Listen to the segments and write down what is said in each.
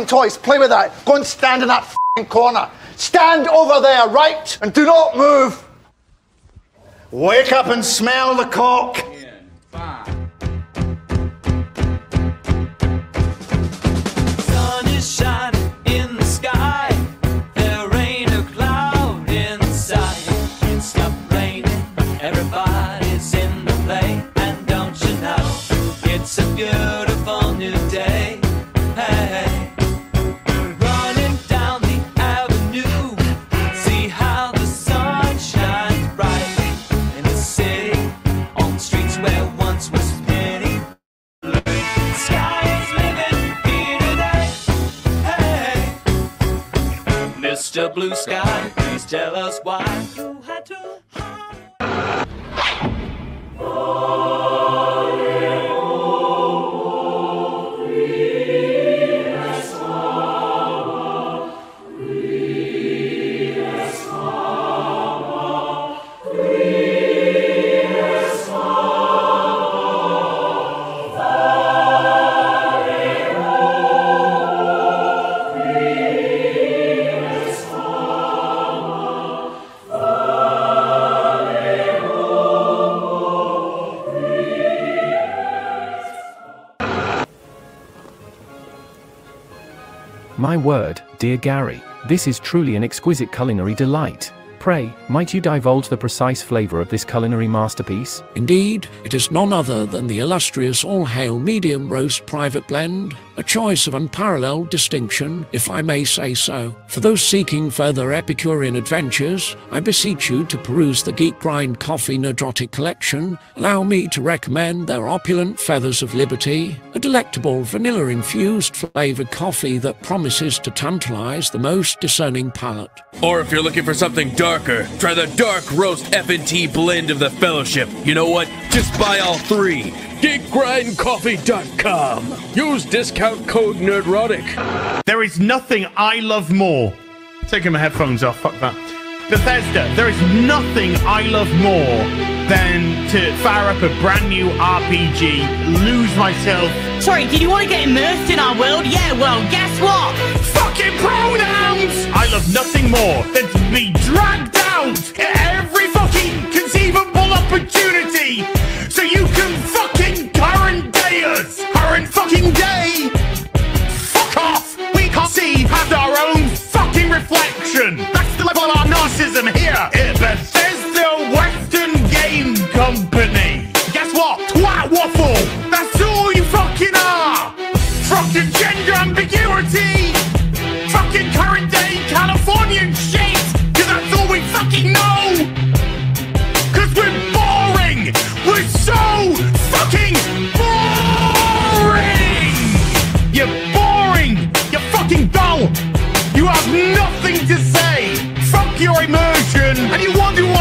fucking toys. Play with that. Go and stand in that corner. Stand over there, right? And do not move. Wake up and smell the cock. Tell us why dear Gary, this is truly an exquisite culinary delight. Pray, might you divulge the precise flavor of this culinary masterpiece? Indeed, it is none other than the illustrious All Hail Medium Roast Private Blend, choice of unparalleled distinction, if I may say so. For those seeking further Epicurean adventures, I beseech you to peruse the Geek Grind Coffee Nerdrotic Collection. Allow me to recommend their opulent Feathers of Liberty, a delectable vanilla-infused flavored coffee that promises to tantalize the most discerning palate. Or if you're looking for something darker, try the Dark Roast F&T blend of the Fellowship. You know what? Just buy all three. GeekGrindCoffee.com. Use discount code NERDROTIC. There is nothing I love more. Taking my headphones off, fuck that. Bethesda, there is nothing I love more than to fire up a brand new RPG, lose myself. Sorry, did you want to get immersed in our world? Yeah, well, guess what? Fucking pronouns! I love nothing more than to be dragged out at every fucking conceivable opportunity so you can reflection! That's the level of narcissism here at Bethesda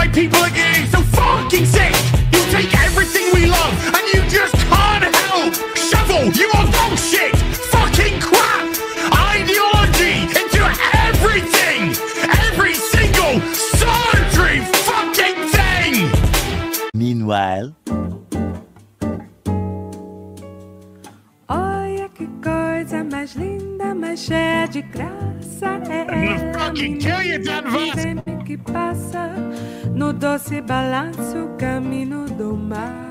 you people are getting so fucking sick! You take everything we love and you just can't help! Shovel your bullshit! Fucking crap! Ideology into everything! Every single surgery fucking thing! Meanwhile, Olha que coisa mais linda, mais cheia de graça é gonna fucking kill you, Dan Voss. menina que passa no doce balanço caminho do mar.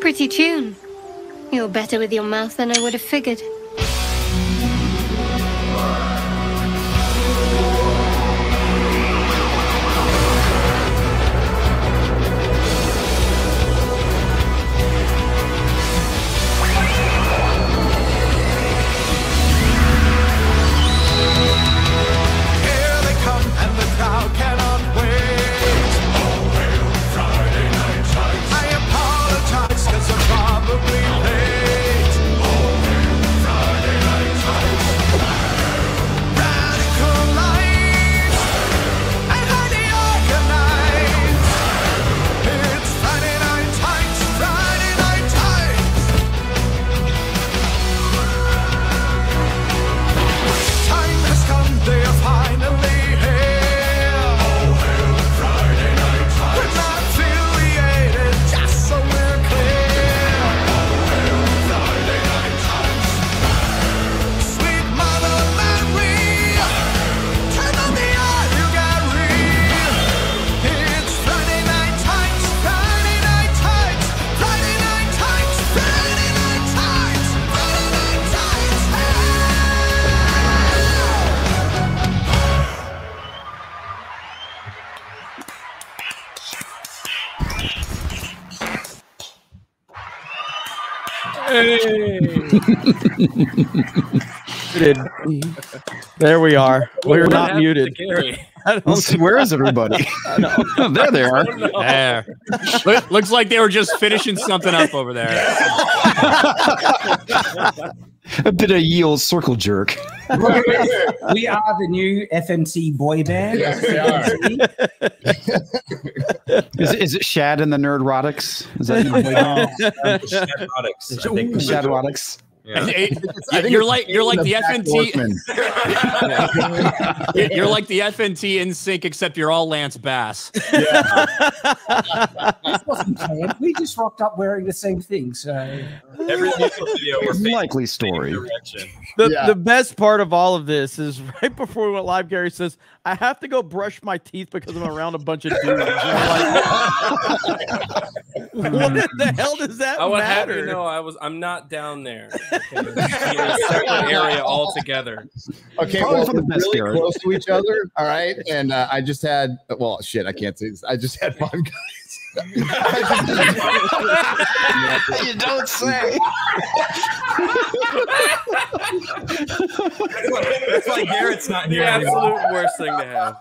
Pretty tune. You're better with your mouth than I would have figured. There we are. We're What not muted. to Gary? I don't Let's see, where is everybody? there they are. There. Look- looks like they were just finishing something up over there. A bit of ye yield circle jerk. we are the new FMC boy band. Yes, we Is, it- is it Shad and the Nerdrotics? Is that your boy band? Shadrotics. I think. Shadrotics. Yeah. Hey, I you're like you're like the Back FNT. Horseman. You're- you're like the FNT in sync, except you're all Lance Bass. this wasn't planned. We just rocked up wearing the same thing. So Every video Likely story. The, Yeah. the best part of all of this is right before we went live, Gary says, I have to go brush my teeth because I'm around a bunch of dudes. Like, what the hell does that I would have matter? you know I was I'm not down there. Okay. in a separate area altogether. Okay, Probably well, for the we're best, really Garrett. close to each other. All right, and uh, I just had well, shit, I can't say this. I just had fun guys. You don't say. That's why Garrett's not here. The absolute worst thing to have.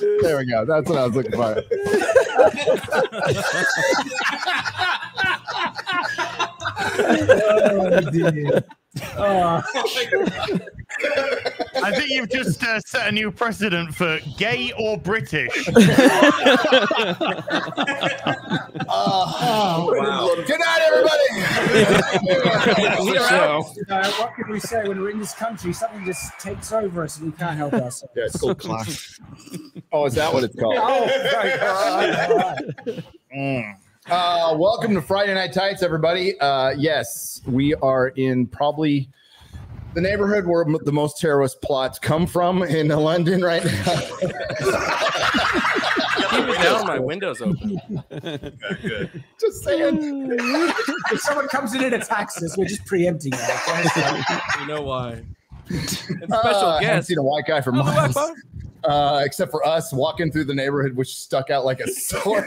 there we go. That's what I was looking for. Oh, oh I think you've just uh, set a new precedent for gay or British. Oh, Good night, everybody. We're out. You know, what can we say when we're in this country? Something just takes over us and we can't help ourselves. Yeah, it's called class. Oh, is that what it's called? Oh, right, all right, all right. Mm. Uh, welcome to Friday Night Tights, everybody. Uh, yes, we are in probably the neighborhood where m- the most terrorist plots come from in London right now. Keep it down. My window's open. good. Just saying. if someone comes in and attacks us, we're just preempting that. You know why? And special Uh, I haven't seen a white guy for the miles. Uh, except for us walking through the neighborhood, which stuck out like a sore.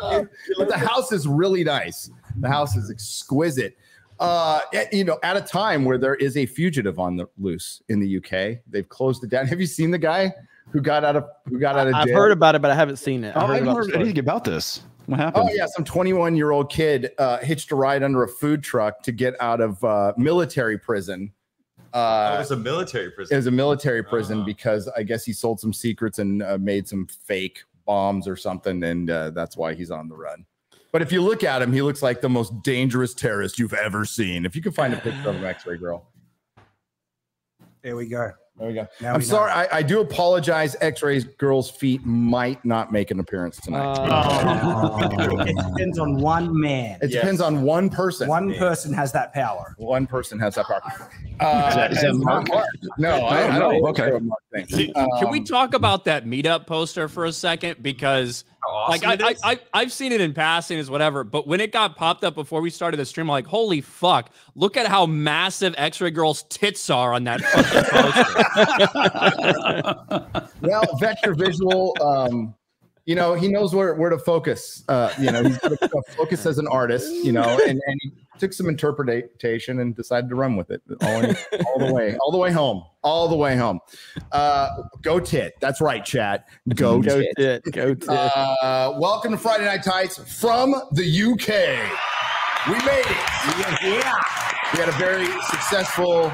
but the house is really nice. The house is exquisite. Uh, you know, at a time where there is a fugitive on the loose in the UK, they've closed it down. Have you seen the guy who got out of who got out of I've jail? heard about it, but I haven't seen it. Oh, I I heard haven't about heard anything about this. What happened? Oh yeah, some 21 year old kid uh, hitched a ride under a food truck to get out of uh, military prison. Uh, Oh, it was a military prison. It was a military prison because I guess he sold some secrets and uh, made some fake bombs or something, and uh, that's why he's on the run. But if you look at him, he looks like the most dangerous terrorist you've ever seen. If you can find a picture of an X-ray girl, There we go. there we go. Now I'm we sorry, I, I do apologize. X-ray girl's feet might not make an appearance tonight. it depends on one man. it depends on one person. One person has that power. One person has that power. Uh, Is that- is that and Mark? No, I, I Oh, don't no, okay. okay. Can we Um, talk about that meetup poster for a second? Because like awesome I, it I, is? I I've seen it in passing as whatever, but when it got popped up before we started the stream, I'm like, holy fuck! Look at how massive X-ray girl's tits are on that fucking poster. well, vector visual. Um, you know, he knows where, where to focus. Uh, you know, he's got to focus as an artist. You know, and, and he took some interpretation and decided to run with it all, in- all the way, all the way home, all the way home. Uh, go tit. That's right, chat. Go, Go tit. tit, go tit. Uh, welcome to Friday Night Tights from the UK. We made it. Yeah. We had a very successful,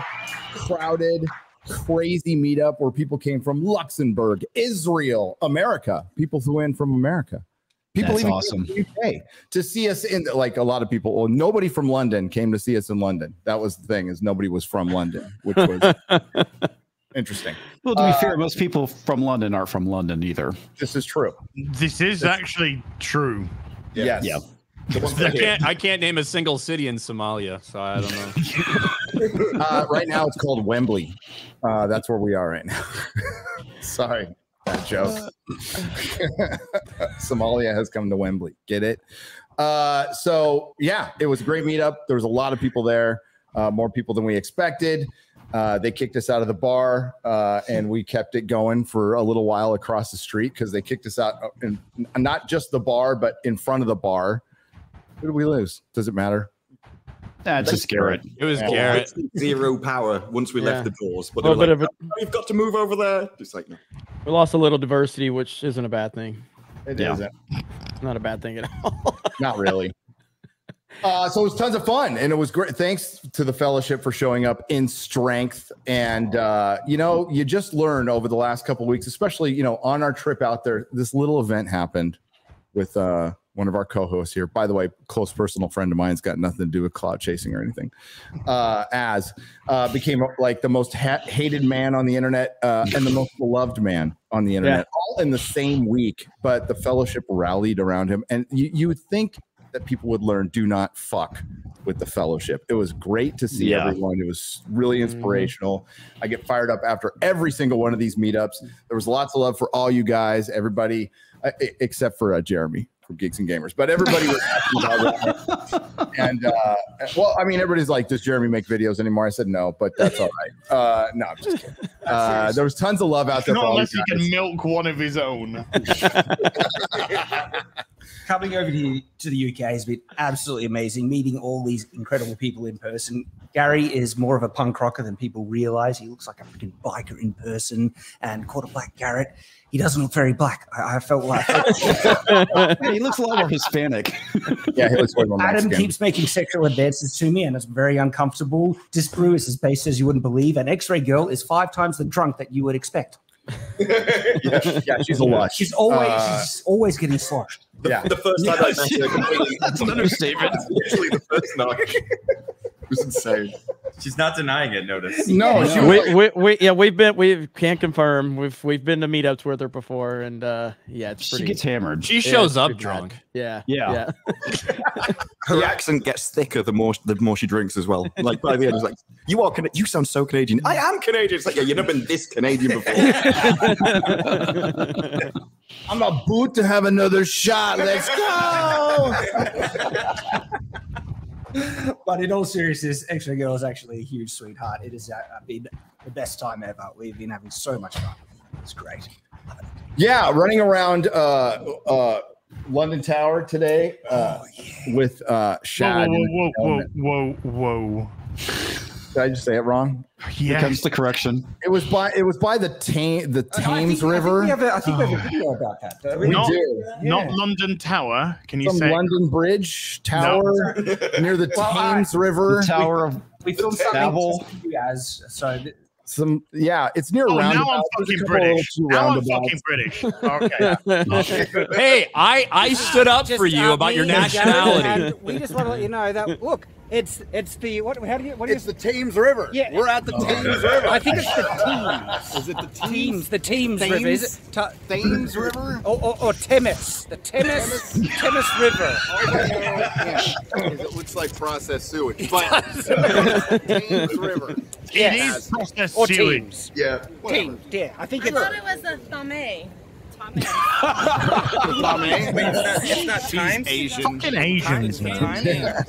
crowded, crazy meetup where people came from Luxembourg, Israel, America. People flew in from America. People That's even awesome. came from the UK to see us in like a lot of people. Well, nobody from London came to see us in London. That was the thing, is nobody was from London, which was interesting. Well, to be Uh, fair, most people from London aren't from London either. This is true. This is actually true. Yes. Yeah. I can't I can't name a single city in Somalia, so I don't know. uh, right now it's called Wembley. Uh, that's where we are right now. Sorry, that joke. Somalia has come to Wembley. Get it? Uh, so yeah, it was a great meetup. There was a lot of people there. uh, more people than we expected. Uh, they kicked us out of the bar, uh, and we kept it going for a little while across the street because they kicked us out, in, not just the bar, but in front of the bar. Who did we lose? Does it matter? That's just Garrett. It was Yeah. Garrett. Zero power once we Yeah. left the doors. But A they were little like, bit of "Oh, you've got to move over there. It's like, no. We lost a little diversity, which isn't a bad thing. It Yeah. not It's not a bad thing at all. Not really. Uh, so it was tons of fun and it was great. Thanks to the fellowship for showing up in strength. And, uh, you know, you just learned over the last couple weeks, especially, you know, on our trip out there, this little event happened with uh, one of our co hosts here. By the way, close personal friend of mine's got nothing to do with cloud chasing or anything. Uh, as uh, became like the most ha- hated man on the internet uh, and the most beloved man on the internet, all in the same week. But the fellowship rallied around him. And you, you would think that people would learn do not fuck with the fellowship. It was great to see Yeah. everyone. It was really inspirational. I get fired up after every single one of these meetups. There was lots of love for all you guys, everybody, uh, except for uh, Jeremy from Geeks and Gamers. But everybody was happy about. And uh, well, I mean, everybody's like, "Does Jeremy make videos anymore?" I said no, but that's all right. Uh, no, I'm just kidding. Uh, there was tons of love out there. for Not unless he can milk one of his own. Coming over here to the UK has been absolutely amazing. Meeting all these incredible people in person. Gary is more of a punk rocker than people realize. He looks like a freaking biker in person. And Quarter Black Garrett, he doesn't look very black. I, I felt like he looks a lot more Hispanic. yeah, he looks way more Adam Mexican. keeps making sexual advances to me, and it's very uncomfortable. Disparu is as base as you wouldn't believe, and X-Ray Girl is five times the drunk that you would expect. yeah, yeah, she's a lush. She's always Uh, she's always getting sloshed. Yeah. The first time I met her, completely. That's an understatement. Literally the first night. It was insane. She's not denying it. Notice. No, she we, we, we, yeah, we've been, we can't confirm. We've, we've been to meetups with her before, and uh, yeah, it's She gets hammered. She shows it's up pretty bad. drunk. Yeah, Yeah. yeah. Her accent gets thicker the more the more she drinks as well. Like by the end, it's like, "You are Cana- you sound so Canadian." I am Canadian. It's like, yeah, you've never been this Canadian before. I'm about to have another shot. Let's go. But in all seriousness, X-Ray Girl is actually a huge sweetheart. It has uh, been the best time ever. We've been having so much fun. It's great. Yeah, running around uh, uh, London Tower today uh, with uh, Shad. Whoa, in whoa, whoa, whoa, whoa, whoa. Did I just say it wrong? Here comes the correction. It was by it was by the Thames the Thames think- I think River. we have a- I think we have a video about that. don't we? We Not- do. Not Yeah. London Tower. Can you Some say? London Bridge Tower near the Well, I- Thames River. The Tower of We filmed something Babel. just for you as so. th- Some yeah, it's near Oh, now I'm roundabout. There's a fucking British. two Now I'm fucking British. Okay. Hey, I I stood up Just, uh, for you about your me and Jared, nationality. and we just want to let you know that look, it's it's the what? How do you? What is It's the Thames River. Yeah. We're at the oh. Thames River. I think it's the Thames. Is it the Thames? Teams, the teams river. Is it Ta- Thames River? or, or, or Thames, the Thames, Thames River. it looks like processed sewage, but Thames River. It Yes. is processed Or sewage. teams. Yeah. whatever. Teams. Yeah, I think I it's. thought it was a thame. It's not times. Asian. Fucking Asians, man.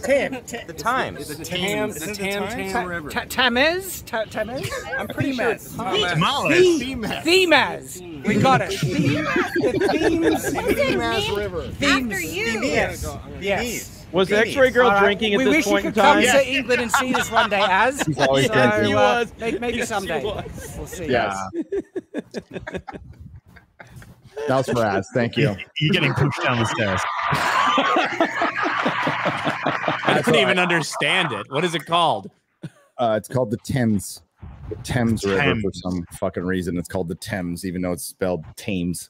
Tam, The times. The Tam, the Tam Tam River. Ta- Tamez? Tamez? I'm pretty sure it's Tamales. Themas. We got it. The themes. Thames River. After you. Yes. Yes. Was the X-ray girl All right. drinking at we this wish you could come time? to England and see this one day, as. He's always so, drinking. He uh, was. Maybe, maybe Yes, someday. was. We'll see. Yes. That was for us. Thank you. You're getting pushed down the stairs. I couldn't even understand it. What is it called? Uh, it's called the Thames. The Thames River for some fucking reason. It's called the Thames, even though it's spelled Thames.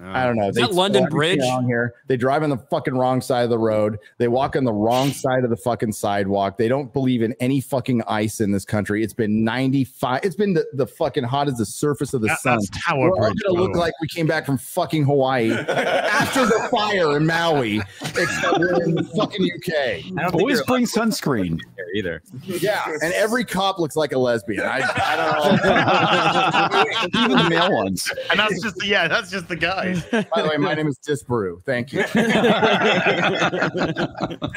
I don't know. Is that London Bridge? down here. They drive on the fucking wrong side of the road. They walk on the wrong side of the fucking sidewalk. They don't believe in any fucking ice in this country. It's been 95. It's been the, the fucking hot as the surface of the That- sun. that's Tower We're all Bridge, gonna look like we came back from fucking Hawaii after the fire in Maui, except we're in the fucking UK. I don't Always you're bring sunscreen. either. Yeah, and every cop looks like a lesbian. I, I don't know. Even the male ones. And that's just yeah, that's just the guys. By the way, my name is Disparu. Thank you.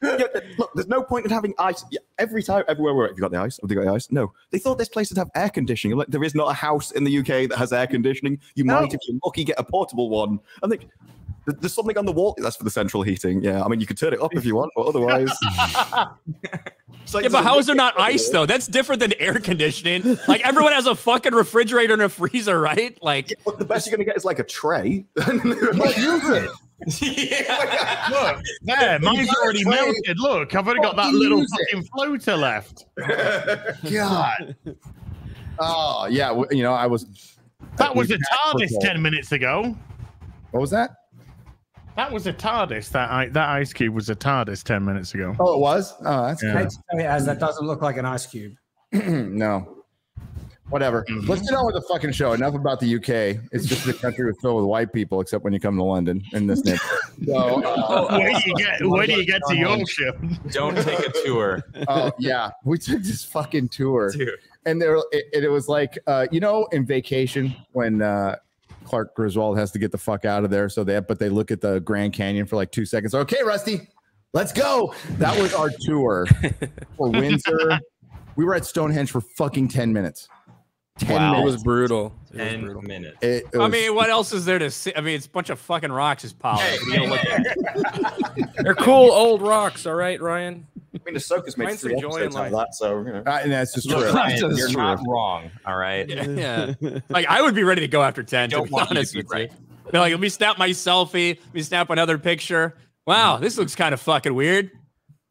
Yeah, look, there's no point in having ice. Yeah, every time, everywhere we're, at, have you got the ice? Have they got the ice? No. They thought this place would have air conditioning. I'm like, there is not a house in the UK that has air conditioning. You might, if you're lucky, get a portable one. I think th- there's something on the wall. That's for the central heating. Yeah, I mean, you could turn it up if you want, but otherwise. like, yeah, but how is there not ice though? That's different than air conditioning. Like everyone has a fucking refrigerator and a freezer, right? Like the best you're gonna get is like a tray. use it. Look, there, mine's already melted. Look, I've only got that little use it. fucking floater left. God. Oh yeah, you know I was. That was we a TARDIS ten minutes ago. What was that? That was a TARDIS. That i- that ice cube was a TARDIS ten minutes ago. Oh, it was. Oh, that's Yeah. I hate to tell you, as that doesn't look like an ice cube. no. Whatever. Let's get on with the fucking show. Enough about the UK. It's just a country with filled with white people, except when you come to London in this neighborhood. So, uh, where do you get? Where do you get to Yorkshire? Don't take a tour. oh yeah, we took this fucking tour, Dude. and there it, it was like uh, you know in vacation when uh, Clark Griswold has to get the fuck out of there, so they but they look at the Grand Canyon for like two seconds. Okay, Rusty, let's go. That was our tour for Windsor. We were at Stonehenge for fucking ten minutes. Ten Wow. It was brutal. It was Ten brutal. minutes. It- it I mean, what else is there to see? I mean, it's a bunch of fucking rocks just piled. up. What are you gonna look at? They're cool old rocks, all right, Ryan. I mean, Ahsoka's made Find three some joy in episodes out of that, so you know. Uh, and that's just true. Ryan, That's you're true. not wrong. All right. yeah. Like I would be ready to go after 10, to Don't be want to honest be with right. you. Be like, let me snap my selfie, let me snap another picture. Wow, this looks kind of fucking weird.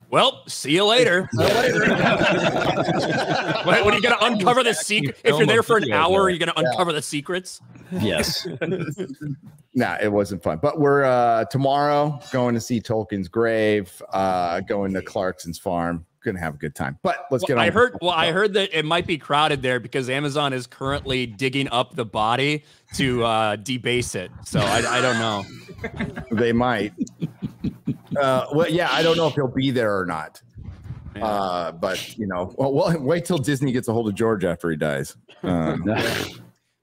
Well, see you later. what, what are you gonna uncover the secret? If you're there for an hour, of are you gonna uncover the secrets? Yes. Nah, it wasn't fun. But we're uh tomorrow going to see Tolkien's grave, uh going to Clarkson's farm. Gonna have a good time. But let's Well, get on. I heard. Well, I heard that it might be crowded there because Amazon is currently digging up the body to uh, debase it. So I, I don't know. they might. Uh well, yeah, I don't know if he'll be there or not. Uh, but you know, well, well, wait till Disney gets a hold of George after he dies. Um,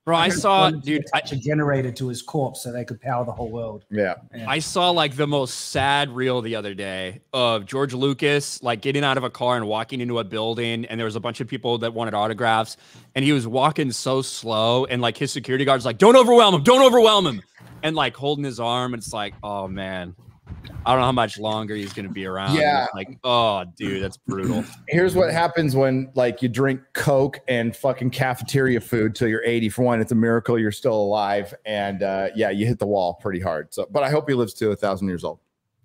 Bro, I saw, Wanted to dude. I, attach a generator to his corpse so they could power the whole world. yeah. I saw like the most sad reel the other day of George Lucas like getting out of a car and walking into a building, and there was a bunch of people that wanted autographs, and he was walking so slow, and like his security guard's like, "Don't overwhelm him! Don't overwhelm him!" and like holding his arm, and it's like, oh man, I don't know how much longer he's gonna be around. Yeah. like, oh dude, that's brutal. Here's what happens when like you drink Coke and fucking cafeteria food till you're 80. For one, it's a miracle you're still alive, and uh, yeah, you hit the wall pretty hard. So, but I hope he lives to a thousand years old.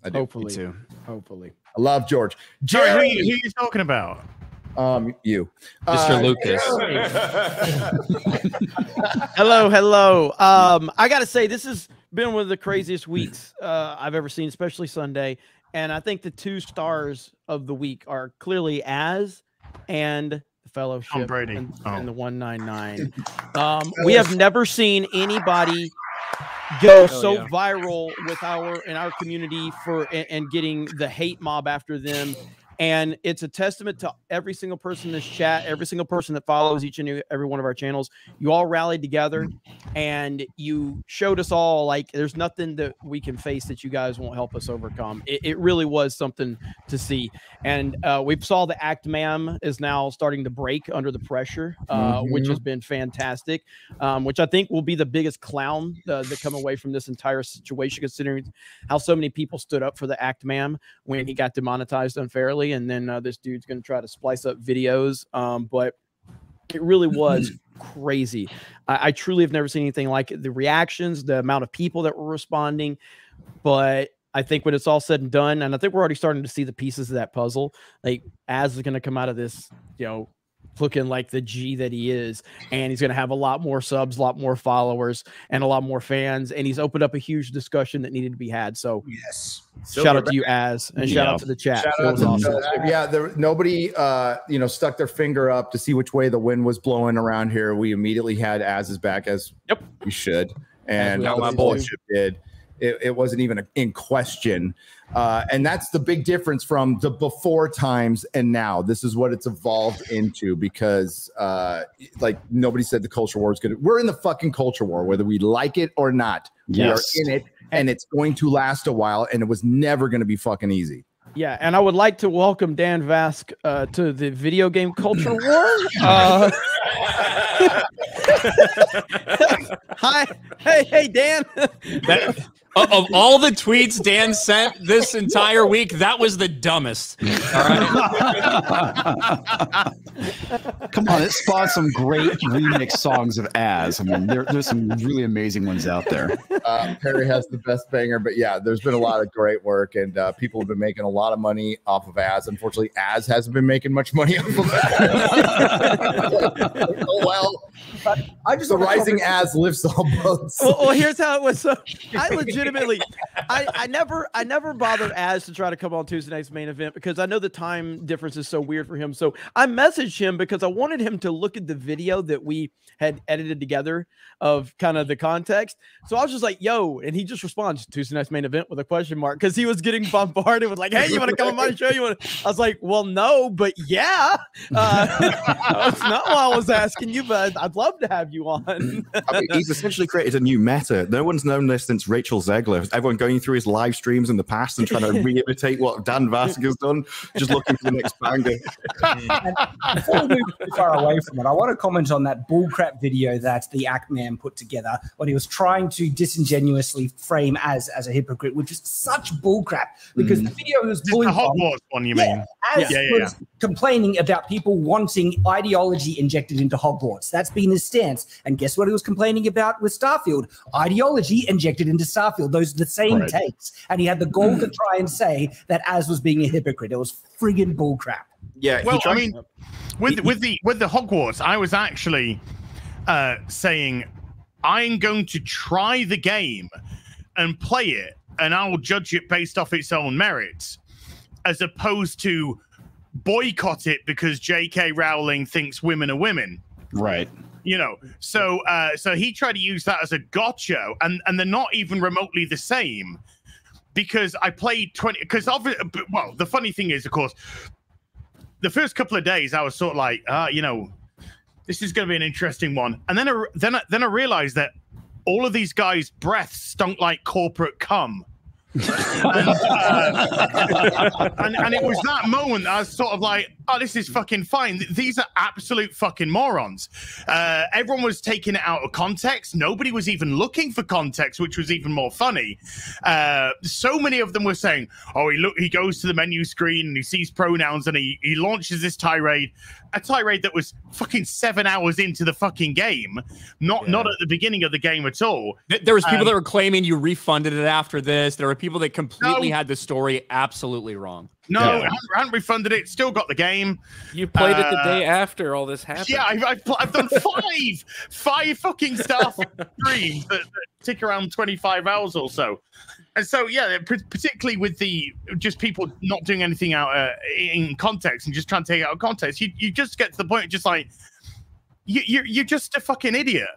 I do. Hopefully. too. Hopefully. I love George. Sorry, who, you- who are you talking about? um, you, Mr. Uh, Lucas. hello, hello. Um, I gotta say, this has been one of the craziest weeks uh, I've ever seen, especially Sunday. And I think the two stars of the week are clearly Az and the fellowship Brady. and, Oh. and the 199. Um, we have never seen anybody go so yeah. viral with our in our community for and, and getting the hate mob after them and it's a testament to every single person in this chat every single person that follows each and every one of our channels. You all rallied together and you showed us all like there's nothing that we can face that you guys won't help us overcome. It, it really was something to see. And uh, we saw the Act Man is now starting to break under the pressure uh, which has been fantastic um, which i think will be the biggest clown uh, that come away from this entire situation considering how so many people stood up for the Act Man when he got demonetized unfairly and then uh, this dude's going to try to splice up videos um, but it really was crazy. I, I truly have never seen anything like it. The reactions, the amount of people that were responding. But I think when it's all said and done, and I think we're already starting to see the pieces of that puzzle, like Az is going to come out of this, you know, looking like the G that he is, and he's going to have a lot more subs, a lot more followers, and a lot more fans. And he's opened up a huge discussion that needed to be had. So, yes, shout out to you, Az, and shout out to the chat. Shout out to- awesome. yeah, there, nobody, uh, you know, stuck their finger up to see which way the wind was blowing around here. We immediately had Az's back as yep. we should, and we always the did. It, it wasn't even in question, uh, and that's the big difference from the before times and now. This is what it's evolved into because, uh, like nobody said, the culture war is good. We're in the fucking culture war, whether we like it or not. Yes. We are in it, and it's going to last a while, and it was never going to be fucking easy. Yeah, and I would like to welcome Dan Vasc uh, to the video game culture war. Uh, hi, hey, hey, Dan. That, of, of all the tweets Dan sent this entire week, that was the dumbest. All right. Come on, it spawned some great remix songs of Az. I mean, there, there's some really amazing ones out there. Uh, Perry has the best banger, but yeah, there's been a lot of great work, and uh, people have been making a lot of money off of Az. Unfortunately, Az hasn't been making much money off of Az. oh well, I just the rising comment- Az lifts all boats. well, well, here's how it was. So I legitimately, I, I never, I never bothered Az to try to come on Tuesday night's main event because I know the time difference is so weird for him. So I messaged him because I wanted him to look at the video that we had edited together of kind of the context. So I was just like, "Yo," and he just responds Tuesday night's main event with a question mark because he was getting bombarded with like, "Hey, you want to come on my show? You want?" I was like, "Well, no, but yeah." Uh, that's not what I was asking you, but I'd love to have you on. I mean, he's essentially created a new meta. No one's known this since Rachel Zegler. Everyone going through his live streams in the past and trying to re-imitate what Dan Vasc has done, just looking for the next banger. Before we move too far away from it, I want to comment on that bullcrap video that the Act Man put together when he was trying to disingenuously frame Az as a hypocrite, which is such bullcrap because mm. the video was Just pulling the from- Hogwarts one, you Yeah, mean? Az Yeah, yeah, was complaining about people wanting ideology injected into Hogwarts. That's been his stance. And guess what he was complaining about with Starfield? Ideology injected into Starfield. Those are the same Right. takes. And he had the goal to try and say that Az was being a hypocrite. It was friggin' bullcrap. Yeah. Well, I mean, with with the with the Hogwarts, I was actually uh, saying I'm going to try the game and play it, and I will judge it based off its own merits, as opposed to boycott it because J.K. Rowling thinks women are women. Right. You know, so uh, so he tried to use that as a gotcha, and and they're not even remotely the same because I played 20 because well the funny thing is of course the first couple of days I was sort of like ah you know this is going to be an interesting one and then I, then I, then I realized that all of these guys breaths stunk like corporate cum and, uh, and, and it was that moment I was sort of like, oh, this is fucking fine. These are absolute fucking morons. Uh, everyone was taking it out of context. Nobody was even looking for context, which was even more funny. Uh, so many of them were saying, oh, he look, he goes to the menu screen and he sees pronouns and he, he launches this tirade, a tirade that was fucking seven hours into the fucking game, not not at the beginning of the game at all. There was people Um, that were claiming you refunded it after this. There were people that completely No. had the story absolutely wrong. No, I, haven't, I haven't refunded it. Still got the game. You played it the Uh, day after all this happened. Yeah, I've, I've, I've done five, five fucking Starfield streams that, that tick around 25 hours or so. And so, yeah, particularly with the just people not doing anything out uh, in context and just trying to take it out of context, you, you just get to the point, just like, you, you, you're just a fucking idiot.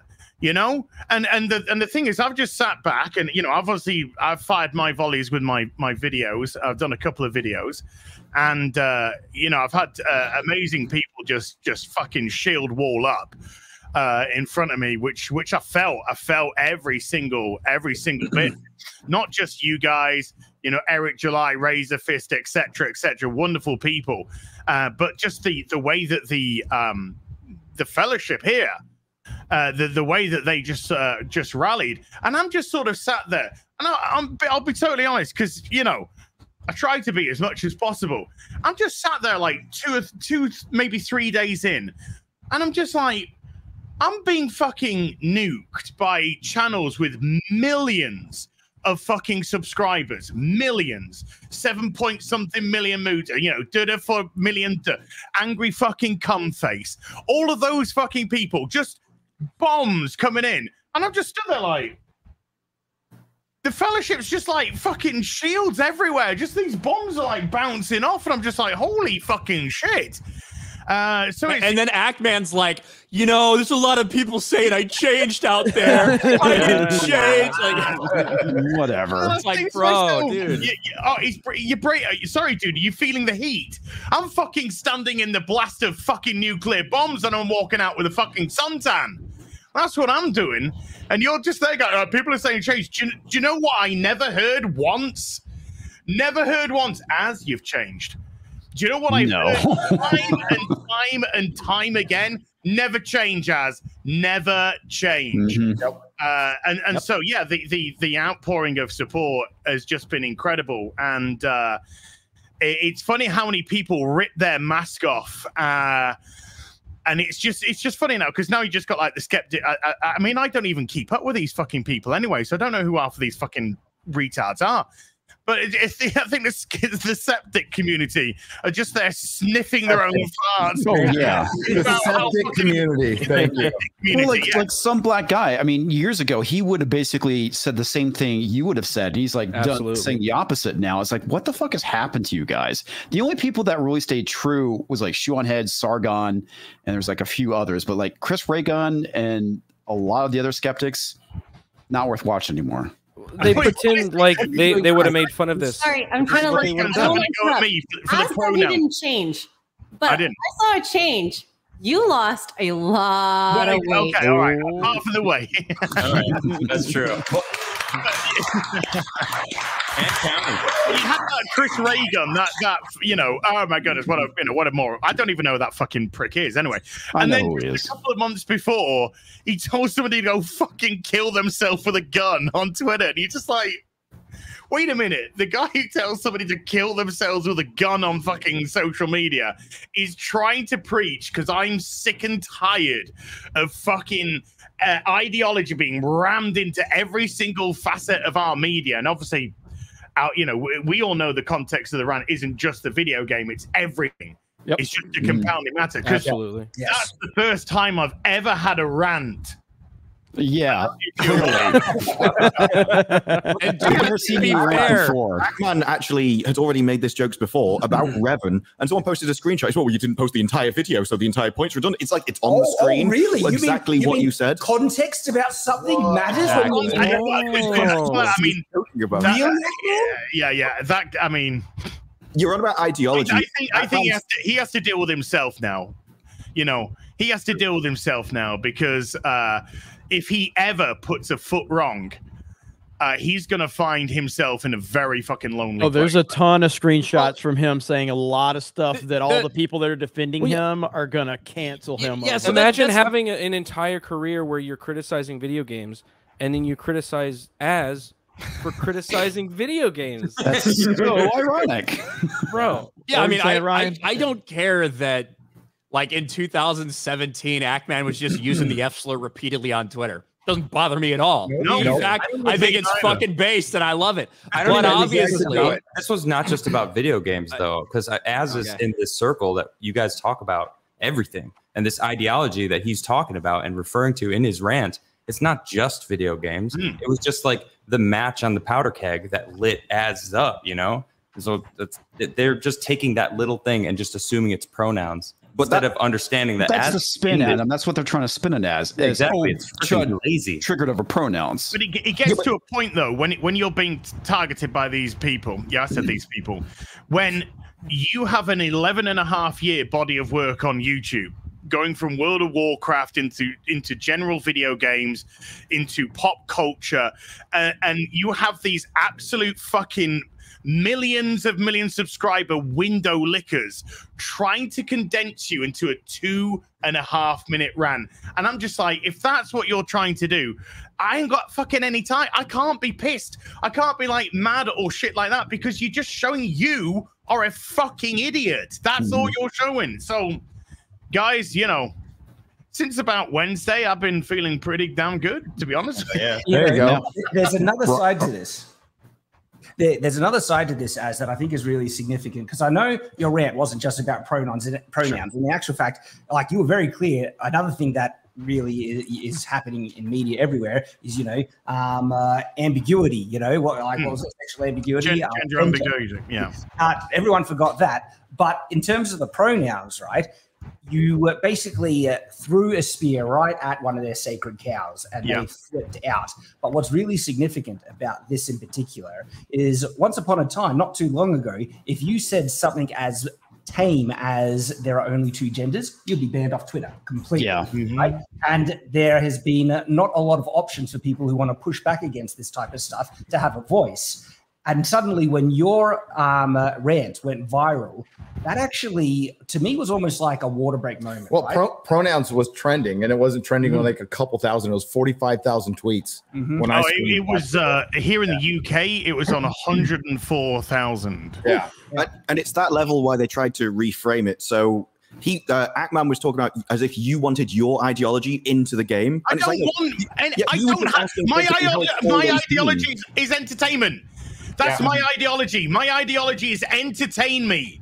You know, and and the and the thing is, I've just sat back and you know, I've obviously I've fired my volleys with my my videos. I've done a couple of videos, and uh, you know, I've had uh, amazing people just just fucking shield wall up uh, in front of me, which which I felt. I felt every single every single bit, not just you guys. You know, Eric July, Razorfist, etc., etc. Wonderful people, uh, but just the the way that the um, the fellowship here uh, the the way that they just uh, just rallied, and I'm just sort of sat there, and I, I'm I'll be totally honest because you know I try to be as much as possible. I'm just sat there like two or two maybe three days in, and I'm just like I'm being fucking nuked by channels with millions of fucking subscribers, millions, seven point something million moods, you know, it for million, duh, angry fucking cum face, all of those fucking people, just bombs coming in, and I'm just stood there like, the fellowship's just like fucking shields everywhere, just these bombs are like bouncing off, and I'm just like, holy fucking shit. Uh, so it's, and then Ackman's like, you know, there's a lot of people saying I changed out there. I didn't change. Like, Whatever. It's like, Think to bro, dude. you- you- oh, he's br- you're uh, sorry, dude. You feeling the heat? I'm fucking standing in the blast of fucking nuclear bombs, and I'm walking out with a fucking suntan. That's what I'm doing, and you're just there. Going, uh, people are saying change. Do you, do you know what I never heard once? Never heard once as you've changed. Do you know what I've No. heard time and time and time again? Never change Az never change. Uh, and and so yeah, the, the the outpouring of support has just been incredible, and uh, it- it's funny how many people rip their mask off. Uh, and it's just it's just funny now because now you just got like the skeptic. I, I, I mean, I don't even keep up with these fucking people anyway, so I don't know who half of these fucking retards are. But it's the, I think the, the septic community are just there sniffing their own farts. Oh yeah, the septic community. Thank you. community, Well, like, yeah. like some black guy. I mean, years ago, he would have basically said the same thing you would have said. He's like done, saying the opposite now. It's like, what the fuck has happened to you guys? The only people that really stayed true was like Shoe on Head, Sargon, and there's like a few others. But like Chris Ray Gun and a lot of the other skeptics, not worth watching anymore. They pretend like they, they would have made fun of this. Sorry, I'm trying to look. They would've don't. Go at interrupt. me for- for the I said he pronoun. didn't change, but I I, didn't. saw a change. You lost a lot of weight. okay, all right, half of the way. That's true. you had that Chris Ray Gun, that that you know, oh my goodness, what a you know, what a moral. I don't even know who that fucking prick is. Anyway, and then a couple of months before, he told somebody to go fucking kill themselves with a gun on Twitter, and you're just like. Wait a minute. The guy who tells somebody to kill themselves with a gun on fucking social media is trying to preach because I'm sick and tired of fucking uh, ideology being rammed into every single facet of our media. And obviously, out, you know, we, we all know the context of the rant isn't just the video game, it's everything. It's just a compounding matter. 'cause Absolutely. That's the first time I've ever had a rant. Yeah. And I've never seen be you rant fair, before. Pac-Man actually has already made this jokes before about Mm-hmm. Revan, and someone posted a screenshot. It's, well, you didn't post the entire video, so the entire point's redundant. It's like it's on the Oh, oh, screen. really? You mean- Exactly you what mean you said. Context about something matters. when Exactly. you- I mean, Talking about that- Really? yeah, yeah. That I mean, You're on about ideology. I think I think he has to he has to deal with himself now. You know, he has to deal with himself now because uh, if he ever puts a foot wrong, uh, he's gonna find himself in a very fucking lonely. Oh, there's place. a ton of screenshots from him saying a lot of stuff that all the- the people that are defending Well, yeah. him are gonna cancel him. Yeah, so imagine having a- an entire career where you're criticizing video games and then you criticize Az for criticizing video games. That's so ironic. Bro. Yeah, I mean, I, I, I don't care that, like in 2017, Ackman was just using the F slur repeatedly on Twitter. Doesn't bother me at all. No, in no. fact, I I think think it's either. fucking based, and I love it. I don't but this obviously, about- this was not just about video games though, because Az is Okay. in this circle that you guys talk about everything and this ideology that he's talking about and referring to in his rant. It's not just video games. Hmm. It was just like the match on the powder keg that lit Az up, you know. So that's they're just taking that little thing and just assuming it's pronouns instead of understanding that. That's as the spin in at him. That's what they're trying to spin it as. Yeah, as, exactly. oh, It's freaking Chud lazy. Triggered over pronouns. But it, it gets to a point though when when you're being targeted by these people. Yeah, I said these people. When you have an 11 and a half year body of work on YouTube, going from World of Warcraft into into general video games, into pop culture, uh, and you have these absolute fucking millions of million subscriber window lickers trying to condense you into a two and a half minute rant. And I'm just like, if that's what you're trying to do, I ain't got fucking any time. I can't be pissed. I can't be like mad or shit like that because you're just showing you are a fucking idiot. That's all mm. you're showing. So, guys, you know, since about Wednesday, I've been feeling pretty damn good, to be honest. Yeah. Yeah, There you go. There's another side to this. There, there's another side to this as that I think is really significant because I know your rant wasn't just about pronouns. In pronouns, in the actual fact, like you were very clear. Another thing that really is, happening in media everywhere is you know um, uh, ambiguity. You know what like what was it? Sexual ambiguity. Gen- uh, gender gender- ambiguity. Yeah. uh, everyone forgot that. But in terms of the pronouns, right? You basically uh, threw a spear right at one of their sacred cows and Yeah. they flipped out. But what's really significant about this in particular is once upon a time, not too long ago, if you said something as tame as there are only two genders, you'd be banned off Twitter completely. Yeah. Right? And there has been not a lot of options for people who want to push back against this type of stuff to have a voice. And suddenly, when your um, uh, rant went viral, that actually, to me, was almost like a water break moment. Well, right? pro- pronouns was trending, and it wasn't trending Mhm. on like a couple thousand. It was forty five thousand tweets. When I oh, it, it was uh, here in the UK. It was on 104,000. Yeah. And, and it's that level why they tried to reframe it. So he, uh, Act Man was talking about as if you wanted your ideology into the game. I And it's don't like, want. And yeah, I don't have my for ideolo- how it's my ideology is, is entertainment. That's Yeah. my ideology. My ideology is entertain me.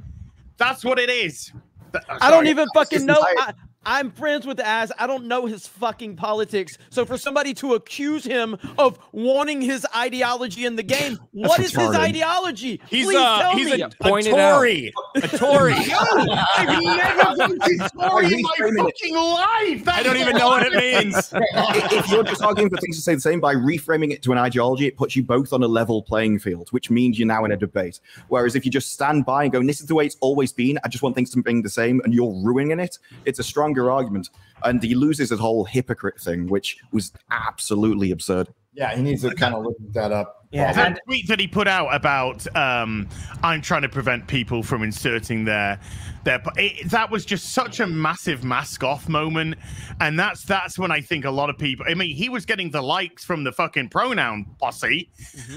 That's what it is. Th- I don't even fucking know. I, I'm friends with Az. I don't know his fucking politics. So for somebody to accuse him of wanting his ideology in the game, what is his retarded. ideology? He's Please uh, tell he's me. a, a Tory. A Tory. I've never voted Tory in my reframing it. fucking life. I don't even know what it means. if you're just arguing for things to say the same by reframing it to an ideology, it puts you both on a level playing field, which means you're now in a debate. Whereas if you just stand by and go, "This is the way it's always been," I just want things to be the same, and you're ruining it. It's a stronger argument, and he loses his whole hypocrite thing, which was absolutely absurd. Yeah, he needs to kind of look that up. Yeah, that tweet that he put out about um, I'm trying to prevent people from inserting their their it, that was just such a massive mask off moment, and that's that's when I think a lot of people. I mean, he was getting the likes from the fucking pronoun posse,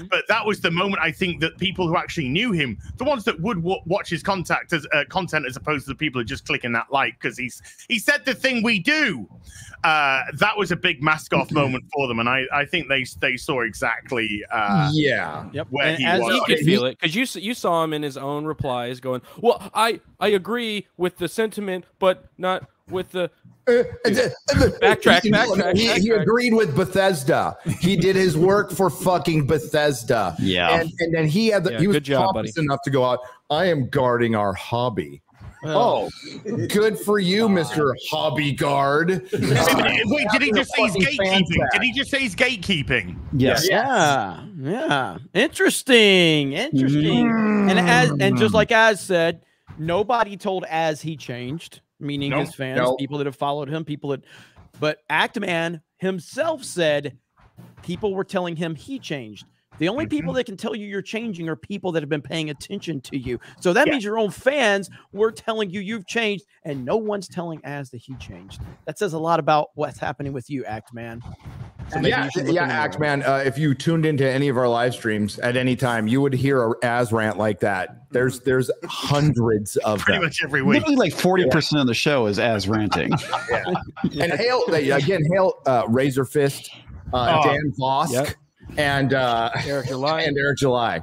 but that was the moment I think that people who actually knew him, the ones that would w- watch his contact as uh, content, as opposed to the people who are just clicking that like because he's he said the thing we do. Uh, that was a big mask off mm-hmm. moment for them, and I, I think they they saw exactly uh, yeah Yep. where and he as was. he could feel it because you you saw him in his own replies going, "Well, I I agree with the sentiment, but not with the uh, uh, uh, backtrack, He- backtrack, He, he agreed with Bethesda. He did his work for fucking Bethesda. Yeah. and, and then he had the, Yeah, he was job, pompous enough to go out. I am guarding our hobby. Oh. oh, good for you, Mister Hobby Guard. Wait, did he just say he's gatekeeping? Did he just say he's gatekeeping? Yes. Yeah. Yeah. Interesting. Interesting. Mm. And as and just like Az said, nobody told Az he changed, meaning Nope. his fans, Nope. people that have followed him, people that but Act Man himself said people were telling him he changed. The only people that can tell you you're changing are people that have been paying attention to you. So that means your own fans were telling you you've changed, and no one's telling Az that he changed. That says a lot about what's happening with you, Act Man. So maybe yeah, you yeah, Act. Man. Uh, if you tuned into any of our live streams at any time, you would hear a Az rant like that. There's there's hundreds of Pretty them. much every week. Literally, like forty percent of the show is Az ranting. and hail again, hail uh, Razorfist, uh, Oh. Dan Vasc, Yep. And uh, Eric July and Eric July.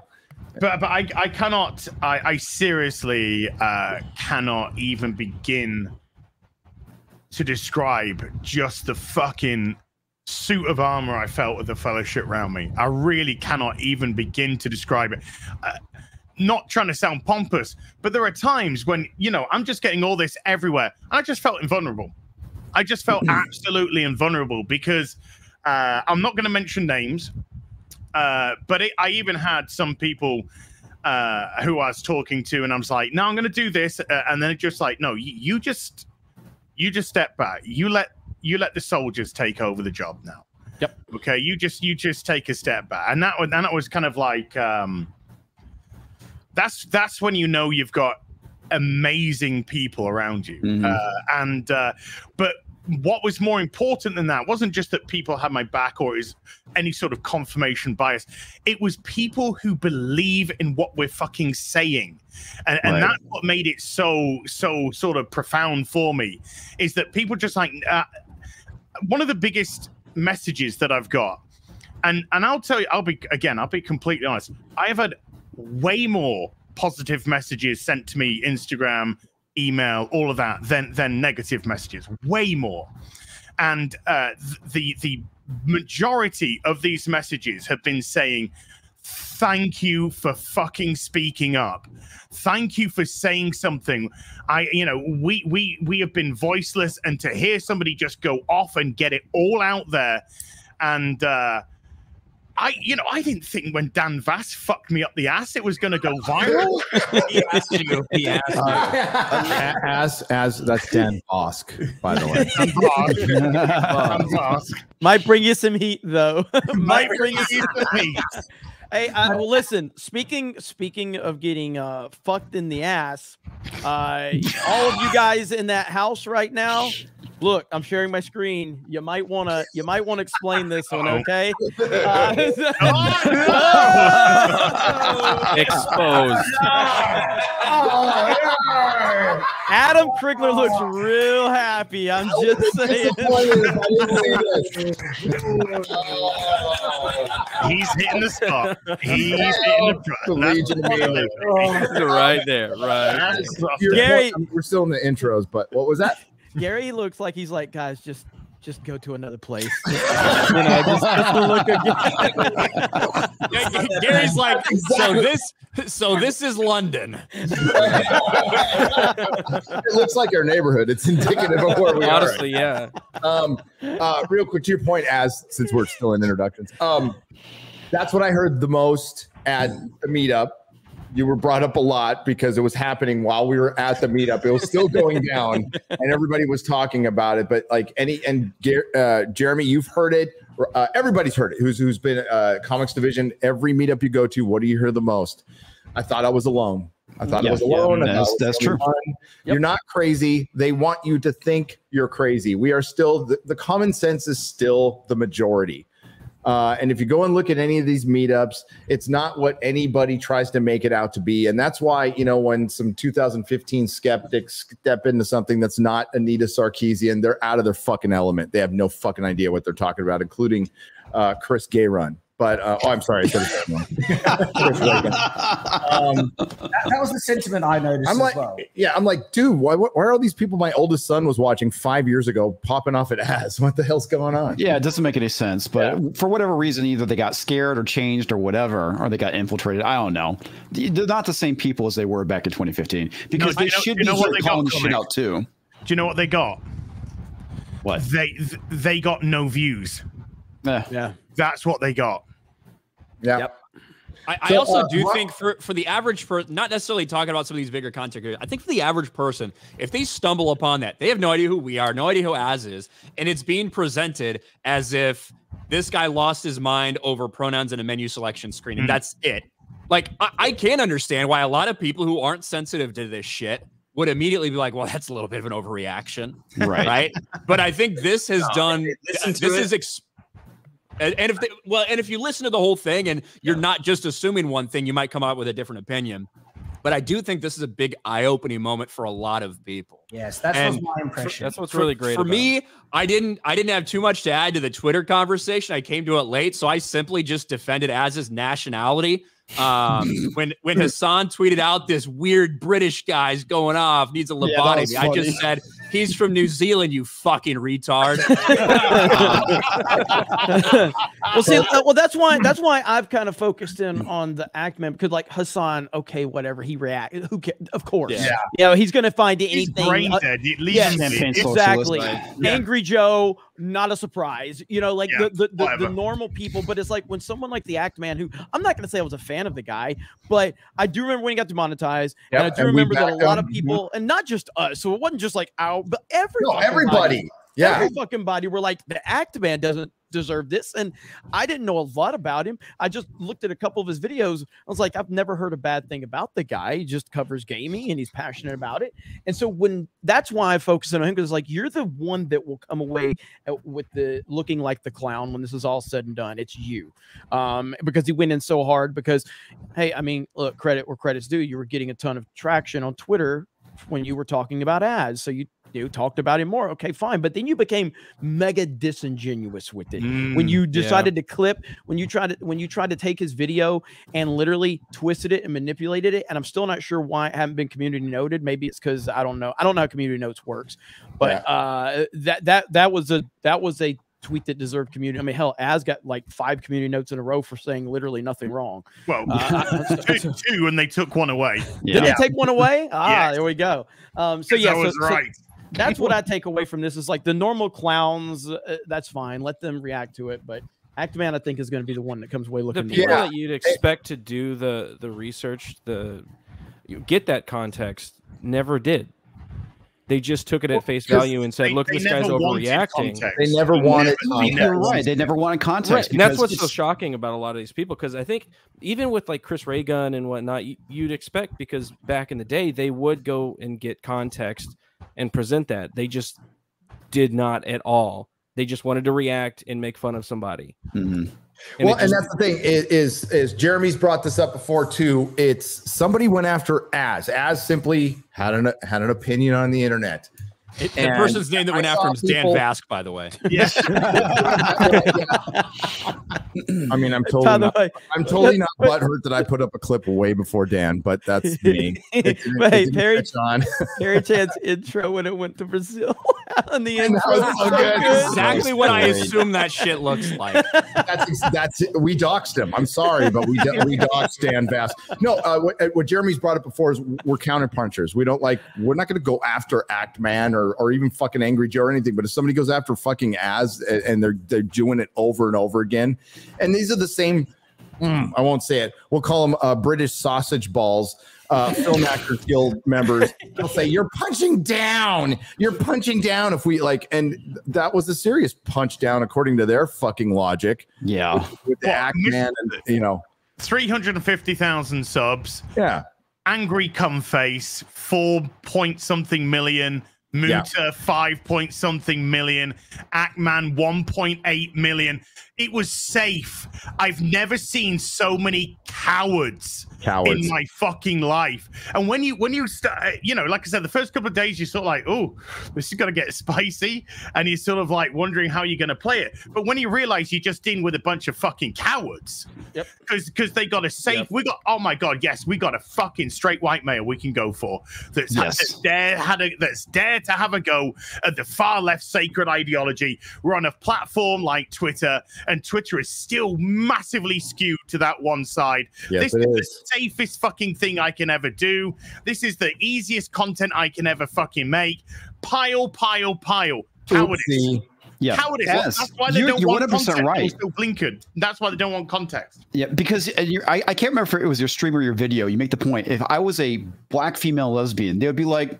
But but I I cannot I I seriously uh cannot even begin to describe just the fucking suit of armor I felt with the fellowship around me. I really cannot even begin to describe it. Uh, not trying to sound pompous, but there are times when you know I'm just getting all this everywhere. And I just felt invulnerable. I just felt absolutely invulnerable because uh, I'm not going to mention names, uh, but it, I even had some people uh, who I was talking to, and I was like, "No, I'm going to do this," uh, and then it just like, "No, you, you just, you just step back. You let you let the soldiers take over the job now." Yep. Okay. You just you just take a step back, and that was and that was kind of like um, that's that's when you know you've got amazing people around you, Mhm. uh, and uh, but what was more important than that wasn't just that people had my back or is any sort of confirmation bias. It was people who believe in what we're fucking saying. And, and that's what made it so, so sort of profound for me is that people just like, uh, one of the biggest messages that I've got, and, and I'll tell you, I'll be, again, I'll be completely honest. I have had way more positive messages sent to me, Instagram, email, all of that, than than negative messages. Way more. And uh, the the majority of these messages have been saying, "Thank you for fucking speaking up. Thank you for saying something." I, you know, we we we have been voiceless, and to hear somebody just go off and get it all out there, and. uh I, you know, I didn't think when Dan Vasc fucked me up the ass, it was going to go viral. Uh, as as that's Dan Vasc, by the way. Might bring you some heat though. Might bring you some heat. Hey, uh, well, listen. Speaking speaking of getting uh, fucked in the ass, uh, all of you guys in that house right now, look, I'm sharing my screen. You might want to you might want to explain this one, okay? Uh, Exposed. Adam Crigler looks real happy. I'm just saying. He's hitting the spot. He's hitting the The Legion of right there, right. Gary- we're still in the intros, but what was that? Gary looks like he's like, guys, just just go to another place. you know, just, just to look again. Gary's like, so this, so this is London. it looks like our neighborhood. It's indicative of where we Honestly, are. yeah. Um, uh, real quick to your point, Az since we're still in introductions, um, that's what I heard the most at the meetup. You were brought up a lot because it was happening while we were at the meetup. It was still going down, and everybody was talking about it. But like any and uh, Jeremy, you've heard it. Uh, everybody's heard it. Who's who's been uh, Comix Division? Every meetup you go to, what do you hear the most? I thought I was alone. I thought I was alone. Thought that's- that's true. one. You're not crazy. They want you to think you're crazy. We are still the, the common sense is still the majority. Uh, and if you go and look at any of these meetups, it's not what anybody tries to make it out to be. And that's why, you know, when some 2015 skeptics step into something that's not Anita Sarkeesian, they're out of their fucking element. They have no fucking idea what they're talking about, including uh, Chris Gayrun. But uh, oh, I'm sorry. I said his name wrong. Chris Ray Gun. um, That, that was the sentiment I noticed I'm as like, well. yeah, I'm like, dude, why, why are all these people my oldest son was watching five years ago popping off at ass? What the hell's going on? Yeah, it doesn't make any sense. But for whatever reason, either they got scared or changed or whatever, or they got infiltrated. I don't know. They're not the same people as they were back in 2015 because No, they you know- should you be know what start they got calling this shit coming? out too. Do you know what they got? What? They they got no views. Yeah. That's what they got. Yeah. I, I So, also uh, do Ro- think for for the average person, not necessarily talking about some of these bigger content creators. I think for the average person, if they stumble upon that, they have no idea who we are, no idea who Az is, and it's being presented as if this guy lost his mind over pronouns in a menu selection screen, and Mm. that's it. Like I, I can understand why a lot of people who aren't sensitive to this shit would immediately be like, "Well, that's a little bit of an overreaction," Right. Right. But I think this has No, done. listen to This it. is. Ex- and, and if they, well, and if you listen to the whole thing and you're not just assuming one thing, you might come out with a different opinion. But I do think this is a big eye-opening moment for a lot of people. Yes, that's And my for- impression. That's what's for- really great for about me. I didn't I didn't have too much to add to the Twitter conversation. I came to it late, so I simply just defended Az's nationality. Um, when when Hassan tweeted out this weird British guy's going off needs a Yeah, lobotomy, was I just said he's from New Zealand. You fucking retard. well, see, uh, well, that's why that's why I've kind of focused in on the act man because, like Hassan, okay, whatever he react, who ca- of course, Yeah. you know, he's going to find He's anything. brain uh, dead. It leaves yes, him be. Campaign exactly. Yeah. Angry Joe, not a surprise. You know, like Yeah, the the, the, the normal people, but it's like when someone like the act man, who I'm not going to say I was a fan of the guy, but I do remember when he got demonetized, and I do and remember that a lot of mm-hmm. people, and not just us, so it wasn't just like our, but every No, everybody. body. Yeah. Every fucking body were like, the act man doesn't deserve this. And I didn't know a lot about him. I just looked at a couple of his videos. I was like, I've never heard a bad thing about the guy. He just covers gaming and he's passionate about it. And so when that's why I focus on him, because like you're the one that will come away uh, with the looking like the clown when this is all said and done. It's you. Um, because he went in so hard because hey, I mean, look, credit where credit's due. You were getting a ton of traction on Twitter when you were talking about Az. So you you talked about him more. Okay, fine. But then you became mega disingenuous with it. when Mm, you yeah. decided to clip, when you tried to when you tried to take his video and literally twisted it and manipulated it. And I'm still not sure why it haven't been community noted. Maybe it's because I don't know. I don't know how community notes works. But uh that that that was a that was a tweet that deserved community. I mean, hell, Az got like five community notes in a row for saying literally nothing wrong. Well, Uh, two, two, and they took one away. did they take one away? Ah, Yes. there we go. Um, so yeah, I so- was so right. That's what I take away from this is like the normal clowns. Uh, that's fine. Let them react to it. But Act Man, I think, is going to be the one that comes away looking. the looking. people the that you'd expect to do the the research, the you get that context, never did. They just took it at face value and said, they- "Look, they this guy's overreacting." context. They never wanted context. You're right. They never wanted context. Right. And that's what's so shocking about a lot of these people because I think even with like Chris Ray Gun and whatnot, you, you'd expect because back in the day they would go and get context and present that. They just did not at all. They just wanted to react and make fun of somebody. Mm-hmm. And well, it and that's the thing is, is is Jeremy's brought this up before too. It's somebody went after Az. Az simply had an had an opinion on the internet. It- the And person's name that went I after him is Dan people- Vasc, by the way. Yes. I mean, I'm totally not, way- I'm totally not butthurt that I put up a clip way before Dan, but that's me. It didn't- But hey, Pierry, catch on. Pierry Chan's intro when it went to Brazil on the intro. so so good. good. Exactly what I assume that shit looks like. that's that's it. we doxed him. I'm sorry, but we we doxed Dan Bass. No, uh, what, uh, what Jeremy's brought up before is we're counterpunchers. We don't like. We're not going to go after Act Man or or even fucking Angry Joe or anything. But if somebody goes after fucking Az and, and they're they're doing it over and over again, and these are the same. mm, I won't say it. We'll call them uh, British sausage balls. Uh, Film Actors Guild members they'll say you're punching down. You're punching down. If we like, and that was a serious punch down according to their fucking logic. Yeah, with, with the Act Man, and you know, 350,000 subs. Yeah. Angry cum face, four point something million. Yeah. Five point something million. Act Man, 1.8 million. It was safe. I've never seen so many cowards, Cowards. in my fucking life. And when you, when you start, you know, like I said, the first couple of days, you're sort of like, oh, this is going to get spicy. And you're sort of like wondering how you're going to play it. But when you realize you're just in with a bunch of fucking cowards, Yep. because because they got a safe. We got oh my god, yes, we got a fucking straight white male we can go for. That's, Yes. that's dare had a that's dare to have a go at the far left sacred ideology. We're on a platform like Twitter, and Twitter is still massively skewed to that one side. Yes, this it is, safest fucking thing I can ever do. This is the easiest content I can ever fucking make. Pile, pile, pile. Cowardice. Oopsie. Yeah. Cowardice. Yes. That's why they You're- don't you're want 100% context. right. Still Blinken. That's why they don't want context. Yeah, because uh, you're, I, I can't remember if it was your stream or your video. You make the point. If I was a black female lesbian, they would be like,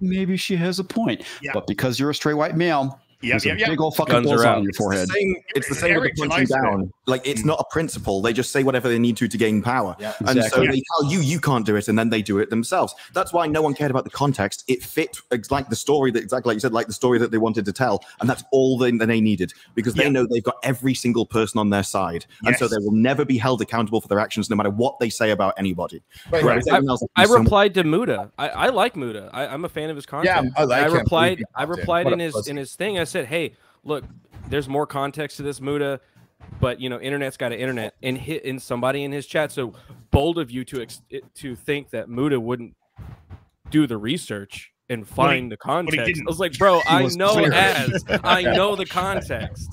maybe she has a point. Yeah. But because you're a straight white male, Yeah, there's yeah, yeah. big old fucking Guns are out. on your It's the forehead. same, it's the same with the punching down. Like it's hmm. not a principle. They just say whatever they need to to gain power. Yeah, And so exactly. they tell you you can't do it, and then they do it themselves. That's why no one cared about the context. It fit ex- like the story that exactly like you said, like the story that they wanted to tell, and that's all they, that they needed because they Yeah. know they've got every single person on their side, and so they will never be held accountable for their actions, no matter what they say about anybody. Right, Whereas I, else I has so replied to Muda. I, I like Muda. I, I'm a fan of his content. Yeah, I like I replied. I replied in his in his thing. I said, "Hey, look, there's more context to this Muda, but you know, internet's got an internet." And hit in somebody in his chat. So bold of you to ex- to think that Muda wouldn't do the research and find the context. I was like, bro, I know clear. as I know the context.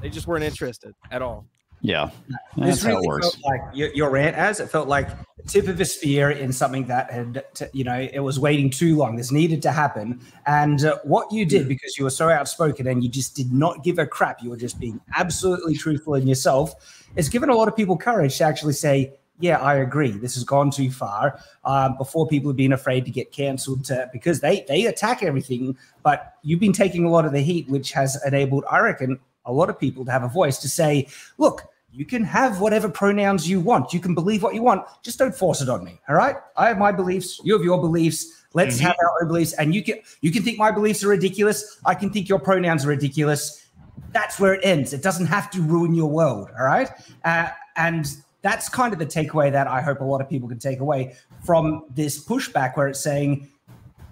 They just weren't interested at all. Yeah, This that's how it works. felt like your, your rant Az it felt like the tip of a spear in something that had, t- you know, it was waiting too long. This needed to happen. And uh, what you did, because you were so outspoken and you just did not give a crap, you were just being absolutely truthful in yourself, has given a lot of people courage to actually say, yeah, I agree. This has gone too far. Um, before people have been afraid to get cancelled to, because they they attack everything, but you've been taking a lot of the heat, which has enabled, I reckon, a lot of people to have a voice to say, look, you can have whatever pronouns you want. You can believe what you want. Just don't force it on me. All right. I have my beliefs. You have your beliefs. Let's have our own beliefs. And you can you can think my beliefs are ridiculous. I can think your pronouns are ridiculous. That's where it ends. It doesn't have to ruin your world. All right. Uh, and that's kind of the takeaway that I hope a lot of people can take away from this pushback, where it's saying,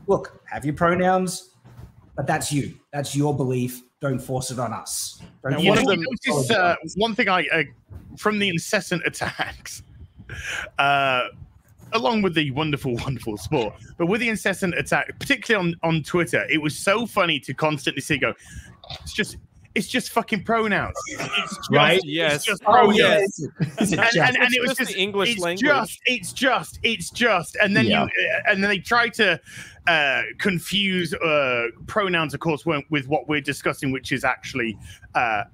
look, have your pronouns, but that's you. That's your belief. Don't force it on us. Don't one of them, notice, uh, one thing I, uh, from the incessant attacks, uh, along with the wonderful, wonderful sport, but with the incessant attack, particularly on, on Twitter, it was so funny to constantly see go, it's just, it's just fucking pronouns. It's just, Right? It's Yes. just Oh, pronouns. yes. Is And, just- and, and It's it was just just the English it's language. Just, it's just, it's just, and then Yeah. you, uh, and then they try to uh, confuse uh, pronouns, of course, with with what we're discussing, which is actually uh,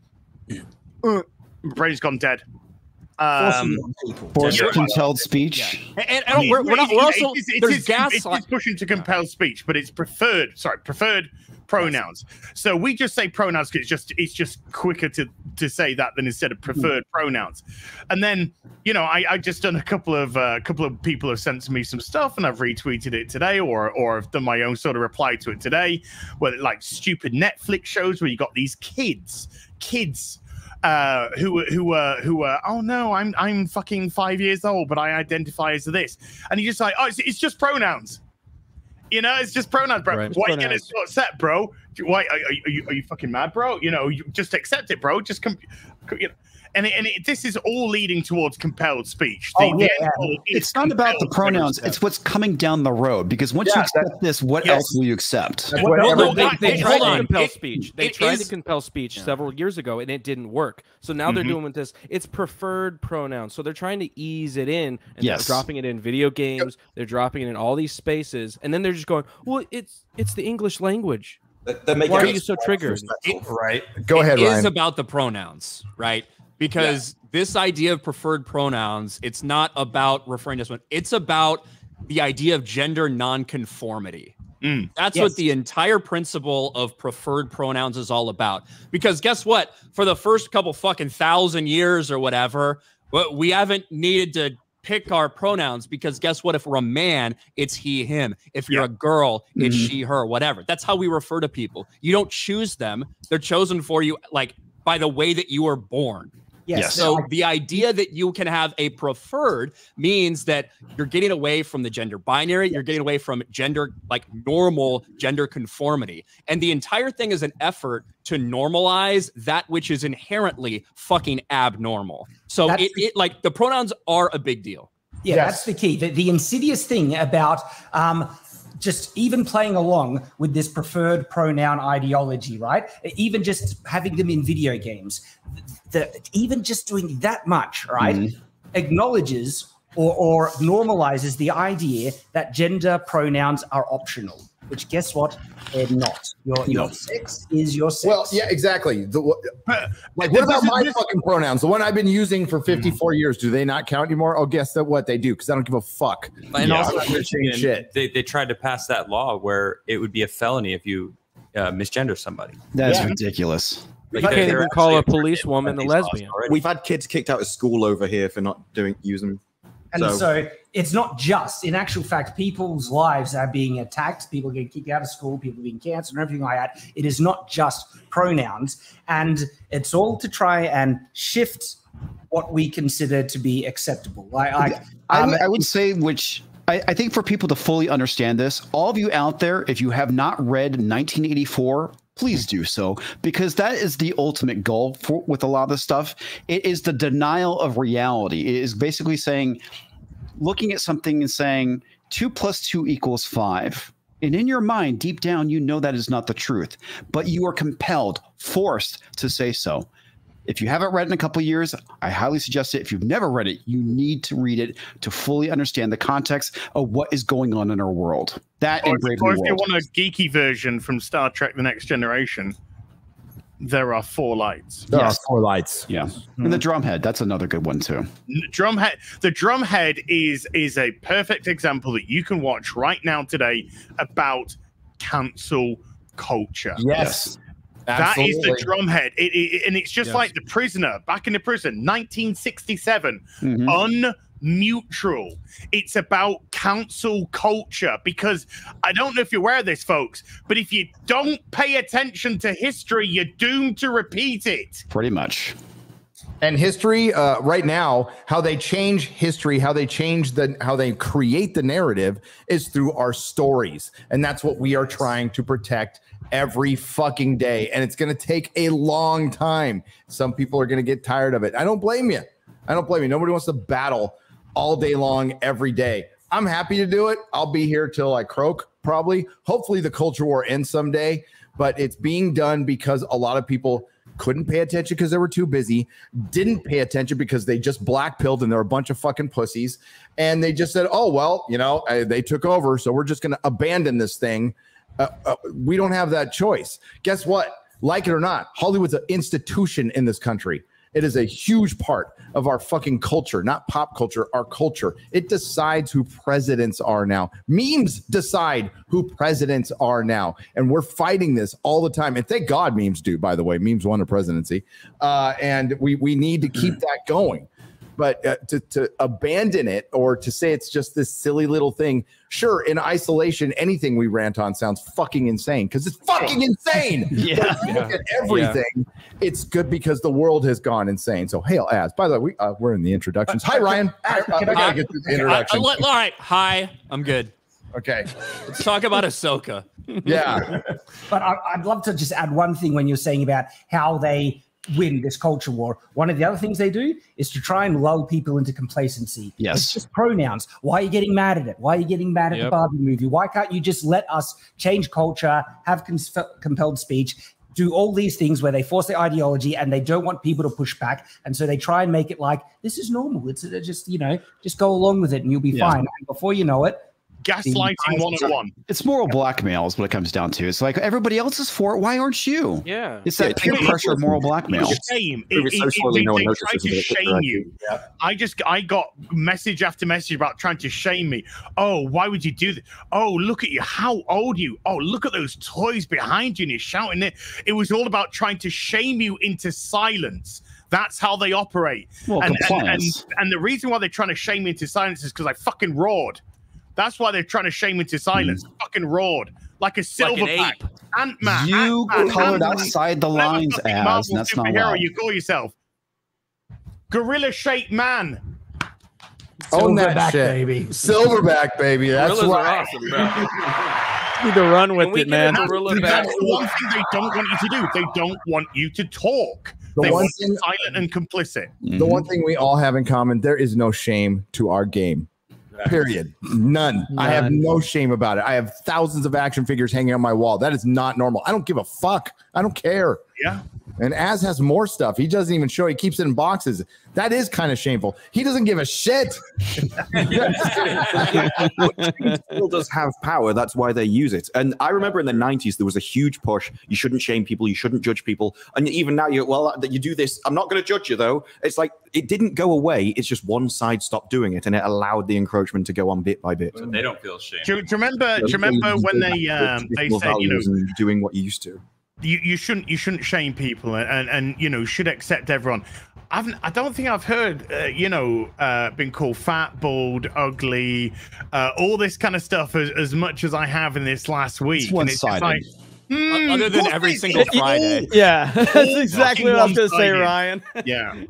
uh, brain's gone dead. Um, it on people. Forced Gender- compelled speech. And, and- and we're- we're not- we're also- it is- it there's is- gaslight- It is pushing to compel speech, but it's preferred. Sorry, preferred pronouns. So we just say pronouns because it's just it's just quicker to to say that than instead of preferred pronouns. And then you know I I just done a couple of a uh, couple of people have sent to me some stuff and I've retweeted it today or or I've done my own sort of reply to it today. Where like stupid Netflix shows where you got these kids kids uh who who uh who uh oh no i'm i'm fucking five years old but i identify as this and you're just like oh it's, it's just pronouns you know it's just pronouns bro Right. why are you getting Pronouns. so upset bro why are, are, you, are you fucking mad bro you know you just accept it bro just com- you know and, it, and it, this is all leading towards compelled speech The- Oh, the yeah, end goal is It's not about the pronouns. speech. It's what's coming down the road. Because once Yeah, you accept this, what yes. else will you accept? That's Well, what no, every- they, they tried to compel It- speech. They tried is- to compel speech several years ago, and it didn't work. So now they're Mhm. doing with this. It's preferred pronouns. So they're trying to ease it in, and Yes. they're dropping it in video games. They're dropping it in all these spaces, and then they're just going, "Well, it's it's the English language. They're making Why are you so triggered?" right Go ahead, It is Ryan. about the pronouns, right? Because this idea of preferred pronouns, it's not about referring to someone. It's about the idea of gender nonconformity. That's Yes. what the entire principle of preferred pronouns is all about. Because guess what? For the first couple fucking thousand years or whatever, we haven't needed to pick our pronouns because guess what? If we're a man, it's he, him. If you're a girl, it's Mhm. she, her, whatever. That's how we refer to people. You don't choose them, they're chosen for you, like by the way that you were born. Yes. So the idea that you can have a preferred means that you're getting away from the gender binary, you're getting away from gender like normal gender conformity. And the entire thing is an effort to normalize that which is inherently fucking abnormal. So it, it like the pronouns are a big deal. Yeah, that's the key. The, the insidious thing about um, just even playing along with this preferred pronoun ideology, right? Even just having them in video games, the, even just doing that much, right, Mhm. acknowledges or, or normalizes the idea that gender pronouns are optional. Which guess what? They're not. Your, your No. sex is your sex. Well, yeah, exactly. The, like, what about my fucking pronouns? The one I've been using for 54 years. Do they not count anymore? Oh, guess that what they do because I don't give a fuck. And Yeah, also, I'm not Michigan, shit. They, they tried to pass that law where it would be a felony if you uh, misgender somebody. That is Yeah. ridiculous. Like, You they're- can't even call a actually police woman a these lesbian. We've had kids kicked out of school over here for not doing using. And so, it's not just, in actual fact, people's lives are being attacked. People get kicked out of school, people being cancelled, and everything like that. It is not just pronouns. And it's all to try and shift what we consider to be acceptable. Like, I, um, would- I would say, which I, I think for people to fully understand this, all of you out there, if you have not read 1984, please do so because that is the ultimate goal for with a lot of this stuff. It is the denial of reality. It is basically saying, looking at something and saying two plus two equals five. And in your mind, deep down, you know that is not the truth, but you are compelled, forced to say so. If you haven't read it in a couple of years, I highly suggest it. If you've never read it, you need to read it to fully understand the context of what is going on in our world. That Or and if, Brave or New if you want a geeky version from Star Trek: The Next Generation, there are four lights. There are four lights. Yeah. And the hmm. drumhead, that's another good one too. drumhead the drumhead is is a perfect example that you can watch right now today about cancel culture Yes. That is the drumhead it, it- and it's just Yes. like the prisoner back in the prison 1967 Mhm. unmutual it's about council culture because i don't know if you're aware of this folks but if you don't pay attention to history you're doomed to repeat it Pretty much. And history, uh, right now, how they change history, how they change the, how they create the narrative is through our stories, and that's what we are trying to protect every fucking day. And it's going to take a long time. Some people are going to get tired of it. I don't blame you. I don't blame you. Nobody wants to battle all day long every day. I'm happy to do it. I'll be here till I croak, probably. Hopefully, the culture war ends someday, but it's being done because a lot of people couldn't pay attention because they were too busy, didn't pay attention because they just black pilled and they're a bunch of fucking pussies. And they just said, oh, well, you know, uh, they took over. So we're just going to abandon this thing. Uh, uh, we don't have that choice. Guess what? Like it or not, Hollywood's an institution in this country. It is a huge part of our fucking culture, not pop culture, our culture. It decides who presidents are now. Memes decide who presidents are now. And we're fighting this all the time. And thank God memes do, by the way. Memes won a presidency. Uh, and we, we need to keep that going. But uh, to, to abandon it or to say it's just this silly little thing, sure, in isolation, anything we rant on sounds fucking insane because it's fucking insane. Yeah. But if you look Yeah. at everything, it's good because the world has gone insane. So hail Az. By the way, we, uh, we're in the introductions. Hi, Ryan. I, I gotta get through the I- I- introduction. all right. Hi. I'm good. Okay. Let's talk about Ahsoka. Yeah. But I, I'd love to just add one thing when you're saying about how they win this culture war. One of the other things they do is to try and lull people into complacency. Yes. It's just pronouns. Why are you getting mad at it? Why are you getting mad at the Barbie movie? Why can't you just let us change culture, have cons- compelled speech? Do all these things where they force their ideology and they don't want people to push back, and so they try and make it like this is normal. It's uh, just you know just go along with it and you'll be Yeah. fine. And before you know it, Gaslighting one-on-one. Oh it's moral blackmail is what it comes down to. It's like everybody else is for it. Why aren't you? Yeah. It's that Yeah, peer it's- pressure of moral blackmail. Shame. It, it it, so it- slowly no one they try to until it hits shame their you. I just I got message after message about trying to shame me. Oh, why would you do that? Oh, look at you. How old are you? Oh, look at those toys behind you and you're shouting it. It was all about trying to shame you into silence. That's how they operate. Well, and, and, and, compliance. and the reason why they're trying to shame me into silence is because I fucking roared. That's why they're trying to shame me into silence. Mm. Fucking roared like a Like an silverback. ape. Ant Man. You colored outside the lines, Az, and that's not superhero allowed. you call yourself. Gorilla shaped man. Own that Silverback, shit. baby. Silverback, baby. That's Gorillas are right. awesome, bro. Need to run with it, man. gorilla That's back? the one thing they don't want you to do. They don't want you to talk. The they one want you thing- silent and complicit. The one thing we all have in common, there is no shame to our game. Period. None. I have no shame about it. I have thousands of action figures hanging on my wall. That is not normal. I don't give a fuck. I don't care. Yeah. And Az has more stuff. He doesn't even show. He keeps it in boxes. That is kind of shameful. He doesn't give a shit. still does have power. That's why they use it. And I remember in the 90s, there was a huge push. You shouldn't shame people. You shouldn't judge people. And even now, you well, that you do this. I'm not going to judge you, though. It's like it didn't go away. It's just one side stopped doing it, and it allowed the encroachment to go on bit by bit. They don't feel shame. Do, you- do you remember? Do you remember when they um, they said you know doing what you used to? You, you shouldn't you shouldn't shame people and, and and you know should accept everyone. I've I don't think I've heard uh, you know uh, been called fat, bald, ugly, uh, all this kind of stuff as, as much as I have in this last week. And just one-sided. like, hmm, Other than every single it? Friday. Yeah, that's exactly what I was going to say. Ryan. Yeah.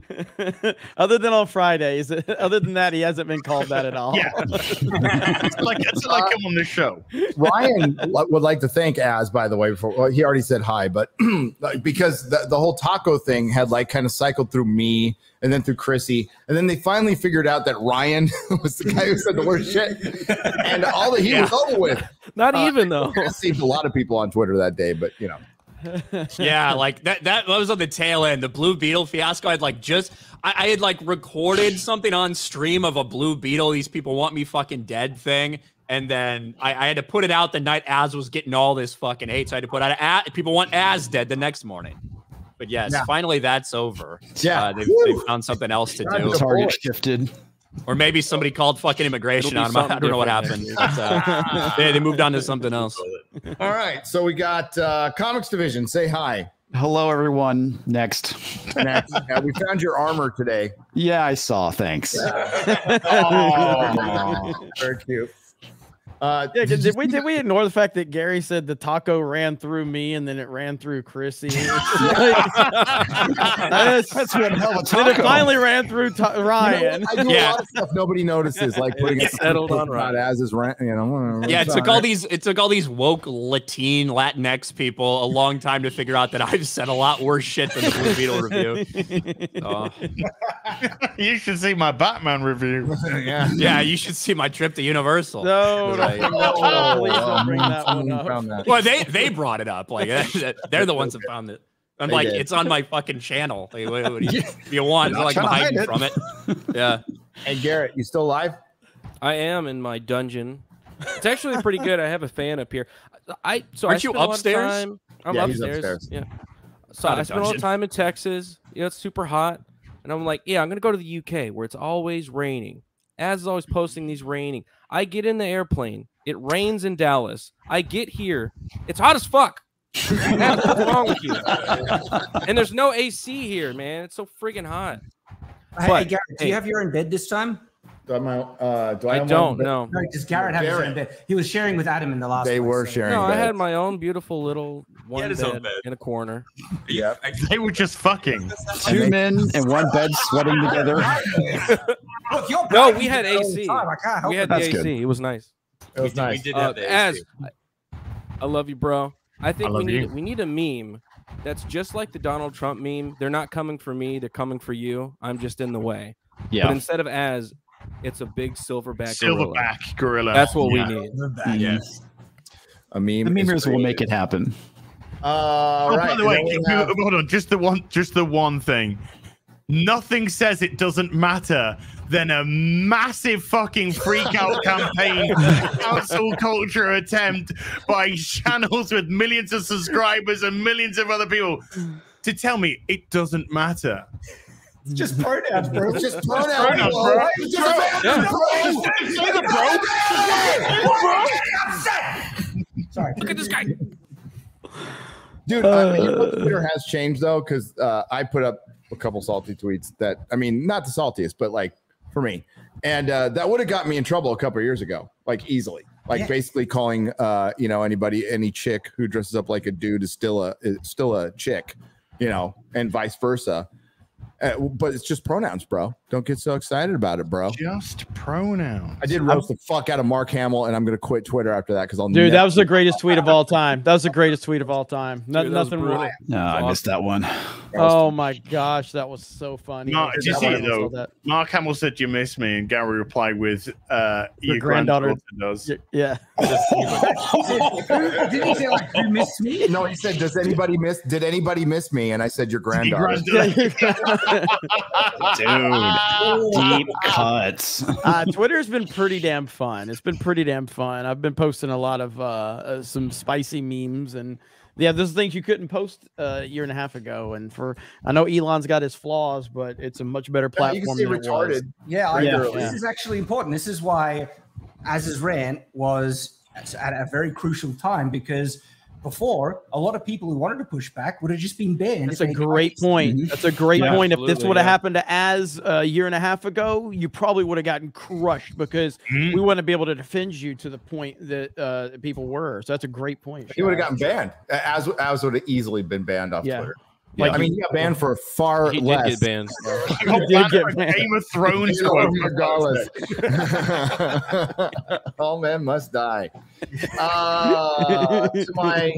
other than on Fridays, other than that, he hasn't been called that at all. Yeah. it's like it's like him on the show. Ryan would like to thank Az, by the way, before well, he already said hi, but because the, the whole taco thing had like kind of cycled through me and then through Chrissie, and then they finally figured out that Ryan was the guy who said the worst shit, and all that he was over with. Not Uh, even though. I saved a lot of people on Twitter that day, but you know. yeah, like that. That was on the tail end. The Blue Beetle fiasco. I'd like just. I, I had like recorded something on stream of a Blue Beetle. These people want me fucking dead thing. And then I, I had to put it out the night Az was getting all this fucking hate. So I had to put out a, people want Az dead the next morning. But yes, Yeah. finally that's over. Yeah. uh, they've, they've found something else to do. Target shifted. Or maybe somebody called fucking immigration on be. I don't know what happened. something But, uh, they, they moved on to something else. All right, so we got uh, Comix Division. Say hi. Hello, everyone. Next. Next, yeah, we found your armor today. Yeah, I saw. Thanks. Oh, very cute. Uh, Yeah, did did, we did we ignore the fact that Gary said the taco ran through me and then it ran through Chrissie? That's, That's one hell of a Then it finally ran through ta- You know Ryan. I do a Yeah. lot of stuff nobody notices, like putting It settled on not Ryan. as is rent. You know, Yeah, it took all all right. these it took all these woke Latin Latinx people a long time to figure out that I've said a lot worse shit than the Blue Beetle review. Oh. You should see my Batman review. yeah. Yeah, you should see my trip to Universal. No, don't Like- bring that. Please don't bring oh, that one oh, up. that. well, they they brought it up. Like they're the ones that found it. I'm They like, did. it's on my fucking channel. Like, what, what do you, if you want, Not like trying to hiding hide from it. Yeah. Hey Garrett, you still alive? I am in my dungeon. It's actually pretty good. I have a fan up here. I so Aren't I you spend a lot of upstairs? time- I'm Yeah, he's upstairs. upstairs. Yeah. So Not a I spend all the time in Texas. You know, it's super hot. And I'm like, yeah, I'm gonna go to the UK where it's always raining. Az is always posting these raining. I get in the airplane. It rains in Dallas. I get here. It's hot as fuck. What's wrong with you? And there's no AC here, man. It's so friggin' hot. Hey, But, Garrett, do hey, you have your own bed this time? Do I, uh, do I, I have don't know. No, does Garrett have his own bed? He was sharing with Adam in the last. They one, were so- sharing. No, I had my own beautiful little one had his own bed, bed. in a corner. Yeah. They were just fucking. Two men in one bed sweating together. Look, you're No, we had AC. I can't We had it. the AC. good. It was nice. It was nice. We did Uh, have the as AC. I love you, bro. I think I we need you. we need a meme that's just like the Donald Trump meme. They're not coming for me. They're coming for you. I'm just in the way. Yeah. But Yeah. instead of Az, it's a big silverback. gorilla. Silverback gorilla. That's what Yeah. we need. Yeah. A meme. The is memers will make it happen. Uh, Oh, right. by the way, and then we can you- have- hold on. Just the one. Just the one thing. Nothing says it doesn't matter than a massive fucking freak out campaign, cancel culture attempt by channels with millions of subscribers and millions of other people to tell me it doesn't matter. It's just pronouns, bro. It's just pronouns, Pronouns, bro. bro. It's just Yeah. pronouns, bro. Just say the Sorry. Look at this guy. Dude, I mean, you know, Twitter has changed though, because uh, I put up a couple salty tweets that I mean, not the saltiest, but like for me, and uh, that would have got me in trouble a couple of years ago, like easily. Like Yeah. basically calling, uh, you know, anybody, any chick who dresses up like a dude is still a is still a chick, you know, and vice versa. Uh, but it's just pronouns, bro. Don't get so excited about it, bro. Just pronouns. I did roast the fuck out of Mark Hamill, and I'm gonna quit Twitter after that because I'll Dude, that was the greatest tweet of all time. That was the greatest tweet of all time. No, Dude, nothing. brutal. Really, No, I missed that one. oh my gosh, that was so funny. Mark, I did you see it though? saw that. Mark Hamill said you miss me, and Gary replied with, uh, "Your, granddaughter- granddaughter, does." Y- Yeah. Didn't he say like you missed me? No, he said, "Does anybody miss? Did anybody miss me?" And I said, "Your granddaughter." Dude, deep cuts. uh, Twitter's been pretty damn fun. It's been pretty damn fun. I've been posting a lot of uh, uh, some spicy memes and yeah, there's things you couldn't post uh, a year and a half ago. And for I know Elon's got his flaws, but it's a much better Yeah, you can say than it retarded. Yeah, I, Yeah. this is actually important. This is why Az's rant was at a very crucial time because before a lot of people who wanted to push back would have just been banned. That's a great these- point. That's a great Yeah, point. If this would have yeah. happened to Az a year and a half ago, you probably would have gotten crushed because Mhm. we wouldn't be able to defend you to the point that uh, people were. So that's a great point. He would have gotten banned. Az as would have easily been banned off Yeah. Twitter. Like I mean, he got banned for far He less. did get banned. He got did get banned. Game of Thrones quote. Regardless, all men must die. Uh, to my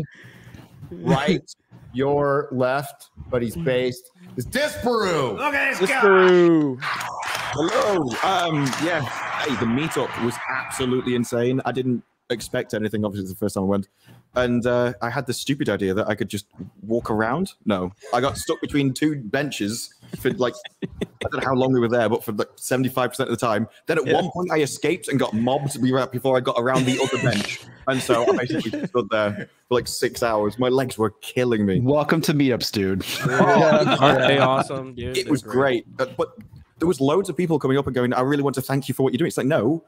right, your left, but he's based is Disparu. Disparu. Hello. Um, yeah. Hey, the meetup was absolutely insane. I didn't expect anything. Obviously, it's the first time I went, and uh, I had the stupid idea that I could just walk around. No, I got stuck between two benches for like I don't know how long we were there, but for like seventy-five percent of the time. Then at one point, I escaped and got mobbed be- before I got around the other bench, and so I basically stood there for like six hours. My legs were killing me. Welcome to meetups, dude. Aren't they awesome, dude? It They're was great. Uh, But there was loads of people coming up and going, I really want to thank you for what you're doing. It's like, no,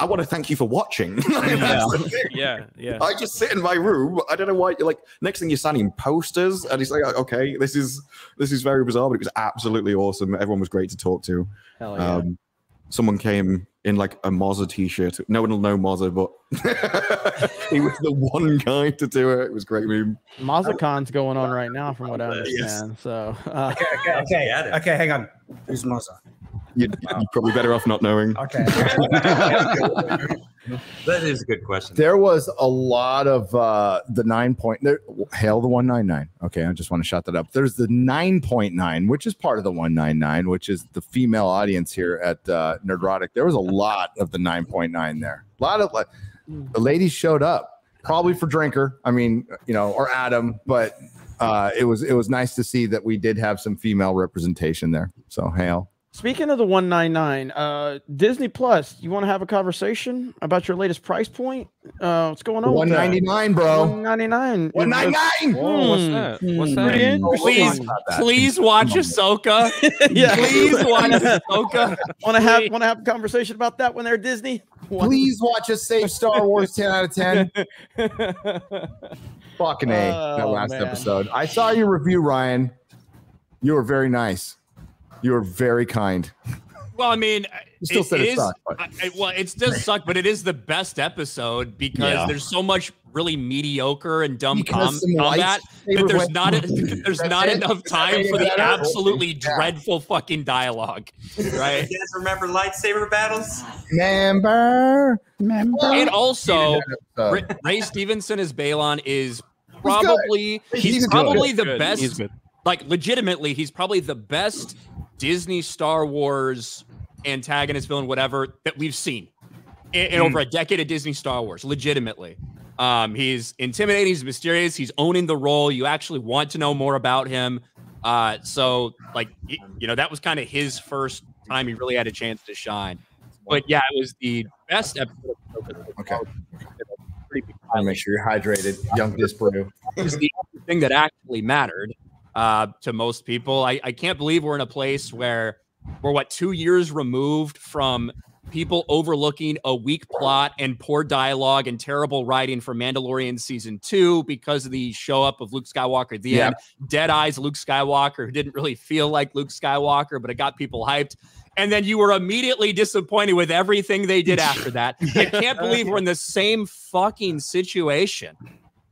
I want to thank you for watching. That's the thing. Yeah, yeah. I just sit in my room. I don't know why. You're like next thing you're signing posters, and it's like, okay, this is this is very bizarre, but it was absolutely awesome. Everyone was great to talk to. Hell yeah. Um, someone came in like a Mozza t-shirt. No one will know Mozza, but he was the one guy to do it. It was great meme. Mazacon's going on right now, from what I Yes. understand. So, uh, Okay, okay, okay, okay. Hang on. Who's Mazza? You'd, you're probably better off not knowing. Okay. That is a good question. There was a lot of uh the nine point there hail the 199. Okay, I just want to shout that up. There's the 9.9, which is part of the 199, which is the female audience here at uh Nerdrotic. There was a lot of the 9.9 there. A lot of like the ladies showed up, probably for drinker. I mean, you know, or Adam, but uh it was it was nice to see that we did have some female representation there. So hail. Speaking of the 199, uh Disney Plus, you want to have a conversation about your latest price point? Uh what's going on? 199, bro. 199. 199. Whoa, what's that? What's that? Please, interesting. please watch Ahsoka. Yeah. Please watch Ahsoka. Want to have want to have a conversation about that when they're Disney? Please watch us save Star Wars 10 out of 10. Fucking A, that Oh, last man. episode. I saw your review, Ryan. You were very nice. You were very kind. Well, I mean, You still said it is- sucked, I- I- well, it does suck, but it is the best episode because Yeah. there's so much really mediocre and dumb Because com- some combat that there's went- not there's not it? enough time for the better? absolutely Yeah. dreadful fucking dialogue, right? You guys remember lightsaber battles? Remember, member. And also, Hated Ray. Ray Stevenson as Baylan is probably He's he's, good. probably the Good. best. Good. Like legitimately, he's probably the best Disney Star Wars antagonist villain, whatever that we've seen in, in over a decade of Disney Star Wars. Legitimately, um, he's intimidating. He's mysterious. He's owning the role. You actually want to know more about him. Uh, so like you know that was kind of his first time he really had a chance to shine. But yeah, it was the best episode. Okay. Pretty big make sure you're hydrated. Young Disparu. is the only thing that actually mattered uh, to most people. I, I can't believe we're in a place where we're what two years removed from people overlooking a weak plot and poor dialogue and terrible writing for Mandalorian season two because of the show up of Luke Skywalker at the Yeah. end. Dead eyes Luke Skywalker, who didn't really feel like Luke Skywalker, but it got people hyped. And then you were immediately disappointed with everything they did after that. I can't believe we're in the same fucking situation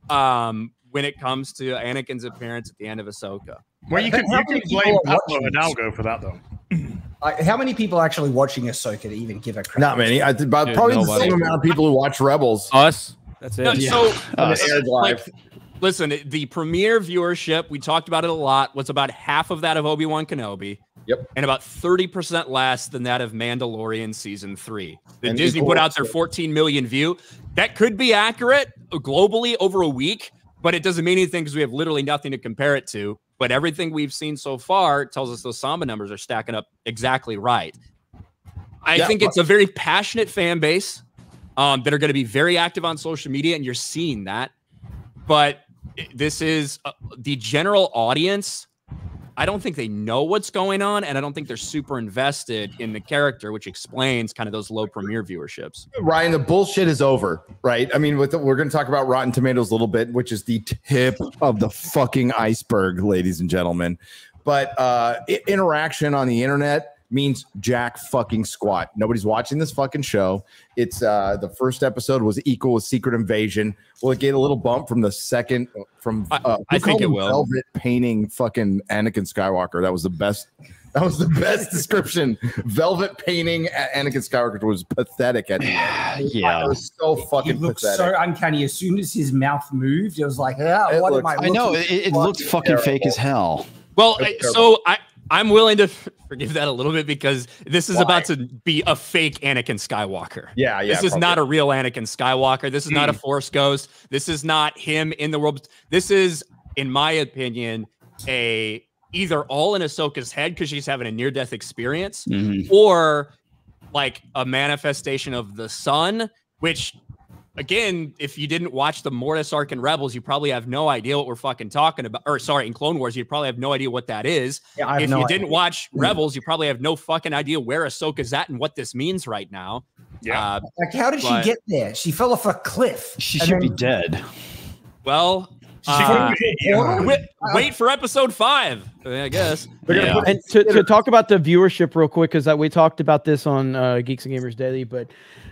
um, when it comes to Anakin's appearance at the end of Ahsoka. Well, you can, you can blame are Pablo watching Hidalgo for that, though. Uh, how many people are actually watching Ahsoka to even give a crap? Not many. I, about Dude, probably the same amount of people who watch Rebels. Us. That's it. No, So, Uh, like, listen, the premiere viewership, we talked about it a lot, was about half of that of Obi Wan Kenobi. Yep. And about 30% less than that of Mandalorian season three. The And Disney equal- put out their 14 million view. That could be accurate globally over a week, but it doesn't mean anything because we have literally nothing to compare it to. But everything we've seen so far tells us those Samba numbers are stacking up exactly right. I Yeah, think it's a very passionate fan base um, that are going to be very active on social media, and you're seeing that. But this is uh, the general audience. I don't think they know what's going on, and I don't think they're super invested in the character, which explains kind of those low premiere viewerships. Ryan, the bullshit is over, right? I mean, the, we're going to talk about Rotten Tomatoes a little bit, which is the tip of the fucking iceberg, ladies and gentlemen. But uh, interaction on the internet means jack fucking squat. Nobody's watching this fucking show. It's uh, the first episode was equal with Secret Invasion. Will it get a little bump from the second from? Uh, who I think it him will. Velvet painting fucking Anakin Skywalker. That was the best. That was the best description. Velvet painting Anakin Skywalker was pathetic at the end. Yeah. It was so He fucking looked pathetic. so uncanny. As soon as his mouth moved, it was like, ah, It what looked- am I? I know it, it looked fucking fake as hell. Well, I, so I I'm willing to forgive that a little bit because this is Why? about to be a fake Anakin Skywalker. Yeah, yeah, This is probably. not a real Anakin Skywalker. This is not a Mm. Force ghost. This is not him in the world. This is, in my opinion, a either all in Ahsoka's head because she's having a near death experience, Mhm. or like a manifestation of the sun, which again, if you didn't watch the Mortis arc in Rebels, you probably have no idea what we're fucking talking about. Or sorry, in Clone Wars, you probably have no idea what that is. Yeah, I have if no you idea. didn't watch Rebels, you probably have no fucking idea where Ahsoka's at and what this means right now. Yeah. Uh, Like, how did but- she get there? She fell off a cliff. She And should be dead. well, She uh, yeah. wait, wait for episode five, I guess. Yeah. And to, to talk about the viewership real quick, because that we talked about this on uh, Geeks and Gamers Daily, but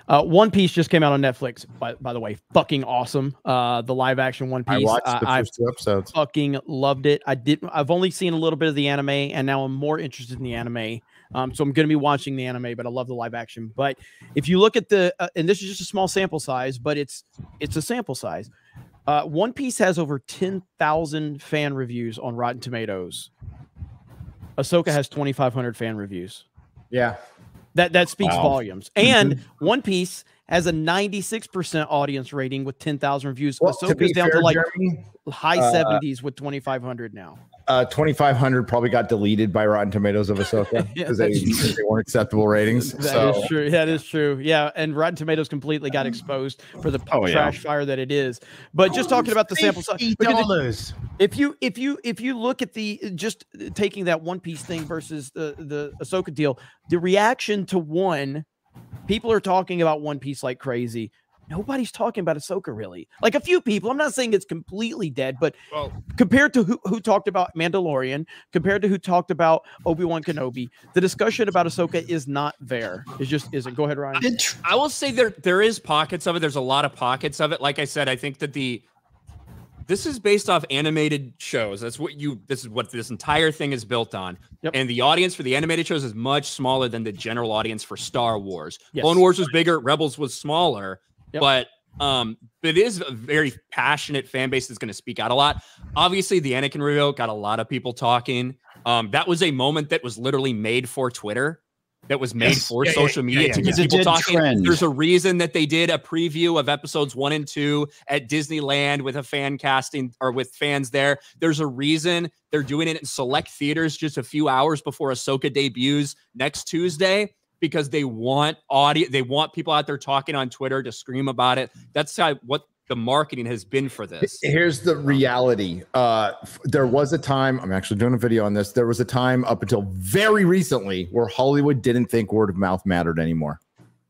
uh, One Piece just came out on Netflix. By, by the way, fucking awesome. Uh, the live action One Piece. I Piece. watched the I, first two episodes. fucking loved it. I did. I've only seen a little bit of the anime, and now I'm more interested in the anime. Um, so I'm going to be watching the anime, but I love the live action. But if you look at the, uh, and this is just a small sample size, but it's it's a sample size. Uh, One Piece has over ten thousand fan reviews on Rotten Tomatoes. Ahsoka has 2,500 fan reviews. Yeah. That that speaks Wow. volumes. And One Piece has a 96% audience rating with 10,000 reviews. Well, Ahsoka's down fair, to like Jeremy, high uh, 70s with 2,500 now. Uh, 2,500 probably got deleted by Rotten Tomatoes of Ahsoka Yeah, because they, they weren't acceptable ratings. That so is true. That is true. Yeah, and Rotten Tomatoes completely got exposed for the Oh, yeah. trash fire that it is. But just talking about the sample size, if- dollars. If you if you if you look at the just taking that One Piece thing versus the the Ahsoka deal, the reaction to one, people are talking about One Piece like crazy. Nobody's talking about Ahsoka really. Like a few people. I'm not saying it's completely dead, but compared to who, who talked about Mandalorian, compared to who talked about Obi Wan Kenobi, the discussion about Ahsoka is not there. It just isn't. Go ahead, Ryan. I will say there there is pockets of it. There's a lot of pockets of it. Like I said, I think that the this is based off animated shows. That's what you this is what this entire thing is built on. And the audience for the animated shows is much smaller than the general audience for Star Wars. Yes. Clone Wars was bigger, Rebels was smaller, but um it is a very passionate fan base that's going to speak out a lot. Obviously, the Anakin reveal got a lot of people talking. Um that was a moment that was literally made for Twitter. That was made Yes. for Yeah, social yeah, media yeah, to get people talking. trend. There's a reason that they did a preview of episodes one and two at Disneyland with a fan casting or with fans there. There's a reason they're doing it in select theaters just a few hours before Ahsoka debuts next Tuesday because they want audio, they want people out there talking on Twitter to scream about it. That's how what the marketing has been for this. Here's the reality. Uh, there was a time, I'm actually doing a video on this. There was a time up until very recently where Hollywood didn't think word of mouth mattered anymore.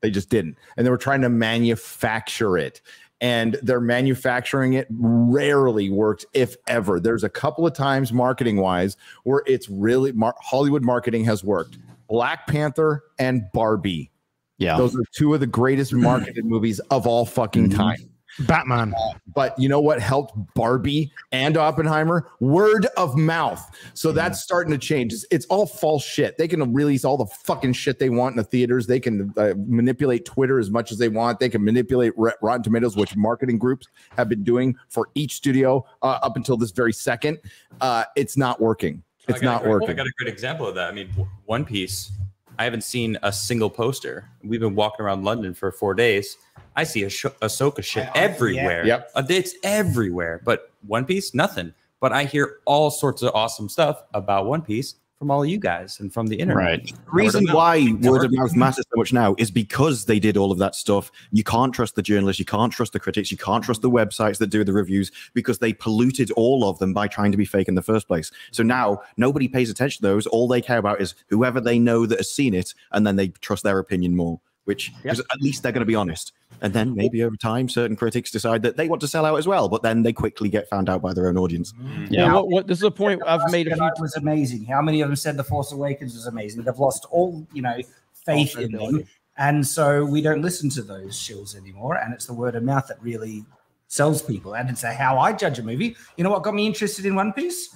They just didn't. And they were trying to manufacture it. And their manufacturing it rarely worked, if ever. There's a couple of times, marketing wise, where it's really mar- Hollywood marketing has worked. Black Panther and Barbie. Yeah. Those are two of the greatest marketed movies of all fucking time. Batman. But you know what helped Barbie and Oppenheimer? Word of mouth. So that's starting to change. It's, it's all false shit. They can release all the fucking shit they want in the theaters. They can uh, manipulate Twitter as much as they want. They can manipulate Ro- Rotten Tomatoes, which marketing groups have been doing for each studio uh, up until this very second. Uh, it's not working. It's not a great, working. I got a great example of that. I mean, One Piece. I haven't seen a single poster. We've been walking around London for four days. I see a Sho- Ahsoka shit everywhere. Yep. Uh, It's everywhere. But One Piece, nothing. But I hear all sorts of awesome stuff about One Piece from all of you guys and from the internet. Right. The reason why word of mouth matters so much now is because they did all of that stuff. You can't trust the journalists, you can't trust the critics, you can't trust the websites that do the reviews because they polluted all of them by trying to be fake in the first place. So now nobody pays attention to those. All they care about is whoever they know that has seen it, and then they trust their opinion more. Which because at least they're going to be honest. And then maybe over time, certain critics decide that they want to sell out as well, but then they quickly get found out by their own audience. Mm-hmm. Yeah. What, what this is a point I've made a few was amazing. How many of them said The Force Awakens was amazing? They've lost all, you know, faith oh, in them. And so we don't listen to those shills anymore. And it's the word of mouth that really sells people. And it's how I judge a movie. You know what got me interested in One Piece?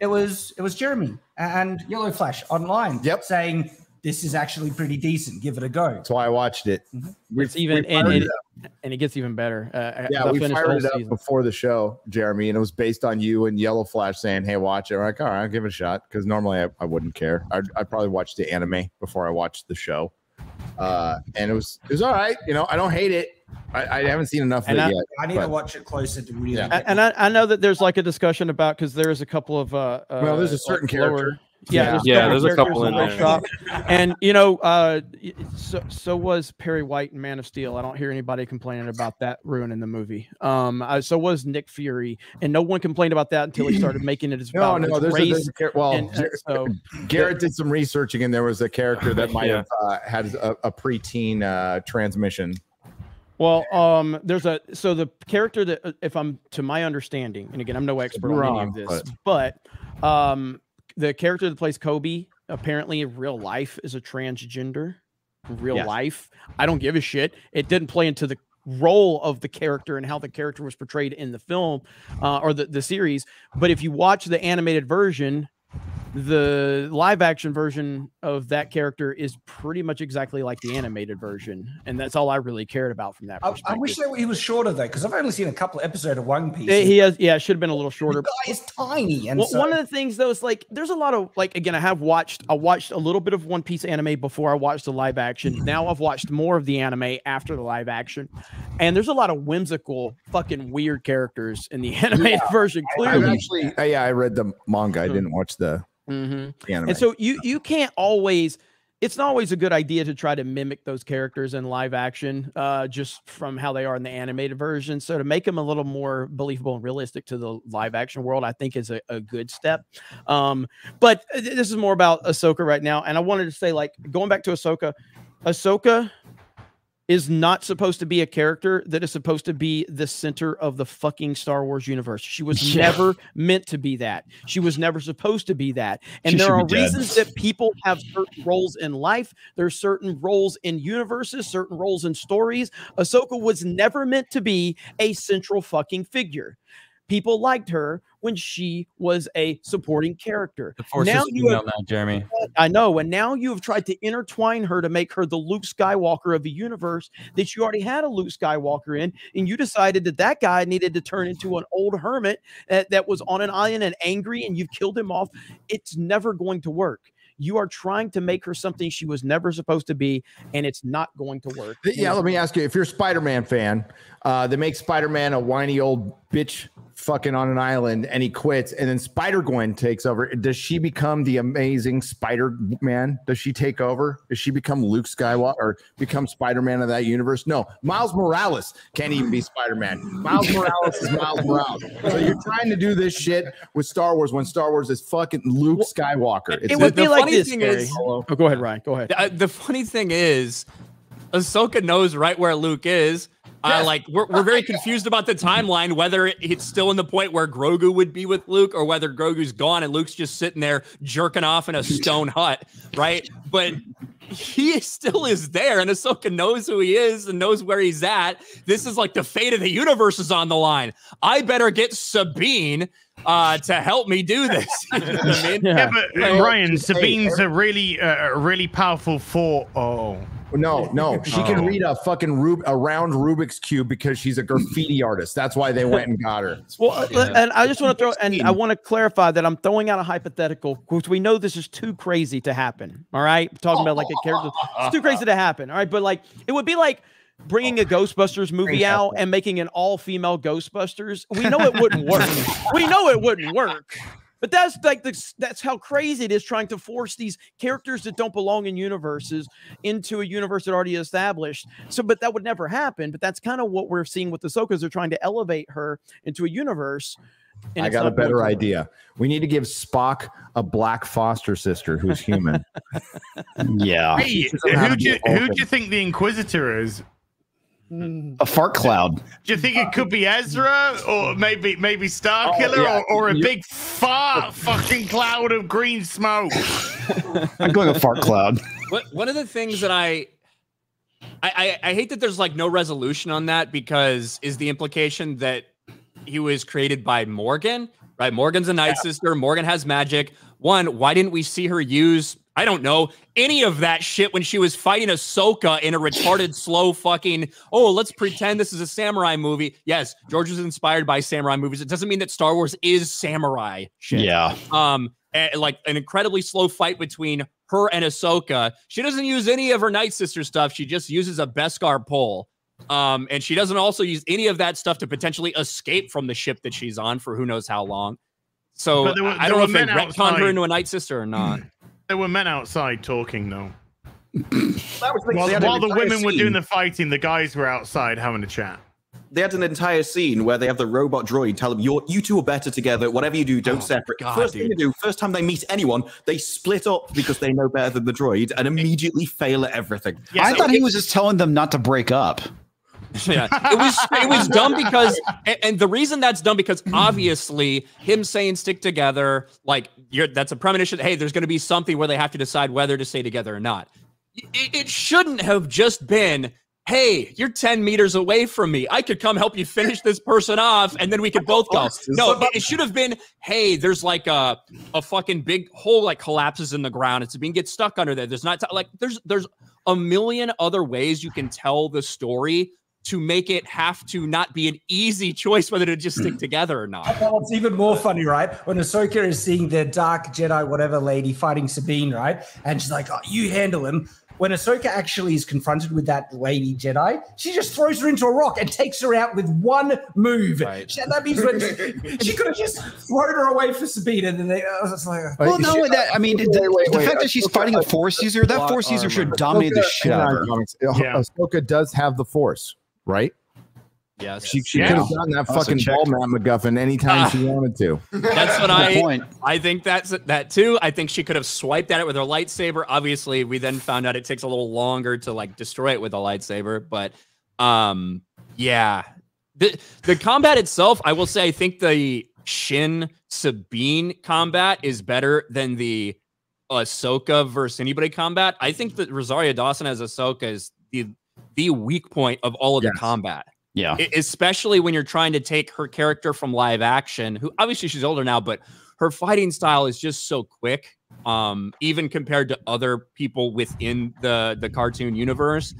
It was it was Jeremy and Yellow Flash online. Yep. Saying this is actually pretty decent. Give it a go. That's why I watched it. It's even we and it, it and it gets even better. Uh, Yeah, we finished fired it up season. before the show, Jeremy, and it was based on you and Yellow Flash saying, "Hey, watch it." We're like, all right, I'll give it a shot because normally I, I wouldn't care. I'd, I'd probably watch the anime before I watched the show, uh, and it was it was all right. You know, I don't hate it. I, I haven't seen enough of And it I- yet. I need but- to watch it closer to really. Yeah. and I, I know that there's like a discussion about because there is a couple of uh, uh Well, there's a like certain lower- character. Yeah Yeah. there's Yeah, there's a couple in that there. shop. and you know uh so so was Perry White in Man of Steel I don't hear anybody complaining about that ruining the movie um uh, so was Nick Fury and no one complained about that until he started making it as No, about no, his there's a, race there's a well, and, uh, so Garrett did some researching, and there was a character that might Yeah. have uh, had a, a preteen uh, transmission. Well, um, there's a so the character that, uh, if I'm to my understanding, and again, I'm no expert on any of this, but um, the character that plays Koby apparently in real life is a transgender. In real Yes. life, I don't give a shit. It didn't play into the role of the character and how the character was portrayed in the film uh, or the, the series. But if you watch the animated version, the live action version of that character is pretty much exactly like the animated version, and that's all I really cared about from that I. I wish that he was shorter though, because I've only seen a couple episodes of One Piece. He has, yeah, it should have been a little shorter. The guy is tiny, and Well, so, one of the things though is like there's a lot of like again I have watched I watched a little bit of One Piece anime before I watched the live action. Now I've watched more of the anime after the live action, and there's a lot of whimsical fucking weird characters in the animated version. I Clearly, actually, uh, yeah, I read the manga. I didn't watch the, Mhm. and so you you can't always. It's not always a good idea to try to mimic those characters in live action, uh, just from how they are in the animated version. So to make them a little more believable and realistic to the live action world, I think is a, a good step. Um, but this is more about Ahsoka right now, and I wanted to say, like, going back to Ahsoka, Ahsoka is not supposed to be a character that is supposed to be the center of the fucking Star Wars universe. She was Yeah. never meant to be that. She was never supposed to be that. And She there are reasons that people have certain roles in life. There's certain roles in universes, certain roles in stories. Ahsoka was never meant to be a central fucking figure. People liked her when she was a supporting character. Now you have now, Jeremy. I know. And now you have tried to intertwine her to make her the Luke Skywalker of the universe that you already had a Luke Skywalker in. And you decided that that guy needed to turn into an old hermit that, that was on an island and angry, and you've killed him off. It's never going to work. You are trying to make her something she was never supposed to be, and it's not going to work. Yeah, let me ask you: if you're a Spider-Man fan, uh, they make Spider-Man a whiny old bitch fucking on an island, and he quits, and then Spider Gwen takes over. Does she become the amazing Spider-Man? Does she take over? Does she become Luke Skywalker or become Spider-Man of that universe? No, Miles Morales can't even be Spider-Man. Miles Morales is Miles Morales. So you're trying to do this shit with Star Wars when Star Wars is fucking Luke Skywalker. It would be like funny thing Gary. is- oh, go ahead, Ryan. Go ahead. Uh, the funny thing is, Ahsoka knows right where Luke is. Uh, like we're, we're very confused about the timeline, whether it's still in the point where Grogu would be with Luke or whether Grogu's gone and Luke's just sitting there jerking off in a stone hut, right? But he still is there, and Ahsoka knows who he is and knows where he's at. This is like the fate of the universe is on the line. I better get Sabine uh, to help me do this. You know I mean? Yeah, but uh, Like- Ryan, Sabine's a really, uh, really powerful for. Oh, No, no, she can read a fucking Rub- a round Rubik's cube because she's a graffiti artist. That's why they went and got her. Well, uh, and I just want to throw, and I want to clarify that I'm throwing out a hypothetical because we know this is too crazy to happen. All right, talking about like a character, it's too crazy to happen. All right, but like it would be like bringing a Ghostbusters movie out and making an all-female Ghostbusters. We know it wouldn't work. we know it wouldn't work. But that's like the, that's how crazy it is trying to force these characters that don't belong in universes into a universe that already established. So, but that would never happen. But that's kind of what we're seeing with Ahsoka. is They're trying to elevate her into a universe. and I got a better to work. idea. We need to give Spock a black foster sister who's human. yeah. hey, Teaches them how who do you, who do you think the Inquisitor is? A fart cloud. Do you think it could be Ezra or maybe maybe Starkiller Oh, yeah. or, or a You- big fart fucking cloud of green smoke? I'm going a fart cloud. What, one of the things that I, I, I, I hate that there's like no resolution on that because is the implication that he was created by Morgan, right? Morgan's a night sister. Morgan has magic. One, why didn't we see her use, I don't know, any of that shit when she was fighting Ahsoka in a retarded, slow fucking, oh, let's pretend this is a samurai movie. Yes, George was inspired by samurai movies. It doesn't mean that Star Wars is samurai shit. Yeah. Um, like an incredibly slow fight between her and Ahsoka. She doesn't use any of her Night Sister stuff. She just uses a Beskar pole. Um, and she doesn't also use any of that stuff to potentially escape from the ship that she's on for who knows how long. So there were- I I don't know if they men retconned outside. her into a Night Sister or not. There were men outside talking though. That was the While, they had an while the entire women were doing the fighting, the guys were outside having a chat. They had an entire scene where they have the robot droid tell them, You're, you two are better together. Whatever you do, don't oh, separate. God, first thing they do, first time they meet anyone, they split up because they know better than the droid and immediately fail at everything. I thought he was just telling them not to break up. yeah, it was it was dumb because and, and the reason that's dumb because obviously him saying stick together like you're that's a premonition. Hey, there's going to be something where they have to decide whether to stay together or not. It, it shouldn't have just been hey, you're 10 meters away from me. I could come help you finish this person off and then we could both go. No, it, it should have been, hey, there's like a a fucking big hole like collapses in the ground It's being get stuck under there. There's not like there's there's a million other ways you can tell the story to make it have to not be an easy choice whether to just stick together or not. Well, it's even more funny, right? When Ahsoka is seeing the Dark Jedi, whatever lady fighting Sabine, right? And she's like, oh, you handle him. When Ahsoka actually is confronted with that lady Jedi, she just throws her into a rock and takes her out with one move. She- that means when she, she could have just thrown her away for Sabine, and then they, I was just like, Well, no, that I mean, the, the fact that she's fighting a force user, that force user should dominate dominated the Ahsoka- shit out of her. comics, Ah- Ahsoka does have the force, right? Yes. She, she Yeah. could have done that Also fucking check. ball mat MacGuffin anytime she wanted to. That's what I point. I think that's that too. I think she could have swiped at it with her lightsaber. Obviously, we then found out it takes a little longer to like destroy it with a lightsaber, but um yeah. The the combat itself, I will say I think the Shin Sabine combat is better than the Ahsoka versus anybody combat. I think that Rosario Dawson as Ahsoka is the the weak point of all of the combat. Yeah. E- especially when you're trying to take her character from live action, who obviously she's older now, but her fighting style is just so quick. Um, even compared to other people within the the cartoon universe,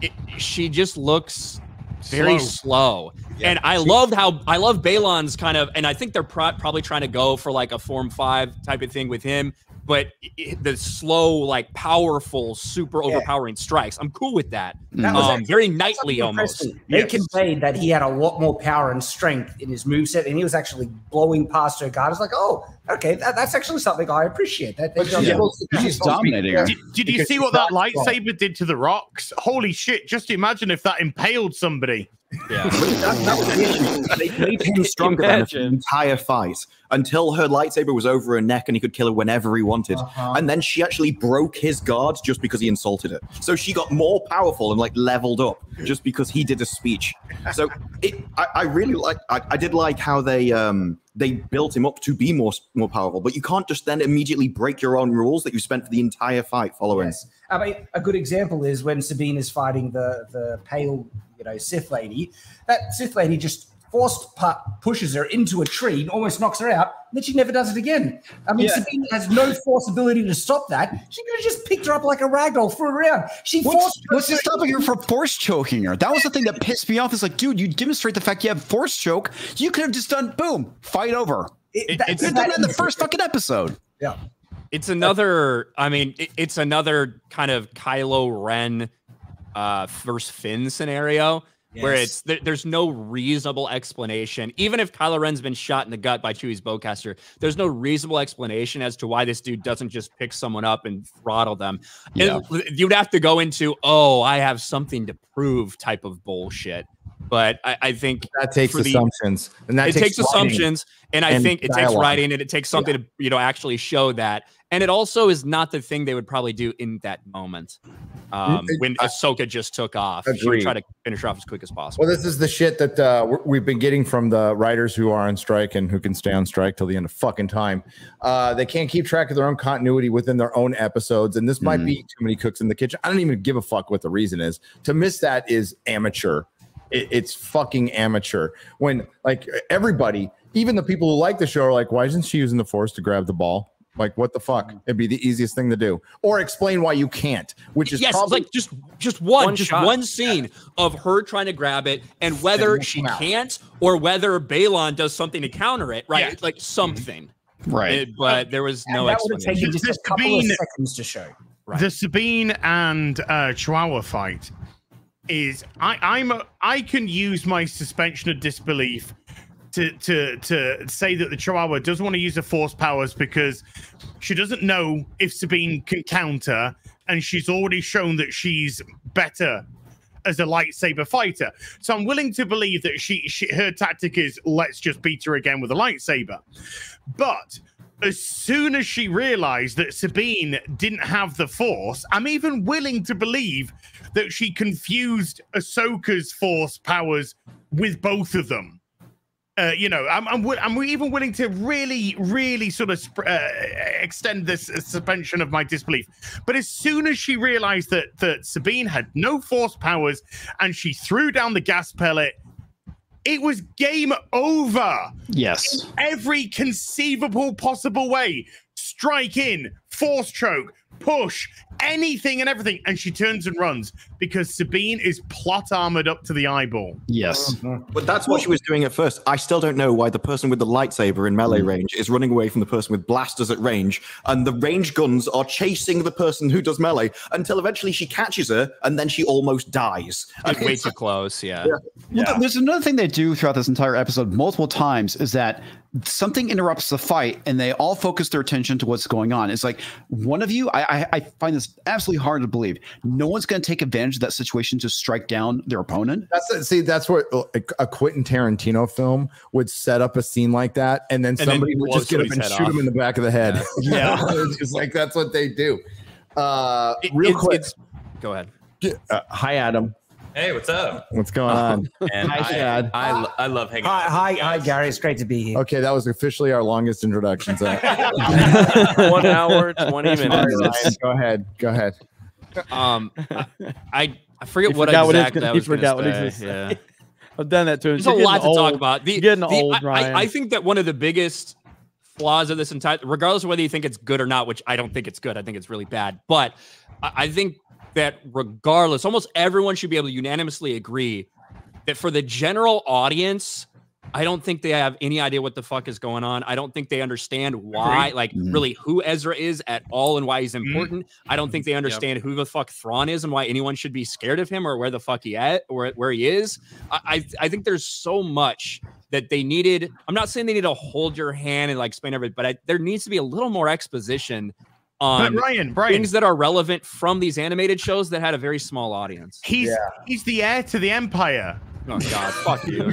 it, she just looks very slow. And I loved how I love Baylan's kind of, and I think they're pro- probably trying to go for like a Form Five type of thing with him. But i- i- the slow, like powerful, super overpowering strikes, I'm cool with that. That was Um, actually- very knightly almost. impressive. They conveyed that he had a lot more power and strength in his moveset, and he was actually blowing past her guard. It's like, oh, okay, that, that's actually something I appreciate. That But she's supposed to- she's supposed to be- Did, did you see what that not strong. lightsaber did to the rocks? Holy shit! Just imagine if that impaled somebody. Yeah, that, that was the issue. They made him stronger than the entire fight until her lightsaber was over her neck and he could kill her whenever he wanted. Uh-huh. And then she actually broke his guard just because he insulted her. So she got more powerful and like leveled up just because he did a speech. So it, I, I really like. I, I did like how they um they built him up to be more more powerful. But you can't just then immediately break your own rules that you spent for the entire fight following. I mean, a good example is when Sabine is fighting the the pale, you know, Sith lady. That Sith lady just forced pu- pushes her into a tree and almost knocks her out. And then she never does it again. I mean, Yeah. Sabine has no force ability to stop that. She could have just picked her up like a ragdoll, threw her around. She What's, forced. what's to stopping her from force choking her? That was the thing that pissed me off. Is like, dude, you demonstrate the fact you have force choke. You could have just done boom, fight over. It, that- you could done that in the first fucking episode. Yeah. It's another. I mean, it, it's another kind of Kylo Ren uh, versus Finn scenario where it's there, there's no reasonable explanation. Even if Kylo Ren's been shot in the gut by Chewie's bowcaster, there's no reasonable explanation as to why this dude doesn't just pick someone up and throttle them. Yeah. You'd have to go into, oh, I have something to prove type of bullshit. But I, I think That takes the- assumptions, and that it takes, writing assumptions, and I and think it takes writing, and it takes something to you know actually show that. And it also is not the thing they would probably do in that moment um, It- when Ahsoka just took off. She would try to finish off as quick as possible. Well, this is the shit that uh, we've been getting from the writers who are on strike and who can stay on strike till the end of fucking time. Uh, they can't keep track of their own continuity within their own episodes, and this might Mm. be too many cooks in the kitchen. I don't even give a fuck what the reason is. To miss that is amateur. It, it's fucking amateur. When like everybody, even the people who like the show, are like, "Why isn't she using the force to grab the ball?" Like, what the fuck? It'd be the easiest thing to do, or explain why you can't. Which is yes, probably like just just one, One just shot. one scene of her trying to grab it, and whether won't she out. can't or whether Baylan does something to counter it, right? Yeah. Like something, Right. It- but there was no that would have explanation. taken just a Just couple being- of seconds to show. The Sabine and uh, Chihuahua fight is I I'm a, I can use my suspension of disbelief to to to say that the Chihuahua doesn't want to use her force powers because she doesn't know if Sabine can counter, and she's already shown that she's better as a lightsaber fighter. So I'm willing to believe that she, she her tactic is let's just beat her again with a lightsaber. But as soon as she realized that Sabine didn't have the force, I'm even willing to believe that she confused Ahsoka's force powers with both of them. Uh, you know, I'm, I'm, I'm even willing to really, really sort of sp- uh, extend this uh, suspension of my disbelief. But as soon as she realized that that Sabine had no force powers and she threw down the gas pellet, it was game over. Yes. Every conceivable possible way. Strike in, force choke, push, anything and everything. And she turns and runs because Sabine is plot armored up to the eyeball. Yes. Mm-hmm. But that's what she was doing at first. I still don't know why the person with the lightsaber in melee mm. range is running away from the person with blasters at range, and the range guns are chasing the person who does melee until eventually she catches her, and then she almost dies. And Way too close. Yeah. Well, th- there's another thing they do throughout this entire episode multiple times is that something interrupts the fight and they all focus their attention to what's going on. It's like one of you, I, I, I find this absolutely hard to believe. No one's going to take advantage of that situation to strike down their opponent. That's see, that's what a, a Quentin Tarantino film would set up a scene like that, and then then somebody would just get up and shoot off. him in the back of the head. Yeah. it's just like that's what they do. Uh, It- real it's- quick, it's- Go ahead. uh, hi Adam, Hey, what's up? what's going on? And Hi, I, Chad. I, lo- I love hanging Hi, out. hi, hi, Gary. It's great to be here. Okay, that was officially our longest introduction. So. One hour, 20 minutes. Ryan, go ahead. Go ahead. Um, I I forget what forgot what he's gonna- I he was gonna forgot what he's say. Yeah. I've done that to him. There's You're a lot to talk about. The, You're getting the- old, I, Ryan. I, I think that one of the biggest flaws of this entire, regardless of whether you think it's good or not, which I don't think it's good, I think it's really bad. But I, I think that regardless, almost everyone should be able to unanimously agree that for the general audience, I don't think they have any idea what the fuck is going on. I don't think they understand why, Agreed. like, Mhm. really who Ezra is at all and why he's important. I don't think they understand who the fuck Thrawn is and why anyone should be scared of him or where the fuck he at or where he is. I I, I think there's so much that they needed. I'm not saying they need to hold your hand and like explain everything, but I, there needs to be a little more exposition on But Ryan, Brian, things that are relevant from these animated shows that had a very small audience. he's he's the heir to the Empire. Oh God, fuck you.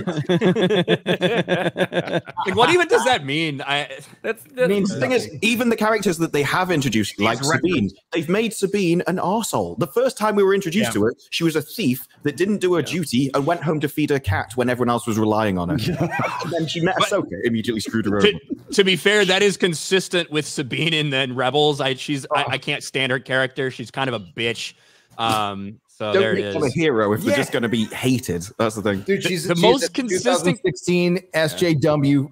like, what even does that mean? I That's, that's the thing is, even the characters that they have introduced, like Sabine, they've made Sabine an arsehole. The first time we were introduced Yeah. to her, she was a thief that didn't do her duty and went home to feed her cat when everyone else was relying on her. and then she met Ahsoka, immediately screwed her over. to, to be fair, that is consistent with Sabine in the Rebels. I she's I, I can't stand her character. She's kind of a bitch. Um, so Don't there it make them a hero if they're just going to be hated. That's the thing. Dude, she's the she's most a consistent- 2016 SJW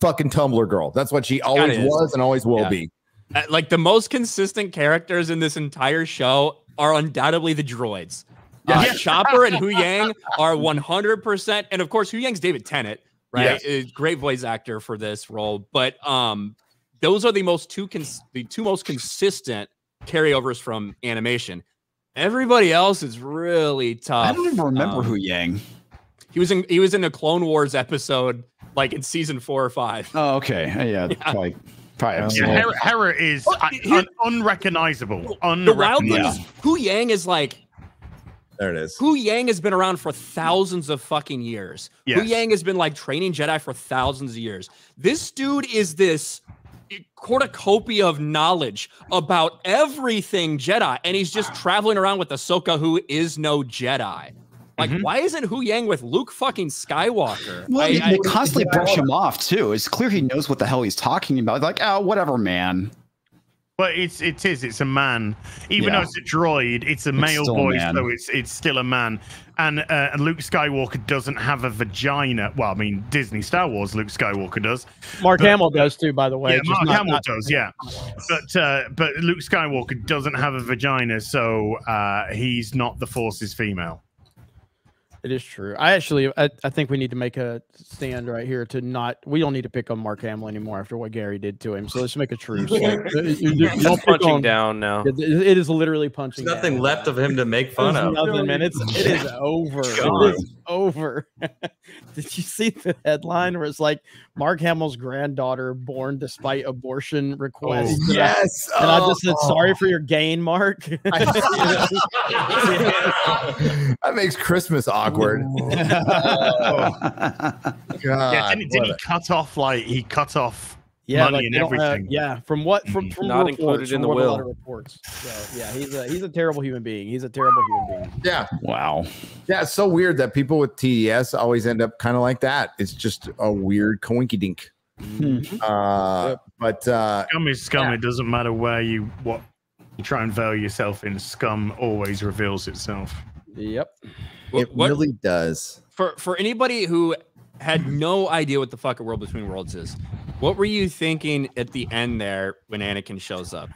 fucking Tumblr girl. That's what she always was and always will Yeah. be. Uh, like the most consistent characters in this entire show are undoubtedly the droids. Uh, Yeah. Chopper and Huyang are 100%. And of course, Huyang's David Tennant, right? Yes. Great voice actor for this role. But um, those are the most two cons- the two most consistent carryovers from animation. Everybody else is really tough. I don't even remember Um, who Yang. He was in he was in a Clone Wars episode, like in season four or five. Oh, okay. Uh, Yeah, probably. Probably. Yeah. Hera, Hera is Oh, un- here- un- unrecognizable. The wild thing Huyang is like There it is. Huyang has been around for thousands of fucking years. Hu Yes. Yang has been like training Jedi for thousands of years. This dude is this cornucopia of knowledge about everything Jedi, and he's just traveling around with Ahsoka, who is no Jedi. Like, mm-hmm. why isn't Huyang with Luke fucking Skywalker? Well, I- they- I- they constantly brush him off too. It's clear he knows what the hell he's talking about. Like, oh, whatever, man. But it's it is it's a man, even Yeah. though it's a droid, it's a male still voice, man. so it's it's still a man. And uh, and Luke Skywalker doesn't have a vagina. Well, I mean Disney Star Wars, Luke Skywalker does. Mark But- Hamill does too, by the way. yeah, Mark not- Hamill not- does, yeah. But uh, but Luke Skywalker doesn't have a vagina, so uh, he's not the Force's female. It is true. I actually, I, I think we need to make a stand right here to not. We don't need to pick on Mark Hamill anymore after what Gary did to him. So let's make a truce. Like, It's punching on- down now. It, it is literally punching. There's nothing down. left of him to make fun There's of. Nothing, man. It's it is over. It is over. Did you see the headline where it's like Mark Hamill's granddaughter born despite abortion request? Oh, And I- yes. And I just said, Oh. sorry for your gain, Mark. that makes Christmas awkward. Oh. God, yeah, didn't, didn't he cut off like he cut off Yeah, money like and they don't have- yeah, from what from from Not reports, included in the what will. reports. So yeah, he's a he's a terrible human being. He's a terrible human being. Yeah. Wow. Yeah, it's so weird that people with TDS always end up kind of like that. It's just a weird coinky dink. Uh, but uh, Scum is scum. It doesn't matter where you what you try and veil yourself in. Scum always reveals itself. Yep. it what- really does. For for anybody who had no idea what the fuck a world between worlds is, what were you thinking at the end there when Anakin shows up?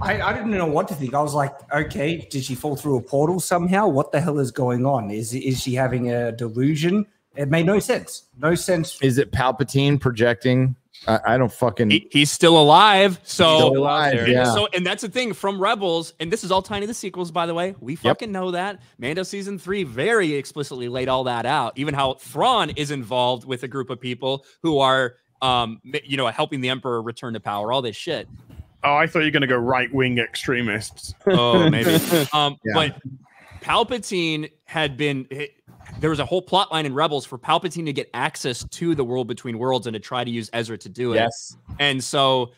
I, I didn't know what to think. I was like, okay, did she fall through a portal somehow? What the hell is going on? Is is she having a delusion? It made no sense. No sense. Is it Palpatine projecting? I, I don't fucking. He, he's still alive. So, Still alive, and yeah. so, and that's the thing from Rebels, and this is all tiny the sequels, by the way. We fucking know that. Mando season three very explicitly laid all that out. Even how Thrawn is involved with a group of people who are, um, you know, helping the Emperor return to power. All this shit. Oh, I thought you were going to go right wing extremists. Oh, maybe. Um, Yeah. but Palpatine had been. There was a whole plot line in Rebels for Palpatine to get access to the world between worlds and to try to use Ezra to do it. Yes. And so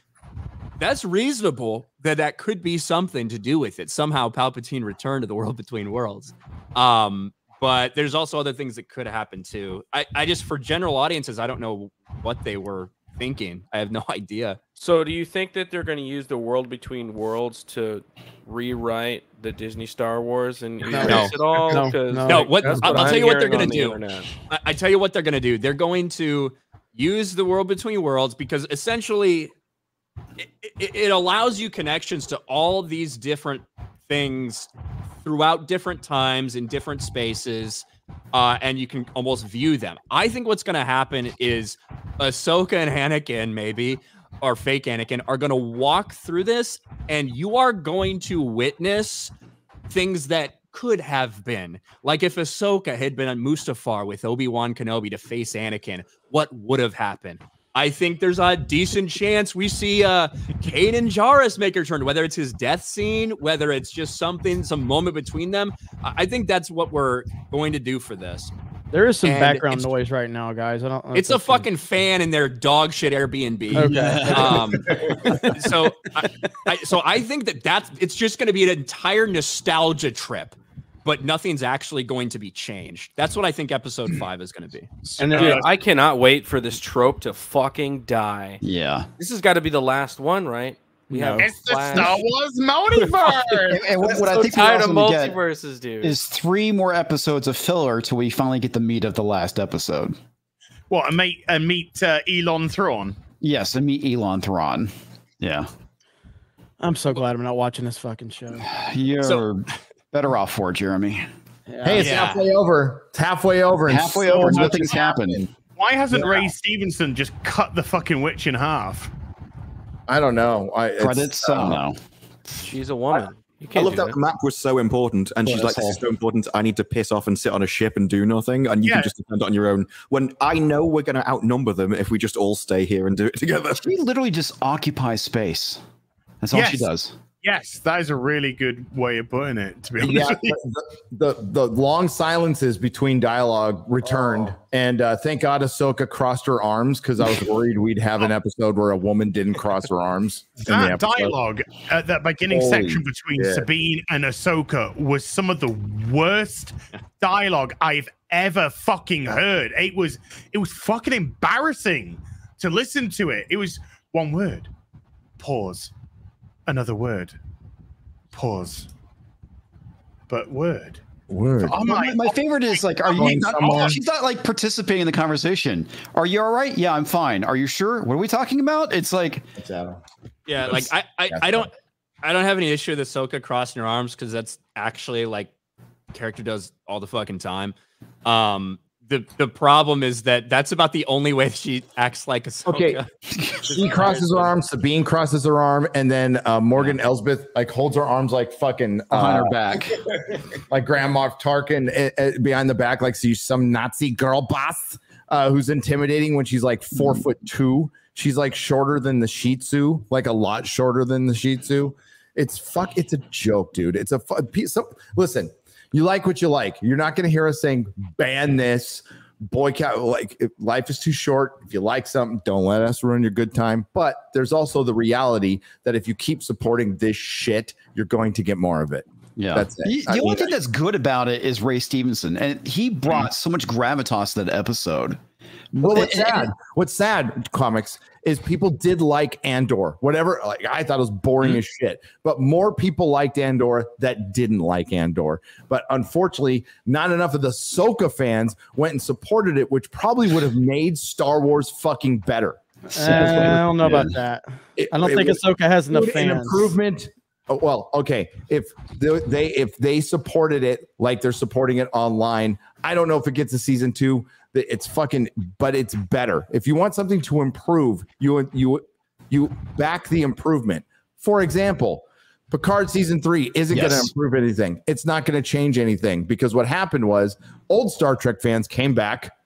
that's reasonable that that could be something to do with it. Somehow Palpatine returned to the world between worlds. Um, but there's also other things that could happen too. I, I just for general audiences, I don't know what they were thinking. I have no idea. So, do you think that they're going to use the world between worlds to rewrite the Disney Star Wars and No. erase it all? No, 'Cause no. What that's I'll, I'll tell you what they're going to on the do. I, I tell you what they're going to do. They're going to use the world between worlds because essentially it, it, it allows you connections to all these different things throughout different times in different spaces. Uh, and you can almost view them. I think what's going to happen is Ahsoka and Anakin, maybe, or fake Anakin, are going to walk through this, and you are going to witness things that could have been. Like if Ahsoka had been on Mustafar with Obi Wan Kenobi to face Anakin, what would have happened? I think there's a decent chance we see uh Kanan Jarrus make a return, whether it's his death scene, whether it's just something, some moment between them. I I think that's what we're going to do for this. There is some And background noise right now, guys. I don't. It's a fucking fan in their dog shit Airbnb. Okay. Um, so, I, I, so I think that that's it's just going to be an entire nostalgia trip, but nothing's actually going to be changed. That's what I think Episode Five is going to be. And dude, I cannot wait for this trope to fucking die. Yeah. This has got to be the last one, right? We have It's the Star Wars multiverse. And, and what, I'm I so think we're tired also of gonna get multiverses, dude. is three more episodes of filler till we finally get the meat of the last episode. What and meet and meet uh, Elon Thrawn. Yes, and meet Elon Thrawn. Yeah, I'm so glad I'm not watching this fucking show. you're better off for it, Jeremy. Hey, it's halfway over. It's halfway over. and Halfway so over, nothing's is happening. happened. Why hasn't Yeah. Ray Stevenson just cut the fucking witch in half? I don't know. I, it's, Credits, I don't uh, know. She's a woman. You I can't love do that the map was so important, and Yeah, she's like, that's "This is so important. I need to piss off and sit on a ship and do nothing, and you Yeah. can just depend on your own." When I know we're going to outnumber them if we just all stay here and do it together. She literally just occupies space. That's all she does. Yes, that is a really good way of putting it. To be honest, yeah, the, the the long silences between dialogue returned, and uh, thank God Ahsoka crossed her arms because I was worried we'd have an episode where a woman didn't cross her arms. in the that dialogue at that beginning Holy section between shit. Sabine and Ahsoka was some of the worst dialogue I've ever fucking heard. It was it was fucking embarrassing to listen to it. It was one word, pause, another word, pause, but word. Word. I'm my, my favorite is like, are you not, somewhere. she's not like participating in the conversation. Are you all right? Yeah, I'm fine. Are you sure? What are we talking about? It's like, Yeah, like I, I, I don't, I don't have any issue with Ahsoka crossing her arms because that's actually like character does all the fucking time. Um, the the problem is that that's about the only way she acts like a Okay, she crosses her arm. Sabine crosses her arm, and then uh, Morgan Elsbeth like holds her arms like fucking behind uh, her back. like Grandma Tarkin uh, behind the back, like she's some Nazi girl boss uh, who's intimidating when she's like four foot two. She's like shorter than the Shih Tzu, like a lot shorter than the Shih Tzu. It's fuck. It's a joke, dude. It's a fu- piece. So, listen, you like what you like. You're not going to hear us saying ban this, boycott like if life is too short. If you like something don't let us ruin your good time. But there's also the reality that if you keep supporting this shit you're going to get more of it Yeah. that's it The, I the only mean, thing that's good about it is Ray Stevenson, and he brought so much gravitas to that episode. Well, what's And- sad? What's sad, comics, is people did like Andor. Whatever, like I thought it was boring Mm-hmm. as shit. But more people liked Andor that didn't like Andor. But unfortunately, not enough of the Soka fans went and supported it, which probably would have made Star Wars fucking better. Uh, I don't know about that. I don't think Ahsoka has enough Would an fans. improvement. Oh, well, okay. If they, if they supported it like they're supporting it online, I don't know if it gets a season two. It's fucking, but it's better. If you want something to improve, you you you back the improvement. For example, Picard season three isn't going to improve anything. It's not going to change anything because what happened was old Star Trek fans came back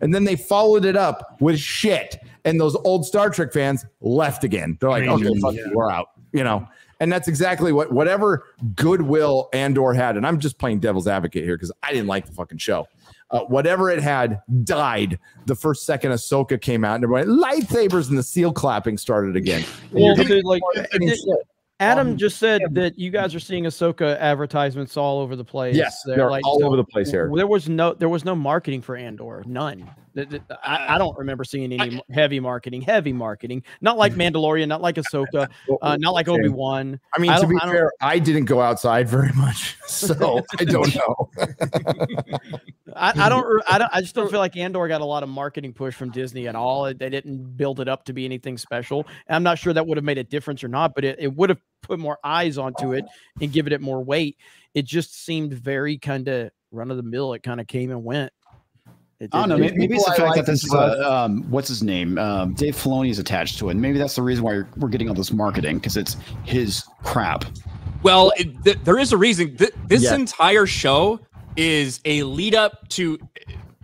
and then they followed it up with shit. And those old Star Trek fans left again. They're like, Crazy, okay, fuck yeah. we're out. You know, and that's exactly what whatever goodwill Andor had. And I'm just playing devil's advocate here because I didn't like the fucking show. Uh, whatever it had died the first second Ahsoka came out, and everybody lightsabers and the seal clapping started again. Well, you're dude, like more it- shit. Adam just said that you guys are seeing Ahsoka advertisements all over the place. Yes, they're all over the place here. There was no there was no marketing for Andor, none. I, I don't remember seeing any heavy marketing, heavy marketing. Not like Mandalorian, not like Ahsoka, uh, not like Obi Wan. I mean, to be I fair, I didn't go outside very much, so I don't know. I, I don't. I don't. I just don't feel like Andor got a lot of marketing push from Disney at all. They didn't build it up to be anything special. And I'm not sure that would have made a difference or not, but it, it would have put more eyes onto it and given it more weight. It just seemed very kind of run of the mill. It kind of came and went. It I don't know. Maybe, maybe it's the fact like that this is is a, um, what's his name? Um, Dave Filoni is attached to it. Maybe that's the reason why you're, we're getting all this marketing because it's his crap. Well, it, th- there is a reason. Th- this Yeah. entire show is a lead up to.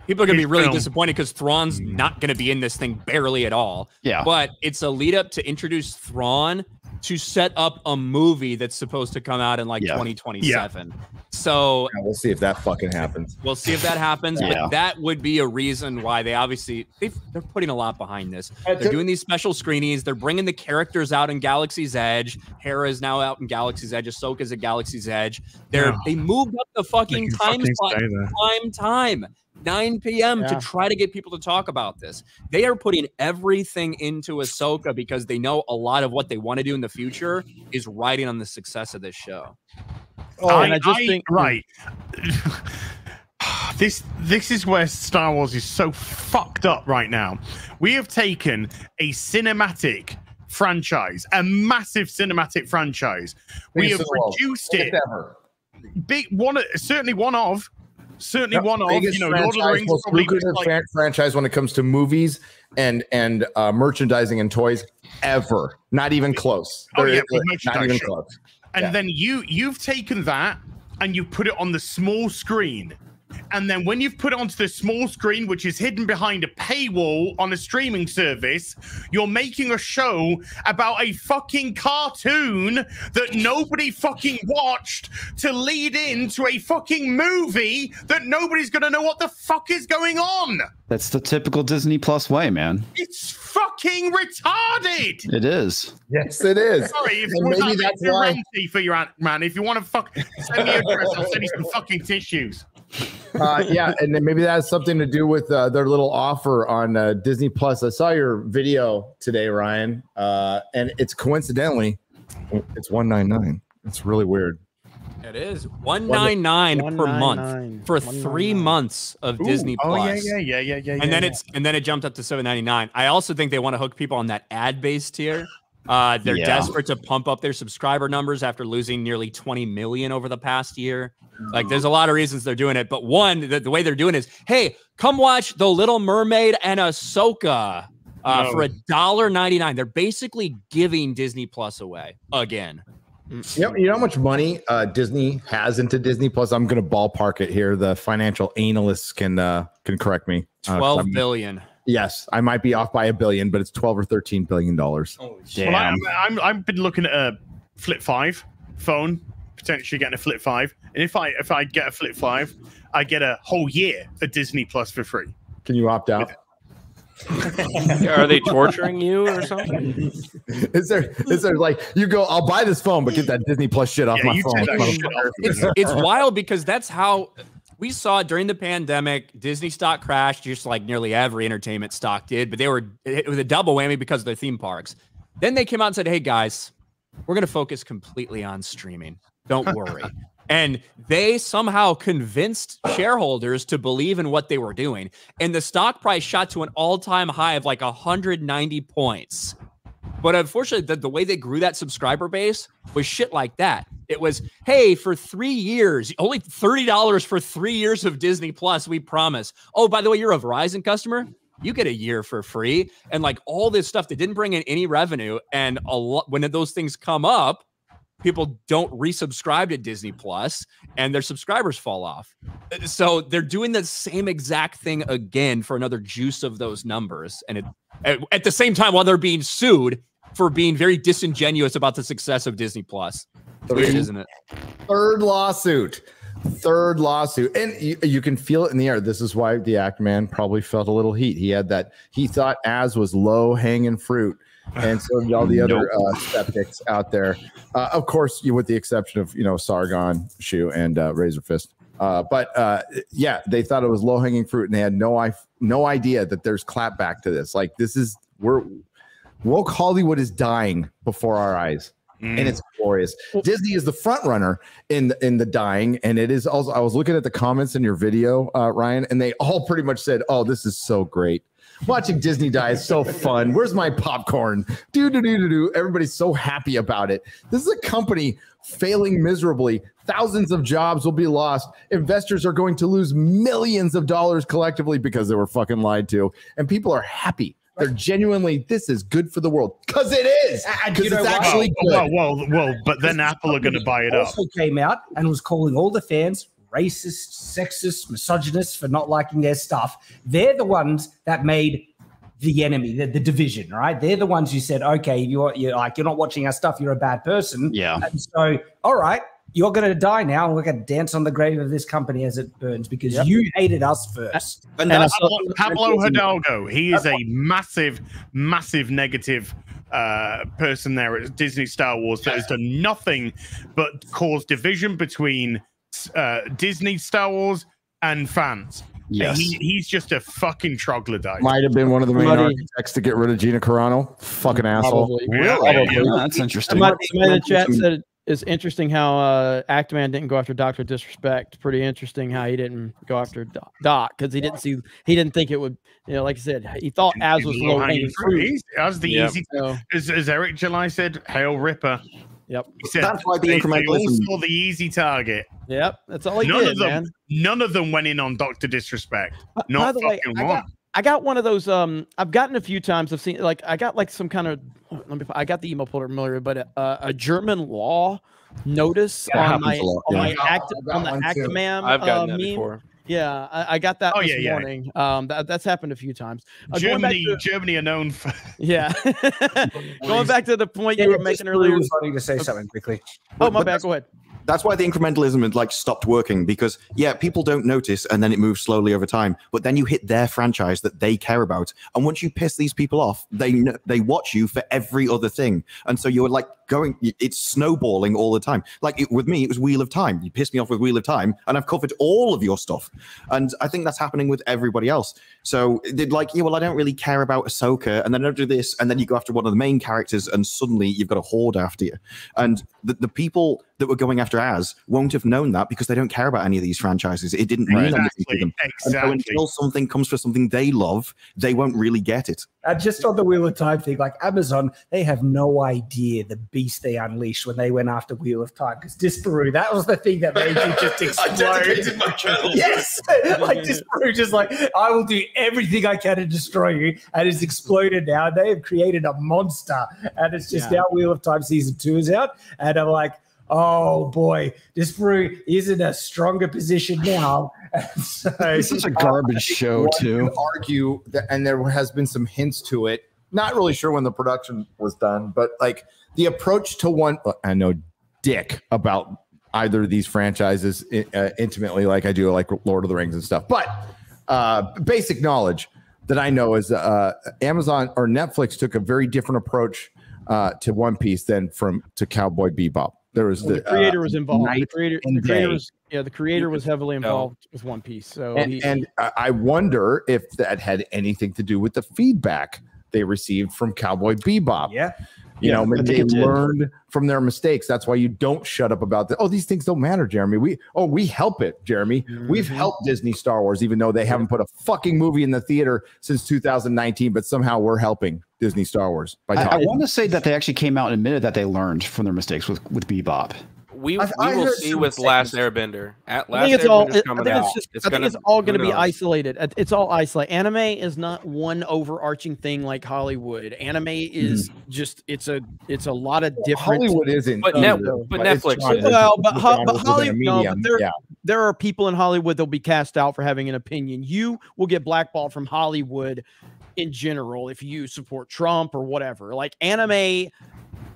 People are going to be really film. disappointed because Thrawn's not going to be in this thing barely at all. Yeah. But it's a lead up to introduce Thrawn to set up a movie that's supposed to come out in like Yeah. 2027. So Yeah, we'll see if that fucking happens. We'll see if that happens, Yeah. but that would be a reason why they obviously they've, they're putting a lot behind this. Uh, They're to- doing these special screenings. They're bringing the characters out in Galaxy's Edge. Hera is now out in Galaxy's Edge. Ahsoka's at Galaxy's Edge. They're Yeah. they moved up the fucking can time fucking slot, stay time. 9 p.m. Yeah. to try to get people to talk about this. They are putting everything into Ahsoka because they know a lot of what they want to do in the future is riding on the success of this show. Oh, and I just think right. this this is where Star Wars is so fucked up right now. We have taken a cinematic franchise, a massive cinematic franchise. We have Biggest in reduced it. ever. Big one, certainly one of, certainly Yep, one of. You know, Lord of the franchise, Rings most probably lucrative like, fran- franchise when it comes to movies and and uh, merchandising and toys ever. Not even close. Oh, yeah, is- not even sure. close. and Yeah. then you you've taken that and you've put it on the small screen and then when you've put it onto the small screen which is hidden behind a paywall on a streaming service you're making a show about a fucking cartoon that nobody fucking watched to lead into a fucking movie that nobody's gonna know what the fuck is going on That's the typical Disney Plus way, man. it's fucking retarded It is. Yes, it is. Sorry, if And was maybe that that's too why. for your aunt, man. If you want to fuck, send me your address. I'll send you some fucking tissues. uh, yeah, and then maybe that has something to do with uh, their little offer on uh, Disney Plus. I saw your video today, Ryan, uh, and it's coincidentally it's one nine nine. It's really weird. It is 199 per month for 3 months of Disney Ooh, oh, Plus. yeah, yeah, yeah, yeah, yeah. and then yeah. it's and then it jumped up to 799. I also think they want to hook people on that ad-based tier. Uh, they're Yeah. desperate to pump up their subscriber numbers after losing nearly 20 million over the past year. Like, there's a lot of reasons they're doing it, but one, the, the way they're doing it is, hey, come watch The Little Mermaid and Ahsoka uh, No. for a dollar ninety nine. They're basically giving Disney Plus away again. You know, you know how much money uh, Disney has into Disney Plus. I'm going to ballpark it here. The financial analysts can uh, can correct me. Uh, Twelve billion. Yes, I might be off by a billion, but it's twelve or thirteen billion dollars. Oh Well, I, I'm, I've been looking at a Flip Five phone, potentially getting a Flip Five, and if I if I get a Flip Five, I get a whole year of Disney Plus for free. Can you opt out? Are they torturing you or something? Is there is there like you go? I'll buy this phone, but get that Disney Plus shit off Yeah, my phone. take that shit off. it's it's wild because that's how we saw during the pandemic. Disney stock crashed, just like nearly every entertainment stock did. But they were it was a double whammy because of their theme parks. Then they came out and said, "Hey guys, we're going to focus completely on streaming. Don't worry." and they somehow convinced shareholders to believe in what they were doing, and the stock price shot to an all-time high of like 190 points. But unfortunately, the, the way they grew that subscriber base was shit like that. It was, hey, for three years, only $30 for three years of Disney Plus, we promise. Oh, by the way, you're a Verizon customer. You get a year for free. And like all this stuff that didn't bring in any revenue. And a lot when those things come up, people don't resubscribe to Disney Plus and their subscribers fall off. So they're doing the same exact thing again for another juice of those numbers. And it, at, at the same time, while they're being sued for being very disingenuous about the success of Disney Plus. Weird, isn't it? Third lawsuit. Third lawsuit. And you, you can feel it in the air. This is why the Act Man probably felt a little heat. He had that, he thought Az was low hanging fruit. And so all the other uh, skeptics out there. Uh, of course, you with the exception of, you know, Sargon, Shoe, and uh, Razorfist. Uh, but uh, yeah, they thought it was low hanging fruit and they had no, I- no idea that there's clapback to this. Like, this is, we're, woke Hollywood is dying before our eyes. And it's glorious. Disney is the front runner in in the dying, and it is also. I was looking at the comments in your video, uh, Ryan, and they all pretty much said, "Oh, this is so great. Watching Disney die is so fun. Where's my popcorn? Do do do do do. Everybody's so happy about it. This is a company failing miserably. Thousands of jobs will be lost. Investors are going to lose millions of dollars collectively because they were fucking lied to, and people are happy. They're genuinely. This is good for the world because it is. Because you it's know what? actually good. Well, well, well, but then Apple are going to buy it up. also came out and was calling all the fans racist, sexist, misogynist for not liking their stuff. They're the ones that made the enemy, the, the division, right? They're the ones who said, okay, you're, you're like, you're not watching our stuff, you're a bad person. Yeah. And so, all right, you're going to die now, and we're going to dance on the grave of this company as it burns because Yep. you hated us first. And Pablo, Pablo Hidalgo, he is a massive, massive negative uh, person there at Disney Star Wars that has done nothing but cause division between uh, Disney Star Wars and fans. Yes. He, he's just a fucking troglodyte. Might have been one of the main Somebody- architects to get rid of Gina Carano. Fucking asshole. Probably. Yeah, Probably. yeah, yeah. that's interesting. Somebody, somebody in the chat said it's interesting how uh, Act Man didn't go after Doctor Disrespect. Pretty interesting how he didn't go after Doc- Doc because he didn't see he didn't think it would. You know, like I said, he thought Az was low hanging fruit. As the Yep. easy, as, as Eric July said, "Hail Ripper." Yep. He said That's why the they, they incrementalism- saw the easy target. Yep, that's all he none did, of them, man. none of them went in on Doctor Disrespect. By Not the way, fucking I one. got, I got one of those. Um, I've gotten a few times. I've seen like I got like some kind of. Let me. I got the email pulled familiar, but uh, a German law notice That on my on yeah. my I act I on the one too. Actimam. I've gotten uh, that meme. before. Yeah, I, I got that Oh, this yeah, yeah. Um, that, that's happened a few times. Uh, Germany, to- Germany are known for. yeah. going back to the point you were making earlier. was wanting to say something quickly. Oh, my But bad. Go ahead. That's why the incrementalism had like stopped working because yeah, people don't notice and then it moves slowly over time. But then you hit their franchise that they care about, and once you piss these people off, they kn- they watch you for every other thing, and so you're like going, it's snowballing all the time. Like it, with me, it was Wheel of Time. You pissed me off with Wheel of Time, and I've covered all of your stuff, and I think that's happening with everybody else. So they'd like, yeah, well, I don't really care about Ahsoka, and then I don't do this, and then you go after one of the main characters, and suddenly you've got a horde after you, and the, the people that were going after Az won't have known that because they don't care about any of these franchises. It didn't mean anything to Exactly, them. And so exactly. until something comes for something they love, they won't really get it. And just on the Wheel of Time thing, like Amazon, they have no idea the beast they unleashed when they went after Wheel of Time. Because Disparu, that was the thing that made you just explode. yes, like Disparu, just like I will do everything I can to destroy you, and it's exploded now. They have created a monster, and it's just Yeah. now Wheel of Time season two is out, and I'm like. Oh boy, Disparu is in a stronger position now. So, It's such a garbage show too. argue that, and there has been some hints to it. Not really sure when the production was done, but like the approach to one, I know dick about either of these franchises uh, intimately, like I do, like Lord of the Rings and stuff. But uh, basic knowledge that I know is uh, Amazon or Netflix took a very different approach uh, to One Piece than from to Cowboy Bebop. There was Well, the, the creator uh, was involved. The creator, the creator was yeah, the creator was heavily involved with One Piece. So and, he, and I I wonder if that had anything to do with the feedback they received from Cowboy Bebop. Yeah. You Yeah, know, I maybe they learned from their mistakes. That's why you don't shut up about the oh, these things don't matter, Jeremy. We oh, we help it, Jeremy. We've Mm-hmm. helped Disney Star Wars, even though they haven't put a fucking movie in the theater since 2019, but somehow we're helping Disney Star Wars by I, I want to say that they actually came out and admitted that they learned from their mistakes with with Bebop. We, I- we I will see with. Last Airbender. At I Last think it's all. Airbender's I think out. it's just. I gonna- it's all going to be isolated. It's all isolated. Anime is not one overarching thing like Hollywood. Anime is just. It's a. It's a lot of different. Hollywood isn't, But either, net- but Netflix genres. is. Well, but, Ho- but Hollywood, no, but there, yeah. there are people in Hollywood that'll be cast out for having an opinion. You will get blackballed from Hollywood in general if you support Trump or whatever. Like anime,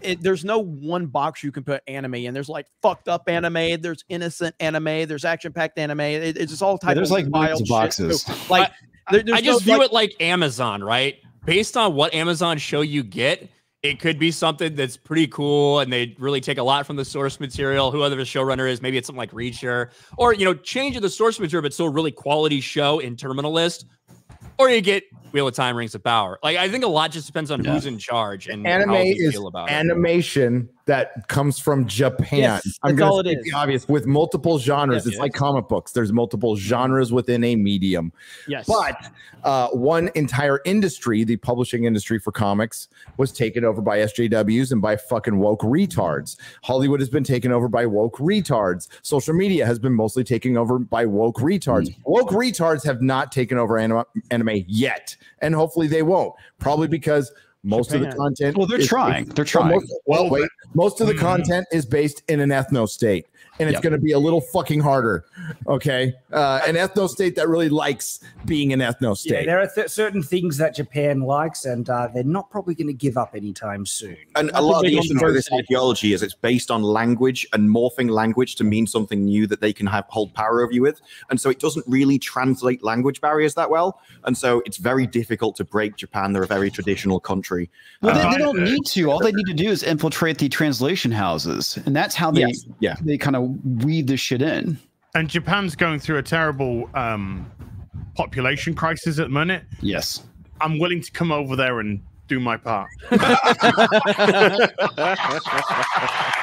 it, there's no one box you can put anime in. There's like fucked up anime. There's innocent anime. There's action packed anime. It- it's just all types there's of like wild millions of shit. boxes. So, like, there- there's I just no, view like- it like Amazon, right? Based on what Amazon show you get, it could be something that's pretty cool and they really take a lot from the source material, whoever the showrunner is. Maybe it's something like Reacher, or you know, changing the source material, but still a really quality show in Terminal List. Or you get Wheel of Time, Rings of Power. Like I think a lot just depends on who's in charge and anime how they is feel about it. animation that comes from Japan. Yes, I'm that's going all to it state the is. obvious with multiple genres. Yes. it's like comic books. There's multiple genres within a medium. Yes. But uh, one entire industry, the publishing industry for comics, was taken over by SJWs and by fucking woke retards. Hollywood has been taken over by woke retards. Social media has been mostly taken over by woke retards. Woke retards have not taken over anima- anime yet, and hopefully they won't. Probably because most of the content. Well, they're is- trying. They're trying. Most, well, wait. Most of the hmm. content is based in an ethno state, and it's Yep. going to be a little fucking harder. Okay, uh, an ethno state that really likes being an ethno state. Yeah, state. there are th- certain things that Japan likes, and uh, they're not probably going to give up anytime soon. And a lot of the big issue one. with this ideology is it's based on language and morphing language to mean something new that they can have hold power over you with. And so it doesn't really translate language barriers that well. And so it's very difficult to break Japan. They're a very traditional country. Well, they, Uh, they don't need to. All they need to do is infiltrate the translation houses, and that's how they Yes, yeah. they kind of weave this shit in. And Japan's going through a terrible um, population crisis at the minute. Yes. I'm willing to come over there and do my part.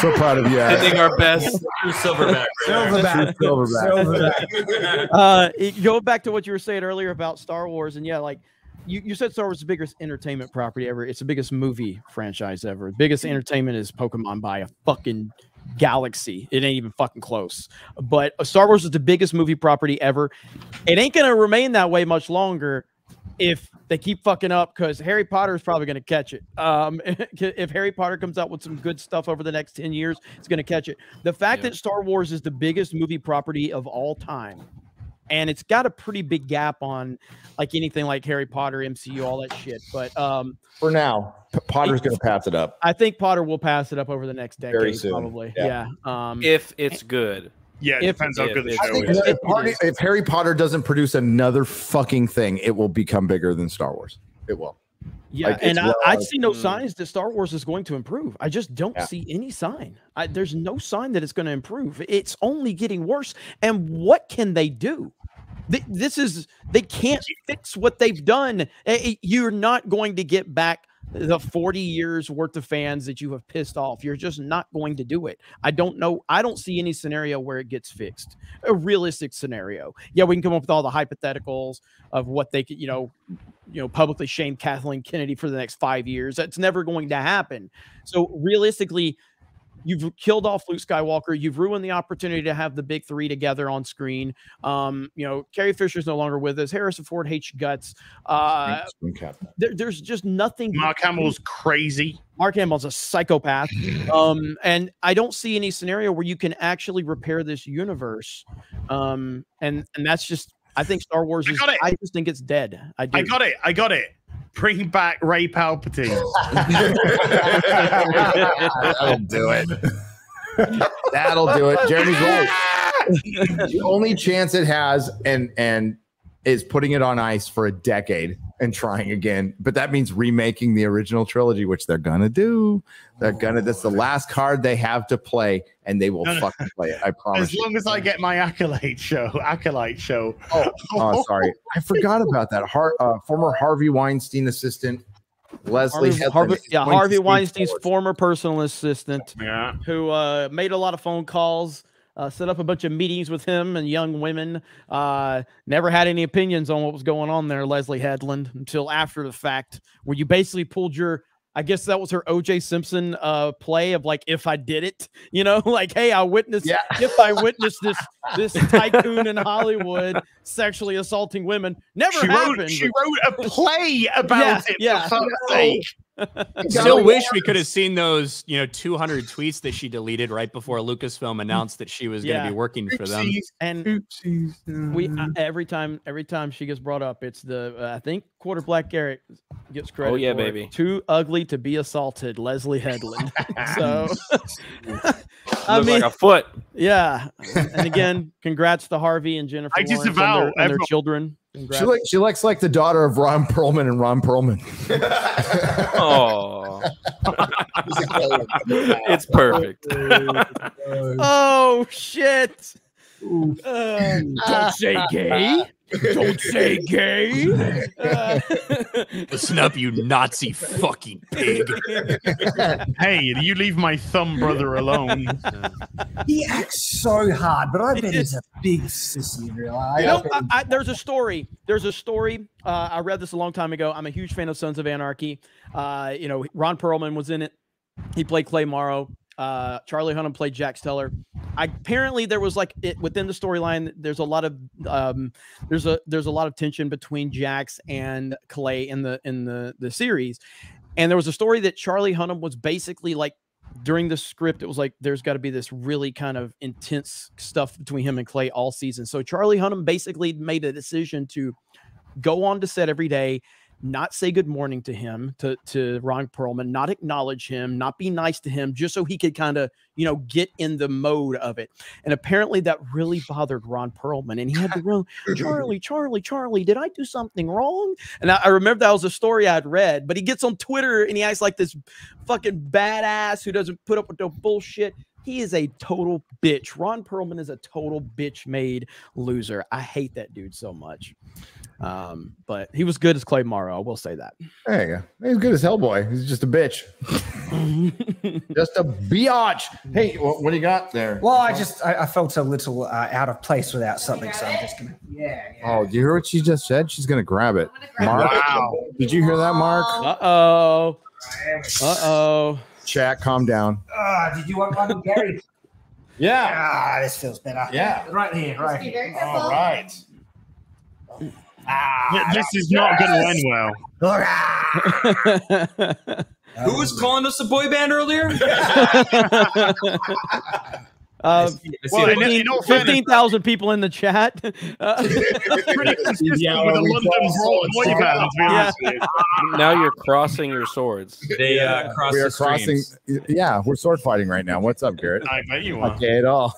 So proud of you. Aaron. Sending our best. Silverback. Silverback. Silverback. Silverback. uh go back to what you were saying earlier about Star Wars and yeah like you, you said Star Wars is the biggest entertainment property ever. It's the biggest movie franchise ever. Biggest entertainment is Pokemon by a fucking galaxy. It ain't even fucking close. But uh, Star Wars is the biggest movie property ever. It ain't gonna remain that way much longer if they keep fucking up because Harry Potter is probably going to catch it. Um, if Harry Potter comes out with some good stuff over the next 10 years, it's going to catch it. The fact that Star Wars is the biggest movie property of all time, and it's got a pretty big gap on like anything like Harry Potter, MCU, all that shit. But um, For now, P- Potter's going to pass it up. I think Potter will pass it up over the next decade, Very soon. probably. Yeah. Yeah. Um, if it's good. Yeah, it If- depends how if good the show is. if, Harry- if Harry Potter doesn't produce another fucking thing, it will become bigger than Star Wars. It will. Yeah, Like, and it's I, I see no Mm. signs that Star Wars is going to improve. I just don't Yeah. see any sign. I, there's no sign that it's going to improve. It's only getting worse. And what can they do? This is they can't fix what they've done. You're not going to get back the 40 years worth of fans that you have pissed off. You're just not going to do it. I don't know. I don't see any scenario where it gets fixed. A realistic scenario. Yeah, we can come up with all the hypotheticals of what they could, you know, you know, publicly shame Kathleen Kennedy for the next five years. That's never going to happen. So realistically, you've killed off Luke Skywalker. You've ruined the opportunity to have the big three together on screen. Um, you know, Carrie Fisher's no longer with us. Harrison Ford hates guts. Uh, there, there's just nothing. Mark Hamill's crazy. Mark Hamill's a psychopath. Um, and I don't see any scenario where you can actually repair this universe. Um, and and that's just I think Star Wars is got it. I just think it's dead. I do. I got it. I got it. Bring back Ray Palpatine. That'll do it. That'll do it. Jeremy's right. the only chance it has, and and is putting it on ice for a decade and trying again. But that means remaking the original trilogy, which they're gonna do. They're gonna. That's the last card they have to play, and they will No, no. fucking play it. I promise. As you. long as I get my acolyte show, acolyte show. Oh, sorry, I forgot about that. Har- uh, former Harvey Weinstein assistant Leslie. Harvey, Harvey- yeah, Harvey Weinstein's forward. former personal assistant, yeah. who uh, made a lot of phone calls, uh, set up a bunch of meetings with him and young women. Uh, never had any opinions on what was going on there, Leslie Headland, until after the fact, where you basically pulled your. I guess that was her O.J. Simpson uh, play of like, if I did it, you know, like, hey, I witnessed, yeah. if I witnessed this this tycoon in Hollywood sexually assaulting women, never She wrote, happened. she wrote a play about Yeah, it. yeah. For sake. Still wish we could have seen those, you know, 200 tweets that she deleted right before Lucasfilm announced that she was going to be working for them. And we uh, every time every time she gets brought up, it's the uh, I think quarter black Garrett gets credit. Oh, yeah, for it. baby. Too ugly to be assaulted, Leslie Headland. so I mean, like a foot. yeah. And again, congrats to Harvey and Jennifer I Lawrence and their, and their everyone- children. She Congrats. like she likes like the daughter of Ron Perlman and Ron Perlman. Oh, it's perfect. oh shit! Uh, don't say gay. Don't say gay. Uh, Listen up, you Nazi fucking pig. hey, you leave my thumb brother alone. He acts so hard, but I bet he's a big sissy in real life. You know, I, I, there's a story. There's a story. Uh, I read this a long time ago. I'm a huge fan of Sons of Anarchy. Uh, you know, Ron Perlman was in it. He played Clay Morrow. Uh, Charlie Hunnam played Jax Teller. I, apparently, there was like it, within the storyline. There's a lot of um, there's a there's a lot of tension between Jax and Clay in the in the the series, and there was a story that Charlie Hunnam was basically like during the script, it was like there's got to be this really kind of intense stuff between him and Clay all season. So Charlie Hunnam basically made a decision to go on to set every day, not say good morning to him, to, to Ron Perlman, not acknowledge him, not be nice to him, just so he could kind of, you know, get in the mode of it. And apparently that really bothered Ron Perlman. And he had to run, Charlie, Charlie, Charlie, did I do something wrong? And I, I remember that was a story I'd read, but he gets on Twitter and he acts like this fucking badass who doesn't put up with no bullshit. He is a total bitch. Ron Perlman is a total bitch made loser. I hate that dude so much. Um, but he was good as Clay Morrow. I will say that. There you go. He's good as Hellboy. He's just a bitch. just a biatch. Hey, what, what do you got there? Well, I just I, I felt a little uh, out of place without something, so I'm just gonna. Yeah. Oh, do you hear what she just said? She's gonna grab it. Mark, did you hear that, Mark? Uh oh. Uh oh. Chat, calm down. Ah, did you want one, Gary? Yeah. Ah, this feels better. Yeah. Right here, right here. All right. Ah, this is not going to end well. Who was calling us a boy band earlier? Uh, see- I see 15 In 15,000 people in the chat. Uh, Pretty consistent Yeah, with a London saw- boy saw- band, to be honest with you. now you're crossing your swords. They uh, crossed we are the crossing. Yeah, we're sword fighting right now. What's up, Garrett? I bet you are. Okay, at all.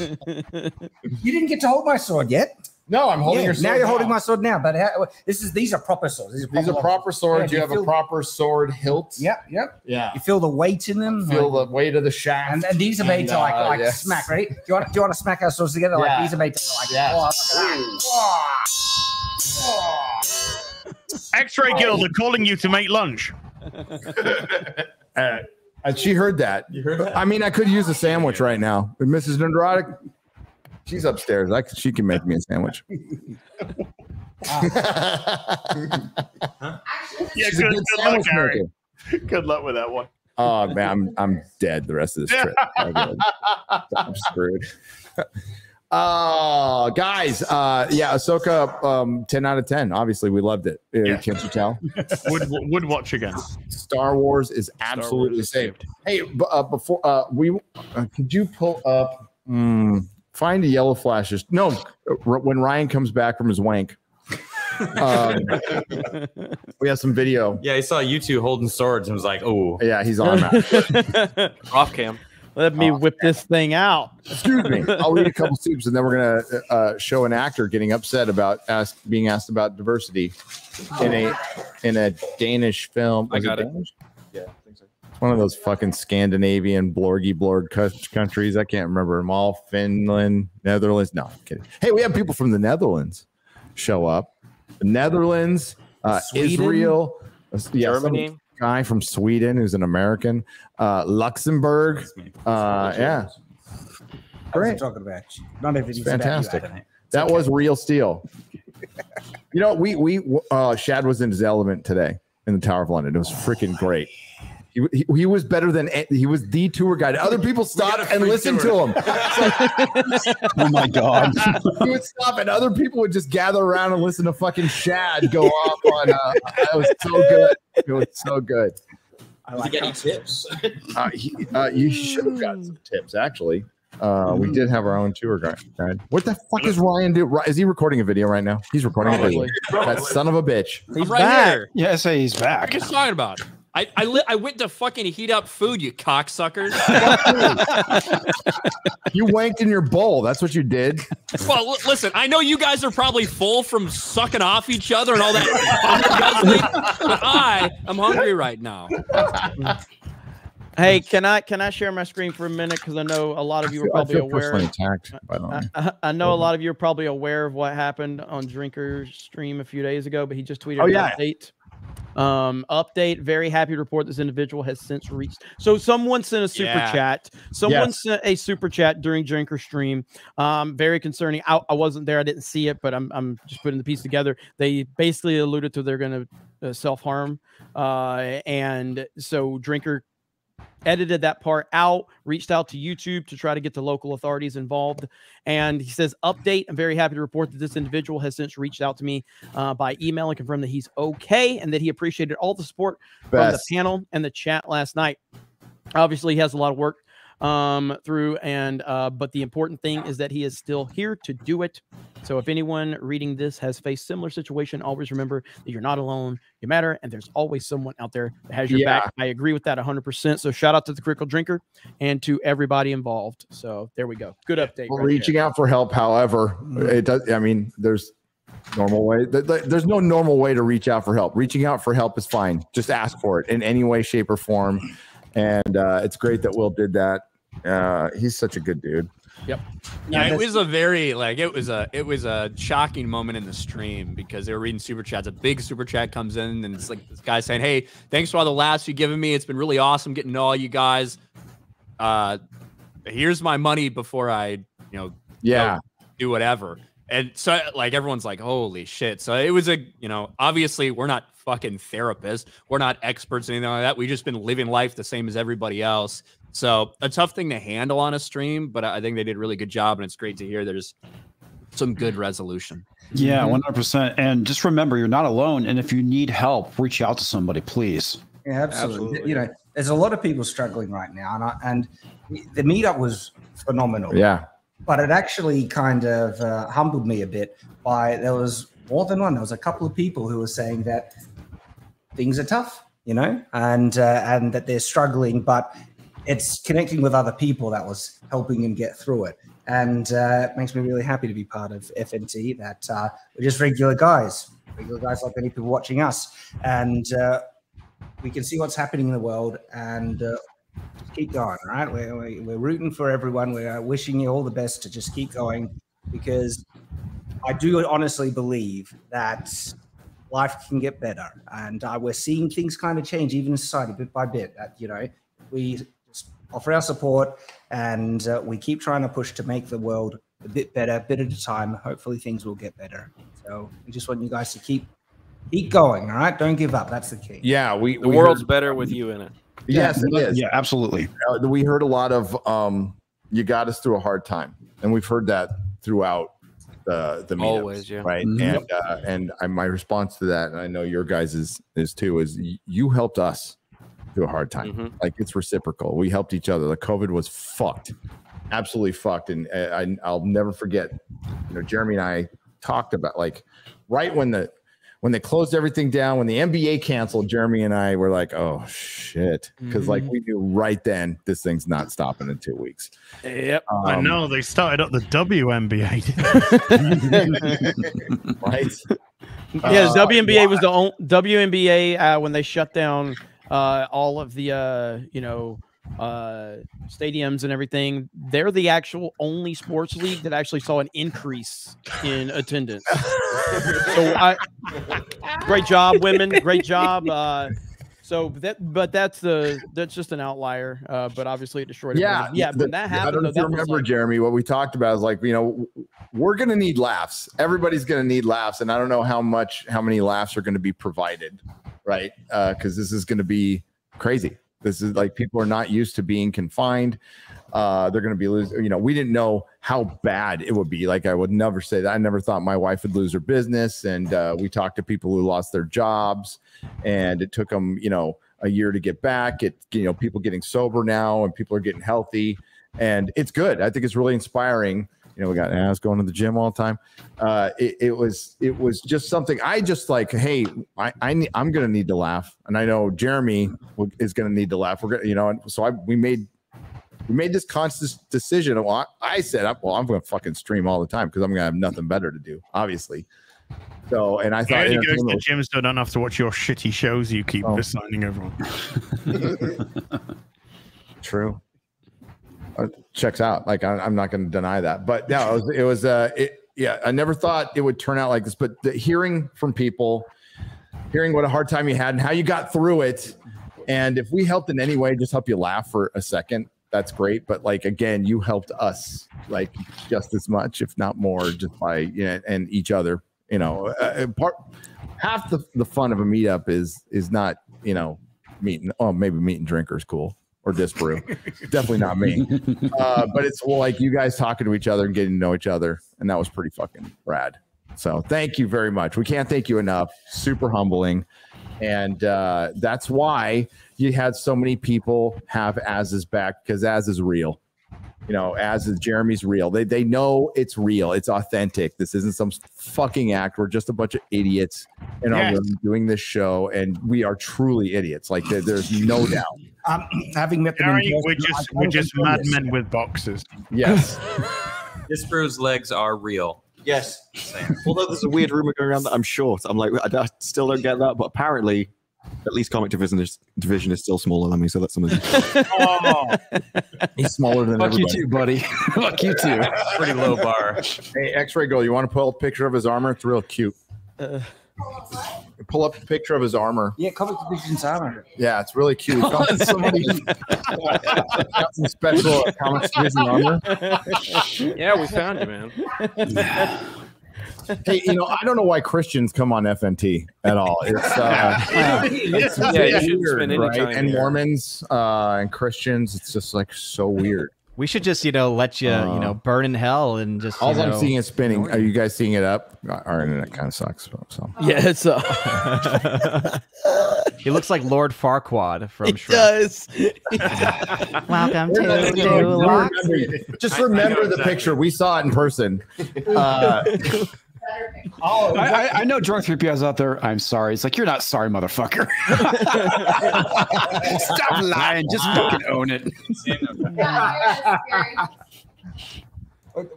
You didn't get to hold my sword yet. No, I'm holding Yeah, your sword. now you're holding my sword now, but how, this is these are proper swords. These are proper, These are proper swords. Yeah, you have feel, a proper sword hilt. Yep, yep. Yeah. You feel the weight in them. Feel like- the weight of the shaft. and, and these are made And, to like uh, like yes. smack. Ready? Do you want do you want to smack our swords together? Like Yeah. these are made to like. Yes. oh, look at that. X-Ray Girl are calling you to make lunch. Uh, she heard that. You heard that? I mean, I could use a sandwich right now. Mrs. Nerdrotic, she's upstairs. I, c- she can make me a sandwich. Yeah, good, good good luck, Harry. maker. Good luck with that one. Oh man, I'm I'm dead the rest of this trip. I'm screwed. Oh, guys, uh, yeah, Ahsoka, um, ten out of ten. Obviously, we loved it. Uh, Yeah. Can't you tell? Would would watch again. Star Wars is absolutely is saved. Hey, b- uh, before uh, we uh, could you pull up mm, find the yellow flashes? No, r- when Ryan comes back from his wank, um, we have some video. Yeah, I saw you two holding swords and was like, oh. Yeah, he's on that. Off cam. Let me whip this thing out. Excuse me. I'll read a couple soups, and then we're gonna uh, show an actor getting upset about ask, being asked about diversity in a in a Danish film. I got it. Danish? Yeah, I think so. One of those fucking Scandinavian blorgy blorg countries. I can't remember them all. Finland, Netherlands. No, I'm kidding. Hey, we have people from the Netherlands show up. The Netherlands, uh, Israel, uh, yeah, Germany? guy from Sweden who's an American, uh, Luxembourg. Uh, yeah, Great. talking about you. Not everything's it's about you, fantastic. Adam. That was real steel. you know, we we uh Shad was in his element today in the Tower of London. It was freaking great. He, he, he was better than he was the tour guide. Other people stopped and listened to him. oh my god! he would stop, and other people would just gather around and listen to fucking Shad go off on. Uh, it was so good. It was so good. I like get any tips? Uh, he, uh, you should have got some tips, actually. Uh, we did have our own tour guide. guide. What the fuck is Ryan do? Is he recording a video right now? He's recording a video. That son of a bitch. I'm right here. Yeah, say he's back. What are you talking about? I I, li- I went to fucking heat up food, you cocksuckers. You wanked in your bowl. That's what you did. well, li- listen, I know you guys are probably full from sucking off each other and all that, but I am hungry right now. Hey, can I can I share my screen for a minute? Because I know a lot of you are I probably feel aware. personally attacked by the way. I, I know a lot of you are probably aware of what happened on Drinker's stream a few days ago, but he just tweeted Oh, an yeah. update. Um, update. Very happy to report this individual has since reached. So someone sent a super Yeah. chat. Someone Yes. sent a super chat during Drinker stream. Um, very concerning. I, I wasn't there. I didn't see it, but I'm I'm just putting the piece together. They basically alluded to they're going to uh, self harm, uh, and so Drinker edited that part out, reached out to YouTube to try to get the local authorities involved. And he says, Update. I'm very happy to report that this individual has since reached out to me uh, by email and confirmed that he's okay and that he appreciated all the support from the panel and the chat last night. Obviously, he has a lot of work um through and uh but the important thing is that he is still here to do it so if anyone reading this has faced similar situation always remember that you're not alone you matter and there's always someone out there that has your back i agree with that 100% so shout out to the critical drinker and to everybody involved so there we go good update We're right reaching out for help. However, it does. I mean, there's normal way. th- th- There's no normal way to reach out for help. Reaching out for help is fine. Just ask for it in any way, shape, or form. And uh, it's great that Will did that. Uh, he's such a good dude. Yep. Yeah, it was a very like it was a it was a shocking moment in the stream because they were reading super chats. A big super chat comes in and it's like this guy saying, "Hey, thanks for all the laughs you've given me. It's been really awesome getting to know all you guys. Uh, here's my money before I, you know, Yeah. go do whatever." And so like everyone's like, "Holy shit!" So it was a you know obviously we're not fucking therapists, we're not experts or anything like that. We've just been living life the same as everybody else. So a tough thing to handle on a stream, but I think they did a really good job, and it's great to hear there's some good resolution. Yeah, one hundred percent. And just remember, you're not alone. And if you need help, reach out to somebody, please. Yeah, absolutely. You know, there's a lot of people struggling right now, and I, and the meetup was phenomenal. Yeah. But it actually kind of uh, humbled me a bit. By there was more than one. There was a couple of people who were saying that things are tough, you know, and uh, and that they're struggling, but it's connecting with other people that was helping him get through it. And uh, it makes me really happy to be part of FNT. That uh, we're just regular guys, regular guys like many people watching us, and uh, we can see what's happening in the world and uh, keep going. right? We're, we're rooting for everyone. We're wishing you all the best to just keep going because I do honestly believe that life can get better, and uh, we're seeing things kind of change even in society bit by bit. That you know we offer our support and uh, we keep trying to push to make the world a bit better, a bit at a time. Hopefully, things will get better. So we just want you guys to keep keep going. All right, don't give up. That's the key. Yeah, we The we world's heard- better with you in it. Yes, it Yeah, is. yeah, absolutely. Uh, we heard a lot of um, "you got us through a hard time," and we've heard that throughout the the meetups, Always, yeah. right. Mhm. And uh, and I, my response to that, and I know your guys is is too, is y- you helped us through a hard time. Mhm. Like it's reciprocal. We helped each other. The COVID was fucked, absolutely fucked, and uh, I, I'll never forget. You know, Jeremy and I talked about like right when the when they closed everything down, when the NBA canceled, Jeremy and I were like, "Oh shit," because like Mhm. we knew right then this thing's not stopping in two weeks. Yep. I Um, know they started up the WNBA. right? Yeah, Uh, the WNBA was the only WNBA uh, when they shut down uh, all of the uh, you know uh, stadiums and everything. They're the actual only sports league that actually saw an increase in attendance. so, I, great job, women. Great job. Uh, so that, but that's the that's just an outlier. Uh, but obviously, it destroyed. Yeah, yeah. the- When that I happened, don't know though, if you remember, like- Jeremy. What we talked about is like, you know, we're going to need laughs. Everybody's going to need laughs, and I don't know how much, how many laughs are going to be provided, right? Because this is going to be crazy. This is like people are not used to being confined. Uh, they're going to be losing. You know, we didn't know how bad it would be. Like I would never say that. I never thought my wife would lose her business, and uh, we talked to people who lost their jobs, and it took them, you know, a year to get back. It, you know, people getting sober now, and people are getting healthy, and it's good. I think it's really inspiring. You know, we got ass going to the gym all the time. Uh, it, it was it was just something I just like. Hey, I, I ne- I'm gonna need to laugh, and I know Jeremy will- is gonna need to laugh. We're gonna, you know, and so I we made we made this conscious decision. Well, I, I said, well, I'm gonna fucking stream all the time because I'm gonna have nothing better to do, obviously. So, and I I thought only goes to the gym so I don't have to watch your shitty shows you keep Oh. assigning everyone. True. Uh, checks out. Like I, I'm not going to deny that, but no, it was. It was. Uh, it, yeah, I never thought it would turn out like this. But the, hearing from people, hearing what a hard time you had and how you got through it, and if we helped in any way, just help you laugh for a second, that's great. But like again, you helped us like just as much, if not more, just by you know, and each other. You know, uh, uh, part half the the fun of a meetup is is not you know meeting. Oh, maybe meet and drink is cool or Disparu. Definitely not me. Uh, but it's like you guys talking to each other and getting to know each other, and that was pretty fucking rad. So thank you very much. We can't thank you enough. Super humbling, and uh, that's why you had so many people have Az's back because Az is real. You know, as is Jeremy's real. They they know it's real. It's authentic. This isn't some fucking act. We're just a bunch of idiots in our Yes. room doing this show, and we are truly idiots. Like there- there's no doubt. Um, having met them, in Gary, we're person, I just we're just madmen with boxes. Yes. Disparu's legs are real. Yes. Although there's a weird rumor going around that I'm short. I'm like, I, I still don't get that, but apparently, at least Comix Division is, division is still smaller than me, so that's something. He's smaller than Fuck you everybody. too, buddy. Fuck you too. Pretty low bar. Hey, X-ray girl, you want to pull a picture of his armor? It's real cute. Pull up a picture of his armor. Yeah, Comix Division's armor. Yeah, it's really cute. We found somebody got some special Comix Division armor. Yeah, we found you, man. Hey, you know, I don't know why Christians come on FNT at all. It's uh, it's Yeah, weird, shouldn't spend any right? And here. Mormons uh, and Christians, it's just like so weird. We should just, you know, let you, Uh, you know, burn in hell and just. All you I'm know, seeing is spinning. Are you guys seeing it up? Our internet kind of sucks. So Yeah, it's uh, he looks like Lord Farquaad from It Shrek. does. Welcome Just to remember- Deluxe. Just remember the picture. We saw it in person. Uh, Oh, I, I, I know drunk 3POs out there. I'm sorry. It's like, you're not sorry, motherfucker. Stop lying. Just fucking own it.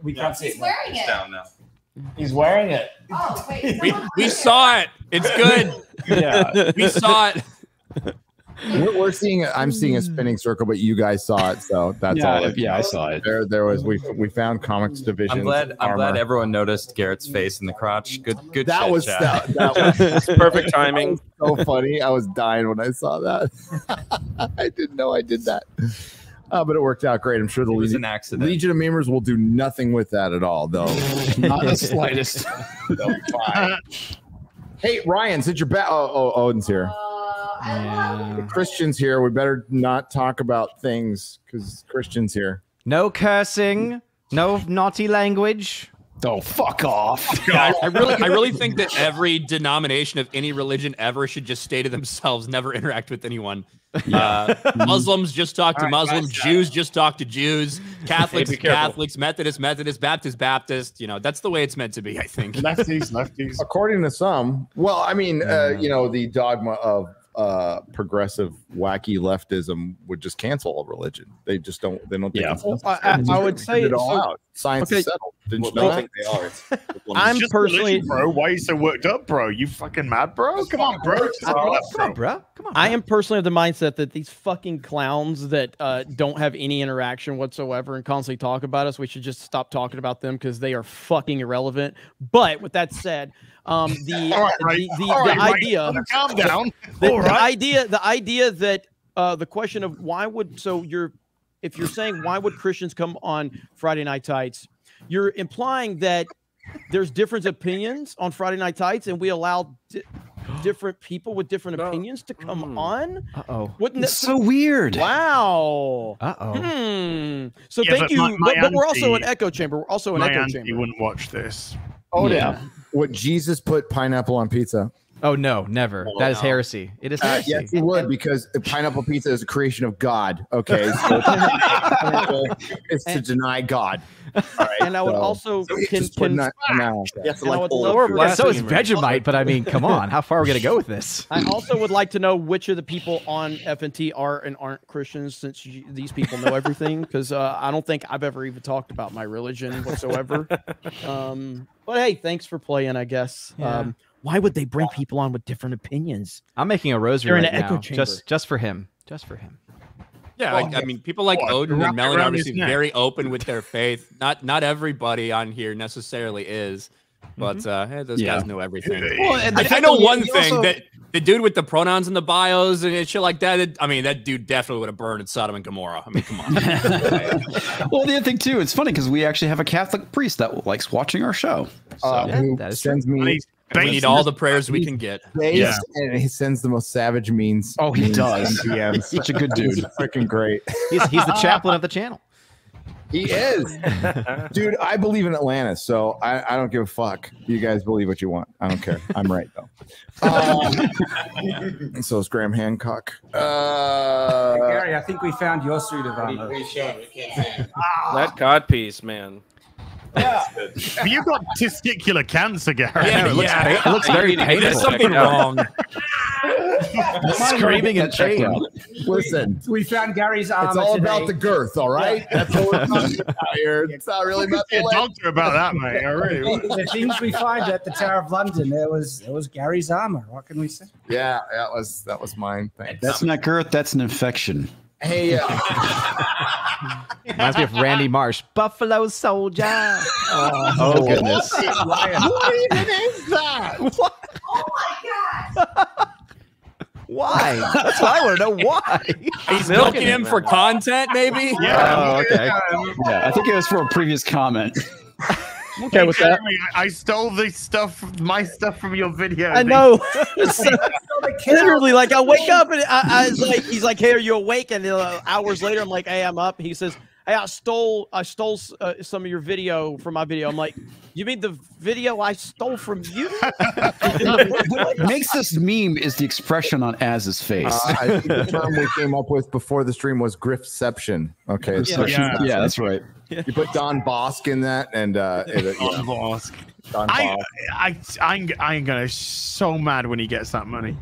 We can't see it. It's down now. He's wearing it. Oh, wait. We, we saw it. It's good. Yeah. We saw it. we're, we're seeing. I'm seeing a hmm. spinning circle, but you guys saw it, so that's Yeah, all. yeah, I saw it. There, there was. We we found comics hmm. division. I'm glad. I'm glad everyone noticed Garrett's face in the crotch. Good. Good. That was that, that was Perfect timing. so funny. I was dying when I saw that. I didn't know I did that. Uh, but it worked out great. I'm sure the was Legion, an accident. Legion of Memers will do nothing with that at all, though. Not the slightest. They'll be fine. hey, Ryan, since you're back, oh, oh, Odin's here. Uh, The Christian's here. We better not talk about things because Christian's here. No cursing. No naughty language. Oh, fuck off. Yeah, I, I really, I really think that every denomination of any religion ever should just stay to themselves, never interact with anyone. Uh, Muslims just talk to All right, Muslims. guys, Jews just talk to Jews. Catholics, Hey. Catholics, Methodist, Methodist, Baptist, Baptist. You know, that's the way it's meant to be. I think. Lefties, lefties. According to some, well, I mean, uh, you know, the dogma of uh, progressive wacky leftism would just cancel all religion. They just don't. They don't. Think Yeah. it's Well, I- I- I would say- it all so- out. Science okay. is settled. Didn't you Well, know I that? think they are. It's- I'm just personally- religion, bro. Why are you so worked up, bro? You fucking mad, bro? Come on, bro. Just relax, bro. bro. Come on. I am personally of the mindset that these fucking clowns that uh, don't have any interaction whatsoever and constantly talk about us, we should just stop talking about them because they are fucking irrelevant. But with that said, um, the All right, right. the, the, the right, right. idea, Calm down. the, All the idea, the idea that uh, the question of why would so you're if you're saying why would Christians come on Friday Night Tights, you're implying that there's different opinions on Friday Night Tights, and we allow di- different people with different opinions to come on. Uh oh. Wouldn't It's that so weird. Wow. Uh oh. Hmm. So Yeah, thank but you, my- my but, but we're also an echo chamber. We're also an My echo chamber. chamber. wouldn't watch this. Oh Yeah. yeah. Would Jesus put pineapple on pizza? Oh no, never. Oh, that is no. heresy. It is Uh, heresy. yes, he would because the pineapple pizza is a creation of God. Okay, so pineapple is to deny God. All right, And I would so- also so can, just put can that one. Yes, and I like would all love of for- Yeah, so is Vegemite, but I mean, come on, how far are we gonna go with this? I also would like to know which of the people on FNT are and aren't Christians, since you, these people know everything. Because uh, I don't think I've ever even talked about my religion whatsoever. um, but hey, thanks for playing. I guess. Yeah. Um, why would they bring people on with different opinions? I'm making a rosary They're in right an echo now, chamber. just just for him, just for him. Yeah, Well, like, I mean, people like what, Odin and it Melon are obviously very open with their faith. Not not everybody on here necessarily is, but uh, hey, those Yeah. guys know everything. Well, and I, I know one thing also- that the dude with the pronouns in the bios and shit like that. it- I mean, that dude definitely would have burned in Sodom and Gomorrah. I mean, come on. well, the other thing too, it's funny because we actually have a Catholic priest that likes watching our show. So Uh, who that is sends And me he's we need all the prayers we can get. Yeah. and he sends the most savage means. Oh, he memes does. and DMs. He's such a good dude. He's freaking great. He's he's the chaplain of the channel. He is, dude. I believe in Atlantis, so I, I don't give a fuck. You guys believe what you want. I don't care. I'm right though. Um, so is Graham Hancock. Uh, Gary, I think we found your suit of armor. That codpiece, man. Have you got testicular cancer, Gary? Yeah, it looks yeah. pa- it looks very There's something wrong. Screaming in pain. Listen, We found Gary's armor. it's all today. about the girth, all right? That's what we're talking about here. It's not really about See a the length. doctor about that, mate. I really would. the things we find at the Tower of London. There was there was Gary's armor. What can we say? Yeah, that was that was mine. Thanks. That's not girth. That's an infection. Hey, uh, Reminds me of Randy Marsh, Buffalo Soldier. Oh, goodness. what even is that? What? Oh my god! Why? That's what I want to know. Why? He's milking him for content, maybe. Oh, okay. Yeah, I think it was for a previous comment. Okay with that. I I stole this stuff, my stuff from your video. I know. So, literally, like I wake up and I, I was like, he's like, "Hey, are you awake?" And uh, hours later, I'm like, "Hey, I'm up." He says, "Hey, I stole, I stole uh, some of your video from my video." I'm like, "You mean the video I stole from you?" what makes this meme is the expression on Az's face. Uh, I think the term we came up with before the stream was griftception. Okay, so yeah. Yeah. that's right. you put Dan Vasc in that, and uh, it, you Don know, Vasc. Don I, Vasc. I, I, ain't- I ain't gonna so mad when he gets that money.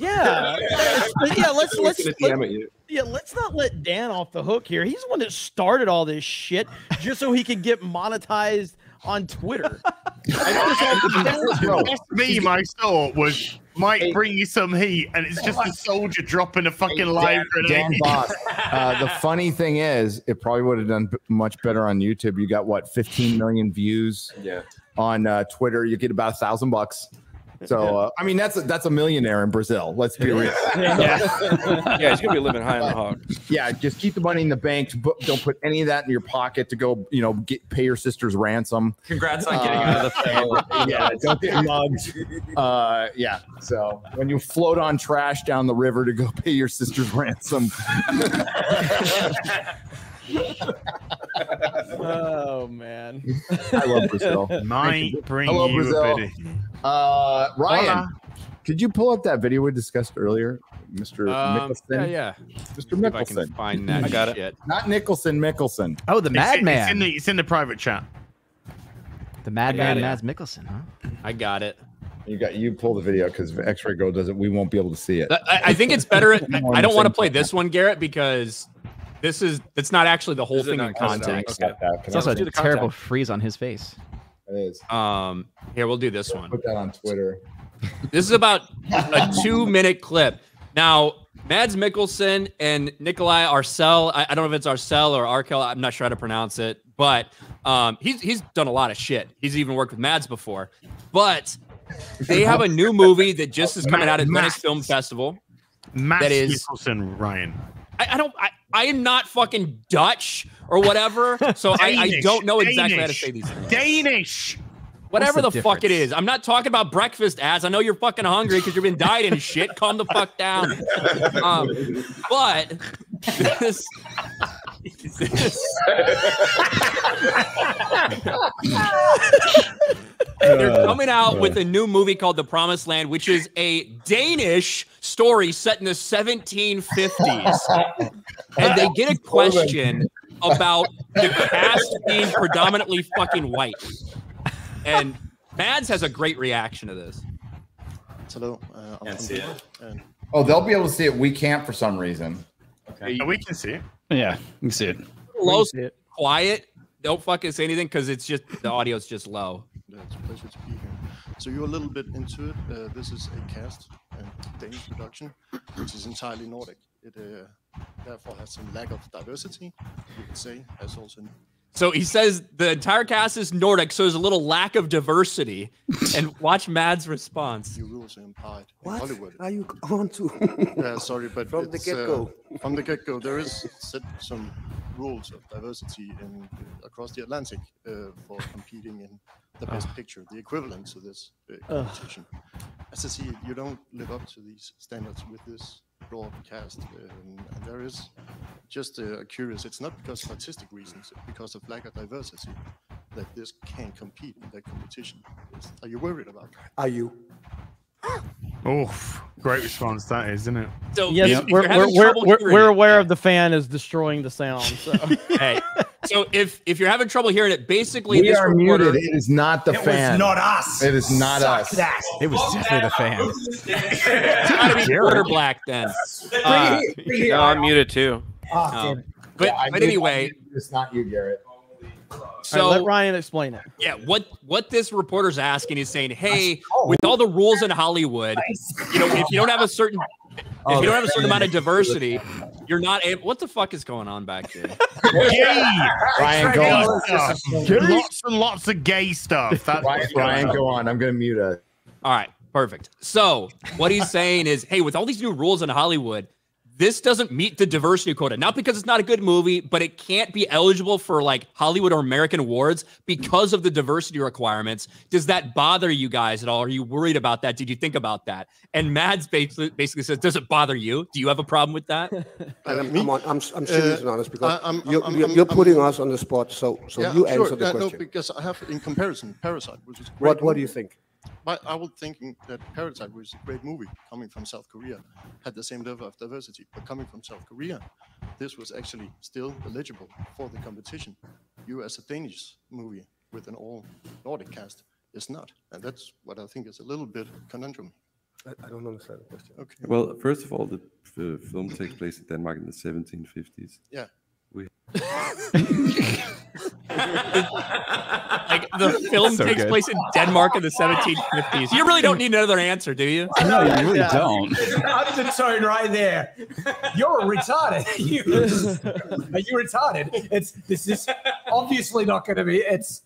Yeah, But yeah. Let's let's Gonna let, DM at you. yeah. Let's not let Dan off the hook here. He's the one that started all this shit just so he could get monetized on Twitter. The best meme I saw was might bring you some heat, and it's just a soldier dropping a fucking live Dan grenade. Vasc. Uh, the funny thing is, it probably would have done much better on YouTube. You got what, 15 million views Yeah. on uh, Twitter. You get about a thousand bucks. So uh, I mean, that's a, that's a millionaire in Brazil. Let's be real. Yeah, he's gonna be living high on the hog. yeah, just keep the money in the bank. but Don't put any of that in your pocket to go, you know, get pay your sister's ransom. Congrats on getting Uh, out of the field. yeah, don't get mugged. Uh, yeah. So when you float on trash down the river to go pay your sister's ransom. oh man. I love Brazil. Might bring Hello, you Brazil. a bit. Uh, Ryan, Hola. could you pull up that video we discussed earlier? Mr. Um, Mickelson. yeah, yeah. Mr. See if I can Mickelson. find that I got it. Not Nicholson, Mickelson. Oh, the Madman. It's in the it's in the private chat. The Madman, it. Mads Mikkelsen, huh? I got it. You got you pull the video because X-Ray Go doesn't. We won't be able to see it. I, I think it's better. I, I don't want to play time. this one, Garrett, because this is it's not actually the whole Is it thing not in context? context. Okay. Got that. It's also a terrible contact. freeze on his face. It is. Um, here we'll do this one. Put that on Twitter. This is about a two minute clip. Now, Mads Mikkelsen and Nikolai Arcel, I, I don't know if it's Arcel or Arkel, I'm not sure how to pronounce it, but um, he's, he's done a lot of shit. He's even worked with Mads before. But they have a new movie that just is coming out at Venice Film Festival. Mads That is- Nicholson, Ryan. I, I don't. I, I am not fucking Dutch or whatever, so I, I don't know exactly how to say these things. Danish. Whatever the, What's the fuck it is. I'm not talking about breakfast ads. I know you're fucking hungry because you've been dieting and shit. Calm the fuck down. Um, but this, this- they're coming out with a new movie called The Promised Land, which is a Danish story set in the 1750s. And they get a question about the cast being predominantly fucking white. And Mads has a great reaction to this. Hello. Uh, I'm Can't see it. and Oh, they'll be able to see it. We can't for some reason. Okay. we can see it. Yeah, we can see it. Low, quiet. Don't fucking say anything because it's just the audio's just low. It's a pleasure to be here. So you're a little bit into it. Uh, this is a cast and Danish production, which is entirely Nordic. It uh, therefore has some lack of diversity. You could say has also So he says the entire cast is Nordic, so there's a little lack of diversity. and watch Mad's response. new rules are implied in Hollywood. are you on to? yeah, sorry, but From the get-go. uh, from the get-go, there is set some rules of diversity in across the Atlantic uh, for competing in the best Ah. picture, the equivalent to this uh, Ugh. competition. As I see it, you don't live up to these standards with this broad cast, um, and there is just uh, curious. It's not because of artistic reasons, it's because of lack of diversity that this can't compete in that competition. Are you worried about? that? Are you? Oof. Great response that is, isn't it? So Yes, if- if we're, you're we're, we're, we're, hearing we're it- aware of the fan is destroying the sound. So. hey, so if if you're having trouble hearing it, basically We this are reporter, muted. It is not the It was fan. not us. It is not Suck us. that. It was definitely the fan. it's gotta be quarter black then. Uh, no, I'm muted too. Oh, but but anyway, it's not you, Garrett. So let Ryan explain it. Yeah, what what this reporter's asking is saying, hey, with all the rules in Hollywood, you know, if you don't have a certain if Oh, you don't have a certain amount of oh, diversity, you're not able. What the fuck is going on back there? Gay. Ryan, go on. stuff. Lots and lots of gay stuff. That's Ryan, what's going Ryan, go on. I'm going to mute us. All right, perfect. So what he's saying is, hey, with all these new rules in Hollywood, this doesn't meet the diversity quota. Not because it's not a good movie, but it can't be eligible for like Hollywood or American awards because of the diversity requirements. Does that bother you guys at all? Are you worried about that? Did you think about that? And Mads basically, basically says, does it bother you? Do you have a problem with that? I'm, I'm, on, I'm, I'm serious and honest because I- I'm- you're, you're, I'm- you're I'm- putting us on the spot. So, so Yeah, you sure. answer the Uh, no, because I have in comparison Parasite, which is a great what What do you think? But I was thinking that Parasite was a great movie coming from South Korea, had the same level of diversity, but coming from South Korea, this was actually still eligible for the competition. You, as a Danish movie with an all Nordic cast, is not, and that's what I think is a little bit conundrum. I, I don't understand the question. Okay. Well, first of all, the f- film takes place in Denmark in the 1750s. Yeah. We like the film So takes good. place in Denmark in the 1750s. You really don't need another answer, do you? No, you really don't. Undertone right there. You're retarded. You, are you retarded? It's this is obviously not going to be. It's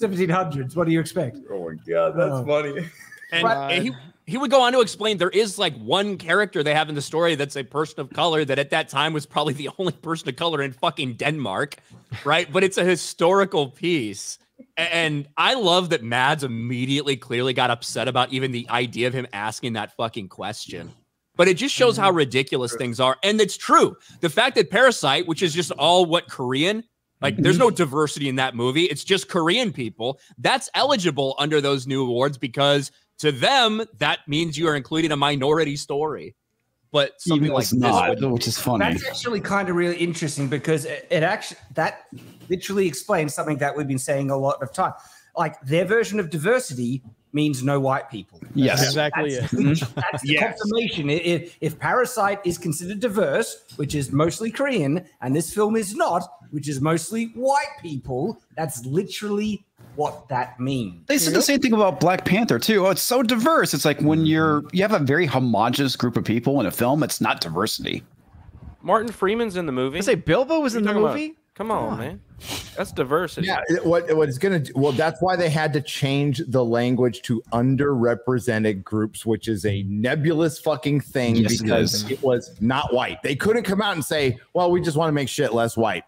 1700s. What do you expect? Oh my god, that's oh. funny. And Right. and he he would go on to explain there is like one character they have in the story that's a person of color that at that time was probably the only person of color in fucking Denmark, right? But it's a historical piece. And I love that Mads immediately clearly got upset about even the idea of him asking that fucking question. But it just shows how mm-hmm. ridiculous things are. And it's true. The fact that Parasite, which is just all what Korean, like there's no mm-hmm. diversity in that movie, it's just Korean people, that's eligible under those new awards because to them, that means you are including a minority story. but something like it's this not, which is funny. That's actually kind of really interesting because it, it actually that literally explains something that we've been saying a lot of time. Like their version of diversity means no white people. Yes. That's exactly That's, it. Mm-hmm. that's the Yes. confirmation. I- If, if Parasite is considered diverse, which is mostly Korean, and this film is not, which is mostly white people, that's literally what that means. They said the same thing about Black Panther too. Oh, it's so diverse. It's like when hmm. you're you have a very homogenous group of people in a film, it's not diversity. Martin Freeman's in the movie. I say Bilbo was in the movie. about? Come on, man. That's diversity. Yeah, what what it's gonna? Well, that's why they had to change the language to underrepresented groups, which is a nebulous fucking thing Yes, because is. it, was not white. They couldn't come out and say, "Well, we just want to make shit less white."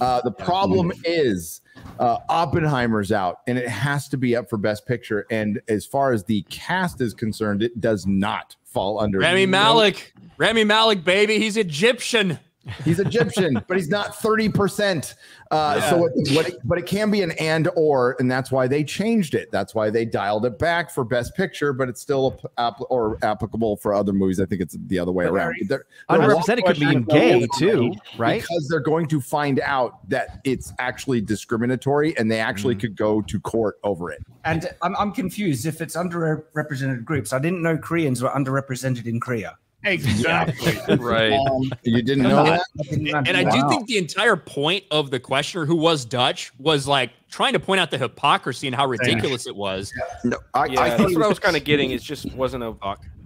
Uh, the problem is uh, Oppenheimer's out, and it has to be up for Best Picture. And as far as the cast is concerned, it does not fall under Rami No- Malek, Rami Malek, baby, he's Egyptian. He's Egyptian, but he's not 30%. Uh, Yeah. So, what, what it, but it can be an and or, and that's why they changed it. That's why they dialed it back for Best Picture, but it's still app, or applicable for other movies. I think it's the other way around. They're- they're Underrepresented could walking mean gay, too, right? Because they're going to find out that it's actually discriminatory, and they actually Mm-hmm. could go to court over it. And I'm, I'm confused if it's underrepresented groups. I didn't know Koreans were underrepresented in Korea. Exactly. right. Um, you didn't know that? And I do Wow. think the entire point of the questioner, who was Dutch, was like trying to point out the hypocrisy and how ridiculous it was. No, I, Yeah, I that's think what I was kind of getting. It just wasn't a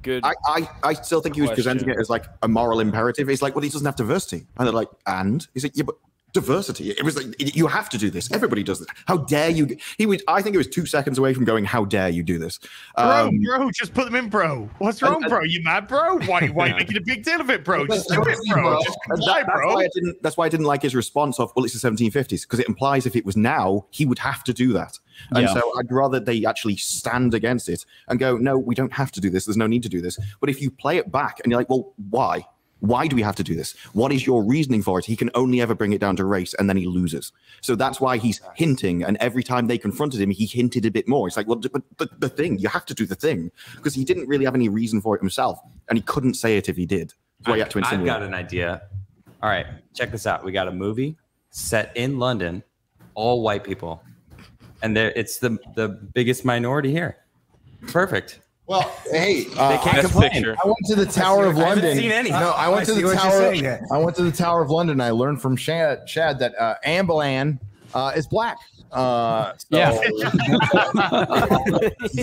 good. I, I, I still think he was presenting it as like a moral imperative. He's like, well, he doesn't have diversity. And they're like, and? He's like, yeah, but diversity. It was like, you have to do this. Everybody does this. How dare you? He was, I think it was two seconds away from going, how dare you do this? Bro, Um, bro, just put them in, bro. What's wrong, bro? You mad, bro? Why, why you making a big deal of it, bro? Just do it, bro. Just And comply, that- that's bro. why I didn't. That's why I didn't like his response of, "Well, it's the 1750s," because it implies if it was now, he would have to do that. And Yeah. so I'd rather they actually stand against it and go, "No, we don't have to do this. There's no need to do this." But if you play it back and you're like, "Well, why? Why do we have to do this? What is your reasoning for it?" He can only ever bring it down to race, and then he loses. So that's why he's hinting. And every time they confronted him, he hinted a bit more. It's like, "Well, but the, the thing, you have to do the thing," because he didn't really have any reason for it himself, and he couldn't say it if he did. Why he had to I've got an idea. All right, check this out. We got a movie set in London, all white people, and there it's the the biggest minority here. Perfect. Well, hey, They uh, can't I- complain. I went to the Tower of I haven't London. seen any. No, I I went to see the Tower. I went to the Tower of London. I learned from Chad, Chad that uh, Anne Boleyn uh, is black. Uh, so- Yeah.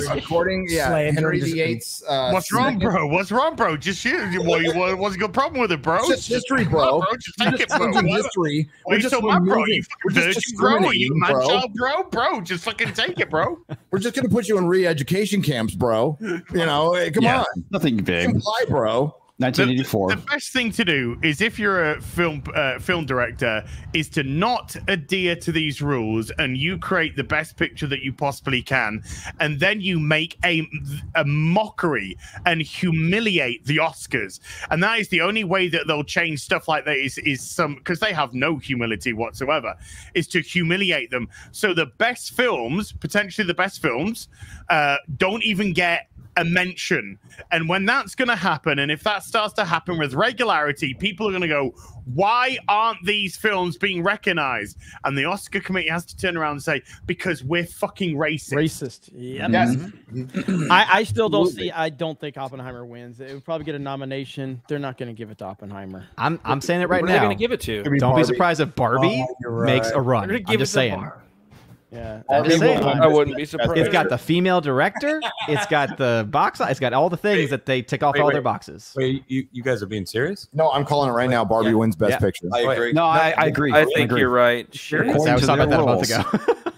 according, yeah, Slander Henry is- VIII's. Uh, What's wrong, bro? What's wrong, bro? Just shit. What, what, what's a good problem with it, bro? It's just history, bro. Just We're take it, bro. history. Why We're you just so mad, bro? You we're fucking just virgin, bro? You discriminating, man bro. child, bro? Bro, just fucking take it, bro. We're just gonna put you in re-education camps, bro. You know, hey, come Yeah, on, nothing big. comply, bro. 1984. The best thing to do is if you're a film uh, film director is to not adhere to these rules and you create the best picture that you possibly can. And then you make a a mockery and humiliate the Oscars. And that is the only way that they'll change stuff like that is is some because they have no humility whatsoever is to humiliate them. So the best films potentially the best films uh, don't even get a mention. And when that's going to happen, and if that starts to happen with regularity, people are going to go, why aren't these films being recognized? And the Oscar committee has to turn around and say, because we're fucking racist. Racist. Yep. Yes. Mm-hmm. I, I still don't see. I don't think Oppenheimer wins. It would probably get a nomination. They're not going to give it to Oppenheimer. I'm I'm saying it right What now. are they gonna give it to? Don't be surprised if Barbie Oh, you're makes right. a run. They're gonna I'm just it saying. Bar- Yeah, I'm saying. I wouldn't be surprised. It's got the female director. It's got the box. It's got all the things that they tick off Wait, all wait. their boxes. Wait, you, you guys are being serious? No, I'm calling it right now. Barbie wins Best Yeah. Picture. I agree. No, I, I agree. I think you're right. Sure. I was talking about that a month ago.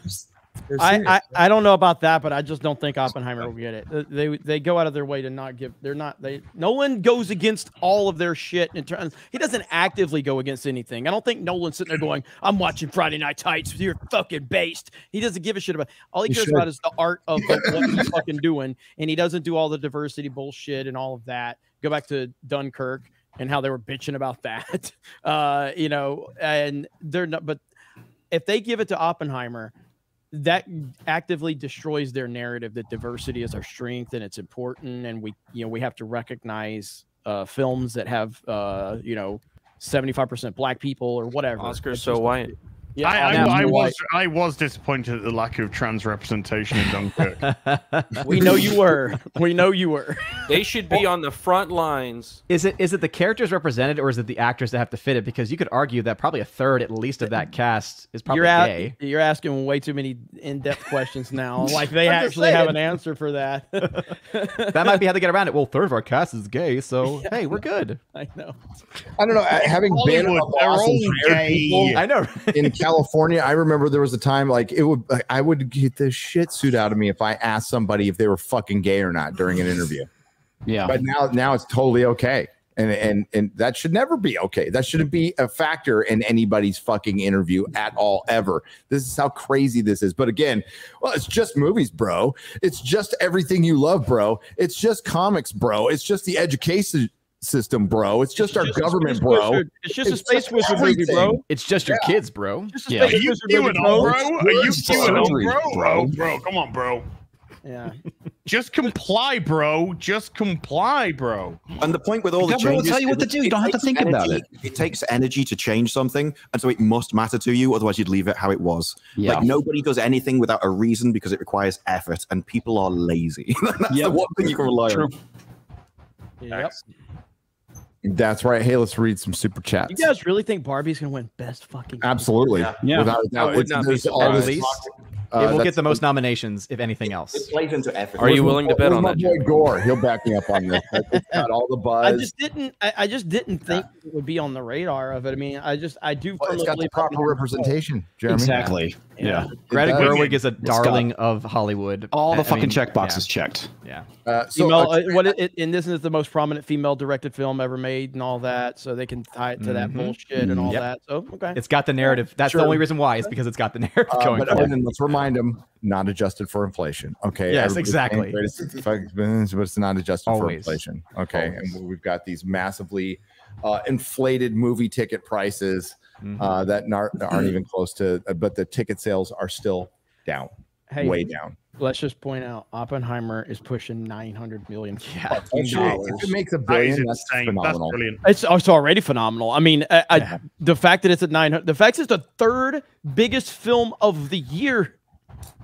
I, I, I don't know about that, but I just don't think Oppenheimer will get it. Uh, They they go out of their way to not give. They're not. They Nolan goes against all of their shit in terms. He doesn't actively go against anything. I don't think Nolan's sitting there going, "I'm watching Friday Night Tights. You're fucking based." He doesn't give a shit about. All he He cares should. about is the art of what he's fucking doing, and he doesn't do all the diversity bullshit and all of that. Go back to Dunkirk and how they were bitching about that. Uh, you know, and they're not. But if they give it to Oppenheimer, that actively destroys their narrative that diversity is our strength and it's important and we you know we have to recognize uh, films that have uh, you know seventy five percent black people or whatever. Oscar so white. Yeah, I, I, Oscar I was. I was disappointed at the lack of trans representation in Dunkirk. We know you were. We know you were. They should be on the front lines. Is it is it the characters represented or is it the actors that have to fit it? Because you could argue that probably a third at least of that cast is probably You're, a- gay. you're asking way too many in-depth questions now. Like they actually have an answer for that. that might be how they get around it. Well, third of our cast is gay, so hey, we're good. I know. I don't know. Having been a Hollywood, they're boss and gay. people I know. in California, I remember there was a time like it would like, I would get the shit suit out of me if I asked somebody if they were fucking gay or not during an interview. Yeah. But now now it's totally okay. And, and and that should never be okay. That shouldn't be a factor in anybody's fucking interview at all ever. This is how crazy this is. But again, well, it's just movies, bro. It's just everything you love, bro. It's just comics, bro. It's just the education system, bro. It's just our just government, bro. Wizard- it's just a Space Wizard movie, bro. It's just your Yeah. kids, bro. Just Yeah. Are you Wizard movie, bro. bro? Are you Words to bro? bro. Oh, bro, come on, bro. Yeah. Just comply, bro. Just comply, bro. And the point with all the Government will tell you what to do. You don't have to takes think about it. It takes energy to change something, and so it must matter to you. Otherwise, you'd leave it how it was. Yeah. Like nobody does anything without a reason because it requires effort, and people are lazy. That's Yep. the one thing you can rely True. on. Yep. That's right. Hey, let's read some super chats. You guys really think Barbie's gonna win best fucking? Absolutely. Yeah. Without a I doubt. would It's- not be there's all surprised. this At talk- least uh, it will get the most nominations, if anything else. It plays into effort. Are you willing my- to bet on my that? boy Gore? He'll back me up on this. It's got all the buzz. I just didn't. I, I just didn't think it would be on the radar of it. I mean, I just I do. Well, it's firmly got the proper representation, Jeremy. Exactly. Yeah. Greta. Gerwig is a It's got- darling of Hollywood. All the I fucking mean, check boxes checked. Yeah. Uh, so, Female, uh, uh, what it, it, and this is the most prominent female directed film ever made, and all that, so they can tie it to that Mhm. bullshit and all Yep. that. So okay, It's got the narrative. That's Sure. the only reason why. Is because it's got the narrative uh, going but for it. Evan, let's remind them not adjusted for inflation. Okay. Yes, Everybody's exactly. paying greatest expense, but it's not adjusted for inflation. Okay. And we've got these massively uh, inflated movie ticket prices Mm-hmm. uh, that nar- aren't even close to, uh, but the ticket sales are still down, hey, way down. Let's just point out Oppenheimer is pushing nine hundred million. Yeah. fucking if it makes a That is billion, that's insane. That's phenomenal. brilliant. It's, oh, it's already phenomenal. I mean, uh, uh, I, I, the fact that it's at 900, the fact it's the third biggest film of the year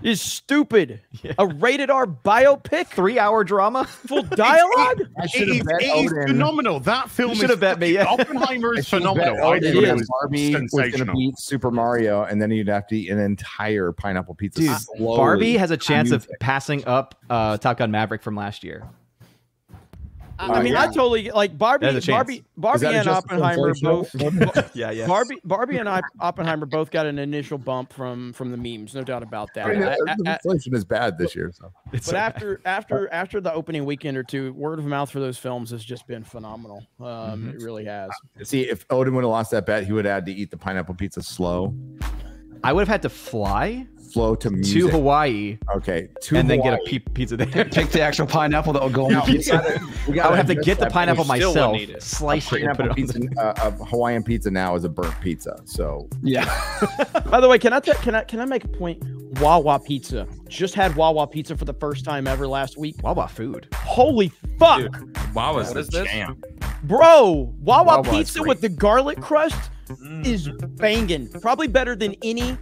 is stupid. A rated R biopic, Three hour drama. full dialogue. I should have bet it is phenomenal. That film You is should have bet me, yeah. Oppenheimer is should phenomenal. I think It it is. was Barbie was going to sensational. beat Super Mario, and then you'd have to eat an entire pineapple pizza. Dude. Barbie has a chance of passing up uh, Top Gun Maverick from last year. I, I mean, I totally get- like Barbie. There's a chance. Barbie, Barbie and Oppenheimer both. Yeah, yeah. Barbie, Barbie and I, Oppenheimer both got an initial bump from from the memes, no doubt about that. I mean, I- I- the I- inflation is bad this year. So It's but after after after the opening weekend or two, word of mouth for those films has just been phenomenal. Um, Mm-hmm. It really has. see, if Odin would have lost that bet, he would have had to eat the pineapple pizza slow, I would have had to fly slow to to. Hawaii Okay, to and then get a Hawaii. pe- pizza there. Take the actual pineapple that will go on the Now, we pizza. gotta- we I gotta would have to get the pineapple myself, it. slice it, and put it on pizza, the. uh, a Hawaiian pizza now is a burnt pizza. So Yeah. By the way, can I t- can I can I make a point? Wawa Pizza just had Wawa Pizza for the first time ever last week. Wawa food. Holy fuck, Wow, is What the is this? jam. bro! Wawa Wawa Pizza with the garlic crust is banging. Probably better than any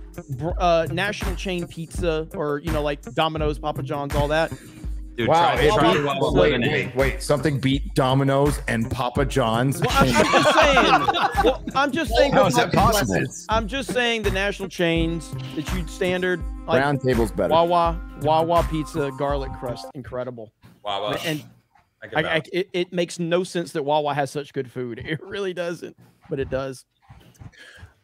uh, national chain pizza or you know like Domino's, Papa John's, all that. Dude, wow, try, try beat- Wawa wait, wait, wait, something beat Domino's and Papa John's. Well, I'm, I'm just saying. Well, I'm just saying. How is that possible? I'm just saying the national chains that you standard like Round table's better. Wawa Wawa Pizza garlic crust incredible. Wawa. And I I, I, it, it makes no sense that Wawa has such good food. It really doesn't, but it does.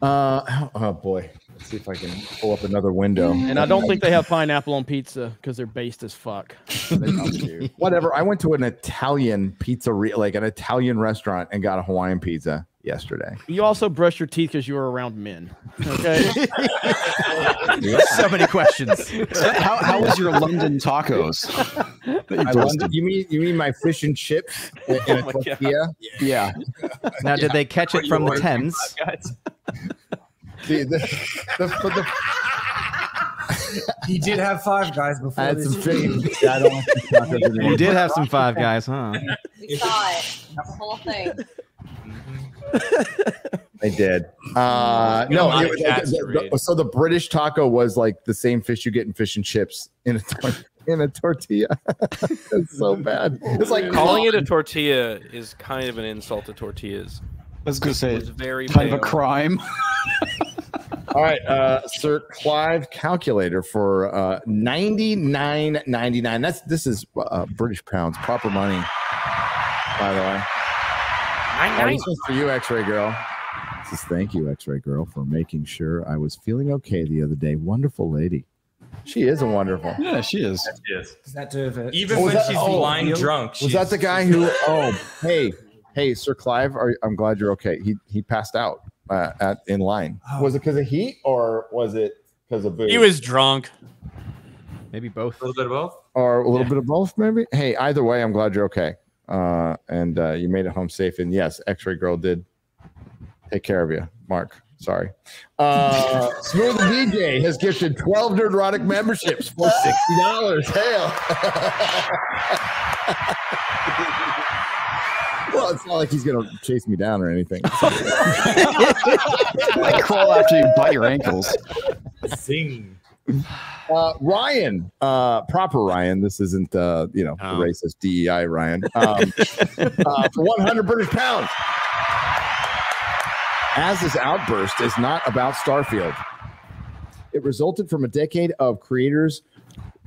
Uh, oh boy, let's see if I can pull up another window. And I don't think they have pineapple on pizza because they're based as fuck. They probably do. whatever. I went to an Italian pizzeria, like an Italian restaurant, and got a Hawaiian pizza yesterday. You also brush your teeth because you were around men. Okay. so many questions. how, how was your London tacos? I London, you mean you mean my fish and chips in in oh a Oh my tortilla? Yeah. Now, did they catch it from the Thames? The, the, the, the, the, He did have five guys before I had this. some fish. I don't like the tacos anymore. You did have some Five Guys, huh? We saw it. the whole thing. Mm-hmm. They did. Uh, no, lot it of was- chats the- the- so the British taco was like the same fish you get in fish and chips in a tor- in a tortilla. it's so bad. It's like calling it a tortilla is kind of an insult to tortillas. I was gonna say It's very kind of a crime. All right, uh, Sir Clive calculator for uh, ninety nine ninety nine. That's this is uh, British pounds, proper money. By the way, Oh, this one's for you, X Ray Girl. This is thank you, X Ray Girl, for making sure I was feeling okay the other day. Wonderful lady. She is a wonderful. Yeah, she is. Yes. Does that do it? Even Oh, was when that- she's oh, blind you- drunk, Was she's that the guy who? Oh, hey, hey, Sir Clive. Are, I'm glad you're okay. He he passed out uh, at in line. Was it because of heat or was it because of booze? He was drunk. Maybe both. a little bit of both. or a little bit of both, maybe. Hey, either way, I'm glad you're okay. Uh, and uh, you made it home safe. And yes, X-Ray Girl did take care of you, Mark. Sorry. Uh, Smooth DJ has gifted 12 Nerdrotic memberships for sixty dollars. Hell. well, it's not like he's gonna chase me down or anything. I crawl after you, bite your ankles. Sing. Uh, Ryan, uh, proper Ryan. This isn't, uh, you know, Oh. the racist DEI Ryan. Um, uh, for 100 British pounds. As this outburst is not about Starfield. It resulted from a decade of creators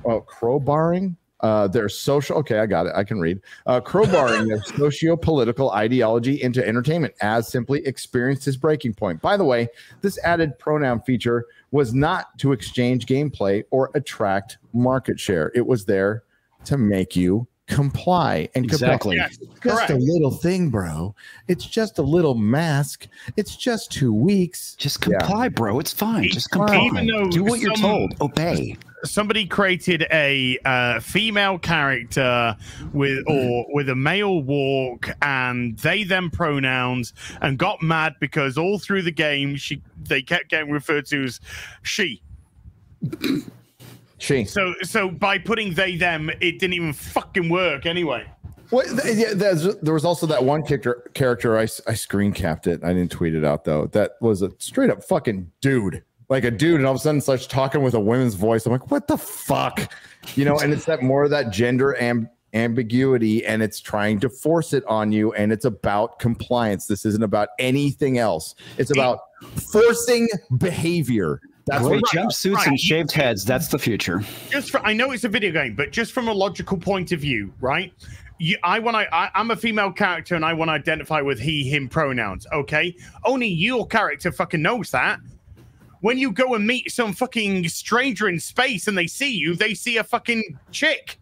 uh, crowbarring uh, their social. Okay, I got it. I can read. Uh, crowbarring their socio-political ideology into entertainment. As simply experienced his breaking point. By the way, this added pronoun feature was not to exchange gameplay or attract market share. It was there to make you comply and comply. Exactly. Yes, Just correct. a little thing, bro. It's just a little mask. It's just two weeks. Just Yeah. comply, bro. It's fine. Just Even comply. though Do what you're told. Obey. Somebody created a uh, female character with or with a male walk and they them pronouns and got mad because all through the game she they kept getting referred to as she She. so so by putting they them it didn't even fucking work anyway What, th- yeah, there was also that one character. Character I, I screen capped it. I didn't tweet it out though. That was a straight up fucking dude, like a dude, and all of a sudden starts talking with a women's voice. I'm like, what the fuck, you know? And it's that more of that gender amb- ambiguity, and it's trying to force it on you, and it's about compliance. This isn't about anything else. It's about forcing behavior. That's Gray what jumpsuits right. and shaved heads. That's the future. just for I know it's a video game, but just from a logical point of view, right? You, I want to. I, I'm a female character, and I want to identify with he/him pronouns. Okay, only your character fucking knows that. When you go and meet some fucking stranger in space, and they see you, they see a fucking chick.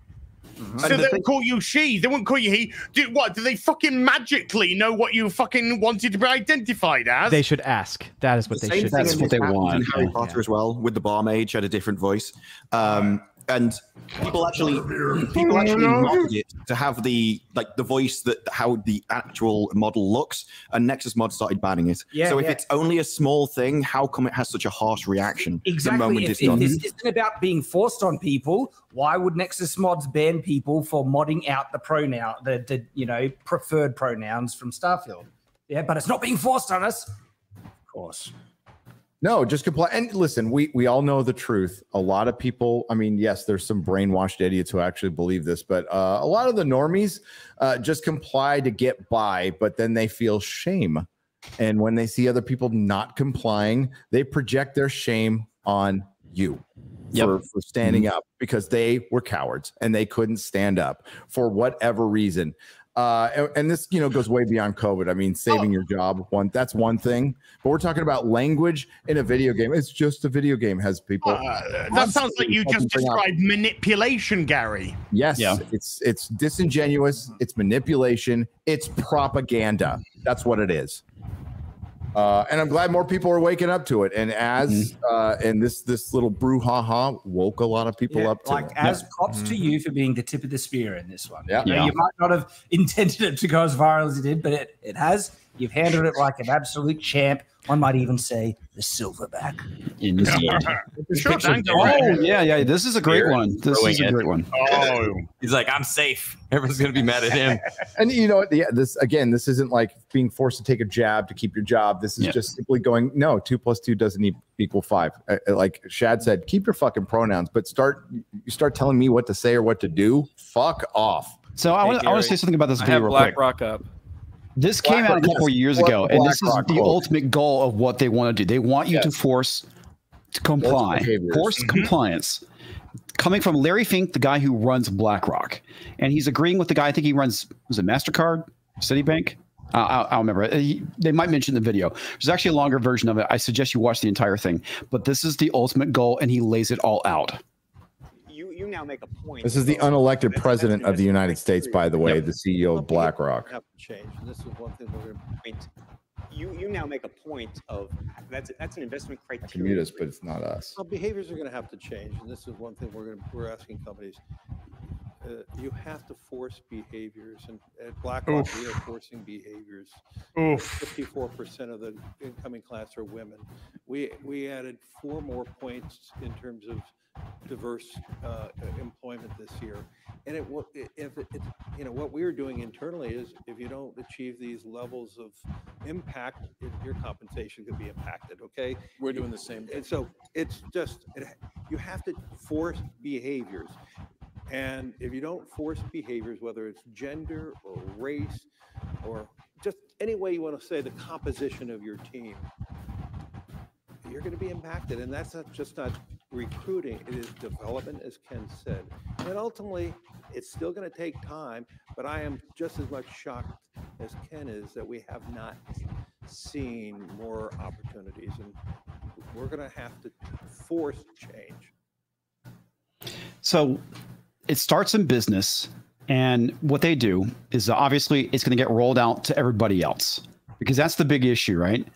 So And the they thing- would call you she. They wouldn't call you he. Do, what? Do they fucking magically know what you fucking wanted to be identified as? They should ask. That is what the they should. thing That's what they want. in Harry Yeah. Potter as well, with the barmaid, she had a different voice. Um, and people actually people actually modded it to have the like the voice that how the actual model looks, and Nexus Mod started banning it. Yeah, so if yeah. it's only a small thing, how come it has such a harsh reaction the Exactly. moment If, it's if done? this isn't about being forced on people, why would Nexus mods ban people for modding out the pronoun, the, the you know preferred pronouns from Starfield? Yeah, but it's not being forced on us. Of course. No, just comply. And listen, we we all know the truth. A lot of people, I mean, yes, there's some brainwashed idiots who actually believe this, but uh, a lot of the normies uh, just comply to get by, but then they feel shame. And when they see other people not complying, they project their shame on you for, for standing up because they were cowards and they couldn't stand up for whatever reason. Uh, and, and this, you know, goes way beyond COVID. I mean, saving your job one that's one thing, but we're talking about language in a video game. It's just a video game has people. Uh, that sounds like you just Bring up- described manipulation, Gary. Yes, Yeah. it's it's disingenuous, it's manipulation, it's propaganda. That's what it is. Uh, and I'm glad more people are waking up to it. And as uh, and this this little brouhaha woke a lot of people Yeah, up to like it. as props to you for being the tip of the spear in this one. Yeah. You, know, Yeah. you might not have intended it to go as viral as it did, but it, it has. You've handled it like an absolute champ. I might even say the silverback. Indeed. Sure, thank you. Oh yeah, yeah. This is a great one. This is a it. great one. Oh, He's like, I'm safe. Everyone's gonna be mad at him. And you know what? Yeah, this again, this isn't like being forced to take a jab to keep your job. This is Yeah. just simply going, no, two plus two doesn't equal five. Uh, uh, like Shad said, keep your fucking pronouns, but start you start telling me what to say or what to do. Fuck off. So I Hey, want to I want to say something about this I have real Black quick. Rock up. This came out a couple yes. years ago, and this is the ultimate goal of what they want to do. They want you to force to comply, force compliance. Coming from Larry Fink, the guy who runs BlackRock, and he's agreeing with the guy. I think he runs was it Mastercard, Citibank. Uh, I, I don't remember. He- they might mention the video. There's actually a longer version of it. I suggest you watch the entire thing. But this is the ultimate goal, and he lays it all out. You you now make a point. This is the unelected president of the United States, by the way, the CEO of BlackRock. have to change. This is one thing we're going to point. You you now make a point of that's that's an investment I can criteria. mute us, but it's not us. Well, behaviors are going to have to change, and this is one thing we're going to, we're asking companies. Uh, you have to force behaviors, and at BlackRock, we are forcing behaviors. Fifty-four percent of the incoming class are women. We, we added four more points in terms of diverse uh, employment this year. And it, wa- i- if it, it- you know, what we're doing internally is if you don't achieve these levels of impact, it- your compensation could be impacted, okay? We're doing the same. And so it's just, it, you have to force behaviors. And if you don't force behaviors, whether it's gender or race or just any way you want to say the composition of your team, you're going to be impacted. And that's not just not recruiting, it is development, as Ken said. And ultimately, it's still going to take time, but I am just as much shocked as Ken is that we have not seen more opportunities. And we're going to have to force change. So it starts in business, and what they do is obviously it's going to get rolled out to everybody else because that's the big issue, right?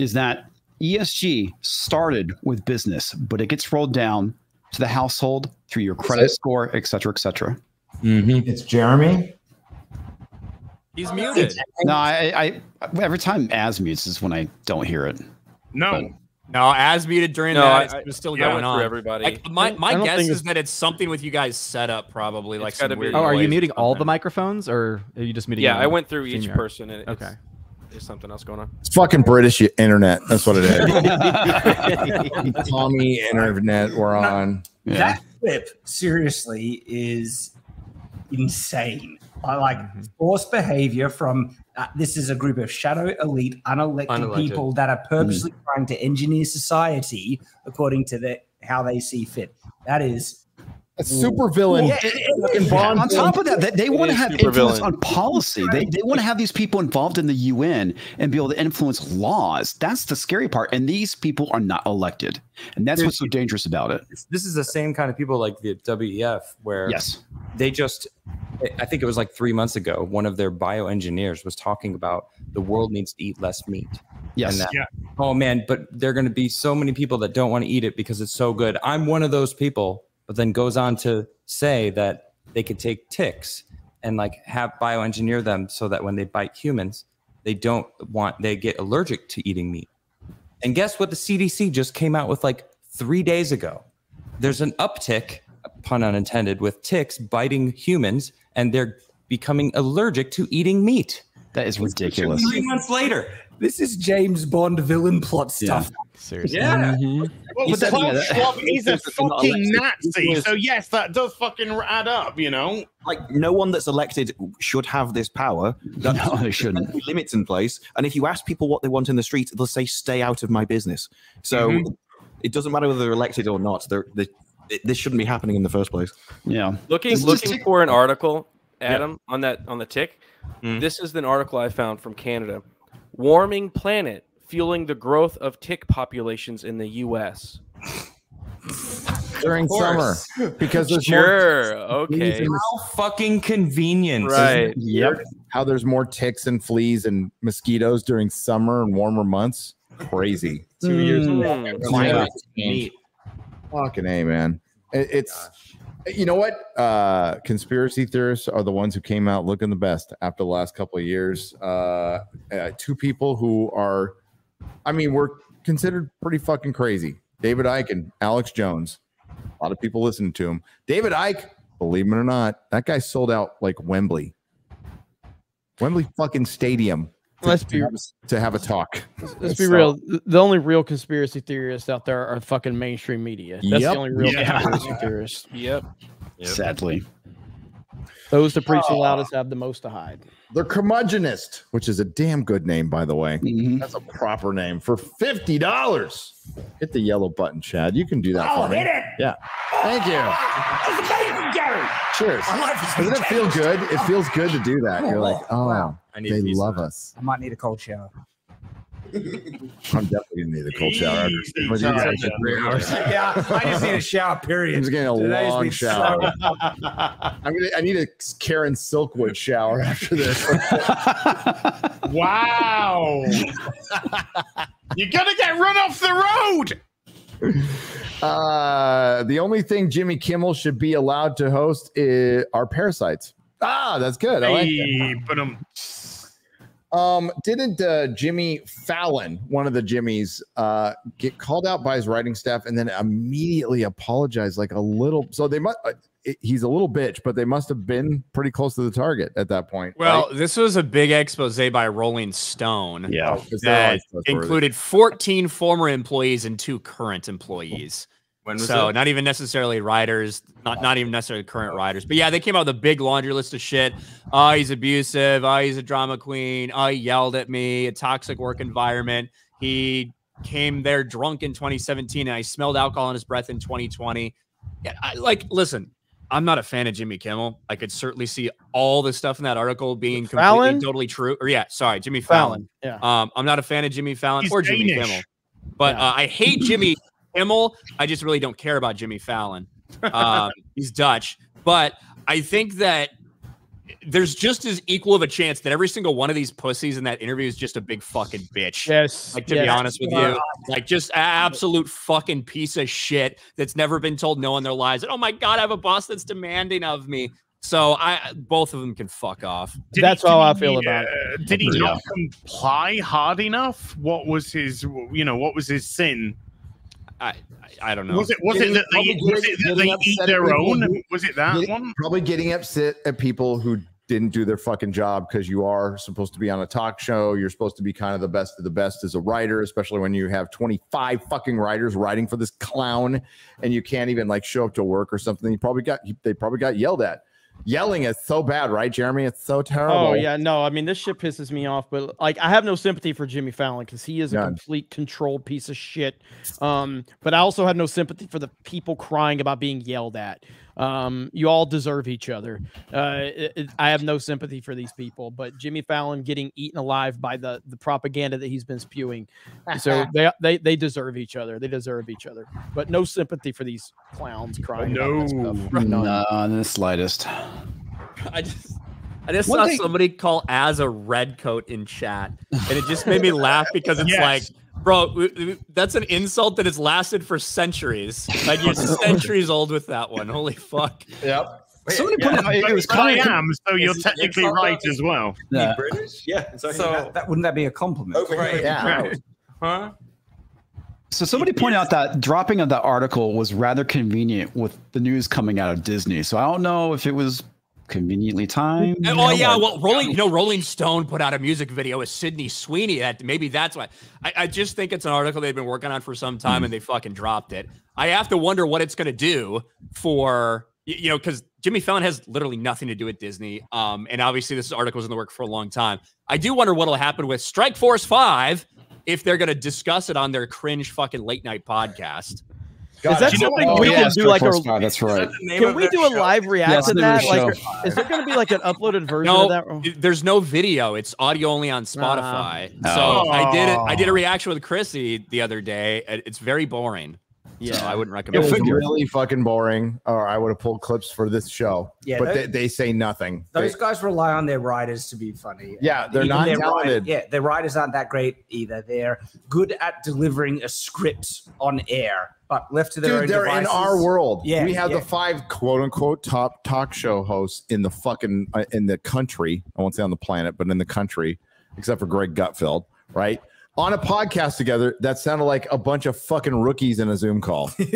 Is that ESG started with business, but it gets rolled down to the household through your credit score, et cetera, et cetera. Mm-hmm. It's Jeremy. He's muted. No, I, I every time as mutes is when I don't hear it. No. No, as muted during No, that, I- it was still yeah, going on. through everybody. Like, my my guess is it's- that it's something with you guys set up, probably like some weird. Oh, are you muting all the microphones, or are you just muting? Yeah, I went through each StreamYard? person. And Okay. okay. There's something else going on. It's fucking British internet. That's what it is. Tommy internet we're on. That clip, seriously, is insane. I like forced behavior from uh, this is a group of shadow elite, unelected, Unelected. people that are purposely trying to engineer society according to the, how they see fit. That is a super villain. Yeah, it- it- Bond on top of that, they, they want to have influence villain. on policy. They, they want to have these people involved in the UN and be able to influence laws. That's the scary part. And these people are not elected. And that's what's so dangerous about it. This is the same kind of people like the WEF, where Yes. they just, I think it was like three months ago, one of their bioengineers was talking about the world needs to eat less meat. Yes. And that, Yeah. Oh man, but there are going to be so many people that don't want to eat it because it's so good. I'm one of those people, but then goes on to say that they could take ticks and like have bioengineer them so that when they bite humans, they don't want they get allergic to eating meat. And guess what the CDC just came out with like 3 days ago. There's an uptick, pun unintended, with ticks biting humans and they're becoming allergic to eating meat. That is ridiculous. 3 months later. this is James Bond villain plot stuff. Seriously. Yeah. Well, He but Klaus yeah, that- Schwab is a fucking. Nazi, so yes, that does fucking add up, you know. Like no one that's elected should have this power. That No, they shouldn't. Limits in place, and if you ask people what they want in the street, they'll say, "Stay out of my business." So Mhm. it doesn't matter whether they're elected or not. They're, they it, this shouldn't be happening in the first place. Yeah. Looking looking just- for an article, Adam, on that on the tick. Mm. This is an article I found from Canada. Warming planet fueling the growth of tick populations in the U.S. during summer because there's Sure. more Okay. How fucking convenient. Right. Yep. How there's more ticks and fleas and mosquitoes during summer and warmer months. Crazy. Two years Mm. ago. Yeah. Fucking a man. It, it's You know what? Uh, conspiracy theorists are the ones who came out looking the best after the last couple of years. Uh, uh, two people who are, I mean, were considered pretty fucking crazy. David Icke and Alex Jones. A lot of people listening to him. David Icke, believe it or not, that guy sold out like Wembley, Wembley fucking stadium. To- Let's be- have a- to have a talk. Let's be So- real. The only real conspiracy theorists out there are fucking mainstream media. That's Yep. the only real Yeah. conspiracy theorists. Yep. Sadly. Those that preach the Oh. loudest have the most to hide. The Curmudgeonist, which is a damn good name, by the way. Mm-hmm. That's a proper name for fifty dollars. Hit the yellow button, Chad. You can do that Oh, for me. hit it. Yeah. Thank you. That's amazing, Gary. Cheers. My life Doesn't it feel good? It feels good to do that. You're like, oh, wow. I need they these. love us. I might need a cold shower. I'm definitely gonna need a cold shower. after- Easy but you time. guys- yeah, I just need a shower. Period. I'm just getting a Today's long been shower. so- I'm gonna. I need a Karen Silkwood shower after this. Wow. You're gonna get run off the road. Uh, the only thing Jimmy Kimmel should be allowed to host is, are parasites. Ah, that's good. I like that. Hey, but um, didn't uh, Jimmy Fallon, one of the Jimmys, uh, get called out by his writing staff and then immediately apologize like a little? So they must. Uh, he's a little bitch, but they must have been pretty close to the target at that point. Well, right? this was a big expose by Rolling Stone. Yeah. Oh, 'cause they're that included 14 former employees and two current employees. When was so it? not even necessarily writers, not not even necessarily current writers, but yeah, they came out with a big laundry list of shit. Oh, he's abusive. Oh, he's a drama queen. Oh, he yelled at me. A toxic work environment. He came there drunk in 2017, and I smelled alcohol in his breath in 2020. Yeah, I, like listen. I'm not a fan of Jimmy Kimmel. I could certainly see all the stuff in that article being completely totally true. Or yeah, sorry, Jimmy Fallon. Fallon, yeah. Um, I'm not a fan of Jimmy Fallon He's or Jimmy Kimmel, but uh, I hate Jimmy Kimmel. I just really don't care about Jimmy Fallon. Um, he's Dutch, but I think that there's just as equal of a chance that every single one of these pussies in that interview is just a big fucking bitch. Yes. Like to be honest with you, like just absolute fucking piece of shit that's never been told no in their lives. And, oh my god, I have a boss that's demanding of me. So I both of them can fuck off. Did That's he- how I feel he, about uh, Did he Yeah. not comply hard enough? What was his, you know, what was his sin? I I, I don't know. Was it was Getting- it that they probably was it that they eat their own? who- Was it that Getting- one? Probably getting upset at people who didn't do their fucking job because you are supposed to be on a talk show. You're supposed to be kind of the best of the best as a writer, especially when you have 25 fucking writers writing for this clown and you can't even like show up to work or something. You probably got they probably got yelled at. Yelling is so bad, right, Jeremy? It's so terrible. Oh yeah, no. I mean, this shit pisses me off, but like, I have no sympathy for Jimmy Fallon because he is a None. complete controlled piece of shit. Um, but I also have no sympathy for the people crying about being yelled at. Um, you all deserve each other. Uh, it- it- I have no sympathy for these people, but Jimmy Fallon getting eaten alive by the the propaganda that he's been spewing, so they they they deserve each other. They deserve each other, but no sympathy for these clowns crying. about that stuff. None. No, in the slightest. I just I just One saw thing- somebody call as a red coat in chat, and it just made me laugh because it's Yes. like, bro, w- w- that's an insult that has lasted for centuries. Like you're centuries old with that one. Holy fuck. Yep. Somebody put it, it was I kind of am, so you're it technically insult right as well. Yeah. British? Yeah. So, that, that- wouldn't that be a compliment? over here. Yeah. Huh? So somebody pointed out that dropping of that article was rather convenient with the news coming out of Disney. So I don't know if it was conveniently timed. Oh yeah, well, Rolling, you know, Rolling Stone put out a music video with Sydney Sweeney. That maybe that's why. I, I just think it's an article they've been working on for some time, and they fucking dropped it. I have to wonder what it's going to do for you know, because Jimmy Fallon has literally nothing to do with Disney. Um, and obviously this article was in the work for a long time. I do wonder what'll happen with Strike Force Five if they're going to discuss it on their cringe fucking late night podcast. Is that something what? we Oh, can do like a? Strike that's right. Can we do a live react Yes, to the name of that? Like, is there going to be like an uploaded version No, of that? there's no video. It's audio only on Spotify. Oh. So I did it. I did a reaction with Chrissy the other day. It's very boring. So I wouldn't recommend. It recommend. was it. really fucking boring, or I would have pulled clips for this show. Yeah, but they, they say nothing. Those They- guys rely on their writers to be funny. Yeah, they're Even not their write- talented. yeah, their writers aren't that great either. They're good at delivering a script on air, but left to their own Dude, they're in our world. Yeah, we have yeah. the five quote unquote top talk show hosts in the fucking uh, in the country. I won't say on the planet, but in the country, except for Greg Gutfeld, right? On a podcast together that sounded like a bunch of fucking rookies in a Zoom call. they,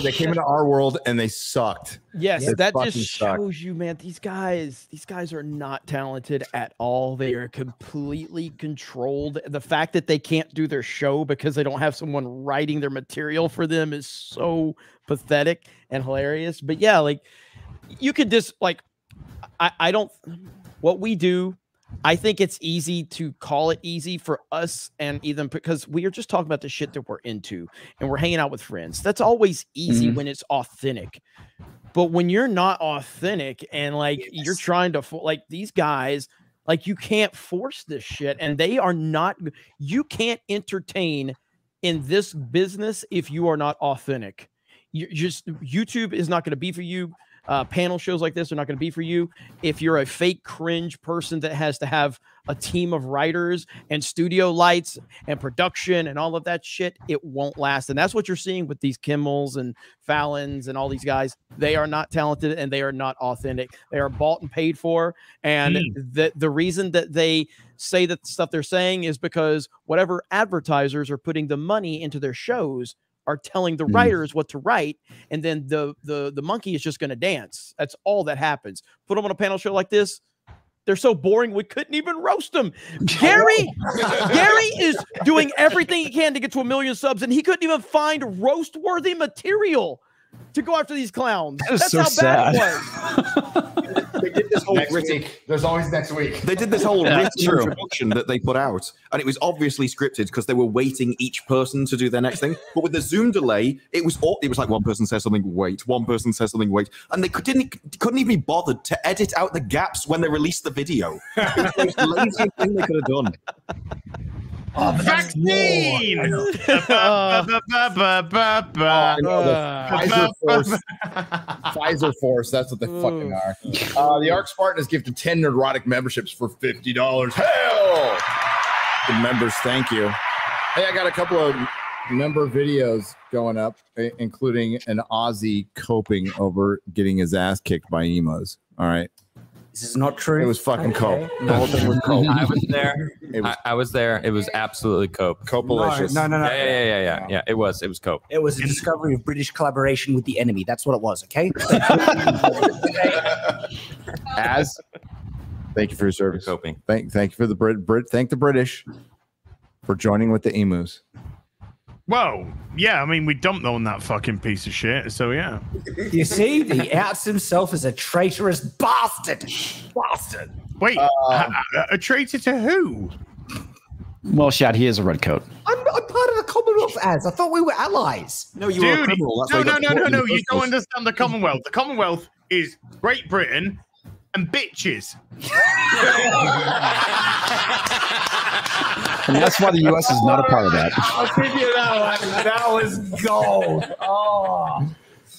they came into our world and they sucked. Yes, They that just sucked. shows you, man. These guys, these guys are not talented at all. They are completely controlled. The fact that they can't do their show because they don't have someone writing their material for them is so pathetic and hilarious. But yeah, like you could just like, I, I don't. What we do, I think it's easy to call it easy for us and even because we are just talking about the shit that we're into and we're hanging out with friends. That's always easy Mhm. when it's authentic. But when you're not authentic and like you're trying to like these guys, like you can't force this shit and they are not you can't entertain in this business if you are not authentic. You just YouTube is not going to be for you. Uh, panel shows like this are not going to be for you. If you're a fake cringe person that has to have a team of writers and studio lights and production and all of that shit, it won't last. And that's what you're seeing with these Kimmels and Fallons and all these guys. They are not talented and they are not authentic. They are bought and paid for. And the, the reason that they say that the stuff they're saying is because whatever advertisers are putting the money into their shows are telling the mm-hmm. writers what to write and then the the the monkey is just going to dance. That's all that happens. Put them on a panel show like this they're so boring we couldn't even roast them gary gary is doing everything he can to get to a million subs and he couldn't even find roast worthy material to go after these clowns. That that's so how bad it sad. was. they did this whole Next week. There's always next week. They did this whole Yeah, introduction that they put out, and it was obviously scripted because they were waiting each person to do their next thing. But with the Zoom delay, it was all, it was like one person says something, wait, one person says something, wait, and they could, didn't couldn't even be bothered to edit out the gaps when they released the video. It was the most lazy thing they could have done. Vaccine! I Pfizer Force. Pfizer Force. That's what they fucking are. Uh, the Arc Spartan has gifted 10 Nerdrotic memberships for $50. Hell! Good members, thank you. Hey, I got a couple of member videos going up, including an Aussie coping over getting his ass kicked by emos. All right. This is not true. It was fucking cope. Okay. The whole thing was cope. I was there. It was- I, I was there. It was absolutely cope. Copalicious. No, no, no, no. Yeah, yeah, yeah, yeah, yeah. It was. It was cope. It was a discovery of British collaboration with the enemy. That's what it was. Okay. As thank you for your service. Coping. Thank thank you for the Brit Brit thank the British for joining with the emus. Well, yeah, I mean, we dumped on that fucking piece of shit, so yeah. you see, he outs himself as a traitorous bastard. Bastard. Wait, Uh, a, a- a traitor to who? Well, Shad, he is a redcoat. I'm, I'm part of the Commonwealth, as I thought we were allies. No, you Dude, were a criminal. That's no, why no, no, no, no. You don't understand the Commonwealth. The Commonwealth is Great Britain and bitches. And that's why the U.S. is not a part of that. I'll give you that one. That was gold. Oh,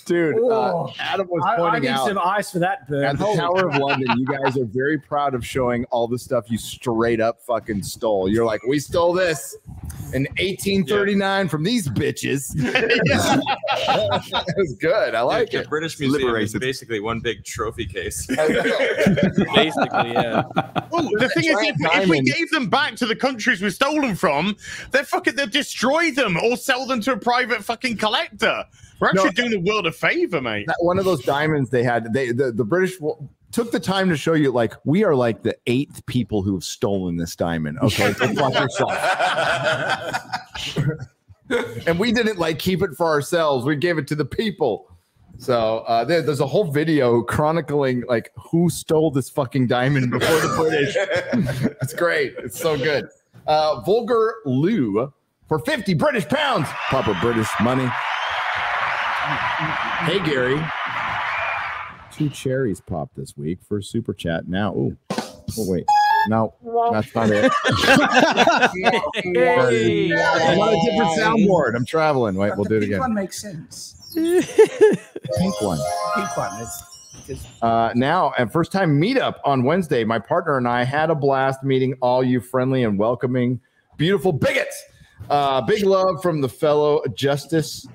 Dude, uh, Oh. Adam was pointing I, I pointing need out some ice for that burn. at the Tower of. London, you guys are very proud of showing all the stuff you straight up fucking stole. You're like, we stole this in 1839 from these bitches. it was good. I like the it. British Museum is basically one big trophy case. Basically, yeah. Oh, the thing is, if, if we gave them back to the countries we stole them from, they're fucking, they'll destroy them or sell them to a private fucking collector. We're No, actually doing the world a favor, mate. That one of those diamonds they had, they the, the British took the time to show you like we are like the eighth people who have stolen this diamond. Okay, and we didn't like keep it for ourselves. We gave it to the people. So uh, there, there's a whole video chronicling like who stole this fucking diamond before the British. it's great. It's so good. Uh, Vulgar Lou for 50 British pounds. Proper British money. Hey Gary. Two cherries popped this week for super chat. Now, oh, oh wait. No, that's not it. I'm on a different soundboard. I'm traveling. Wait, we'll do it again. one makes sense. Pink one. Pink one. It's, it's Uh, now, and first time meetup on Wednesday. My partner and I had a blast meeting all you friendly and welcoming, beautiful bigots. Uh, big love from the fellow Justice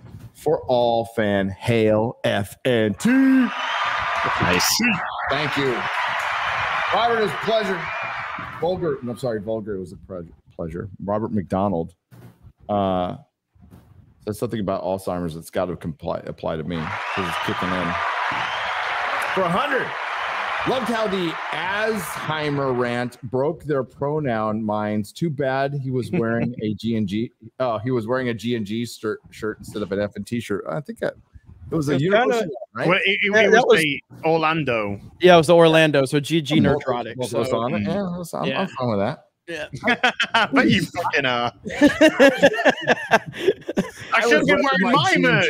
for All fan. Hail FNT. Nice. Thank you. Robert, it was a pleasure. Vulgar, no, I'm sorry, Vulgar was a pleasure. Robert McDonald uh, said something about Alzheimer's that's got to comply, apply to me because it's kicking in. For 100. Loved how the Alzheimer rant broke their pronoun minds. Too bad he was wearing a G and G. Oh, he was wearing a G and G shirt, shirt instead of an F and T shirt. I think that, it was a It's universal, kinda- right? Well, it, it, Yeah, it was, was- a Orlando. Yeah, it was the Orlando. So GG mm, I'm So, on it. Yeah, that's- I'm, Yeah. I'm fine with that. Yeah. but you fucking uh, are. I should have been wearing my my merch.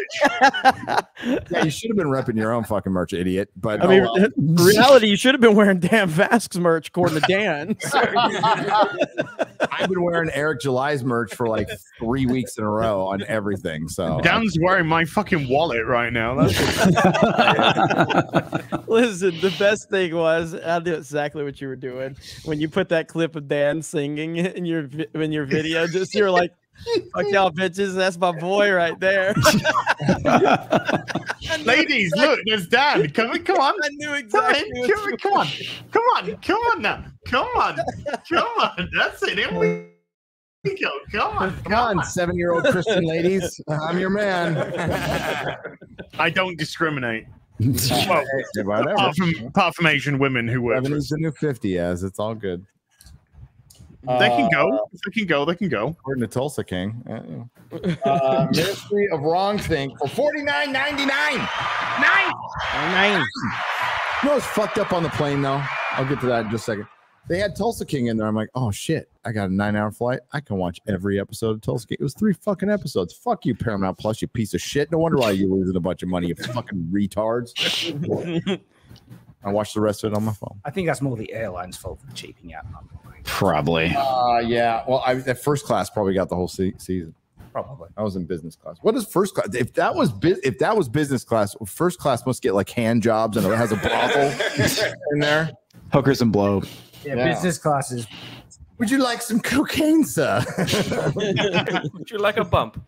Yeah, you should have been repping your own fucking merch, idiot. But I mean, oh well. in reality, you should have been wearing Dan Vasc's merch, according to Dan. I've been wearing Eric July's merch for like three weeks in a row on everything. So Dan's wearing my fucking wallet right now. That's Listen, the best thing was I knew exactly what you were doing when you put that clip of Dan singing in your in your video. Just you're like, "Fuck y'all bitches, that's my boy right there." Ladies, look, there's Dan. Come on, come on. I knew Come exactly. on, what come on, come on, come on, come on now. Come on, come on. That's it. Here we go. Come on, come on, seven year old Christian ladies. I'm your man. I don't discriminate. Well, apart from apart from Asian women who work. Seven is us. the new 50 as it's all good. They can go. Uh, They can go. They can go. According to Tulsa King. Uh. Uh, Ministry of Wrong Thing for forty nine ninety nine. Nine. Nine. You know what's fucked up on the plane though? I'll get to that in just a second. They had Tulsa King in there. I'm like, oh shit, I got a nine hour flight. I can watch every episode of Tulsa King. It was three fucking episodes. Fuck you, Paramount Plus, you piece of shit. No wonder why you're losing a bunch of money, you fucking retards. I watched the rest of it on my phone. I think that's more the airline's fault for cheaping out. number. Probably. Uh, yeah. Well, I that first class probably got the whole se- season. Probably. I was in business class. What is first class? If that was bu- if that was business class, first class must get like hand jobs and it has a brothel in there. Hookers and blow. Yeah, Yeah. business classes. Would you like some cocaine, sir? Would you like a bump?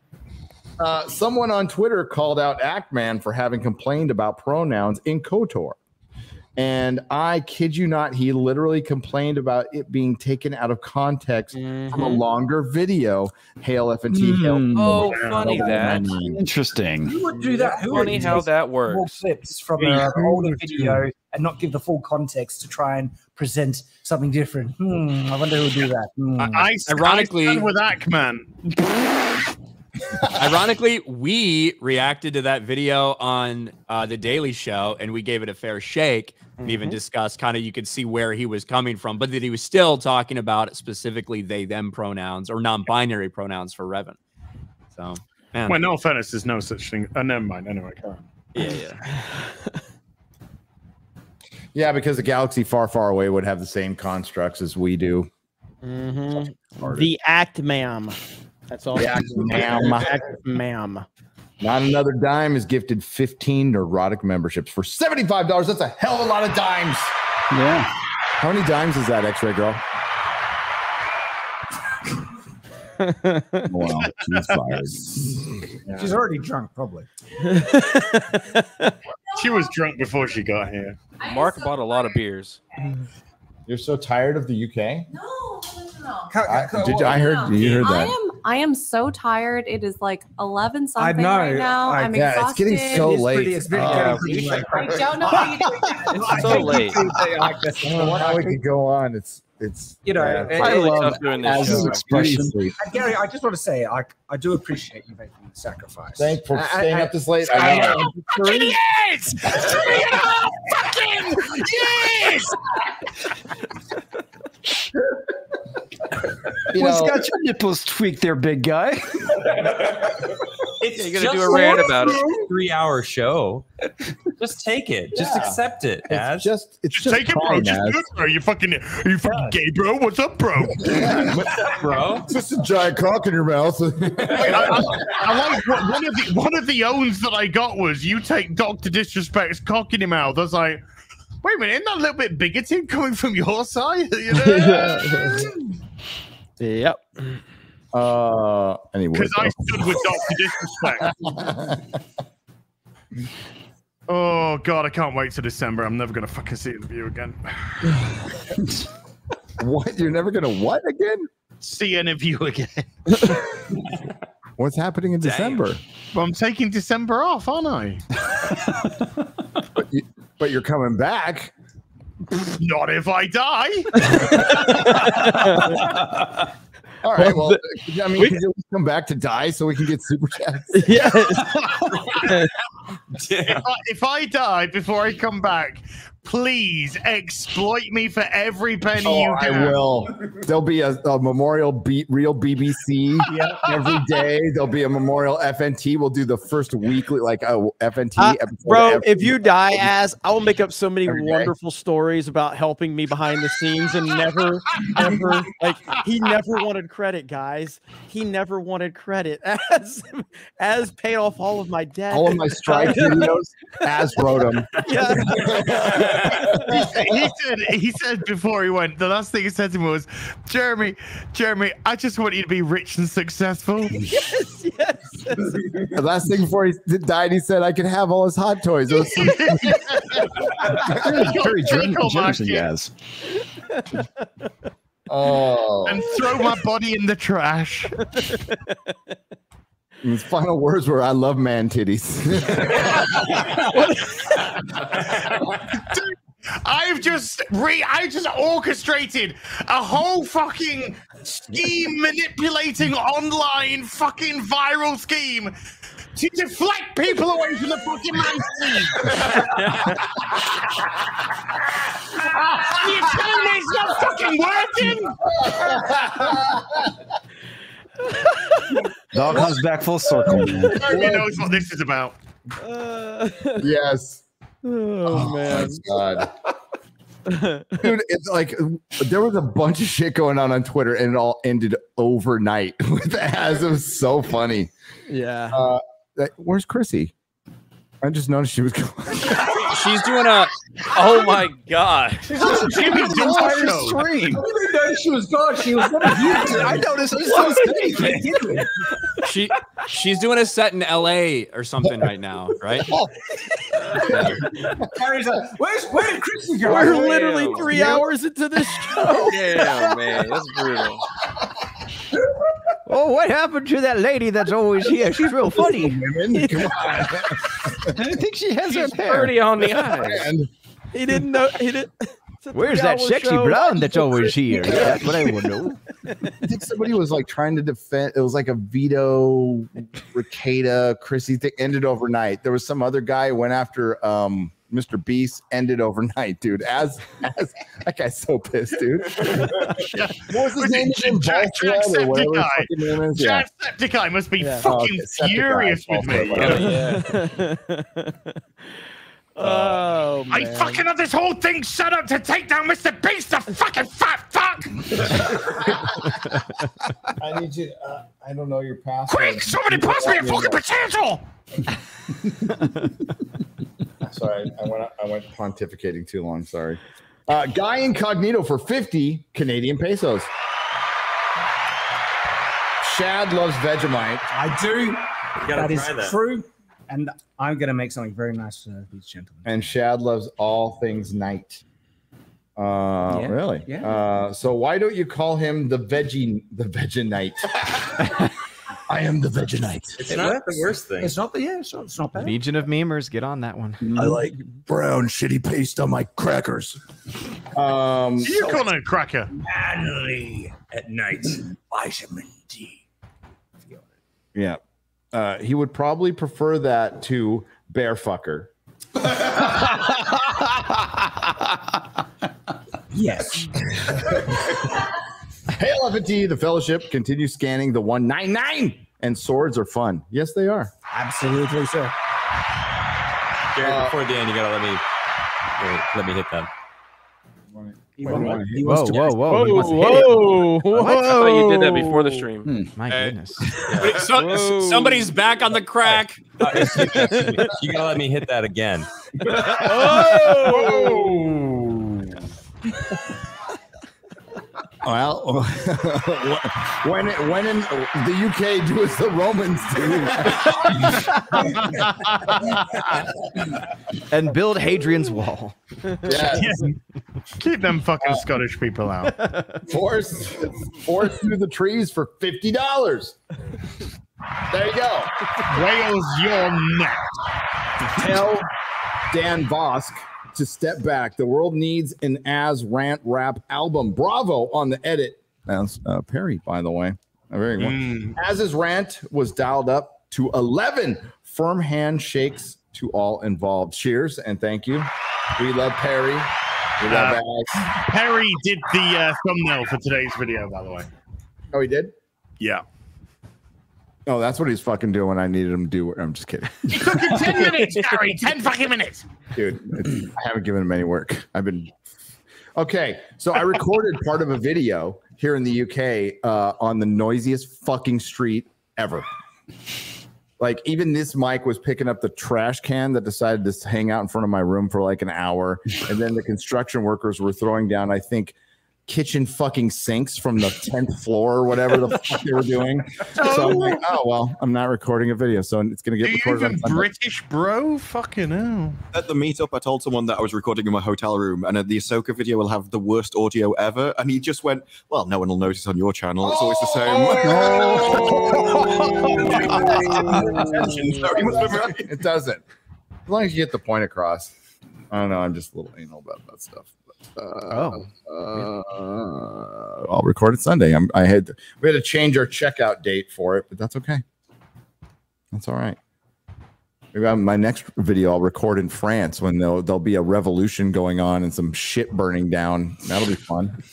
Uh, someone on Twitter called out Act Man for having complained about pronouns in KOTOR. And I kid you not, he literally complained about it being taken out of context from a longer video. Hail F and T. Hail. Mm-hmm. Oh, funny that. Interesting. Who would do that? Who Funny would how take that More works. clips from Yeah. an older video and not give the full context to try and present something different. Hmm, I wonder who would do that. Hmm. I, Ironically- I with Act Man. Ironically, we reacted to that video on uh, the Daily Show and we gave it a fair shake and even Mm-hmm. discussed kind of you could see where he was coming from, but that he was still talking about specifically they them pronouns or non-binary pronouns for Revan. So, man. Well, no fairness, there's no such thing. Uh, never mind. Anyway, carry on. yeah, yeah. Yeah, because a galaxy far, far away would have the same constructs as we do. Mhm. The act, ma'am. That's all. Yeah, ma'am. Ma'am. Not another dime is gifted 15 Nerdrotic memberships for $75. That's a hell of a lot of dimes. Yeah. How many dimes is that, X Ray Girl? wow, she's fired. She's already drunk, probably. She was drunk before she got here. Mark bought a lot of beers. You're so tired of the UK? No, no, no. I, did you, I heard you heard that. I am I am so tired. It is like eleven something know. right now. I- I'm yeah, it's getting so It is late. pretty- it's been Uh, getting pretty late. I don't know how you do that. It's so late. I don't know how we could go on. It's it's You know, yeah. it- I really love doing this an show. expression. And Gary, I just want to say, I, I do appreciate you making the sacrifice. Thank for I- staying I- up this late. I I know. know. Yes! Three and a half fucking yes! You What's know- got your nipples tweaked there, big guy? It's You gotta do a rant one about it. Three-hour show. Just take it. Just Yeah. accept it. It's As just it's Just just take it, bro. fine, Just Naz. do it, bro. You fucking, are you fucking gay, bro? What's up, bro? what's up, bro? Just a giant cock in your mouth. I, I, I like what- one of the one of the owns that I got was you take Doctor Disrespect's cock in your mouth. I was like, wait a minute, isn't that a little bit bigoted coming from your side? You know? Yep. Uh, anyway, Because I stood with Doctor Disrespect. Oh god, I can't wait till December. I'm never gonna fucking see the view again. what? You're never gonna what again? See any view again. What's happening in December? Well, I'm taking December off, aren't I? But, you, but you're coming back. Not if I die. All right. Well, I mean, we- can you come back to die so we can get super chats? Yes. if, I, if I die before I come back, please exploit me for every penny Oh, you I will. There'll be a, a memorial beat real BBC every day. There'll be a memorial FNT. We'll do the first weekly like a FNT Uh, episode bro, every- if you die as, I will make up so many Every day. wonderful stories about helping me behind the scenes and never, ever like he never wanted credit, guys. He never wanted credit as as paid off all of my debt. all of my strike videos as wrote them. yeah. He, said, he said before he went the last thing he said to me was jeremy jeremy i just want you to be rich and successful yes, yes. The last thing before he died, he said I can have all his hot toys. It was some- Very Take German, all my generous, yes. oh, and throw my body in the trash his final words were, "I love man titties." Dude, I've just re I just orchestrated a whole fucking scheme manipulating online fucking viral scheme to deflect people away from the fucking man sleeve. you telling me it's not fucking working? It all comes back full circle, man. Nobody knows what this is about. Uh, yes. oh, man. God. Dude, it's like there was a bunch of shit going on on Twitter, and it all ended overnight with as it was so funny. Yeah. Uh, that- where's Chrissy? I just noticed she was going. She's doing a. Oh my god. She's Jimmy Dore show. Stream. she was gone. She was never here. I noticed. I said, She she's doing a set in L.A. or something right now, right? Oh. Gary's like, where's where did Chrissy go? We're literally Damn. three hours into this show. Damn, man. That's brutal. Oh, what happened to that lady that's always here? She's real funny. Women, come on. I think she has She's her hair. pretty on the eyes. He didn't know. He didn't. Where's that sexy show. blonde that's always here? That's what I want to know. I think somebody was like trying to defend. It was like a Vito, Ricada, Chrissy thing ended overnight. There was some other guy who went after um, Mr. Beast. Ended overnight, dude. As as that guy's so pissed, dude. What was his name? it again? Jack- Balthazar or whatever his Jacksepticeye? fucking name is. Yeah. Jacksepticeye must be Yeah. Oh, fucking okay, furious with me. Balthazar, oh man. I fucking had this whole thing set up to take down Mr. Beast, the fucking fat fuck! I need you. Uh, I don't know your password. Quick, somebody pass me a fucking potato! Sorry, I went. I went pontificating too long. Sorry. Uh, Guy Incognito for fifty Canadian pesos. Shad loves Vegemite. I do. gotta That is try that. true. And I'm going to make something very nice for these gentlemen. and Shad loves all things night. Uh, Yeah, really? yeah. Uh, so why don't you call him the veggie, the Vegemite? I am the Vegemite. It's not the worst thing. It's not the yeah. It's not, it's not bad. Legion of memers, get on that one. I like brown shitty paste on my crackers. Um, You call it a cracker. Manly at night. Vitamin D. yeah. Uh, he would probably prefer that to bear fucker. Yes. Hail FNT, the fellowship continues scanning the 199 and swords are fun. Yes, they are. Absolutely, sir. Gary, Uh, before the end, you gotta let me wait, let me hit them. He Wait, wants- wait, he Whoa, wants to- whoa, whoa! Whoa, wants to hit it. whoa, I thought you did that before the stream. Hmm, my Hey. goodness. Wait, so- somebody's back on the crack. Uh, you gotta let me hit that again. Oh! Well, when it, when in the UK do as the Romans do. and build Hadrian's Wall. Yes. Keep them fucking Scottish people out. Force force through the trees for fifty dollars. There you go. Wales, you're next. Tell Dan Vasc to step back. The world needs an Az rant rap album. Bravo on the edit. That's uh, Pierry, by the way. A very Mm. As his rant was dialed up to 11 firm handshakes to all involved. Cheers and thank you. We love Pierry. We love Uh, Pierry did the uh, thumbnail for today's video, by the way. Oh, he did? Yeah. Oh, that's what he's fucking doing when I needed him to do. I'm just kidding. It took you 10 minutes, Gary. 10 fucking minutes. dude i haven't given him any work i've been okay so i recorded part of a video here in the uk uh, on the noisiest fucking street ever like even this mic was picking up the trash can that decided to hang out in front of my room for like an hour and then the construction workers were throwing down i think kitchen fucking sinks from the 10th floor or whatever the fuck they were doing so i'm like oh well i'm not recording a video so it's gonna get Are recorded on even Sunday. British, bro? Fucking hell. At the meetup, I told someone that I was recording in my hotel room, and uh, the Ahsoka video will have the worst audio ever. And he just went, "Well, no one will notice on your channel. It's always the same." So he must have been right. it doesn't. As long as you get the point across. I don't know. I'm just a little anal about that stuff. But, uh, uh, I'll record it Sunday. I'm, I had we had to change our checkout date for it, but that's okay. That's all right. Maybe on my next video I'll record in France when there'll there'll be a revolution going on and some shit burning down. That'll be fun.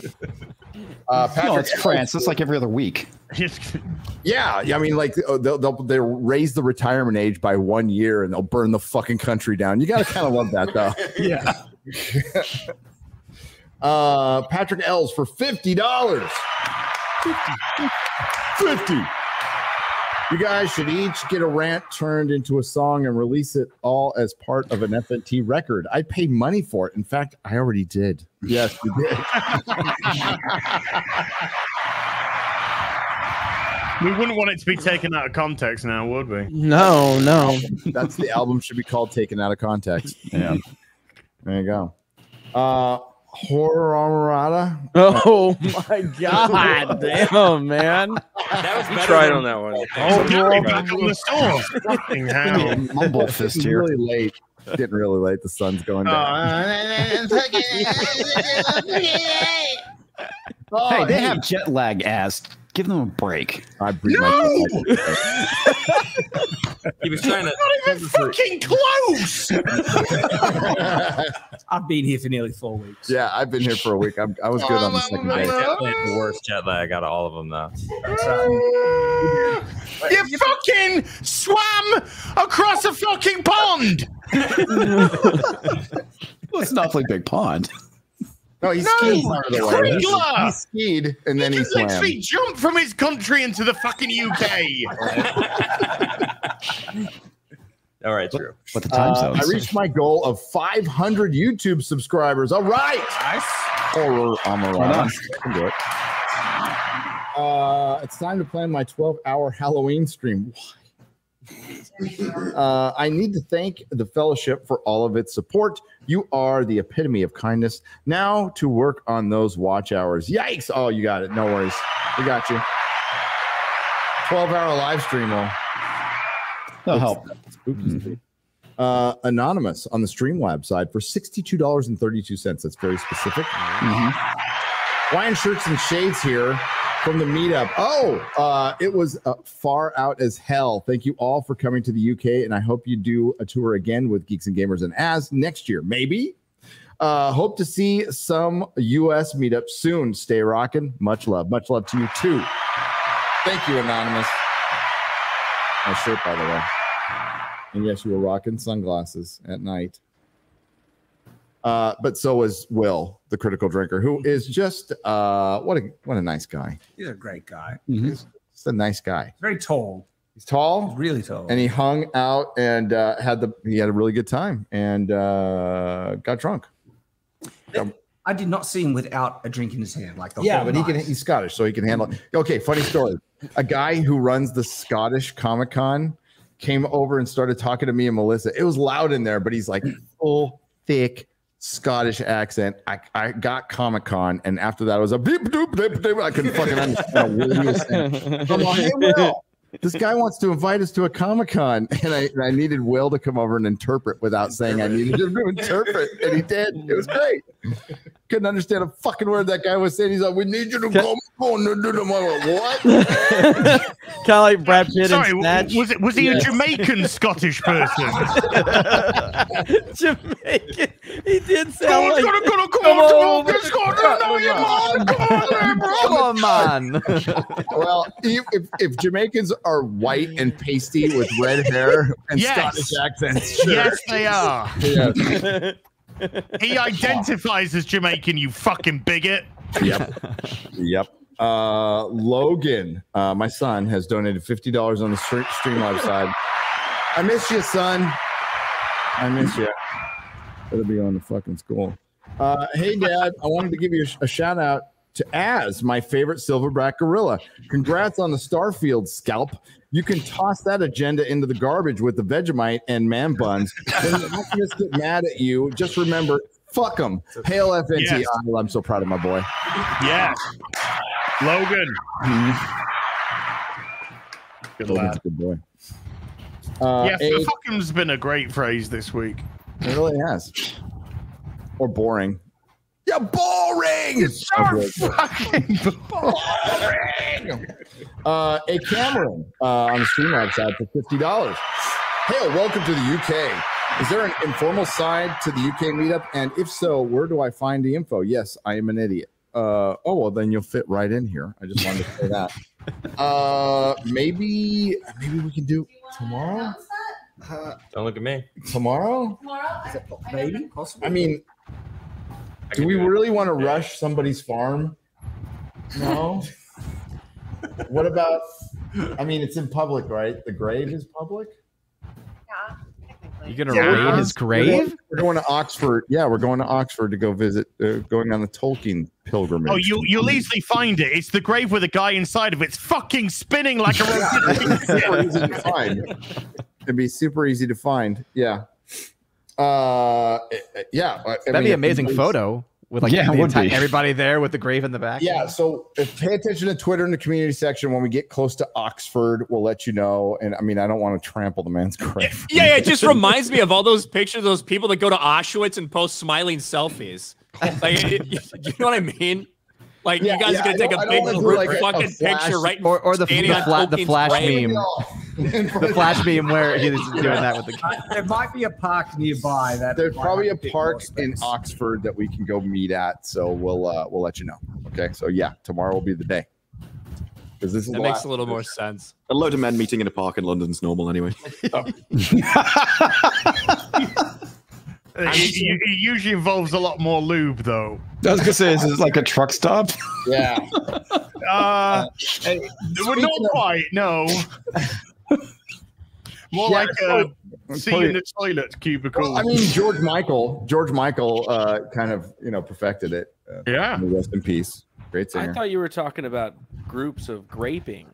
Uh, no, it's France. It's like every other week. Yeah, yeah, I mean, like uh, they'll, they'll they'll raise the retirement age by one year and they'll burn the fucking country down. You gotta kind of love that, though. Yeah. Uh, Patrick Ells for fifty dollars. 50. You guys should each get a rant turned into a song and release it all as part of an FNT record. I'd pay money for it. In fact, I already did. Yes, you did. We wouldn't want it to be taken out of context now, would we? No, no. That's the album should be called Taken Out of Context. Yeah. There you go. Uh Horror Armorata. Oh my god, damn man. That was better tried on that one. Oh, Gary, back on the source. Fucking hell. Mumble fist here. really late. It's getting really late. The sun's going oh, down. hey, they have jet lag ass. Give them a break. I No! He was trying to. Not even fucking close. I've been here for nearly four weeks. Yeah, I've been here for a week. I'm, I was good on the second I day. definitely the worst jet lag out of all of them, though. Uh, you fucking swam across a fucking pond. Well, it's an awfully big pond. No, he No, skied part of the way. He, he skied and then he, He swam. literally jumped from his country into the fucking UK. All right, true. But the time Uh. I reached my goal of 500 YouTube subscribers. All right. Nice. Horror Amarana. I can do it. Uh, it's time to plan my 12 hour Halloween stream. Why? Uh, I need to thank the fellowship for all of its support. You are the epitome of kindness. Now to work on those watch hours. Yikes! Oh, you got it. No worries. We got you. 12 hour live stream will That'll help. Spooky. Uh, anonymous on the Streamlab side for $62.32. That's very specific. Wine shirts and shades here from the meetup. Oh, uh, it was uh, far out as hell. Thank you all for coming to the UK, and I hope you do a tour again with Geeks and Gamers and Az next year, maybe. Uh, hope to see some US meetup soon. Stay rocking. Much love. Much love to you too. Thank you, Anonymous. my shirt, by the way. And yes, you were rocking sunglasses at night. Uh, but so was Will, the critical drinker, who is just uh, what a what a nice guy. He's a great guy. He's just a nice guy. Very tall. He's tall, really tall. and he hung out and uh, had the he had a really good time and uh, got drunk. I did not see him without a drink in his hand. Like the yeah, whole but he can. He's Scottish, so he can handle. it. Okay, funny story. A guy who runs the Scottish Comic Con came over and started talking to me and Melissa. It was loud in there, but he's like full thick Scottish accent. I, I got Comic Con, and after that, I was a beep doop doop doop. I couldn't fucking understand a word he was saying. I'm like, hey, Will, this guy wants to invite us to a Comic Con, and I, and I needed Will to come over and interpret without saying I needed him to interpret, and he did. It was great. Couldn't understand a fucking word that guy was saying. He's like, "We need you to come on." I'm like, What? kind of like Brad Pitt Sorry, and Snatch. was it was he Yes. a Jamaican Scottish person? Jamaican. He did Come sound on, like. come on, come on, Come come on, on, Scotland, no, you man, come on there, bro. Come on. well, if, if, if Jamaicans are white and pasty with red hair and Yes. Scottish accents, sure. Yes, they are. Yes. He identifies as Jamaican, you fucking bigot. Yep. Yep. Uh, Logan, uh, my son, has donated fifty dollars on the Stream Streamlabs side. I miss you, son. I miss you. It'll be on the fucking school. Uh, hey, Dad, I wanted to give you a, a shout out to Az, my favorite silverback gorilla. Congrats on the Starfield scalp. You can toss that agenda into the garbage with the Vegemite and man buns. The activists get mad at you. Just remember, fuck them. Hail FNT. Yes. I'm so proud of my boy. Yes. Logan. Good Logan's lad. good boy. Uh, yeah, Abe- fucking's been a great phrase this week. It really has. Or boring. Yeah, boring. It's so fucking boring. Uh, a Cameron uh, on the Streamlabs side for fifty dollars. Hey, welcome to the UK. Is there an informal side to the UK meetup? And if so, where do I find the info? Yes, I am an idiot. Uh, oh well, then you'll fit right in here. I just wanted to say that. Uh, maybe maybe we can do tomorrow. Uh, Don't look at me. tomorrow? Maybe, possibly. I mean, do we really want to rush somebody's farm? No. what about? I mean, it's in public, right? The grave is public. Yeah. You gonna Yeah, raid we're- his we're going- grave? We're going to Oxford. Yeah, we're going to Oxford to go visit. Uh, going on the Tolkien pilgrimage. Oh, you, you'll easily find it. It's the grave with a guy inside of it. It's fucking spinning like a super easy to rotisserie find. It'd be super easy to find. Yeah. Uh, yeah. I- I That'd mean, be an amazing anybody's- photo with like Yeah, the would enti- be. everybody there with the grave in the back. Yeah, so if, pay attention to Twitter in the community section. When we get close to Oxford, we'll let you know. And I mean, I don't want to trample the man's grave. Yeah, yeah, it just reminds me of all those pictures of those people that go to Auschwitz and post smiling selfies. Like, it- you know what I mean? Like, Yeah, you guys yeah, are gonna I take don't- I a don't big wanna group like, a- a fucking flash- picture right or, or the, the, fla- the flash meme. the flash meme where he's doing that with the there might be a park nearby that There's probably a park in. Oxford that we can go meet at. So we'll uh, we'll let you know. Okay. So yeah, tomorrow will be the day. Because this is That makes a little more sense. A load of men meeting in a park in London's normal anyway. It, it- it usually involves a lot more lube, though. I was gonna say, is this like a truck stop? Yeah. Uh, Hey, not quite. No. More Yeah, like so- a see in the toilet cubicle. Well, I mean, George Michael. George Michael uh, kind of you know perfected it. Uh, Yeah. Rest in peace. Great singer. I thought you were talking about groups of graping.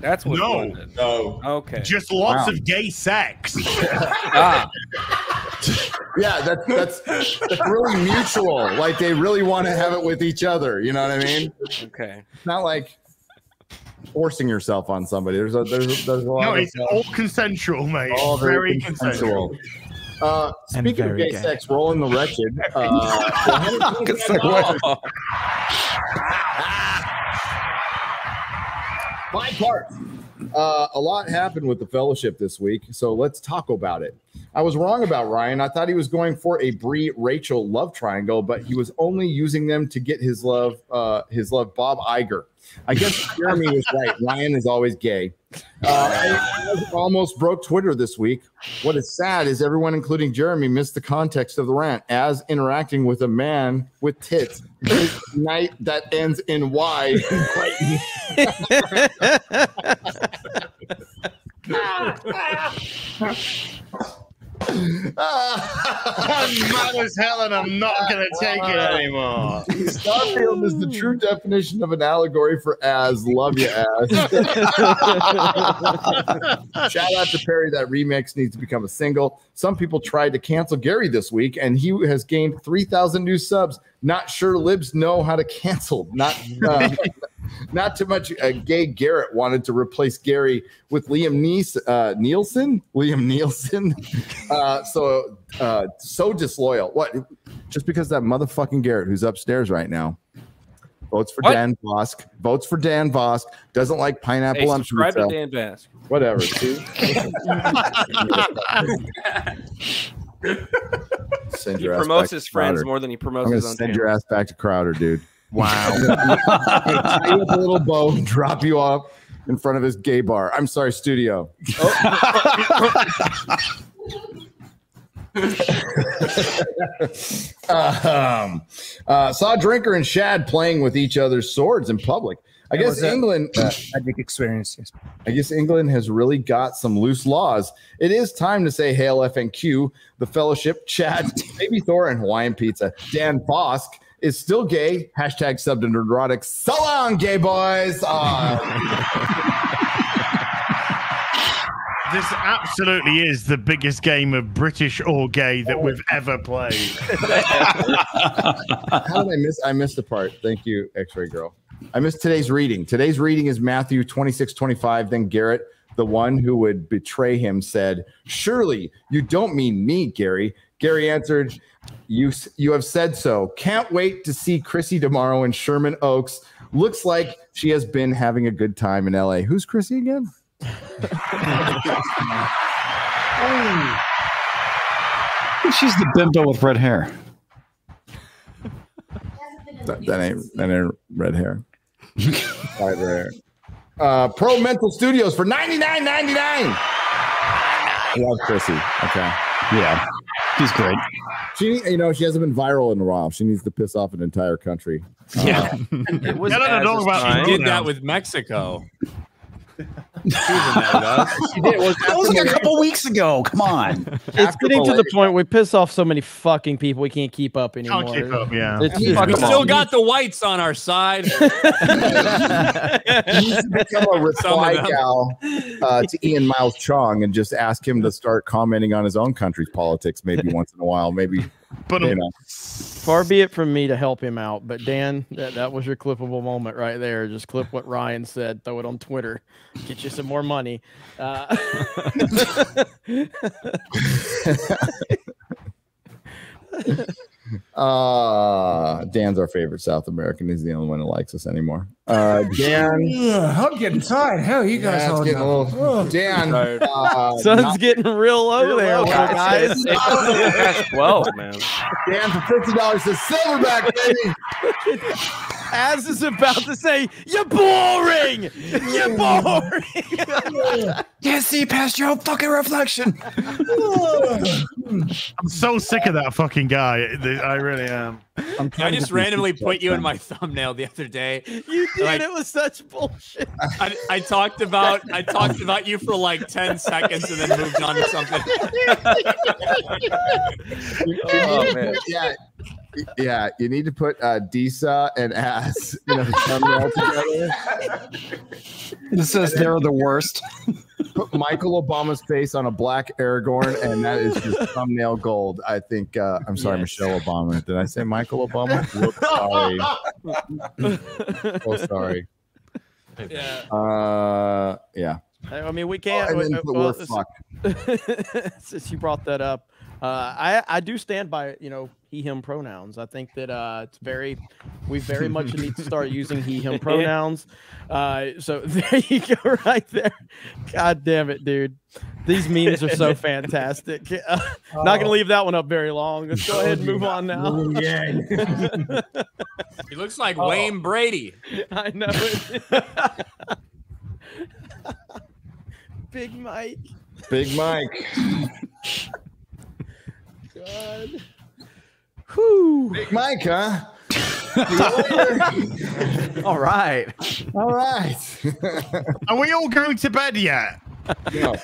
That's what. No. was it. No. Okay. just lots Wow. of gay sex. ah, Yeah, that's that's that's really mutual. Like they really want to have it with each other. You know what I mean? okay. It's not like forcing yourself on somebody. There's a there's a, there's a lot no, of it's all consensual, mate. all very, very consensual. consensual. Uh, And speaking of gay gay. sex, rolling the wretched. Uh, Good segue. My part. Uh, a lot happened with the fellowship this week, so let's talk about it. I was wrong about Ryan. I thought he was going for a Brie Rachel love triangle, but he was only using them to get his love, uh, his love Bob Iger. I guess Jeremy was right. Ryan is always gay. Uh, almost broke Twitter this week. What is sad is everyone, including Jeremy, missed the context of the rant as interacting with a man with tits. His night that ends in Y. I'm mad Az hell and I'm not going to take it anymore. Starfield is the true definition of an allegory for Az. Love you, as. Shout out to Pierry. That remix needs to become a single. Some people tried to cancel Gary this week, and he has gained 3,000 new subs. Not sure libs know how to cancel. Not. Uh, not too much. Uh, Gay Garrett wanted to replace Gary with Liam Nees- uh, Nielsen. Liam Nielsen. Uh, so uh, so disloyal. What? Just because that motherfucking Garrett, who's upstairs right now, votes for What? Dan Vasc. Votes for Dan Vasc. Doesn't like pineapple Hey, on subscribe to pizza. Dan Vasc. Whatever. See? Send He your ass promotes back to his friends Crowder. more than he promotes I'm gonna his own send channel. your ass back to Crowder, dude. Wow. tie you up a little bow, drop you off in front of his gay bar. I'm sorry, studio. um, uh, saw Drinker and Shad playing with each other's swords in public. I That guess was a England. Uh, Magic experience. Yes. I guess England has really got some loose laws. It is time to say hail FNQ, the fellowship, Shad, Baby Thor, and Hawaiian Pizza. Dan Vasc is still gay. Hashtag subbed and erotic. So long, gay boys. Uh, this absolutely is the biggest game of British or gay that we've ever played. How did I miss? I missed the part. Thank you, X-Ray Girl. I missed today's reading. Today's reading is Matthew 26, 25. Then Garrett, the one who would betray him, said, Surely you don't mean me, Gary. Gary answered, You you have said so. Can't wait to see Chrissy tomorrow in Sherman Oaks. Looks like she has been having a good time in LA. Who's Chrissy again? She's the bimbo with red hair. That, that ain't that ain't red hair. Uh, Pro Mental Studios for ninety nine ninety nine. Love Chrissy. Okay. Yeah, she's great. She, you know, she hasn't been viral in a while. She needs to piss off an entire country. Yeah. it was No, no, no, as don't is about She did that with Mexico. She did. Was That was like a couple weeks ago. Come on. It's getting to the point we piss off so many fucking people we can't keep up anymore. Can't keep up, yeah. It's We just- we still got the whites on our side. He needs become a reply gal uh, to Ian Miles Cheong and just ask him to start commenting on his own country's politics maybe once in a while. Maybe, But you know. Far be it from me to help him out, but Dan, that, that was your clippable moment right there. Just clip what Ryan said, throw it on Twitter, get you some more money. Uh, Uh, Dan's our favorite South American. He's the only one who likes us anymore. Uh, Dan. Ugh, I'm getting tired. Hell, you guys Yeah, it's all getting a little- Ugh. Dan. Uh, Sun's not- getting real low there, little guys. It's past 12, man. Dan for fifty dollars says silverback, baby. Az is about to say, "You're boring. You're boring." Can't see past your own fucking reflection. I'm so sick of that fucking guy. I really am. I just randomly put you in my thumbnail the other day. You did. Like- it was such bullshit. I, I talked about I talked about you for like ten seconds and then moved on to something. Oh, man. Yeah. Yeah, you need to put uh, Disa and ass in a thumbnail together. It says they're the worst. Put Michael Obama's face on a black Aragorn, and that is just thumbnail gold. I think. Uh, I'm sorry, Michelle Obama. Did I say Michael Obama? Whoops, sorry. oh, sorry. Yeah. Uh, yeah. I mean, we can't. Oh, and then uh, put well, we're s- Since you brought that up, uh, I I do stand by you know he him pronouns. I think that uh, it's very we very much need to start using he him pronouns. Uh, so there you go, right there. God damn it, dude. These memes are so fantastic. Uh, Not gonna leave that one up very long. Let's go ahead and move on now. He looks like Oh. Wayne Brady. I know it. Big Mike. Big Mike. God. Whew. Big Mike, huh? All right. All right. Are we all going to bed yet? No.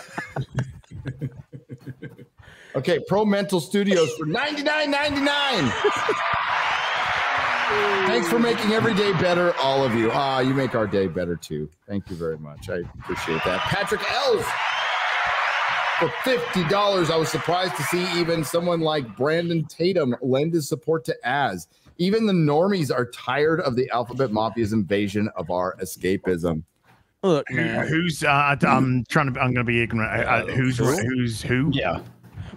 okay, Pro Mental Studios for ninety nine ninety nine. Thanks for making every day better, all of you. Ah, you make our day better too. Thank you very much. I appreciate that. Patrick Ells for fifty dollars. I was surprised to see even someone like Brandon Tatum lend his support to Az. Even the normies are tired of the Alphabet Mafia's invasion of our escapism. Look, Who- Who's uh, I'm trying to. I'm going to be ignorant. Uh, who's who's who? Yeah.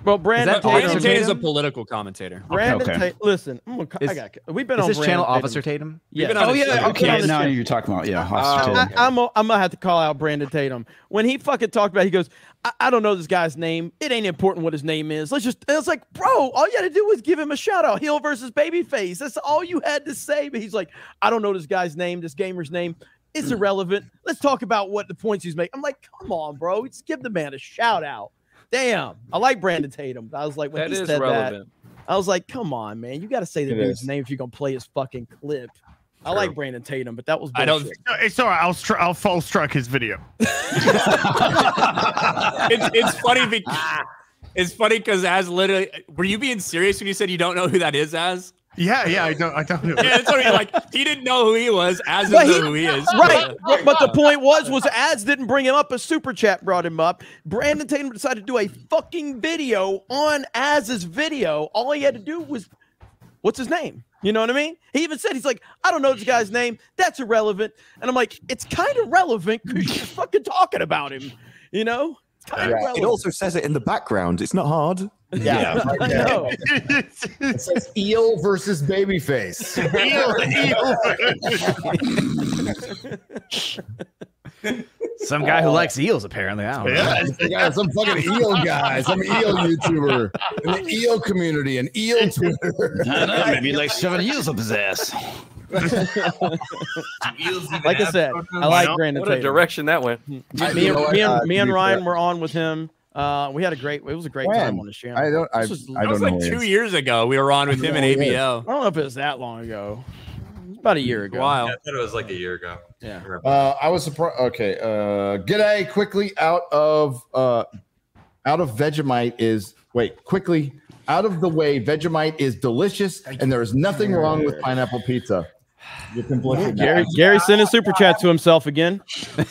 Well, Brandon Brandon Tatum. Tatum is a political commentator. Brandon Okay. Tatum. Listen, I'm gonna, I got. We've been is on this Brandon channel Tatum. Officer Tatum? Yeah. been on Oh yeah. show. I've been on Okay, his now you're talking about yeah. I, Officer Tatum. I, I'm, a, I'm gonna have to call out Brandon Tatum when he fucking talked about. It, he goes, I, I don't know this guy's name. It ain't important what his name is. Let's just. It's like, bro, all you had to do was give him a shout out. Heel versus babyface. That's all you had to say. But he's like, I don't know this guy's name. This gamer's name. It's irrelevant. Let's talk about what the points he's making. I'm like, come on, bro. Just give the man a shout out. Damn, I like Brandon Tatum. I was like, when That he is said relevant. that, I was like, come on, man. You got to say the It dude's is. name if you're gonna play his fucking clip. I like Brandon Tatum, but that was I don't- bullshit. No, It's all right. I'll str- I'll false strike his video. it's it's funny because it's funny because Az literally were you being serious when you said you don't know who that is Az? Yeah, yeah. I don't. I don't know. Yeah, it's already like he didn't know who he was. As But doesn't he- who he is. Right. But, but the point was, was Az didn't bring him up. A super chat brought him up. Brandon Tatum decided to do a fucking video on Az's video. All he had to do was, what's his name? You know what I mean? He even said, he's like, I don't know this guy's name. That's irrelevant. And I'm like, it's kind of relevant because you're fucking talking about him. You know? It's kind of It relevant. also says it in the background. It's not hard. Yeah, right I know. It says eel versus babyface. Eel. Some guy who likes eels, apparently. I don't know. Yeah, some guy- some fucking eel guy, some eel YouTuber in the eel community, an eel Twitter. I don't know, maybe he likes shoving eels up his ass. Like I said, I like Brandon What a Tatum. direction that went. Me, I- me you know and, me, and, uh, me and Ryan were on with him. Uh, we had a great. It was a great When? time on the channel. I don't. I, This was- I That don't know. like who he two is. years ago. We were on with him and Yeah, yeah. ABO. I don't know if it was that long ago. It's about a year ago. Wow. I thought it was like a year ago. Yeah. Uh, I was surprised. Okay. Uh, G'day. Quickly out of uh, out of Vegemite is wait quickly out of the way. Vegemite is delicious, and there is nothing wrong with pineapple pizza. You can bless it now. Gary Gary sent a super chat to himself again.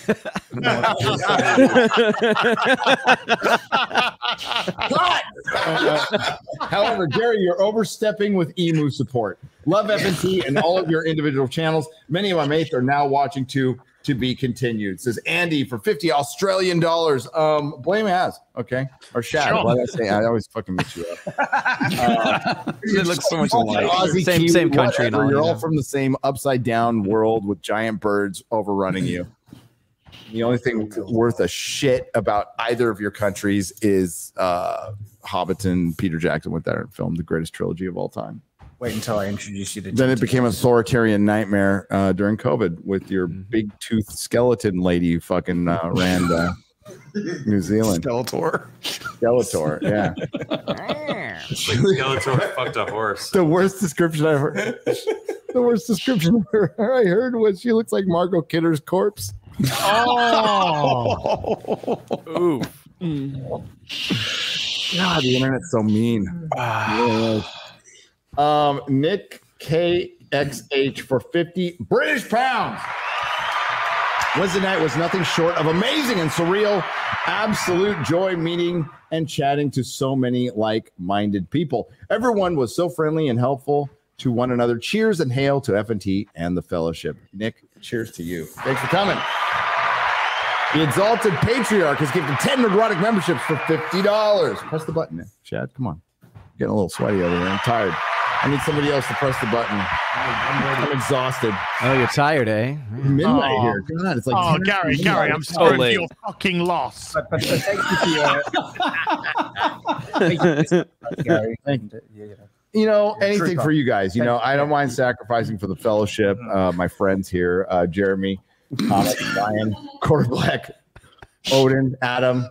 However, Gary, you're overstepping with emu support. Love FNT and all of your individual channels. Many of my mates are now watching too. To be continued. Says Andy for 50 Australian dollars. Um, blame has, okay? Or Shad. Sure. Why I say I always fucking mix you up. Uh, They look so much alike. Aussie, Same- Kiwi, same country and all, You're yeah. all from the same upside down world with giant birds overrunning you. The only thing worth a shit about either of your countries is uh, Hobbiton, Peter Jackson went there and filmed the greatest trilogy of all time. Wait until I introduce you to. Then it became a authoritarian nightmare uh, during COVID with your Mm-hmm. big tooth skeleton lady who fucking uh, ran uh, New Zealand. Skeletor. Skeletor, yeah. It's like Skeletor fucked up horse. the worst description I've heard. the worst description I heard was she looks like Margot Kidder's corpse. Oh. Ooh. God, the internet's so mean. It really is. Um, Nick KXH for 50 British pounds. Wednesday night was nothing short of amazing and surreal. Absolute joy meeting and chatting to so many like minded people. Everyone was so friendly and helpful to one another. Cheers and hail to FNT and the fellowship. Nick, cheers to you. Thanks for coming. The Exalted Patriarch has gifted 10 erotic memberships for $50. Press the button, Shad, come on. getting a little sweaty over here. I'm tired. I need somebody else to press the button. I'm exhausted. Oh, you're tired, eh? Midnight Aw. here. God, it's like oh, Gary, midnight. Gary, I'm so sorry for late. your fucking loss. Gary. Thank you. You know, anything for you guys. You know, I don't mind sacrificing for the fellowship. Uh, my friends here, uh, Jeremy, Thomas, Ryan, Quarter Black, Odin, Adam,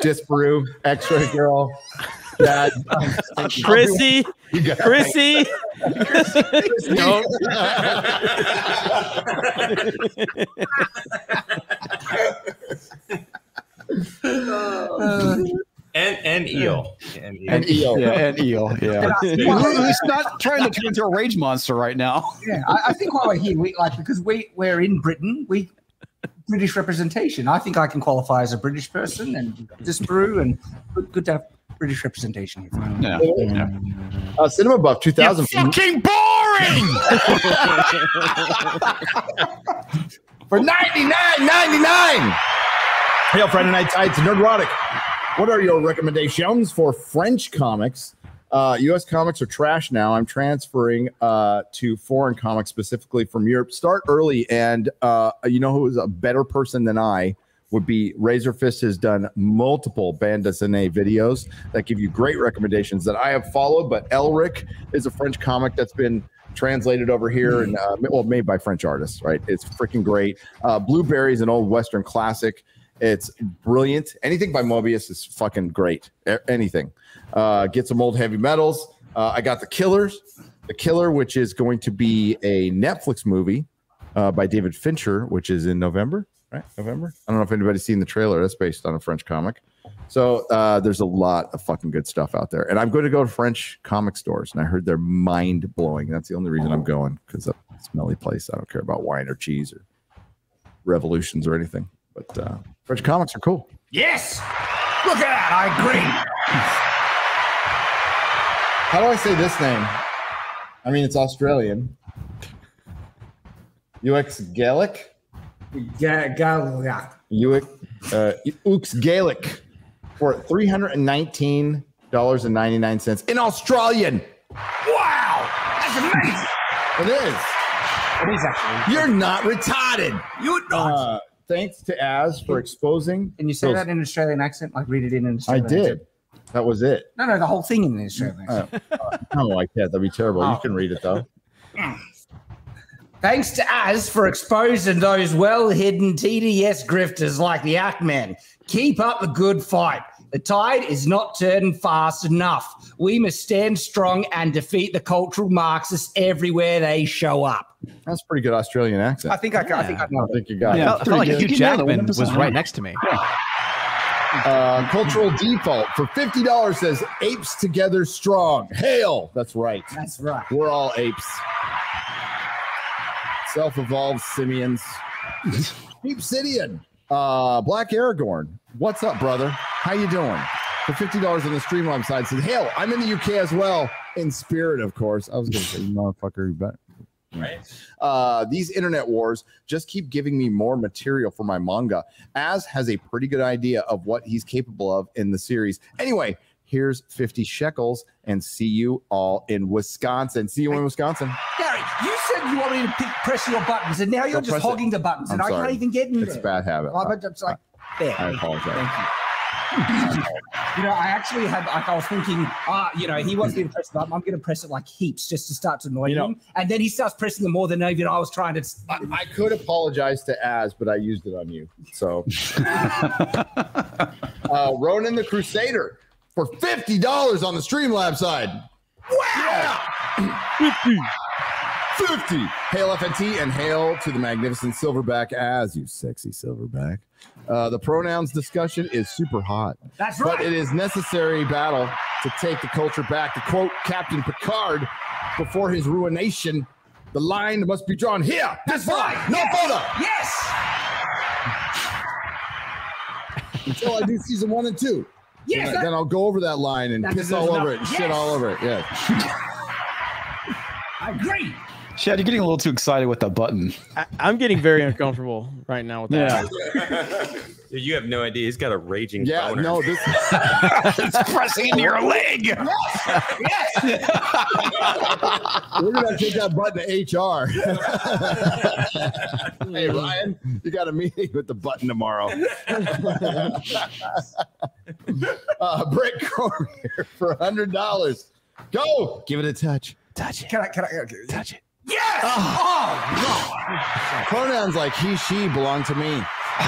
Disparu, X-Ray Girl, Dad, uh, Chrissie, You. Chrissie. no. and and eel and eel. And eel. Yeah, and eel. Yeah. Yeah. Uh, He's not trying to turn into a rage monster right now. Yeah, I, I think while we're here, we like because we we're in Britain, we British representation. I think I can qualify as a British person and Disparu, and good, good to have British representation here. Yeah. Uh, Cinema Buff 2000. You're Fucking boring! for 99.99. Hail Friday Night Tights and Nerdrotic. What are your recommendations for French comics? Uh, U.S. comics are trash now. I'm transferring uh, to foreign comics, specifically from Europe. Start early, and uh, you know who is a better person than I would be Razorfist has done multiple bande dessinée videos that give you great recommendations that I have followed. But Elric is a French comic that's been translated over here and uh, well made by French artists. Right, it's freaking great. Uh, Blueberry is an old Western classic. It's brilliant. Anything by Moebius is fucking great. Anything. Uh, get some old heavy metals. Uh, I got the Killers, the Killer, which is going to be a Netflix movie uh, by David Fincher, which is in November. Right, November. I don't know if anybody's seen the trailer. That's based on a French comic. So uh, there's a lot of fucking good stuff out there, and I'm going to go to French comic stores, and I heard they're mind blowing. That's the only reason I'm going because a smelly place. I don't care about wine or cheese or revolutions or anything. But uh, French comics are cool. Yes! Look at that, I agree. How do I say this name? I mean, it's Australian. UX Gaelic? Gaelic. Uh, Ux Gaelic for $319.99 in Australian. Wow! That's amazing! It is. It is actually. You're not retarded. You're not. Uh, thanks to Az for exposing. And you say those- that in an Australian accent? Like read it in an I Australian did. accent? That was it. No, no, the whole thing in an Australian accent. Uh, no, I can't. That'd be terrible. You can read it though. Thanks to Az for exposing those well hidden TDS grifters like the Act Man. Keep up the good fight. The tide is not turning fast enough. We must stand strong and defeat the cultural Marxists everywhere they show up. That's a pretty good Australian accent. I think I, I think I I think you got Yeah, it. I felt like Pretty Hugh. Jackman was right next to me. Uh, cultural default for fifty dollars says apes together strong. Hail! That's right. That's right. We're all apes. Self-evolved simians. Obsidian. Uh, Black Aragorn. What's up, brother? How you doing? For fifty dollars on the Streamline side says, "Hail! I'm in the UK as well, in spirit, of course." I was gonna say, "You motherfucker, you bet." Right. Uh, these internet wars just keep giving me more material for my manga. Az has a pretty good idea of what he's capable of in the series. Anyway, here's 50 shekels and see you all in Wisconsin. See you in Wisconsin. Gary, you said you wanted me to pick, press your buttons, and now you're Don't just press it. hogging the buttons, and I'm I sorry. can't even get in It's a bad habit. But it's like, there. I apologize. Thank you. You know, I actually had like I was thinking, ah, you know, he wants me to press the button. I'm going to press it like heaps just to start to annoy You know- him, and then he starts pressing them more than even I was trying to. I, I could apologize to Az, but I used it on you. So, uh, Ronan the Crusader for fifty dollars on the Streamlab side. Wow, fifty. 50. Hail FNT and hail to the magnificent Silverback as you sexy Silverback. Uh, the pronouns discussion is super hot. That's But it is necessary battle to take the culture back. To quote Captain Picard before his ruination, the line must be drawn here. This line, no Yes. further. Yes. Until I do season one and two. Yes, Then, I, then I'll go over that line and piss all enough. over it and shit all over it. Yeah. I agree. Shad, you're getting a little too excited with the button. I, I'm getting very uncomfortable right now with that. Dude, you have no idea. He's got a raging Yeah, boner. no, this it's pressing into your leg. Yes. We're gonna take that button to HR. hey Ryan, you got a meeting with the button tomorrow. uh, Brett Cormier for hundred dollars. Go, give it a touch. Touch it. Can I? Can I? Touch it. Yes. Oh, Pronouns like he, she belong to me.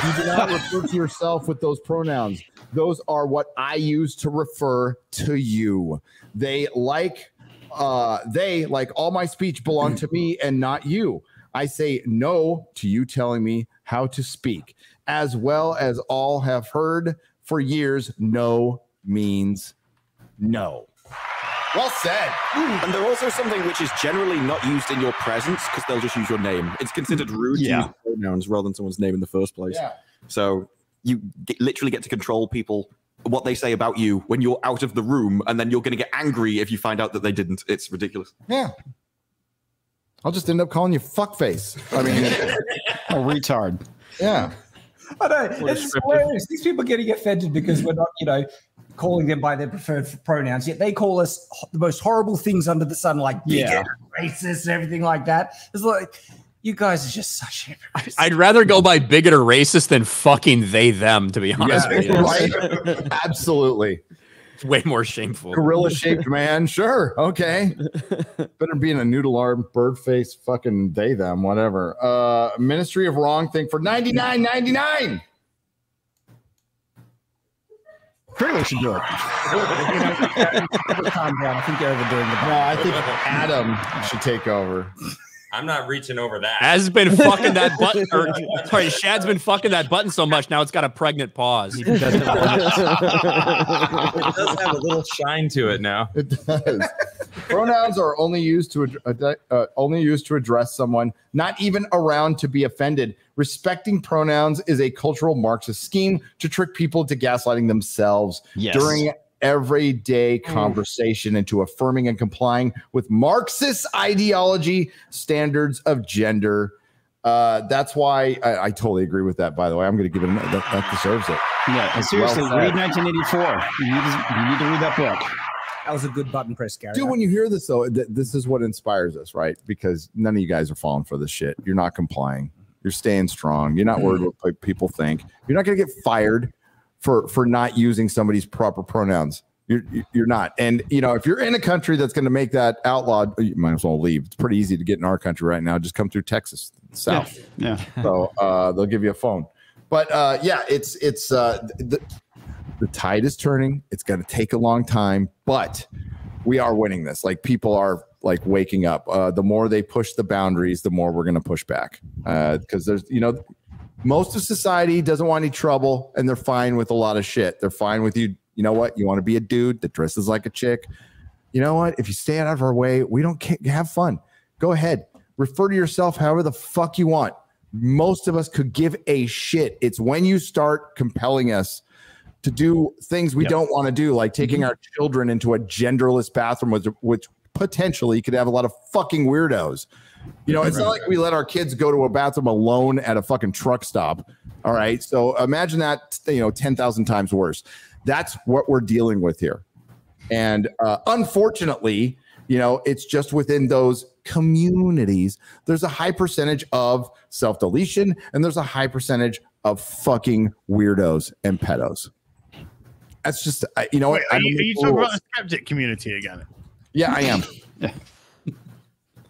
You do not refer to yourself with those pronouns. Those are what I use to refer to you. They like uh they like all my speech belong to me and not you. I say no to you telling me how to speak, as well as all have heard for years no means no. Well said. And they're also something which is generally not used in your presence because they'll just use your name. It's considered rude Yeah. to use pronouns rather than someone's name in the first place. Yeah. So you get, literally get to control people what they say about you when you're out of the room, and then you're going to get angry if you find out that they didn't. It's ridiculous. Yeah. I'll just end up calling you fuckface. I mean, a retard. Yeah. I know. Or It's hilarious. These people are getting offended because we're not, you know, calling them by their preferred pronouns. Yet they call us the most horrible things under the sun, like bigot, Yeah. racist, and everything like that. It's like you guys are just such hypocrites. I'd rather go by bigot or racist than fucking they them. To be honest, with you. right. Absolutely. It's way more shameful. Gorilla shaped man. Sure. Okay. Better be in a noodle arm, bird face, fucking they, them, whatever. Uh Ministry of Wrong thing for 99.99. Clearly should do it. Calm down. I think you're overdoing it. No, I think Adam should take over. I'm not reaching over that. Has been fucking that button. Or, sorry, Shad's been fucking that button so much now it's got a pregnant pause. He doesn't- it does have a little shine to it now. It does. Pronouns are only used to ad- ad- uh, only used to address someone not even around to be offended. Respecting pronouns is a cultural Marxist scheme to trick people to gaslighting themselves Yes. during everyday conversation into affirming and complying with Marxist ideology standards of gender. Uh, that's why I, I totally agree with that. By the way, I'm going to give it a, that, that deserves it. Yeah, and Well seriously, said. read 1984. You need, to, you need to read that book. That was a good button press, Gary. Dude, when you hear this though, th- this is what inspires us, right? Because none of you guys are falling for this shit. You're not complying. You're staying strong. You're not worried what people think. You're not going to get fired for for not using somebody's proper pronouns. You're you're not. And you know, if you're in a country that's going to make that outlawed, you might as well leave. It's pretty easy to get in our country right now. Just come through Texas South. Yeah. So uh, they'll give you a phone. But uh, yeah, it's it's uh, the, the tide is turning. It's going to take a long time, but we are winning this. Like people are like waking up. Uh, the more they push the boundaries, the more we're going to push back. Because there's you know most of society doesn't want any trouble, and they're fine with a lot of shit. They're fine with you. You know what? You want to be a dude that dresses like a chick. You know what? If you stay out of our way, we don't ca- have fun. Go ahead. Refer to yourself however the fuck you want. Most of us could give a shit. It's when you start compelling us to do things we Yep. don't want to do, like taking mm-hmm. our children into a genderless bathroom, which, which potentially could have a lot of fucking weirdos. You know, it's not like we let our kids go to a bathroom alone at a fucking truck stop. All right. So imagine that, you know, 10,000 times worse. That's what we're dealing with here. And uh, unfortunately, you know, it's just within those communities, there's a high percentage of self deletion and there's a high percentage of fucking weirdos and pedos. That's just, you know, Wait, are, I you, are you talking about the skeptic community again? Yeah, I am.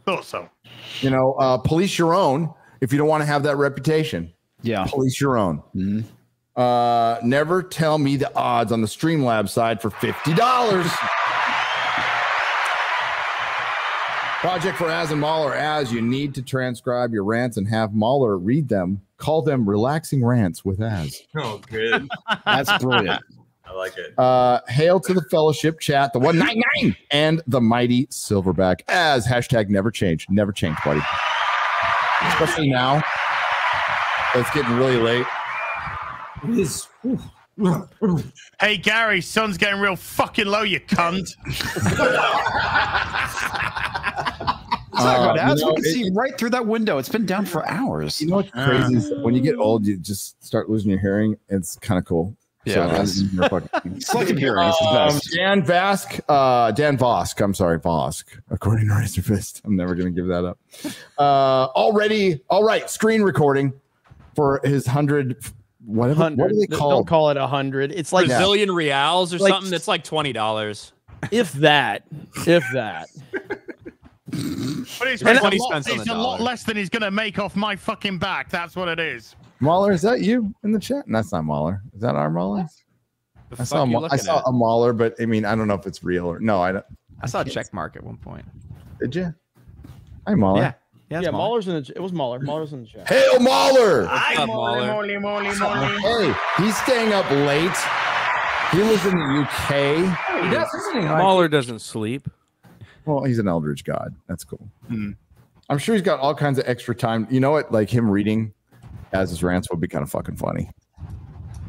Thought so. You know, uh, police your own if you don't want to have that reputation. Yeah. Police your own. Uh, never tell me the odds on the Streamlab side for $50. Project for Az and Mauler. Az you need to transcribe your rants and have Mauler read them. Call them relaxing rants with Az. Oh, good. That's brilliant. I like it. Uh, hail to the fellowship chat, the 199 and the mighty silverback as hashtag never change. Never change, buddy. Especially now. It's getting really late. It is. Hey Gary, sun's getting real fucking low, you cunt. Talk about Uh, Az, you we can it- see right through that window. It's been down for hours. You know what's crazy? is when you get old, you just start losing your hearing. It's kind of cool. Yeah, it I- is. you're fucking- Selective hearing is the Um. Dan Vasc, uh, Dan Vosk. I'm sorry, Vosk. According to Razorfist, I'm never going to give that up. Uh, already, all right. Screen recording for his hundred. Whatever. What are Hundred. they Don't call it a hundred. It's like Brazilian reals or Like- something that's like twenty dollars. if that, if that. But it's, And it's, a, lot, cents on it's the a lot less than he's gonna make off my fucking back. That's what it is. Mauler, is that you in the chat? And that's not Mauler. Is that our Mauler? I saw, Ma- I saw at? a Mauler, but I mean, I don't know if it's real or no. I don't. I saw a can't check mark at one point. Did you? Hi, Mauler. Yeah. Yeah, Yeah, Mauler. Mauler's in the. It was Mauler. Mauler's in the chat. Hail Mauler! Hi, Molly, Molly, Molly, Molly. Hey, he's staying up late. He lives in the UK. He does, isn't he? Mauler doesn't sleep. Well, he's an Eldritch god. That's cool. I'm sure he's got all kinds of extra time. You know what? Like him reading as his rants would be kind of fucking funny.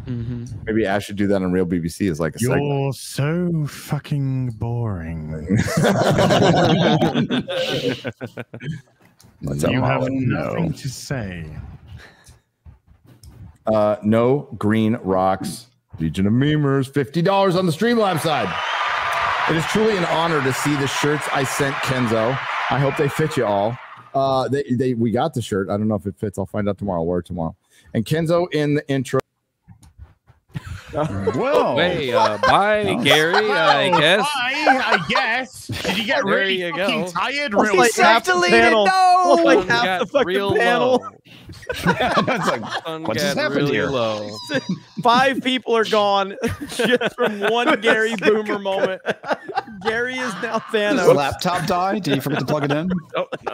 Mm-hmm. Maybe Ash should do that on Real BBC as like a. You're so fucking boring. Let's you have have Mauler. nothing to say. Uh, no green rocks. Legion of Memers, $50 on the Streamlabs side. It is truly an honor to see the shirts I sent Kenzo. I hope they fit you all. Uh, they, they we got the shirt. I don't know if it fits. I'll find out tomorrow. I'll wear tomorrow. And Kenzo in the intro. Whoa. Hey, uh, bye, Gary. I Oh, guess. Bye, I guess. Did you get There really you fucking go. tired Almost real like half the panel. Almost like Sun half the fucking real panel. low. it's like, Sun what just happened really here? low. Five people are gone just from one Gary Boomer moment. Gary is now Thanos. the laptop die? Did you forget to plug it in? Oh, no.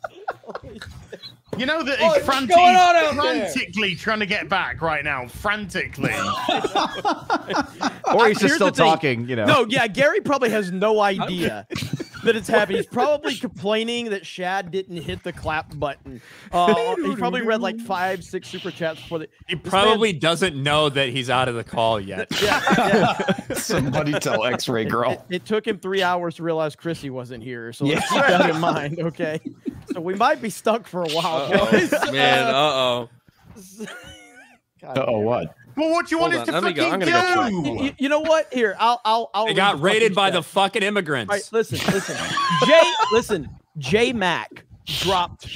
You know that he's what's frantic, going there? frantically trying to get back right now. Frantically. Or he's just Here's still talking, you know. No, yeah, Gary probably has no idea that it's happening. He's probably complaining that Shad didn't hit the clap button. Uh, he probably read like five, six super chats before the. He this probably doesn't know that he's out of the call yet. Yeah. Somebody tell X-Ray girl. It, it took him three hours to realize Chrissie wasn't here, so let's keep that in mind, okay? So we might be stuck for a while, guys. Uh-oh, man. Uh oh. Uh oh, what? Well, what you want Hold us on, to let me go. fucking I'm gonna go do? check. You, you know what? Here, I'll I'll I'll. They got raided by chat. the fucking immigrants. All right, listen, listen. J, listen. J Mac dropped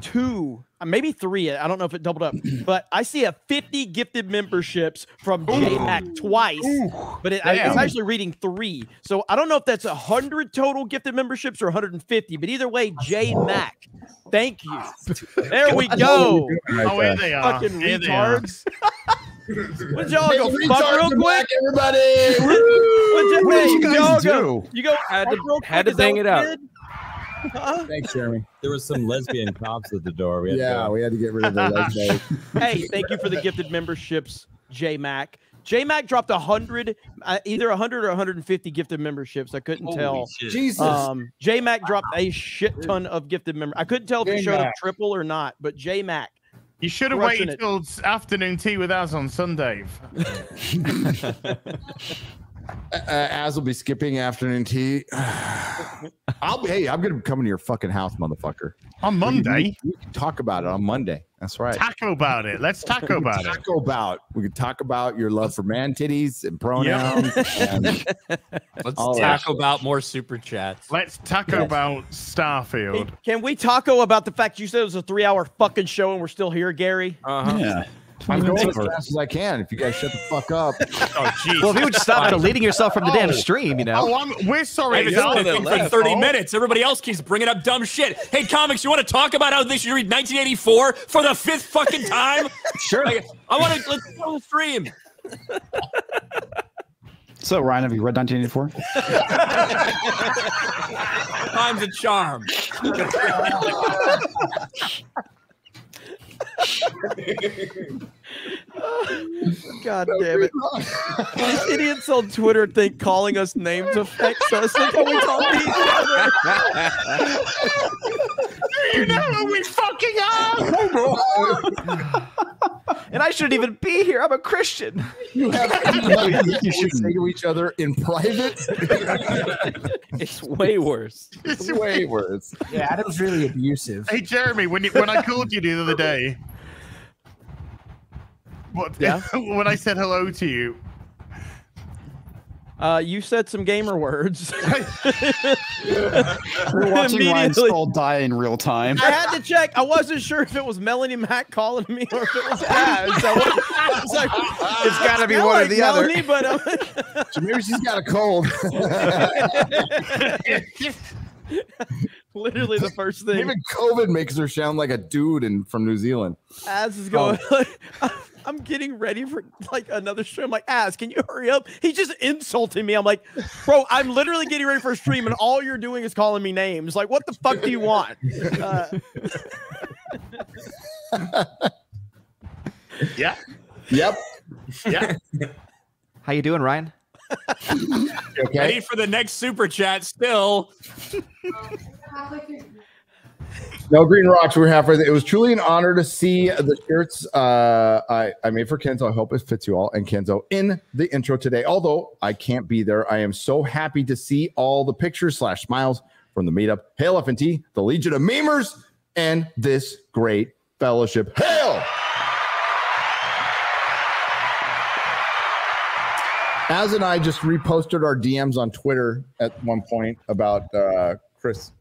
two, uh, maybe three. I don't know if it doubled up, but I see a 50 gifted memberships from J Mac twice. But it, I, it's actually reading three, so I don't know if that's hundred total gifted memberships or 150. But either way, J Mac, thank you. There we go. Oh, here they are. Fucking Here they are. retards. Would y'all go fuck real quick? back, everybody! You, What did you guys y'all do? Go, you go Had to- had to bang it out. did? Huh? Thanks, Jeremy. There was some lesbian cops at the door. We had to Yeah, go. we had to get rid of the lesbian. hey, thank you for the gifted memberships, J Mac. J Mac dropped a hundred, uh, either a hundred or 150 gifted memberships. I couldn't tell. Jesus. Um, J Mac dropped a shit ton of gifted members. I couldn't tell if he showed up triple or not, but J Mac. You should have waited it. till afternoon tea with us on Sunday. Uh, Az will be skipping afternoon tea. I'll be. Hey, I'm gonna come into your fucking house, motherfucker. On Monday? We, we can talk about it on Monday. That's right. Taco about it. Let's taco about it. Taco about. We could talk about your love for man titties and pronouns. and Let's all talk that. about more super chats. Let's taco about Starfield. Can we taco about the fact you said it was a three hour fucking show and we're still here, Gary? Uh-huh. Yeah. I'm going as fast as I can. If you guys shut the fuck up. Oh, jeez. Well, if you would stop deleting yourself from the damn Oh. stream, you know. Oh, I'm, we're I sorry. haven't Zal. for 30 Oh. minutes. Everybody else keeps bringing up dumb shit. Hey, comics, you want to talk about how they should read 1984 for the fifth fucking time? Sure. Like, I want to let's go to the stream. So, Ryan, have you read 1984? Time's a charm. God damn it. These idiots on Twitter think calling us names affects us. Look how we talk to each other. you know who we fucking are? and I shouldn't even be here. I'm a Christian. You have anything you should say to each other in private. It's way worse. It's way worse. Yeah, Adam's really abusive. Hey, Jeremy, when you, when I called you the other day, what? Yeah? when I said hello to you, Uh, you said some gamer words. We're watching Ryan Immediately. Skull die in real time. I had to check. I wasn't sure if it was Melanie Mac calling me or if it was Az. So I was like, It's gotta be "Smell one or like the other." But um, So maybe she's got a cold. Literally the first thing. Even COVID makes her sound like a dude in from New Zealand. Az is going. I'm getting ready for like another stream. I'm like, ass, can you hurry up? He's just insulting me. I'm like, bro, I'm literally getting ready for a stream, and all you're doing is calling me names. Like, what the fuck do you want? Uh, yeah. Yep. Yeah. How you doing, Ryan? okay. Ready for the next super chat still. No green rocks. We're halfway. there. It was truly an honor to see the shirts uh, I, I made for Kenzo. I hope it fits you all and Kenzo in the intro today. Although I can't be there, I am so happy to see all the pictures slash smiles from the meetup. Hail FNT, the Legion of Memers, and this great fellowship. Hail! Az and I just reposted our DMs on Twitter at one point about uh, Chris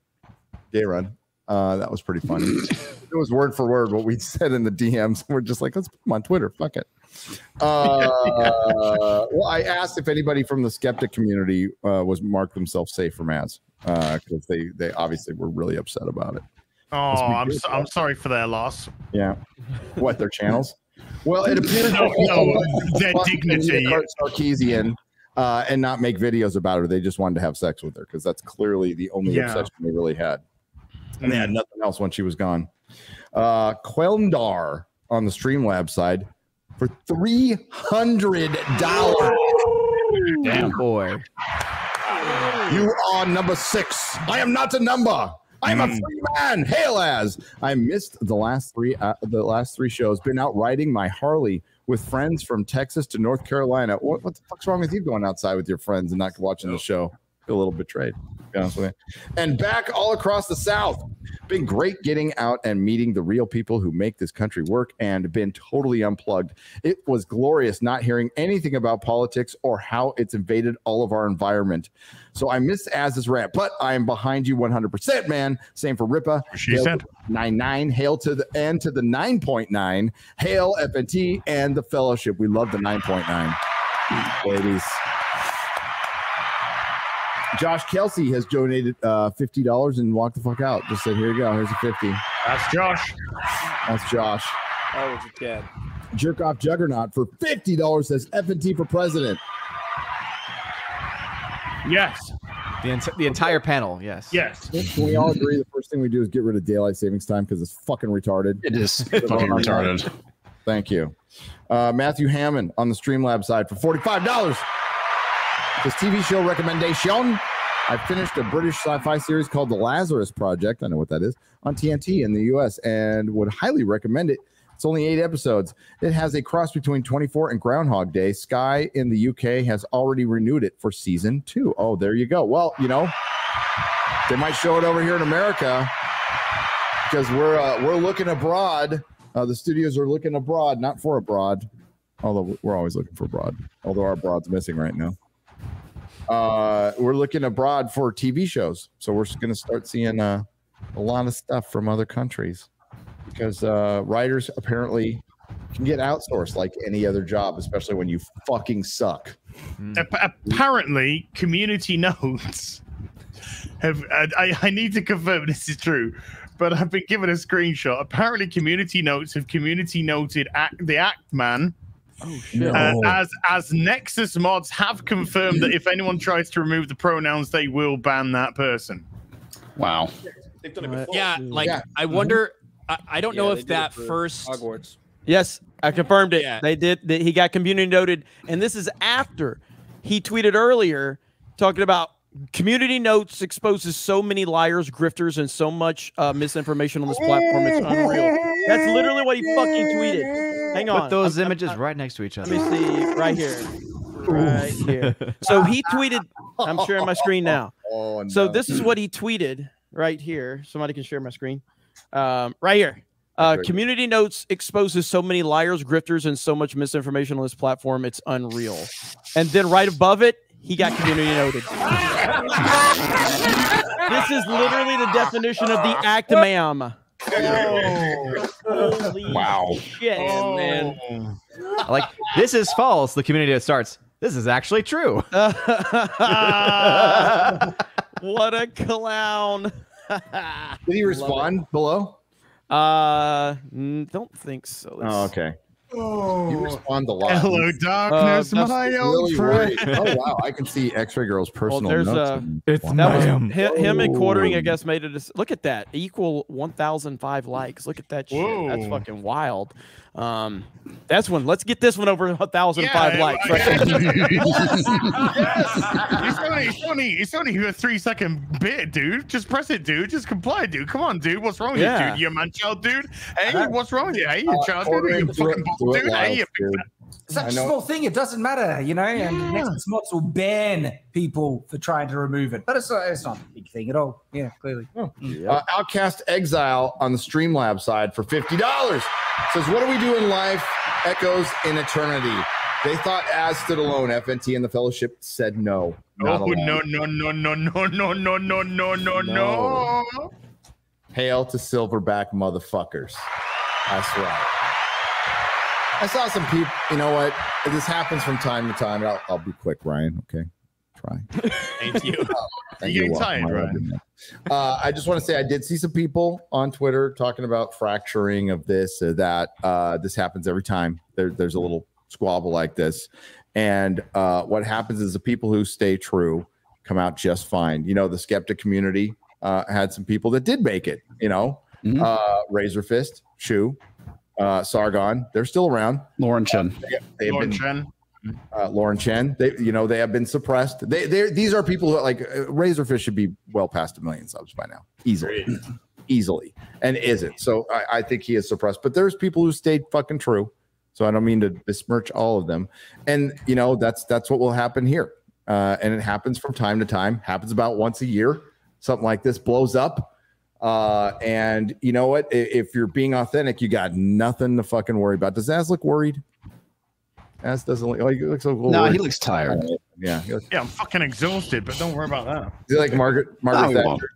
Ray Gun. Uh, that was pretty funny. it was word for word what we said in the DMs. We're just like, let's put them on Twitter. Fuck it. Uh, well, I asked if anybody from the skeptic community uh, was marked themselves safe from Az because they they obviously were really upset about it. Oh, I'm so, I'm sorry for their loss. Yeah. What their channels? Well, it appears No, no, their dignity. Sarkeesian, uh, and not make videos about her. They just wanted to have sex with her because that's clearly the only Yeah. obsession they really had. And they had nothing else when she was gone. Uh, Quelndar on the Streamlab side for three hundred dollars. Damn boy. You are number six. I am not a number. I am a free man. Hail Az I missed the last three uh, the last three shows. Been out riding my Harley with friends from Texas to North Carolina. What, what the fuck's wrong with you going outside with your friends and not watching the show? Feel a little betrayed. Be honest with you. And back all across the South. Been great getting out and meeting the real people who make this country work and been totally unplugged. It was glorious not hearing anything about politics or how it's invaded all of our environment. So I missed Az's rant, but I am behind you 100%, man. Same for Ripa. She Hail said. to 99. Hail to the and to the 9.9. Hail FNT and the fellowship. We love the 9.9. Ladies. Josh Kelsey has donated uh, $50 and walked the fuck out. Just said, here you go. Here's a 50. That's Josh. That's Josh. Oh, it's a kid. Jerk off Juggernaut for $50 says F and T for president. Yes. The, ent- the entire panel, yes. Yes. Can we all agree the first thing we do is get rid of daylight savings time because it's fucking retarded? It is fucking retarded. Thank you. Uh, Matthew Hammond on the Streamlab side for $45. His TV show recommendation. I finished a British sci-fi series called The Lazarus Project. I know what that is on TNT in the US and would highly recommend it. It's only eight episodes. It has a cross between 24 and Groundhog Day. Sky in the UK has already renewed it for season two. Oh, there you go. Well, you know, they might show it over here in America because we're uh, we're looking abroad. Uh, the studios are looking abroad, not for abroad. Although we're always looking for abroad. Although our abroad's missing right now. Uh, we're looking abroad for TV shows, so we're going to start seeing uh, a lot of stuff from other countries because uh, writers apparently can get outsourced like any other job, especially when you fucking suck. Ap- apparently, community notes have. I- I need to confirm this is true, but I've been given a screenshot. Apparently, community notes have community noted act, the Act Man. Shit. Uh, No. as as Nexus mods have confirmed that if anyone tries to remove the pronouns, they will ban that person. Wow. They've done it before. Yeah, like Yeah. I wonder. I, I don't know if that first. Hogwarts. Yes, I confirmed it. Yeah. They did. That he got community noted, and this is after he tweeted earlier talking about community notes exposes so many liars, grifters, and so much uh, misinformation on this platform. It's unreal. That's literally what he fucking tweeted. Hang on. Put those I'm- I'm- images right next to each other. Let other. me see right here. Right here. So he tweeted. I'm sharing my screen now. Oh, So this is what he tweeted right here. Somebody can share my screen. Um, right here. Uh, community notes exposes so many liars, grifters, and so much misinformation on this platform. It's unreal. And then right above it, he got community noted. this is literally the definition of the act Holy Wow. shit, man. like this is false. The community that starts. This is actually true. what a clown. Did he respond below? Uh, don't think so. Let's- Oh, okay. You respond a lot. Hello, darkness, Uh, that's my old friend. worried. Oh wow, I can see X-Ray Girl's Well, personal there's notes. uh, It's Wow. that was Bam. hi- him and quartering. I Oh. guess made it. a s- Look at that, equal 1,005 likes. Look at that shit. That's fucking wild. Um, that's one. Let's get this one over a thousand five Yeah, likes. yeah, Right there. it's only, it's only, it's only a three second bit, dude. Just press it, dude. Just comply, dude. Come on, dude. What's wrong with Yeah. you, dude? You a man child, dude. Hey, what's wrong with you? Hey, you Uh, child, dude. You do fucking do ball, it dude. live, Hey, you. Such I a know- small thing, it doesn't matter, you know. And the next mods will ban people for trying to remove it, but it's not, it's not a big thing at all. Yeah, clearly. Uh, Outcast Exile on the Streamlab side for fifty dollars says, "What do we do in life? Echoes in eternity." They thought Az stood alone. FNT and the Fellowship said no. Not Oh alone. no no no no no no no no no no No. no. Hail to silverback motherfuckers. That's right. I saw some people. You know what? This happens from time to time. I'll, I'll be quick, Ryan. Okay, try. Thank you. Thank You're you. getting tired, Ryan. Uh, I just want to say I did see some people on Twitter talking about fracturing of this or that. Uh, this happens every time there, there's a little squabble like this. And uh, what happens is the people who stay true come out just fine. You know, the skeptic community uh, had some people that did make it, you know, uh, Razorfist, Shu, uh, Sargon, they're still around. Lauren Chen. They, they Lauren been- Chen. uh, Lauren Chen. They, you know, they have been suppressed. They, they, these are people who like uh, Razorfist should be well past a million subs by now, easily, easily, and isn't. So I, I think he is suppressed. But there's people who stayed fucking true. So I don't mean to besmirch all of them. And you know, that's that's what will happen here. Uh, and it happens from time to time. Happens about once a year. Something like this blows up. Uh, and you know what? If you're being authentic, you got nothing to fucking worry about. Does Az look worried? Az doesn't look. Oh, he looks a little No, worried. he looks tired. Yeah, looks, Yeah, I'm fucking exhausted, but don't worry about that. he's like Margaret. Margaret he Thatcher.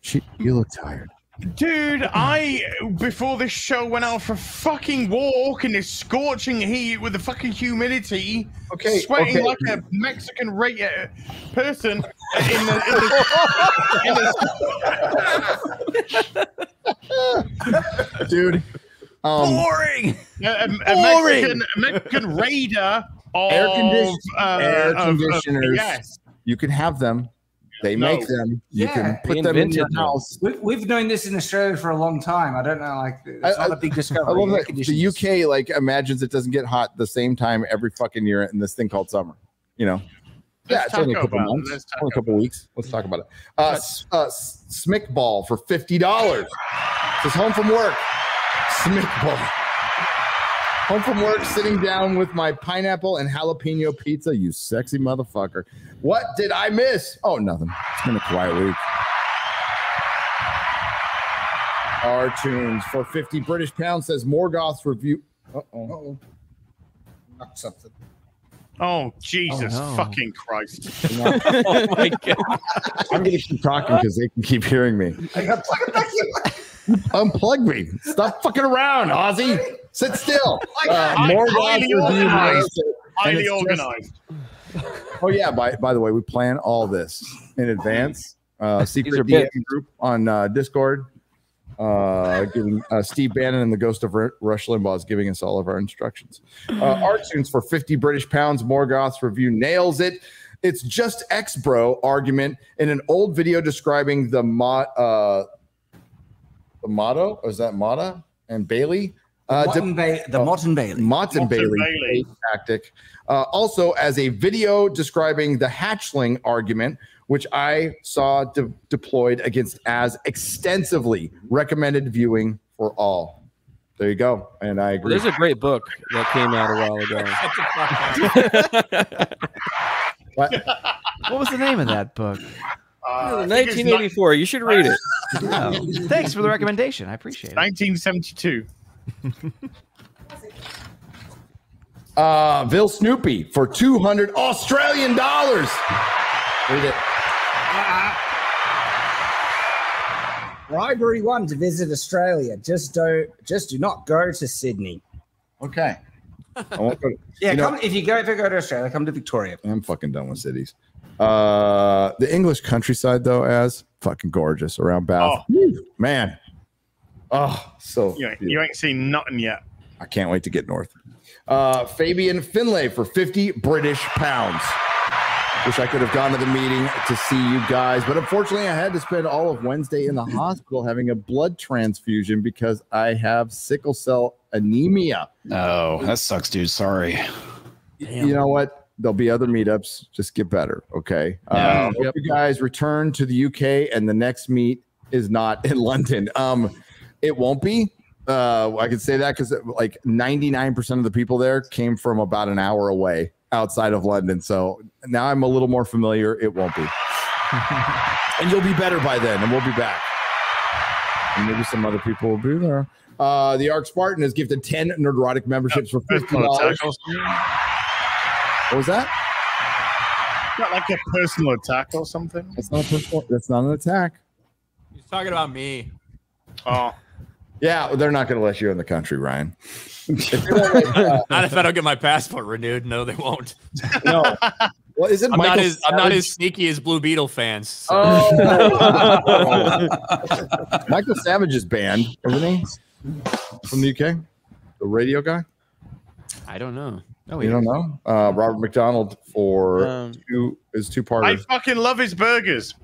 She, you look tired. Dude, I before this show went out for a fucking walk in this scorching heat with the fucking humidity, Okay, sweating okay. like a Mexican ra- uh, person in the, in the, in the dude. Um, boring. A, a- a Boring. Mexican, a Mexican raider of air, condi- uh, air of- of- conditioners. yes. You can have them. They No. make them. You Yeah. can put them in your house. We've, we've known this in Australia for a long time. I don't know, like it's I- not I- a big I discovery. love that the. UK like imagines it doesn't get hot the same time every fucking year in this thing called summer. You know. yeah, Let's it's only a couple about months. Let's Only a couple weeks. Let's talk about it. Uh, uh, Smick Ball for fifty dollars. Says home from work. Smick Ball. Home from work, sitting down with my pineapple and jalapeno pizza. You sexy motherfucker. What did I miss? Oh, nothing. It's been a quiet week. Our tunes for 50 British pounds says Morgoth's review. Uh-oh. Knocked something. Oh Jesus Oh, no. fucking Christ! oh my god! I'm gonna keep talking because they can keep hearing me. Unplug me. Stop fucking around, Ozzy. Sit still. Uh, Hi- highly review organized. Highly organized. Oh yeah. By by the way, we plan all this in advance. Uh, are secret bits. DM group on uh, Discord. Uh, giving uh, Steve Bannon and the Ghost of Ru- Rush Limbaugh is giving us all of our instructions. Uh, our tunes for 50 British pounds. Morgoth's review nails it. It's just X bro argument in an old video describing the mod uh the motto. Is that Mata and Bailey? Uh, Motte and Ba- the Motte and Bailey. Motte and Bailey, Bailey. tactic. Uh, also, as a video describing the hatchling argument, which I saw de- deployed against as extensively recommended viewing for all. There you go, and I agree. There's a great book that came out a while ago. What? What was the name of that book? Uh, 1984. You should read it. Oh, thanks for the recommendation. I appreciate it. 1972. Uh, Bill Snoopy for 200 Australian dollars. Read it. Bribery one to visit Australia. Just do just do not go to Sydney. Okay. I won't go to- Yeah, you know- come if you go ever go to Australia, come to Victoria. I'm fucking done with cities. Uh, the English countryside, though, as fucking gorgeous around Bath. Whew, Man, oh, so You ain't, you ain't seen nothing yet. I can't wait to get north. Uh, Fabian Finlay for 50 British pounds. Wish I could have gone to the meeting to see you guys, but unfortunately, I had to spend all of Wednesday in the hospital having a blood transfusion because I have sickle cell anemia. Oh, that sucks, dude. Sorry. You know what? There'll be other meetups. Just get better. Okay. Yeah. Uh, hope you guys return to the UK, and the next meet is not in London. Um, it won't be. Uh, I can say that because like 99% of the people there came from about an hour away outside of London. So now I'm a little more familiar. It won't be. and you'll be better by then, and we'll be back. And maybe some other people will be there. Uh, the Arc Spartan has gifted 10 Nerdrotic memberships for $50. What was that? Not like a personal attack or something. That's not a personal, that's not an attack. He's talking about me. Oh. Yeah, they're not going to let you in the country, Ryan. If won't let- Not if I don't get my passport renewed. No, they won't. no. Well, is it I'm not as I'm not as sneaky as Blue Beetle fans. so- Oh. Michael Savage is banned, isn't he? From the UK, the radio guy. I don't know. No, you don't know. Uh, Robert McDonald for Um, two is two I parters. fucking love his burgers.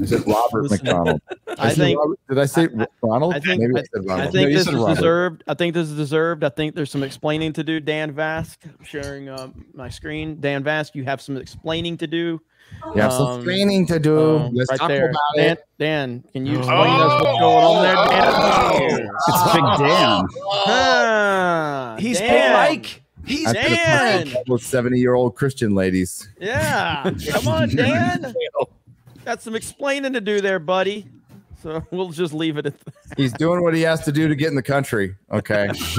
Is it Robert McDonald? I Is it think- Robert- did I say Ronald? I think Maybe I, said Ronald. I think you this is Robert. deserved. I think this is deserved. I think there's some explaining to do. Dan Vasc sharing uh, my screen. Dan Vasc, you have some explaining to do. You have some Um, explaining to do. um, Let's right talk there. about Dan, it. Dan, can you Oh. explain us what's going on there, Dan? It's Big Dan. Ah, He's Big Dan. Mike. He's I Dan. fucked With seventy-year-old Christian ladies. Yeah, come on, Dan. Got some explaining to do there, buddy. So we'll just leave it at that. He's doing what he has to do to get in the country. Okay.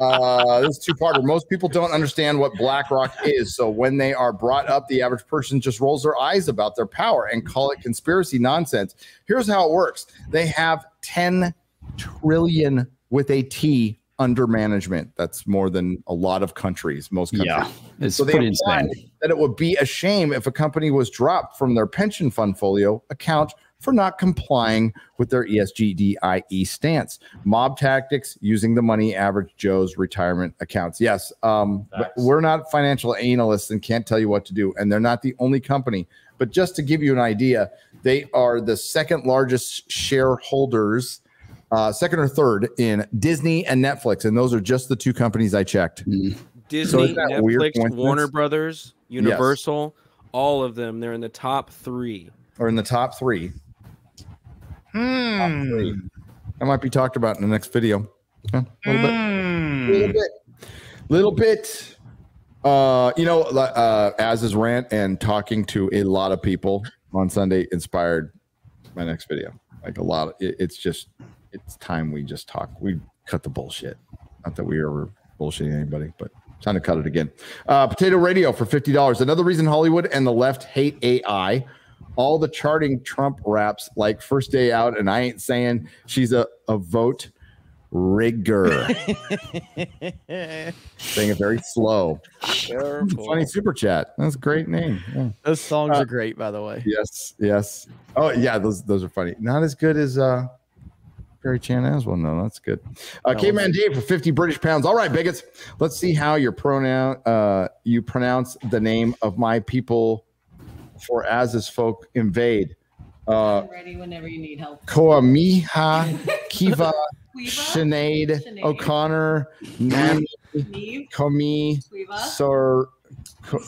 uh, this is two parter. Most people don't understand what BlackRock is. So when they are brought up, the average person just rolls their eyes about their power and call it conspiracy nonsense. Here's how it works they have 10 trillion with a T under management. That's more than a lot of countries, most countries. Yeah, it's so pretty insane. That it would be a shame if a company was dropped from their pension fund folio account for not complying with their ESGDIE stance. Mob tactics using the money average Joe's retirement accounts. Yes, um, but we're not financial analysts and can't tell you what to do. And they're not the only company. But just to give you an idea, they are the second largest shareholders, uh, second or third in Disney and Netflix. And those are just the two companies I checked. Disney, isn't that a weird Netflix. Warner Brothers, Universal, all of them. They're in the top three. Or in the top three. Hmm. That might be talked about in the next video. Yeah, a little bit. Hmm. Little bit. Little bit. Uh, you know, uh, as is rant and talking to a lot of people on Sunday inspired my next video. Like a lot of it, it's just it's time we just talk. We cut the bullshit. Not that we are bullshitting anybody, but time to cut it again. Uh, Potato Radio for fifty dollars. Another reason Hollywood and the left hate AI. All the charting Trump raps like first day out, and I ain't saying she's a, a vote rigger. Saying it very slow. Funny super chat. That's a great name. Yeah. Those songs Uh, are great, by the way. Yes, yes. Oh yeah, those those are funny. Not as good as uh Pierry Chan as well. No, that's good. Uh, That Caveman Dave for 50 British pounds. All right, bigots. Let's see how your pronoun uh you pronounce the name of my people for as as folk invade. Uh I'm ready whenever you need help. Koamiha, Kiva, Quiva? Sinead, Sinead. O'Connor, Nami, Neve? Komi, Quiva? Sor, Ko-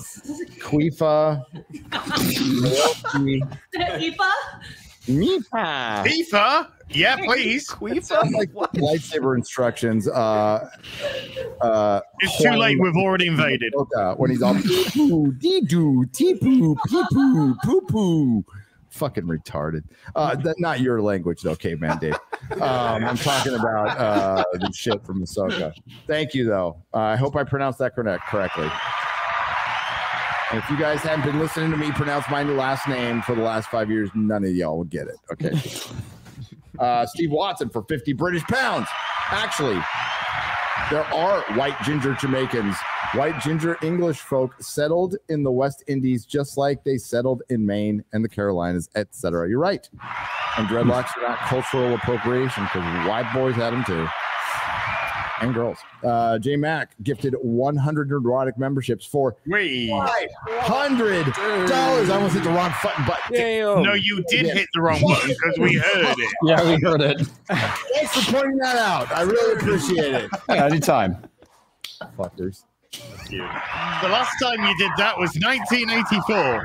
Quifa, Ipa? Mifa. Pizza? Yeah, please. Sounds like lightsaber instructions. Uh, uh, It's too late. We've already invaded. When he's all poo dee doo tee poo pee poo poo poo. Fucking retarded. Uh, that, not your language though, caveman Dave. Um, I'm talking about uh, the shit from Ahsoka. Thank you though. Uh, I hope I pronounced that correct correctly. And if you guys haven't been listening to me pronounce my last name for the last five years, none of y'all would get it. Okay. Uh, Steve Watson for 50 British pounds. Actually, there are white ginger Jamaicans White ginger English folk settled in the West Indies just like they settled in Maine and the Carolinas, etc. You're right. And dreadlocks are not cultural appropriation because white boys had them too. And girls. Uh, J Mac gifted 100 Nerdrotic memberships for Wait. $500. I almost hit the wrong button, button. No, you did hit the wrong button because we heard it. Yeah, we heard it. Thanks for pointing that out. I really appreciate it. Yeah, anytime. Fuckers. The last time you did that was 1984.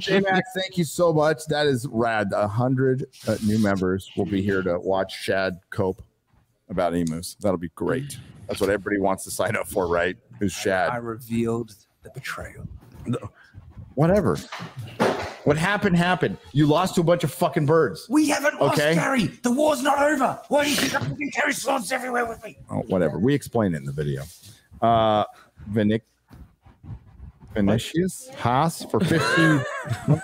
J Mac, thank you so much. That is rad. A hundred uh, new members will be here to watch Shad cope about emus. That'll be great. That's what everybody wants to sign up for, right? Is I Shad? revealed the betrayal. No. Whatever. What happened happened. You lost to a bunch of fucking birds. We haven't lost Okay. Gary. The war's not over. Why do you think I'm fucking carry swords everywhere with me? Oh, whatever. We explain it in the video. Uh, Vinic. Vinicius Haas for 50. Those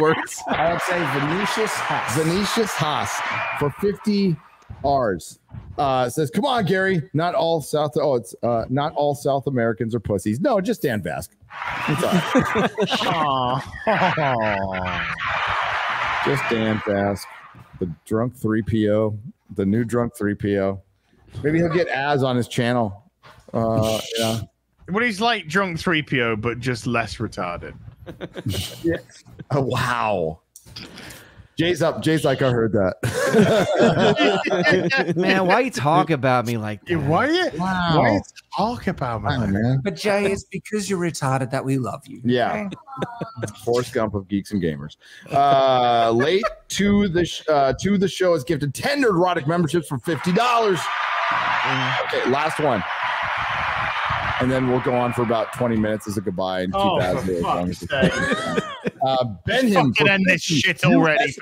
words. I would say Venetius Haas. Venetius Haas for 50 R's. Uh, says, come on, Gary. Not all South. Oh, it's uh, not all South Americans are pussies. No, just Dan Vasc. It's all right. just Dan Vasc, the drunk 3PO, the new drunk 3PO. Maybe he'll get Az on his channel. Uh, yeah. Well, he's like drunk 3PO, but just less retarded. Oh, wow. Jay's up. Jay's like, I heard that. Man, why you talk about me like that? Why you, Wow. why you talk about me? Man. But Jay, it's because you're retarded that we love you. Yeah. Forrest Gump of geeks and gamers. Uh, late to the sh- uh, to the show is gifted ten Nerdrotic memberships for fifty dollars. Okay, last one, and then we'll go on for about twenty minutes as a goodbye and keep Oh, for as long as fuck's we can. Uh, Benham Fucking for end this shit already.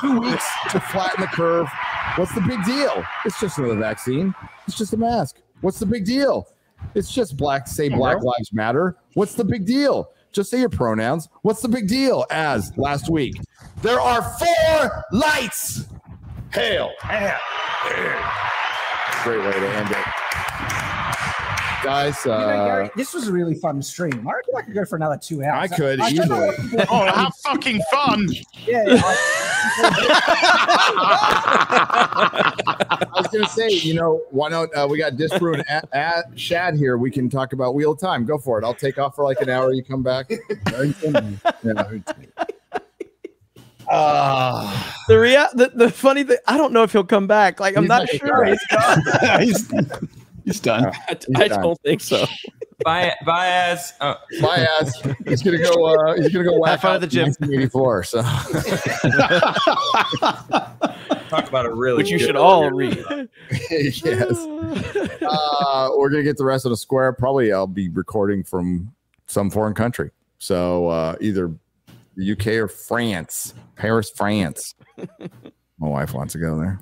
Two weeks to flatten the curve. What's the big deal? It's just another vaccine. It's just a mask. What's the big deal? It's just black. Say Black Lives Matter. What's the big deal? Just say your pronouns. What's the big deal? As last week, there are four lights. Hail. Great way to end it, guys. You know, Uh, Gary, this was a really fun stream. I reckon I could go for another two hours. I could don't easily. what people- Oh, have fucking fun. Yeah, I was gonna say, you know, why not? Uh, we got disproven at, at Shad here. We can talk about Wheel of Time. Go for it. I'll take off for like an hour. You come back. Yeah. Uh, The rea- the, the funny thing, I don't know if he'll come back. Like I'm not not sure. gonna He's gone. he's, he's done. I, I don't think so. Bye, bye, ass. Oh. my. He's gonna go. Uh, he's gonna go whack fun out at the gym. 1984. So Talk about a really. Which you should all read. yes. Uh, we're gonna get the rest of the square. Probably I'll be recording from some foreign country. So uh, either the UK or France, Paris, France. My wife wants to go there.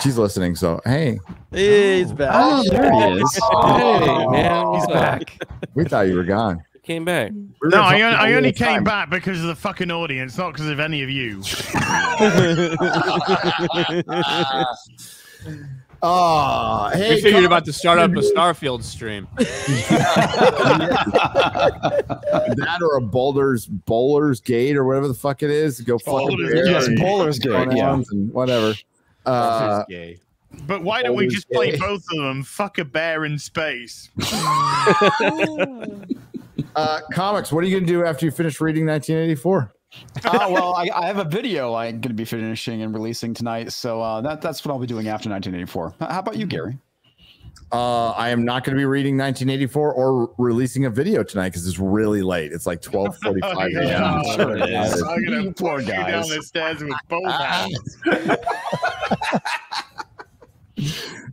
She's listening. So hey, He's back. Oh, there he is. Hey, man, He's back. we thought you were gone. Came back. We were No, I, I only came Time. back because of the fucking audience, not because of any of you. Oh, hey, we figured about to start up a Starfield stream. that or a Boulder's Bowler's Gate or whatever the fuck it is. Go fucking Boulder's. Gate. Yes, Bowler's Gate. Yeah. and whatever. Uh, gay. But why don't we Always just play both of them? Fuck a bear in space. uh, comics. What are you gonna do after you finish reading 1984? oh well, I, I have a video I'm going to be finishing and releasing tonight, so uh, that that's what I'll be doing after 1984. How about you, Gary? Uh, I am not going to be reading 1984 or releasing a video tonight because it's really late. It's like 12:45 Yeah, a.m. sure it is. I'm gonna push you down guys. the stairs with both hands.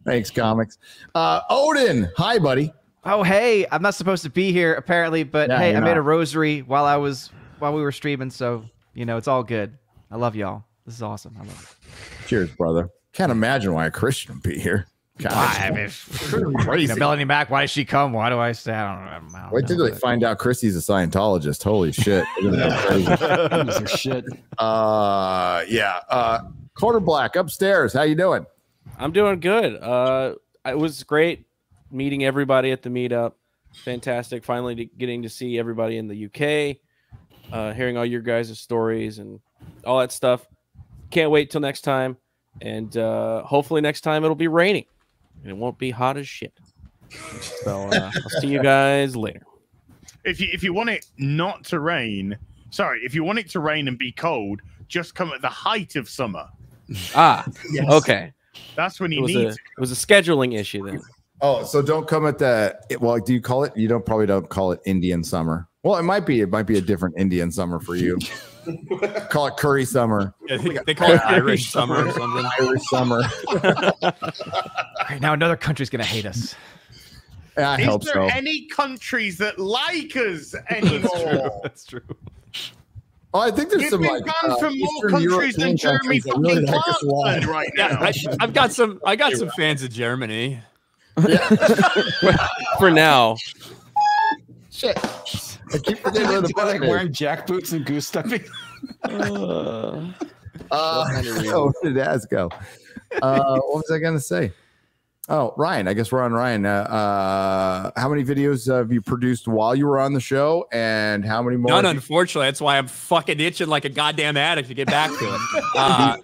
Thanks, comics. Uh, Odin, hi, buddy. Oh, hey, I'm not supposed to be here apparently, but Yeah, hey, I you're made a rosary while I was while we were streaming, so you know it's all good. I love y'all. This is awesome. I love it. Cheers, brother. Can't imagine why a Christian would be here. Why? I mean, you know, Melonie Mac. Why does she come? Why do I say? I don't, I don't, I don't Wait till they find out Chrissie's a Scientologist. Holy shit. They're gonna go crazy. shit. Uh yeah. Uh Quarter Black upstairs. How you doing? I'm doing good. Uh, it was great meeting everybody at the meetup. Fantastic. Finally to- getting to see everybody in the UK, uh, hearing all your guys' stories and all that stuff. Can't wait till next time. And uh, hopefully next time it'll be raining and it won't be hot as shit. So uh, I'll see you guys later. If you if you want it not to rain, sorry, if you want it to rain and be cold, just come at the height of summer. Ah, Yes. okay. That's when It you was, need a, it was a scheduling issue then. Oh, so don't come at the well, do you call it you don't probably don't call it Indian summer. Well, it might be it might be a different Indian summer for you. call it curry summer. Yeah, they, they call it Irish summer or something. Irish summer. Right now, another country's gonna hate us. I Is hope there so. any countries that like us anymore? That's true. Oh, I think there's We've some been like banned uh, from more Eastern countries than European Jeremy countries that really fucking like us Clarkson right Yeah, now. I, I've got some. I got some fans of Germany. For now. Shit. I keep forgetting where the They're, like is. wearing jack boots and goose stepping. Uh, Uh, oh, where did Az go? Uh, what was I going to say? Oh, Ryan. I guess we're on Ryan. Uh, uh, how many videos have you produced while you were on the show, and how many more? None, you- unfortunately. That's why I'm fucking itching like a goddamn addict to get back to it. Uh,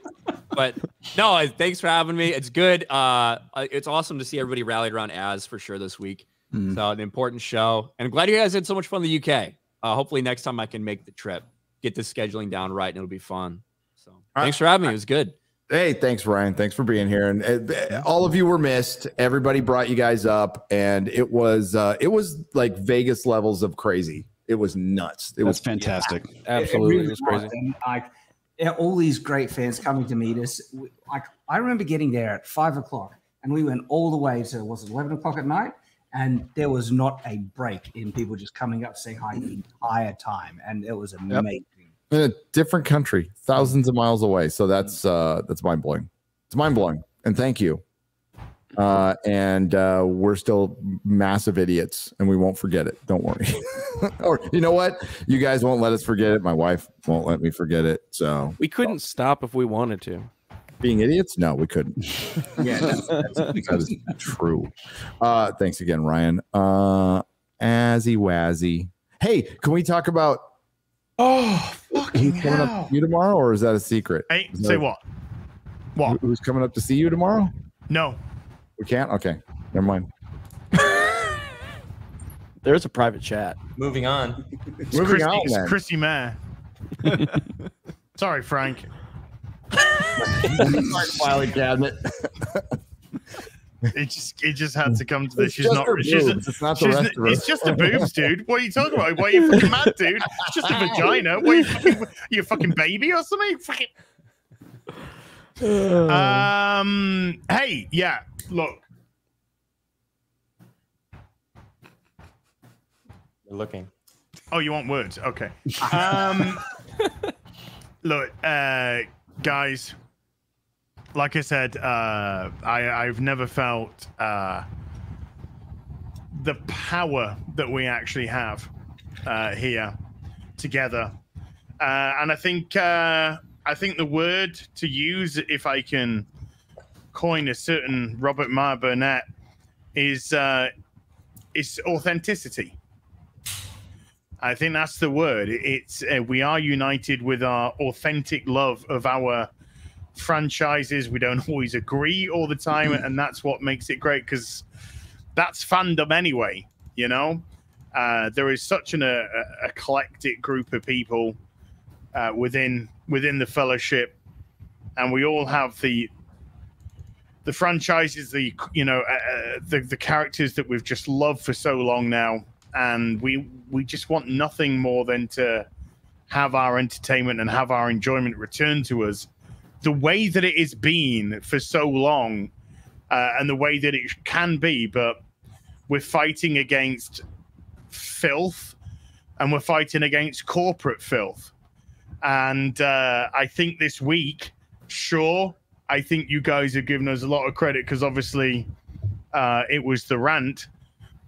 but no, thanks for having me. It's good. Uh, uh, it's awesome to see everybody rallied around Az for sure this week. Mm-hmm. So an important show, and I'm glad you guys had so much fun in the UK. Uh, hopefully next time I can make the trip, get the scheduling down right, and it'll be fun. So thanks for having me. It was good. Hey, thanks, Ryan. Thanks for being here. And uh, all of you were missed. Everybody brought you guys up, and it was uh, it was like Vegas levels of crazy. It was nuts. It was fantastic. Absolutely. really It was crazy. And like all these great fans coming to meet us. Like I remember getting there at five o'clock, and we went all the way to was it eleven o'clock at night, and there was not a break in people just coming up saying hi the entire time, and it was amazing. in a different country, thousands of miles away. So that's uh, that's mind blowing. It's mind blowing, and thank you. Uh, and uh, we're still massive idiots, and we won't forget it. Don't worry. or you know what? You guys won't let us forget it. My wife won't let me forget it. So We couldn't stop if we wanted to. Being idiots, no, we couldn't. Yeah, that's, that's that is true. Uh, thanks again, Ryan. Uh, Azzy Wazzy. Hey, can we talk about? Oh, who's coming up to you tomorrow, or is that a secret? Hey, Is say that- what? What? Who's coming up to see you tomorrow? No. We can't. Okay, never mind. There's a private chat. Moving on. It's Moving Chrissie, on, it's then. Chrissie Mayr. Sorry, Frank. Filing cabinet. It just it just had to come to this. It's She's not. her She's, boobs. It's not the she's rest. It's just the boobs, dude. What are you talking about? Why are you fucking mad, dude? It's just a vagina. What are you fucking? You a fucking baby or something? Fucking. Um. Hey, yeah. Look, We're looking. Oh, you want words? Okay. Um, look, uh, guys. Like I said, uh, I I've never felt uh, the power that we actually have uh, here together, uh, and I think uh, I think the word to use, if I can coin a certain Robert Meyer Burnett, is uh, is authenticity. I think that's the word. It's uh, we are united with our authentic love of our franchises. We don't always agree all the time, and that's what makes it great because that's fandom anyway. You know, uh, there is such an uh, eclectic group of people uh, within within the fellowship, and we all have the the franchises, the you know uh, uh, the the characters that we've just loved for so long now, and we we just want nothing more than to have our entertainment and have our enjoyment returned to us the way that it has been for so long, uh, and the way that it can be. But we're fighting against filth, and we're fighting against corporate filth. And uh, I think this week, sure, I think you guys have given us a lot of credit because obviously uh, it was the rant,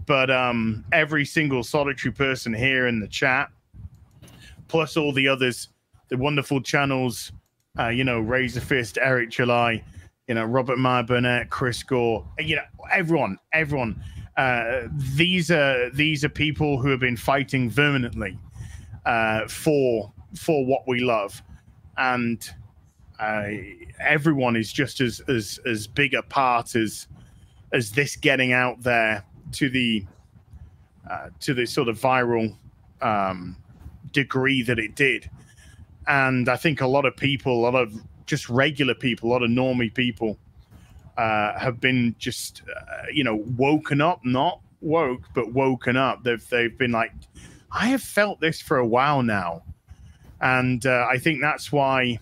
but um, every single solitary person here in the chat, plus all the others, the wonderful channels, uh, you know, Razorfist, Eric July, you know, Robert Meyer Burnett, Chris Gore, you know, everyone, everyone. Uh, these are these are people who have been fighting vehemently uh, for for what we love, and uh, everyone is just as as as big a part as as this getting out there to the uh, to the sort of viral um, degree that it did. And I think a lot of people, a lot of just regular people, a lot of normie people, uh, have been just uh, you know woken up, not woke, but woken up. They've they've been like, I have felt this for a while now, and uh, I think that's why.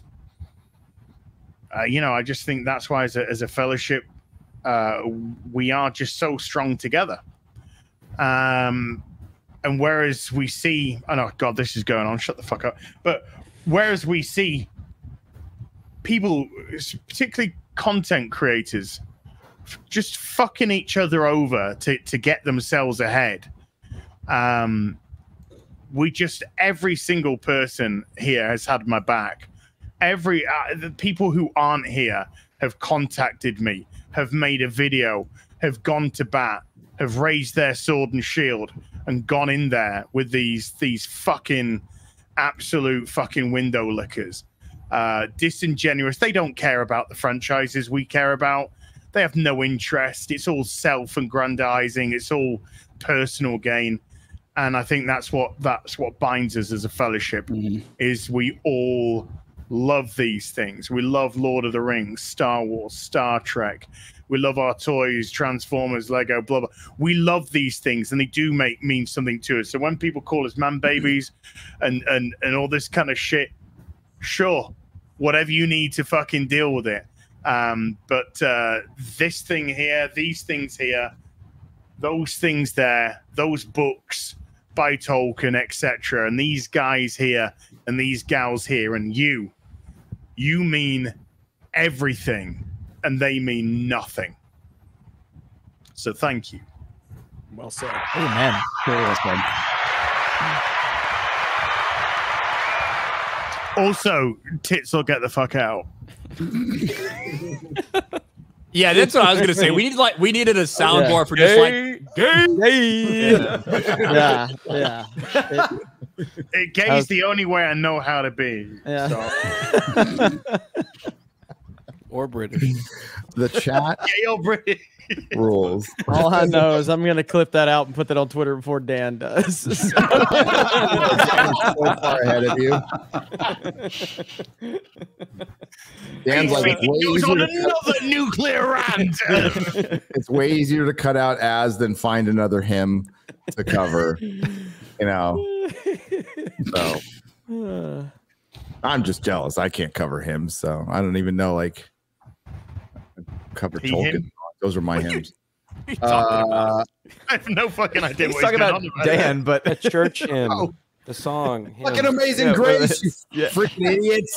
Uh, you know, I just think that's why, as a, as a fellowship, uh, we are just so strong together. Um, and whereas we see, oh no, God, this is going on. Shut the fuck up. But whereas we see people, particularly content creators, just fucking each other over to to get themselves ahead. Um, we just every single person here has had my back. Every uh, the people who aren't here have contacted me, have made a video, have gone to bat, have raised their sword and shield, and gone in there with these these fucking absolute fucking window lickers. Uh, disingenuous. They don't care about the franchises we care about. They have no interest. It's all self-aggrandizing. It's all personal gain and I think that's what that's what binds us as a fellowship is we all love these things. We love Lord of the Rings, Star Wars, Star Trek. We love our toys, Transformers, Lego, blah blah. We love these things, and they do make mean something to us. So when people call us man babies, and and and all this kind of shit, sure, whatever you need to fucking deal with it. Um, but uh, this thing here, these things here, those things there, those books by Tolkien, etc., and these guys here and these gals here, and you, you mean everything, and they mean nothing. So thank you. Well said. Oh, Amen. Also, tits will get the fuck out. Yeah, that's what I was gonna say. We need like we needed a soundboard for just like gay. yeah, yeah. It, gay I is was- the only way I know how to be. Yeah. So. or British. The chat Gay or British. rules. All I know is I'm gonna clip that out and put that on Twitter before Dan does. so far ahead of you. Dan's like, it's way He on easier to cut- another nuclear rant. it's way easier to cut out as than find another hymn to cover. You know. So I'm just jealous. I can't cover hymns, so I don't even know like cover He Tolkien. hymn? Those are my hymns. What are you talking Uh, I have no fucking idea He's what talking going about on about. Dan, but The church hymn, Oh. the song. fucking hymn. amazing Yeah, grace, you yeah. freaking idiots.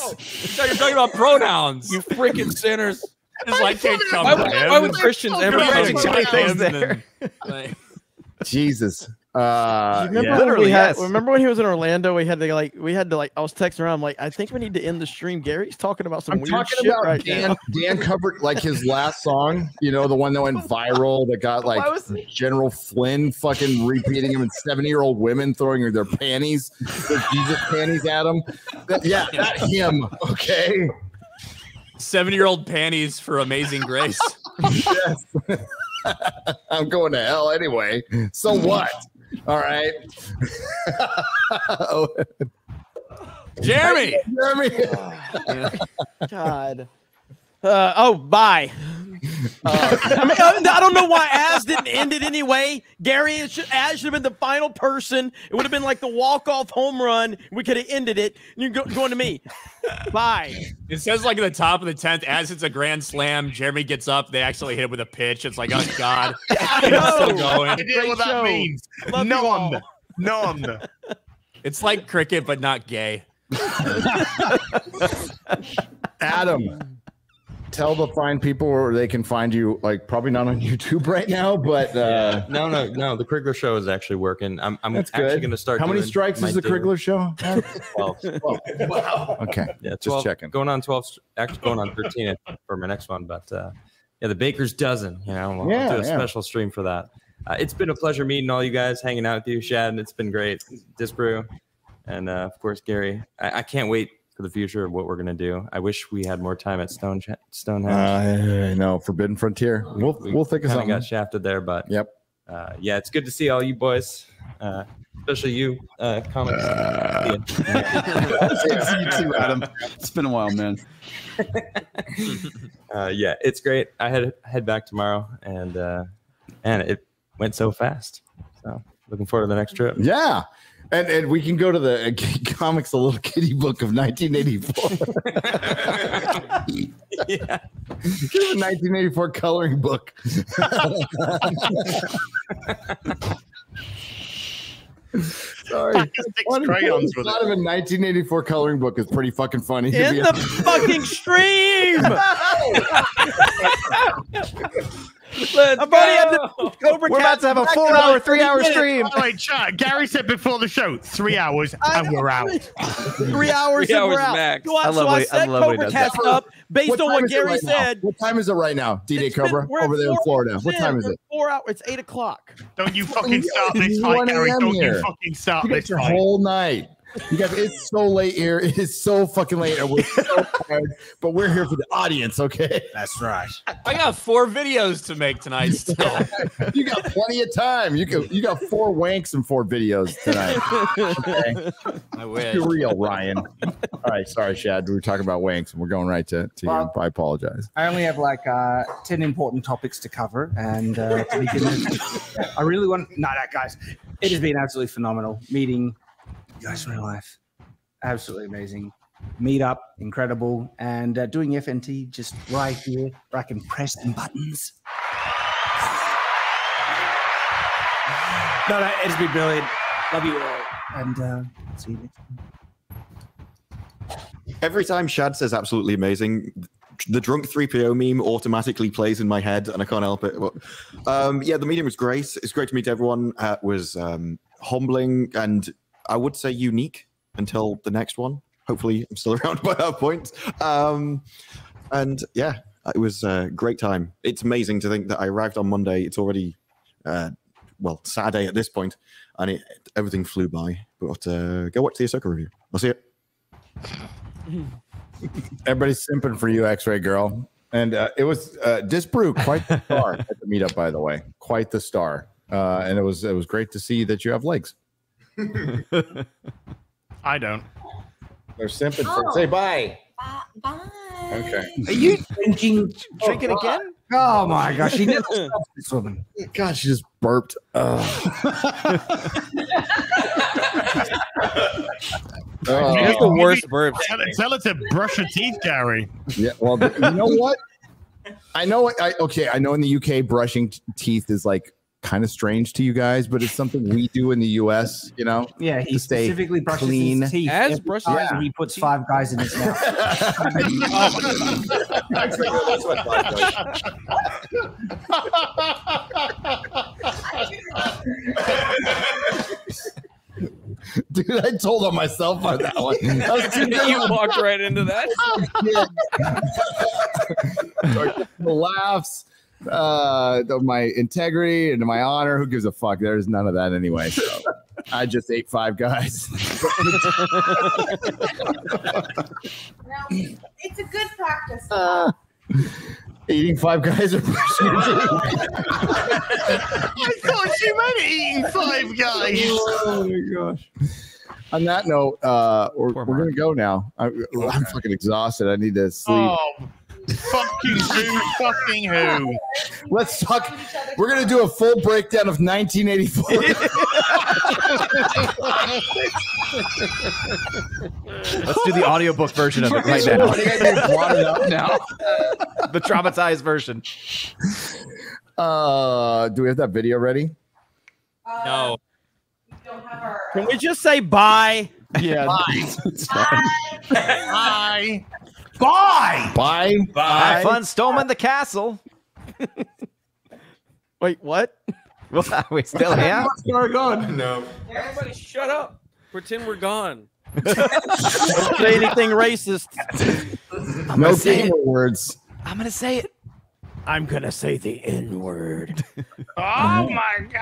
So you're talking about pronouns. You freaking sinners. It's like can't come Why would, why would Christians ever You're come to things there? then, like, Jesus. Uh, remember yeah. when Literally, had, yes. remember when he was in Orlando? We had to like we had to like I was texting around I'm like I think we need to end the stream. Gary's talking about some I'm weird talking shit about right Dan. now. Dan covered like his last song, you know, the one that went viral that got like was- General Flynn fucking repeating him and 70 year old women throwing their panties, their Jesus panties at him. That- yeah, that him. Okay. seven-year-old panties for Amazing Grace. yes. I'm going to hell anyway. So what? All right. oh, Jeremy. Jeremy. God. Uh, oh, bye. Uh, I mean, I I don't know why Az didn't end it anyway. Gary, it should, Az should have been the final person. It would have been like the walk-off home run. We could have ended it. You're go, going to me. Bye. It says like at the top of the tenth, as it's a grand slam, Jeremy gets up. They actually hit him with a pitch. It's like, oh god, I it's still know. going. idea what that show. means. Love you all. None. None. It's like cricket, but not gay. Adam. Tell the fine people where they can find you. Like probably not on YouTube right now, but uh, no, no, no. The Crigler show is actually working. I'm, I'm that's actually good. going to start. How many strikes is the daily- Crigler show? 12. wow. Okay. Yeah, Just checking. Going on 12, actually going on 13 for my next one. But uh, yeah, the Baker's Dozen, you know, we'll Yeah, do a yeah. special stream for that. Uh, it's been a pleasure meeting all you guys, hanging out with you, Shad. And it's been great. Disparu. And uh, of course, Gary. I, I can't wait for the future of what we're going to do. I wish we had more time at Stone Stonehenge. I know Forbidden Frontier. We'll we'll think of Kinda something. got shafted there, but yep. Uh, yeah, it's good to see all you boys, uh, especially you, uh, comics. you too, Adam. It's been a while, man. uh, yeah, it's great. I head head back tomorrow, and uh, and it went so fast. So looking forward to the next trip. Yeah. And, and we can go to the uh, comics, the little kitty book of 1984. yeah. Get a 1984 coloring book. Sorry. Pack of six One- crayons with Out of a 1984 coloring book is pretty fucking funny. In the honest. fucking stream. Let's I've already had the Cobra We're about to have a four hour, three hour stream. By the way, chat, Gary said before the show, three hours, and we're out. Three hours Three and we're hours out. max. So I, I love so I what I set love what Cobra does. Cast up based on time what is it Gary right now? said. What time is it right now, DJ Cobra? We're Over there in Florida. What time is it? Four hours. It's eight o'clock. Don't you fucking start this It's fight, Gary. Don't you fucking start You got this your fight. whole night. You guys, it's so late here. It is so fucking late, and we're so tired. But we're here for the audience, okay? That's right. I got four videos to make tonight still. you got plenty of time. You got you got four wanks and four videos tonight. Okay, I wish. be real, Ryan. All right, sorry, Shad. We were talking about wanks, and we're going right to, to Well- you. I apologize. I only have like uh, 10 important topics to cover. And uh, to begin with, I really want. No, no, guys, it has been absolutely phenomenal meeting you guys in real life. Absolutely amazing. Meetup, incredible. And uh, doing FNT just right here where I can press some buttons. No, no, it's been brilliant. Love you all. And uh, see you next time. Every time Shad says absolutely amazing, the drunk 3PO meme automatically plays in my head and I can't help it. But, um, yeah, the meeting was great. It's great to meet everyone. Uh, it was um, humbling and I would say unique until the next one. Hopefully, I'm still around by that point. Um, and yeah, it was a great time. It's amazing to think that I arrived on Monday. It's already, uh, well, Saturday at this point, and it, everything flew by. But uh, go watch the Ahsoka review. I'll see it. Everybody's simping for you, X-Ray Girl. And uh, it was uh, Disparu, quite the star at the meetup, by the way, quite the star. Uh, and it was it was great to see that you have legs. I don't. They're simping Oh. for say bye. Bye. Okay. Are you drinking? Oh, drinking oh, again? Oh my gosh, she never stops this woman. God, she just burped. Ugh. Oh. That's the worst burp. Tell, tell her to brush her teeth, Gary. Yeah, well, you know what? I know. I okay. I know in the UK, brushing t- teeth is like kind of strange to you guys, but it's something we do in the US. You know. Yeah, he to specifically brushes clean. his teeth As every brushing time his he puts five guys in his mouth. Dude, I told on myself on that one. I you walked right into that. the laughs, uh, my integrity and my honor. Who gives a fuck? There's none of that anyway. So I just ate five guys. It's a good practice. Uh, eating five guys or brushing your teeth. I thought she meant eating five guys. Oh my gosh. On that note, uh, we're, we're gonna go now. I, I'm fucking exhausted. I need to sleep. Oh, fucking who? Fucking who? Let's talk. We're gonna do a full breakdown of 1984. Let's do the audiobook version of it right now. I think I just brought it up now. the traumatized version. Uh, do we have that video ready? No. Can we just say bye? Yeah. Bye. Bye. Bye. Have fun storming the castle. Wait, what? Are we still here? We're gone. No. Everybody shut up. Pretend we're gone. Don't say anything racist. No gamer words. I'm gonna say it. I'm gonna say the N word. Oh my god.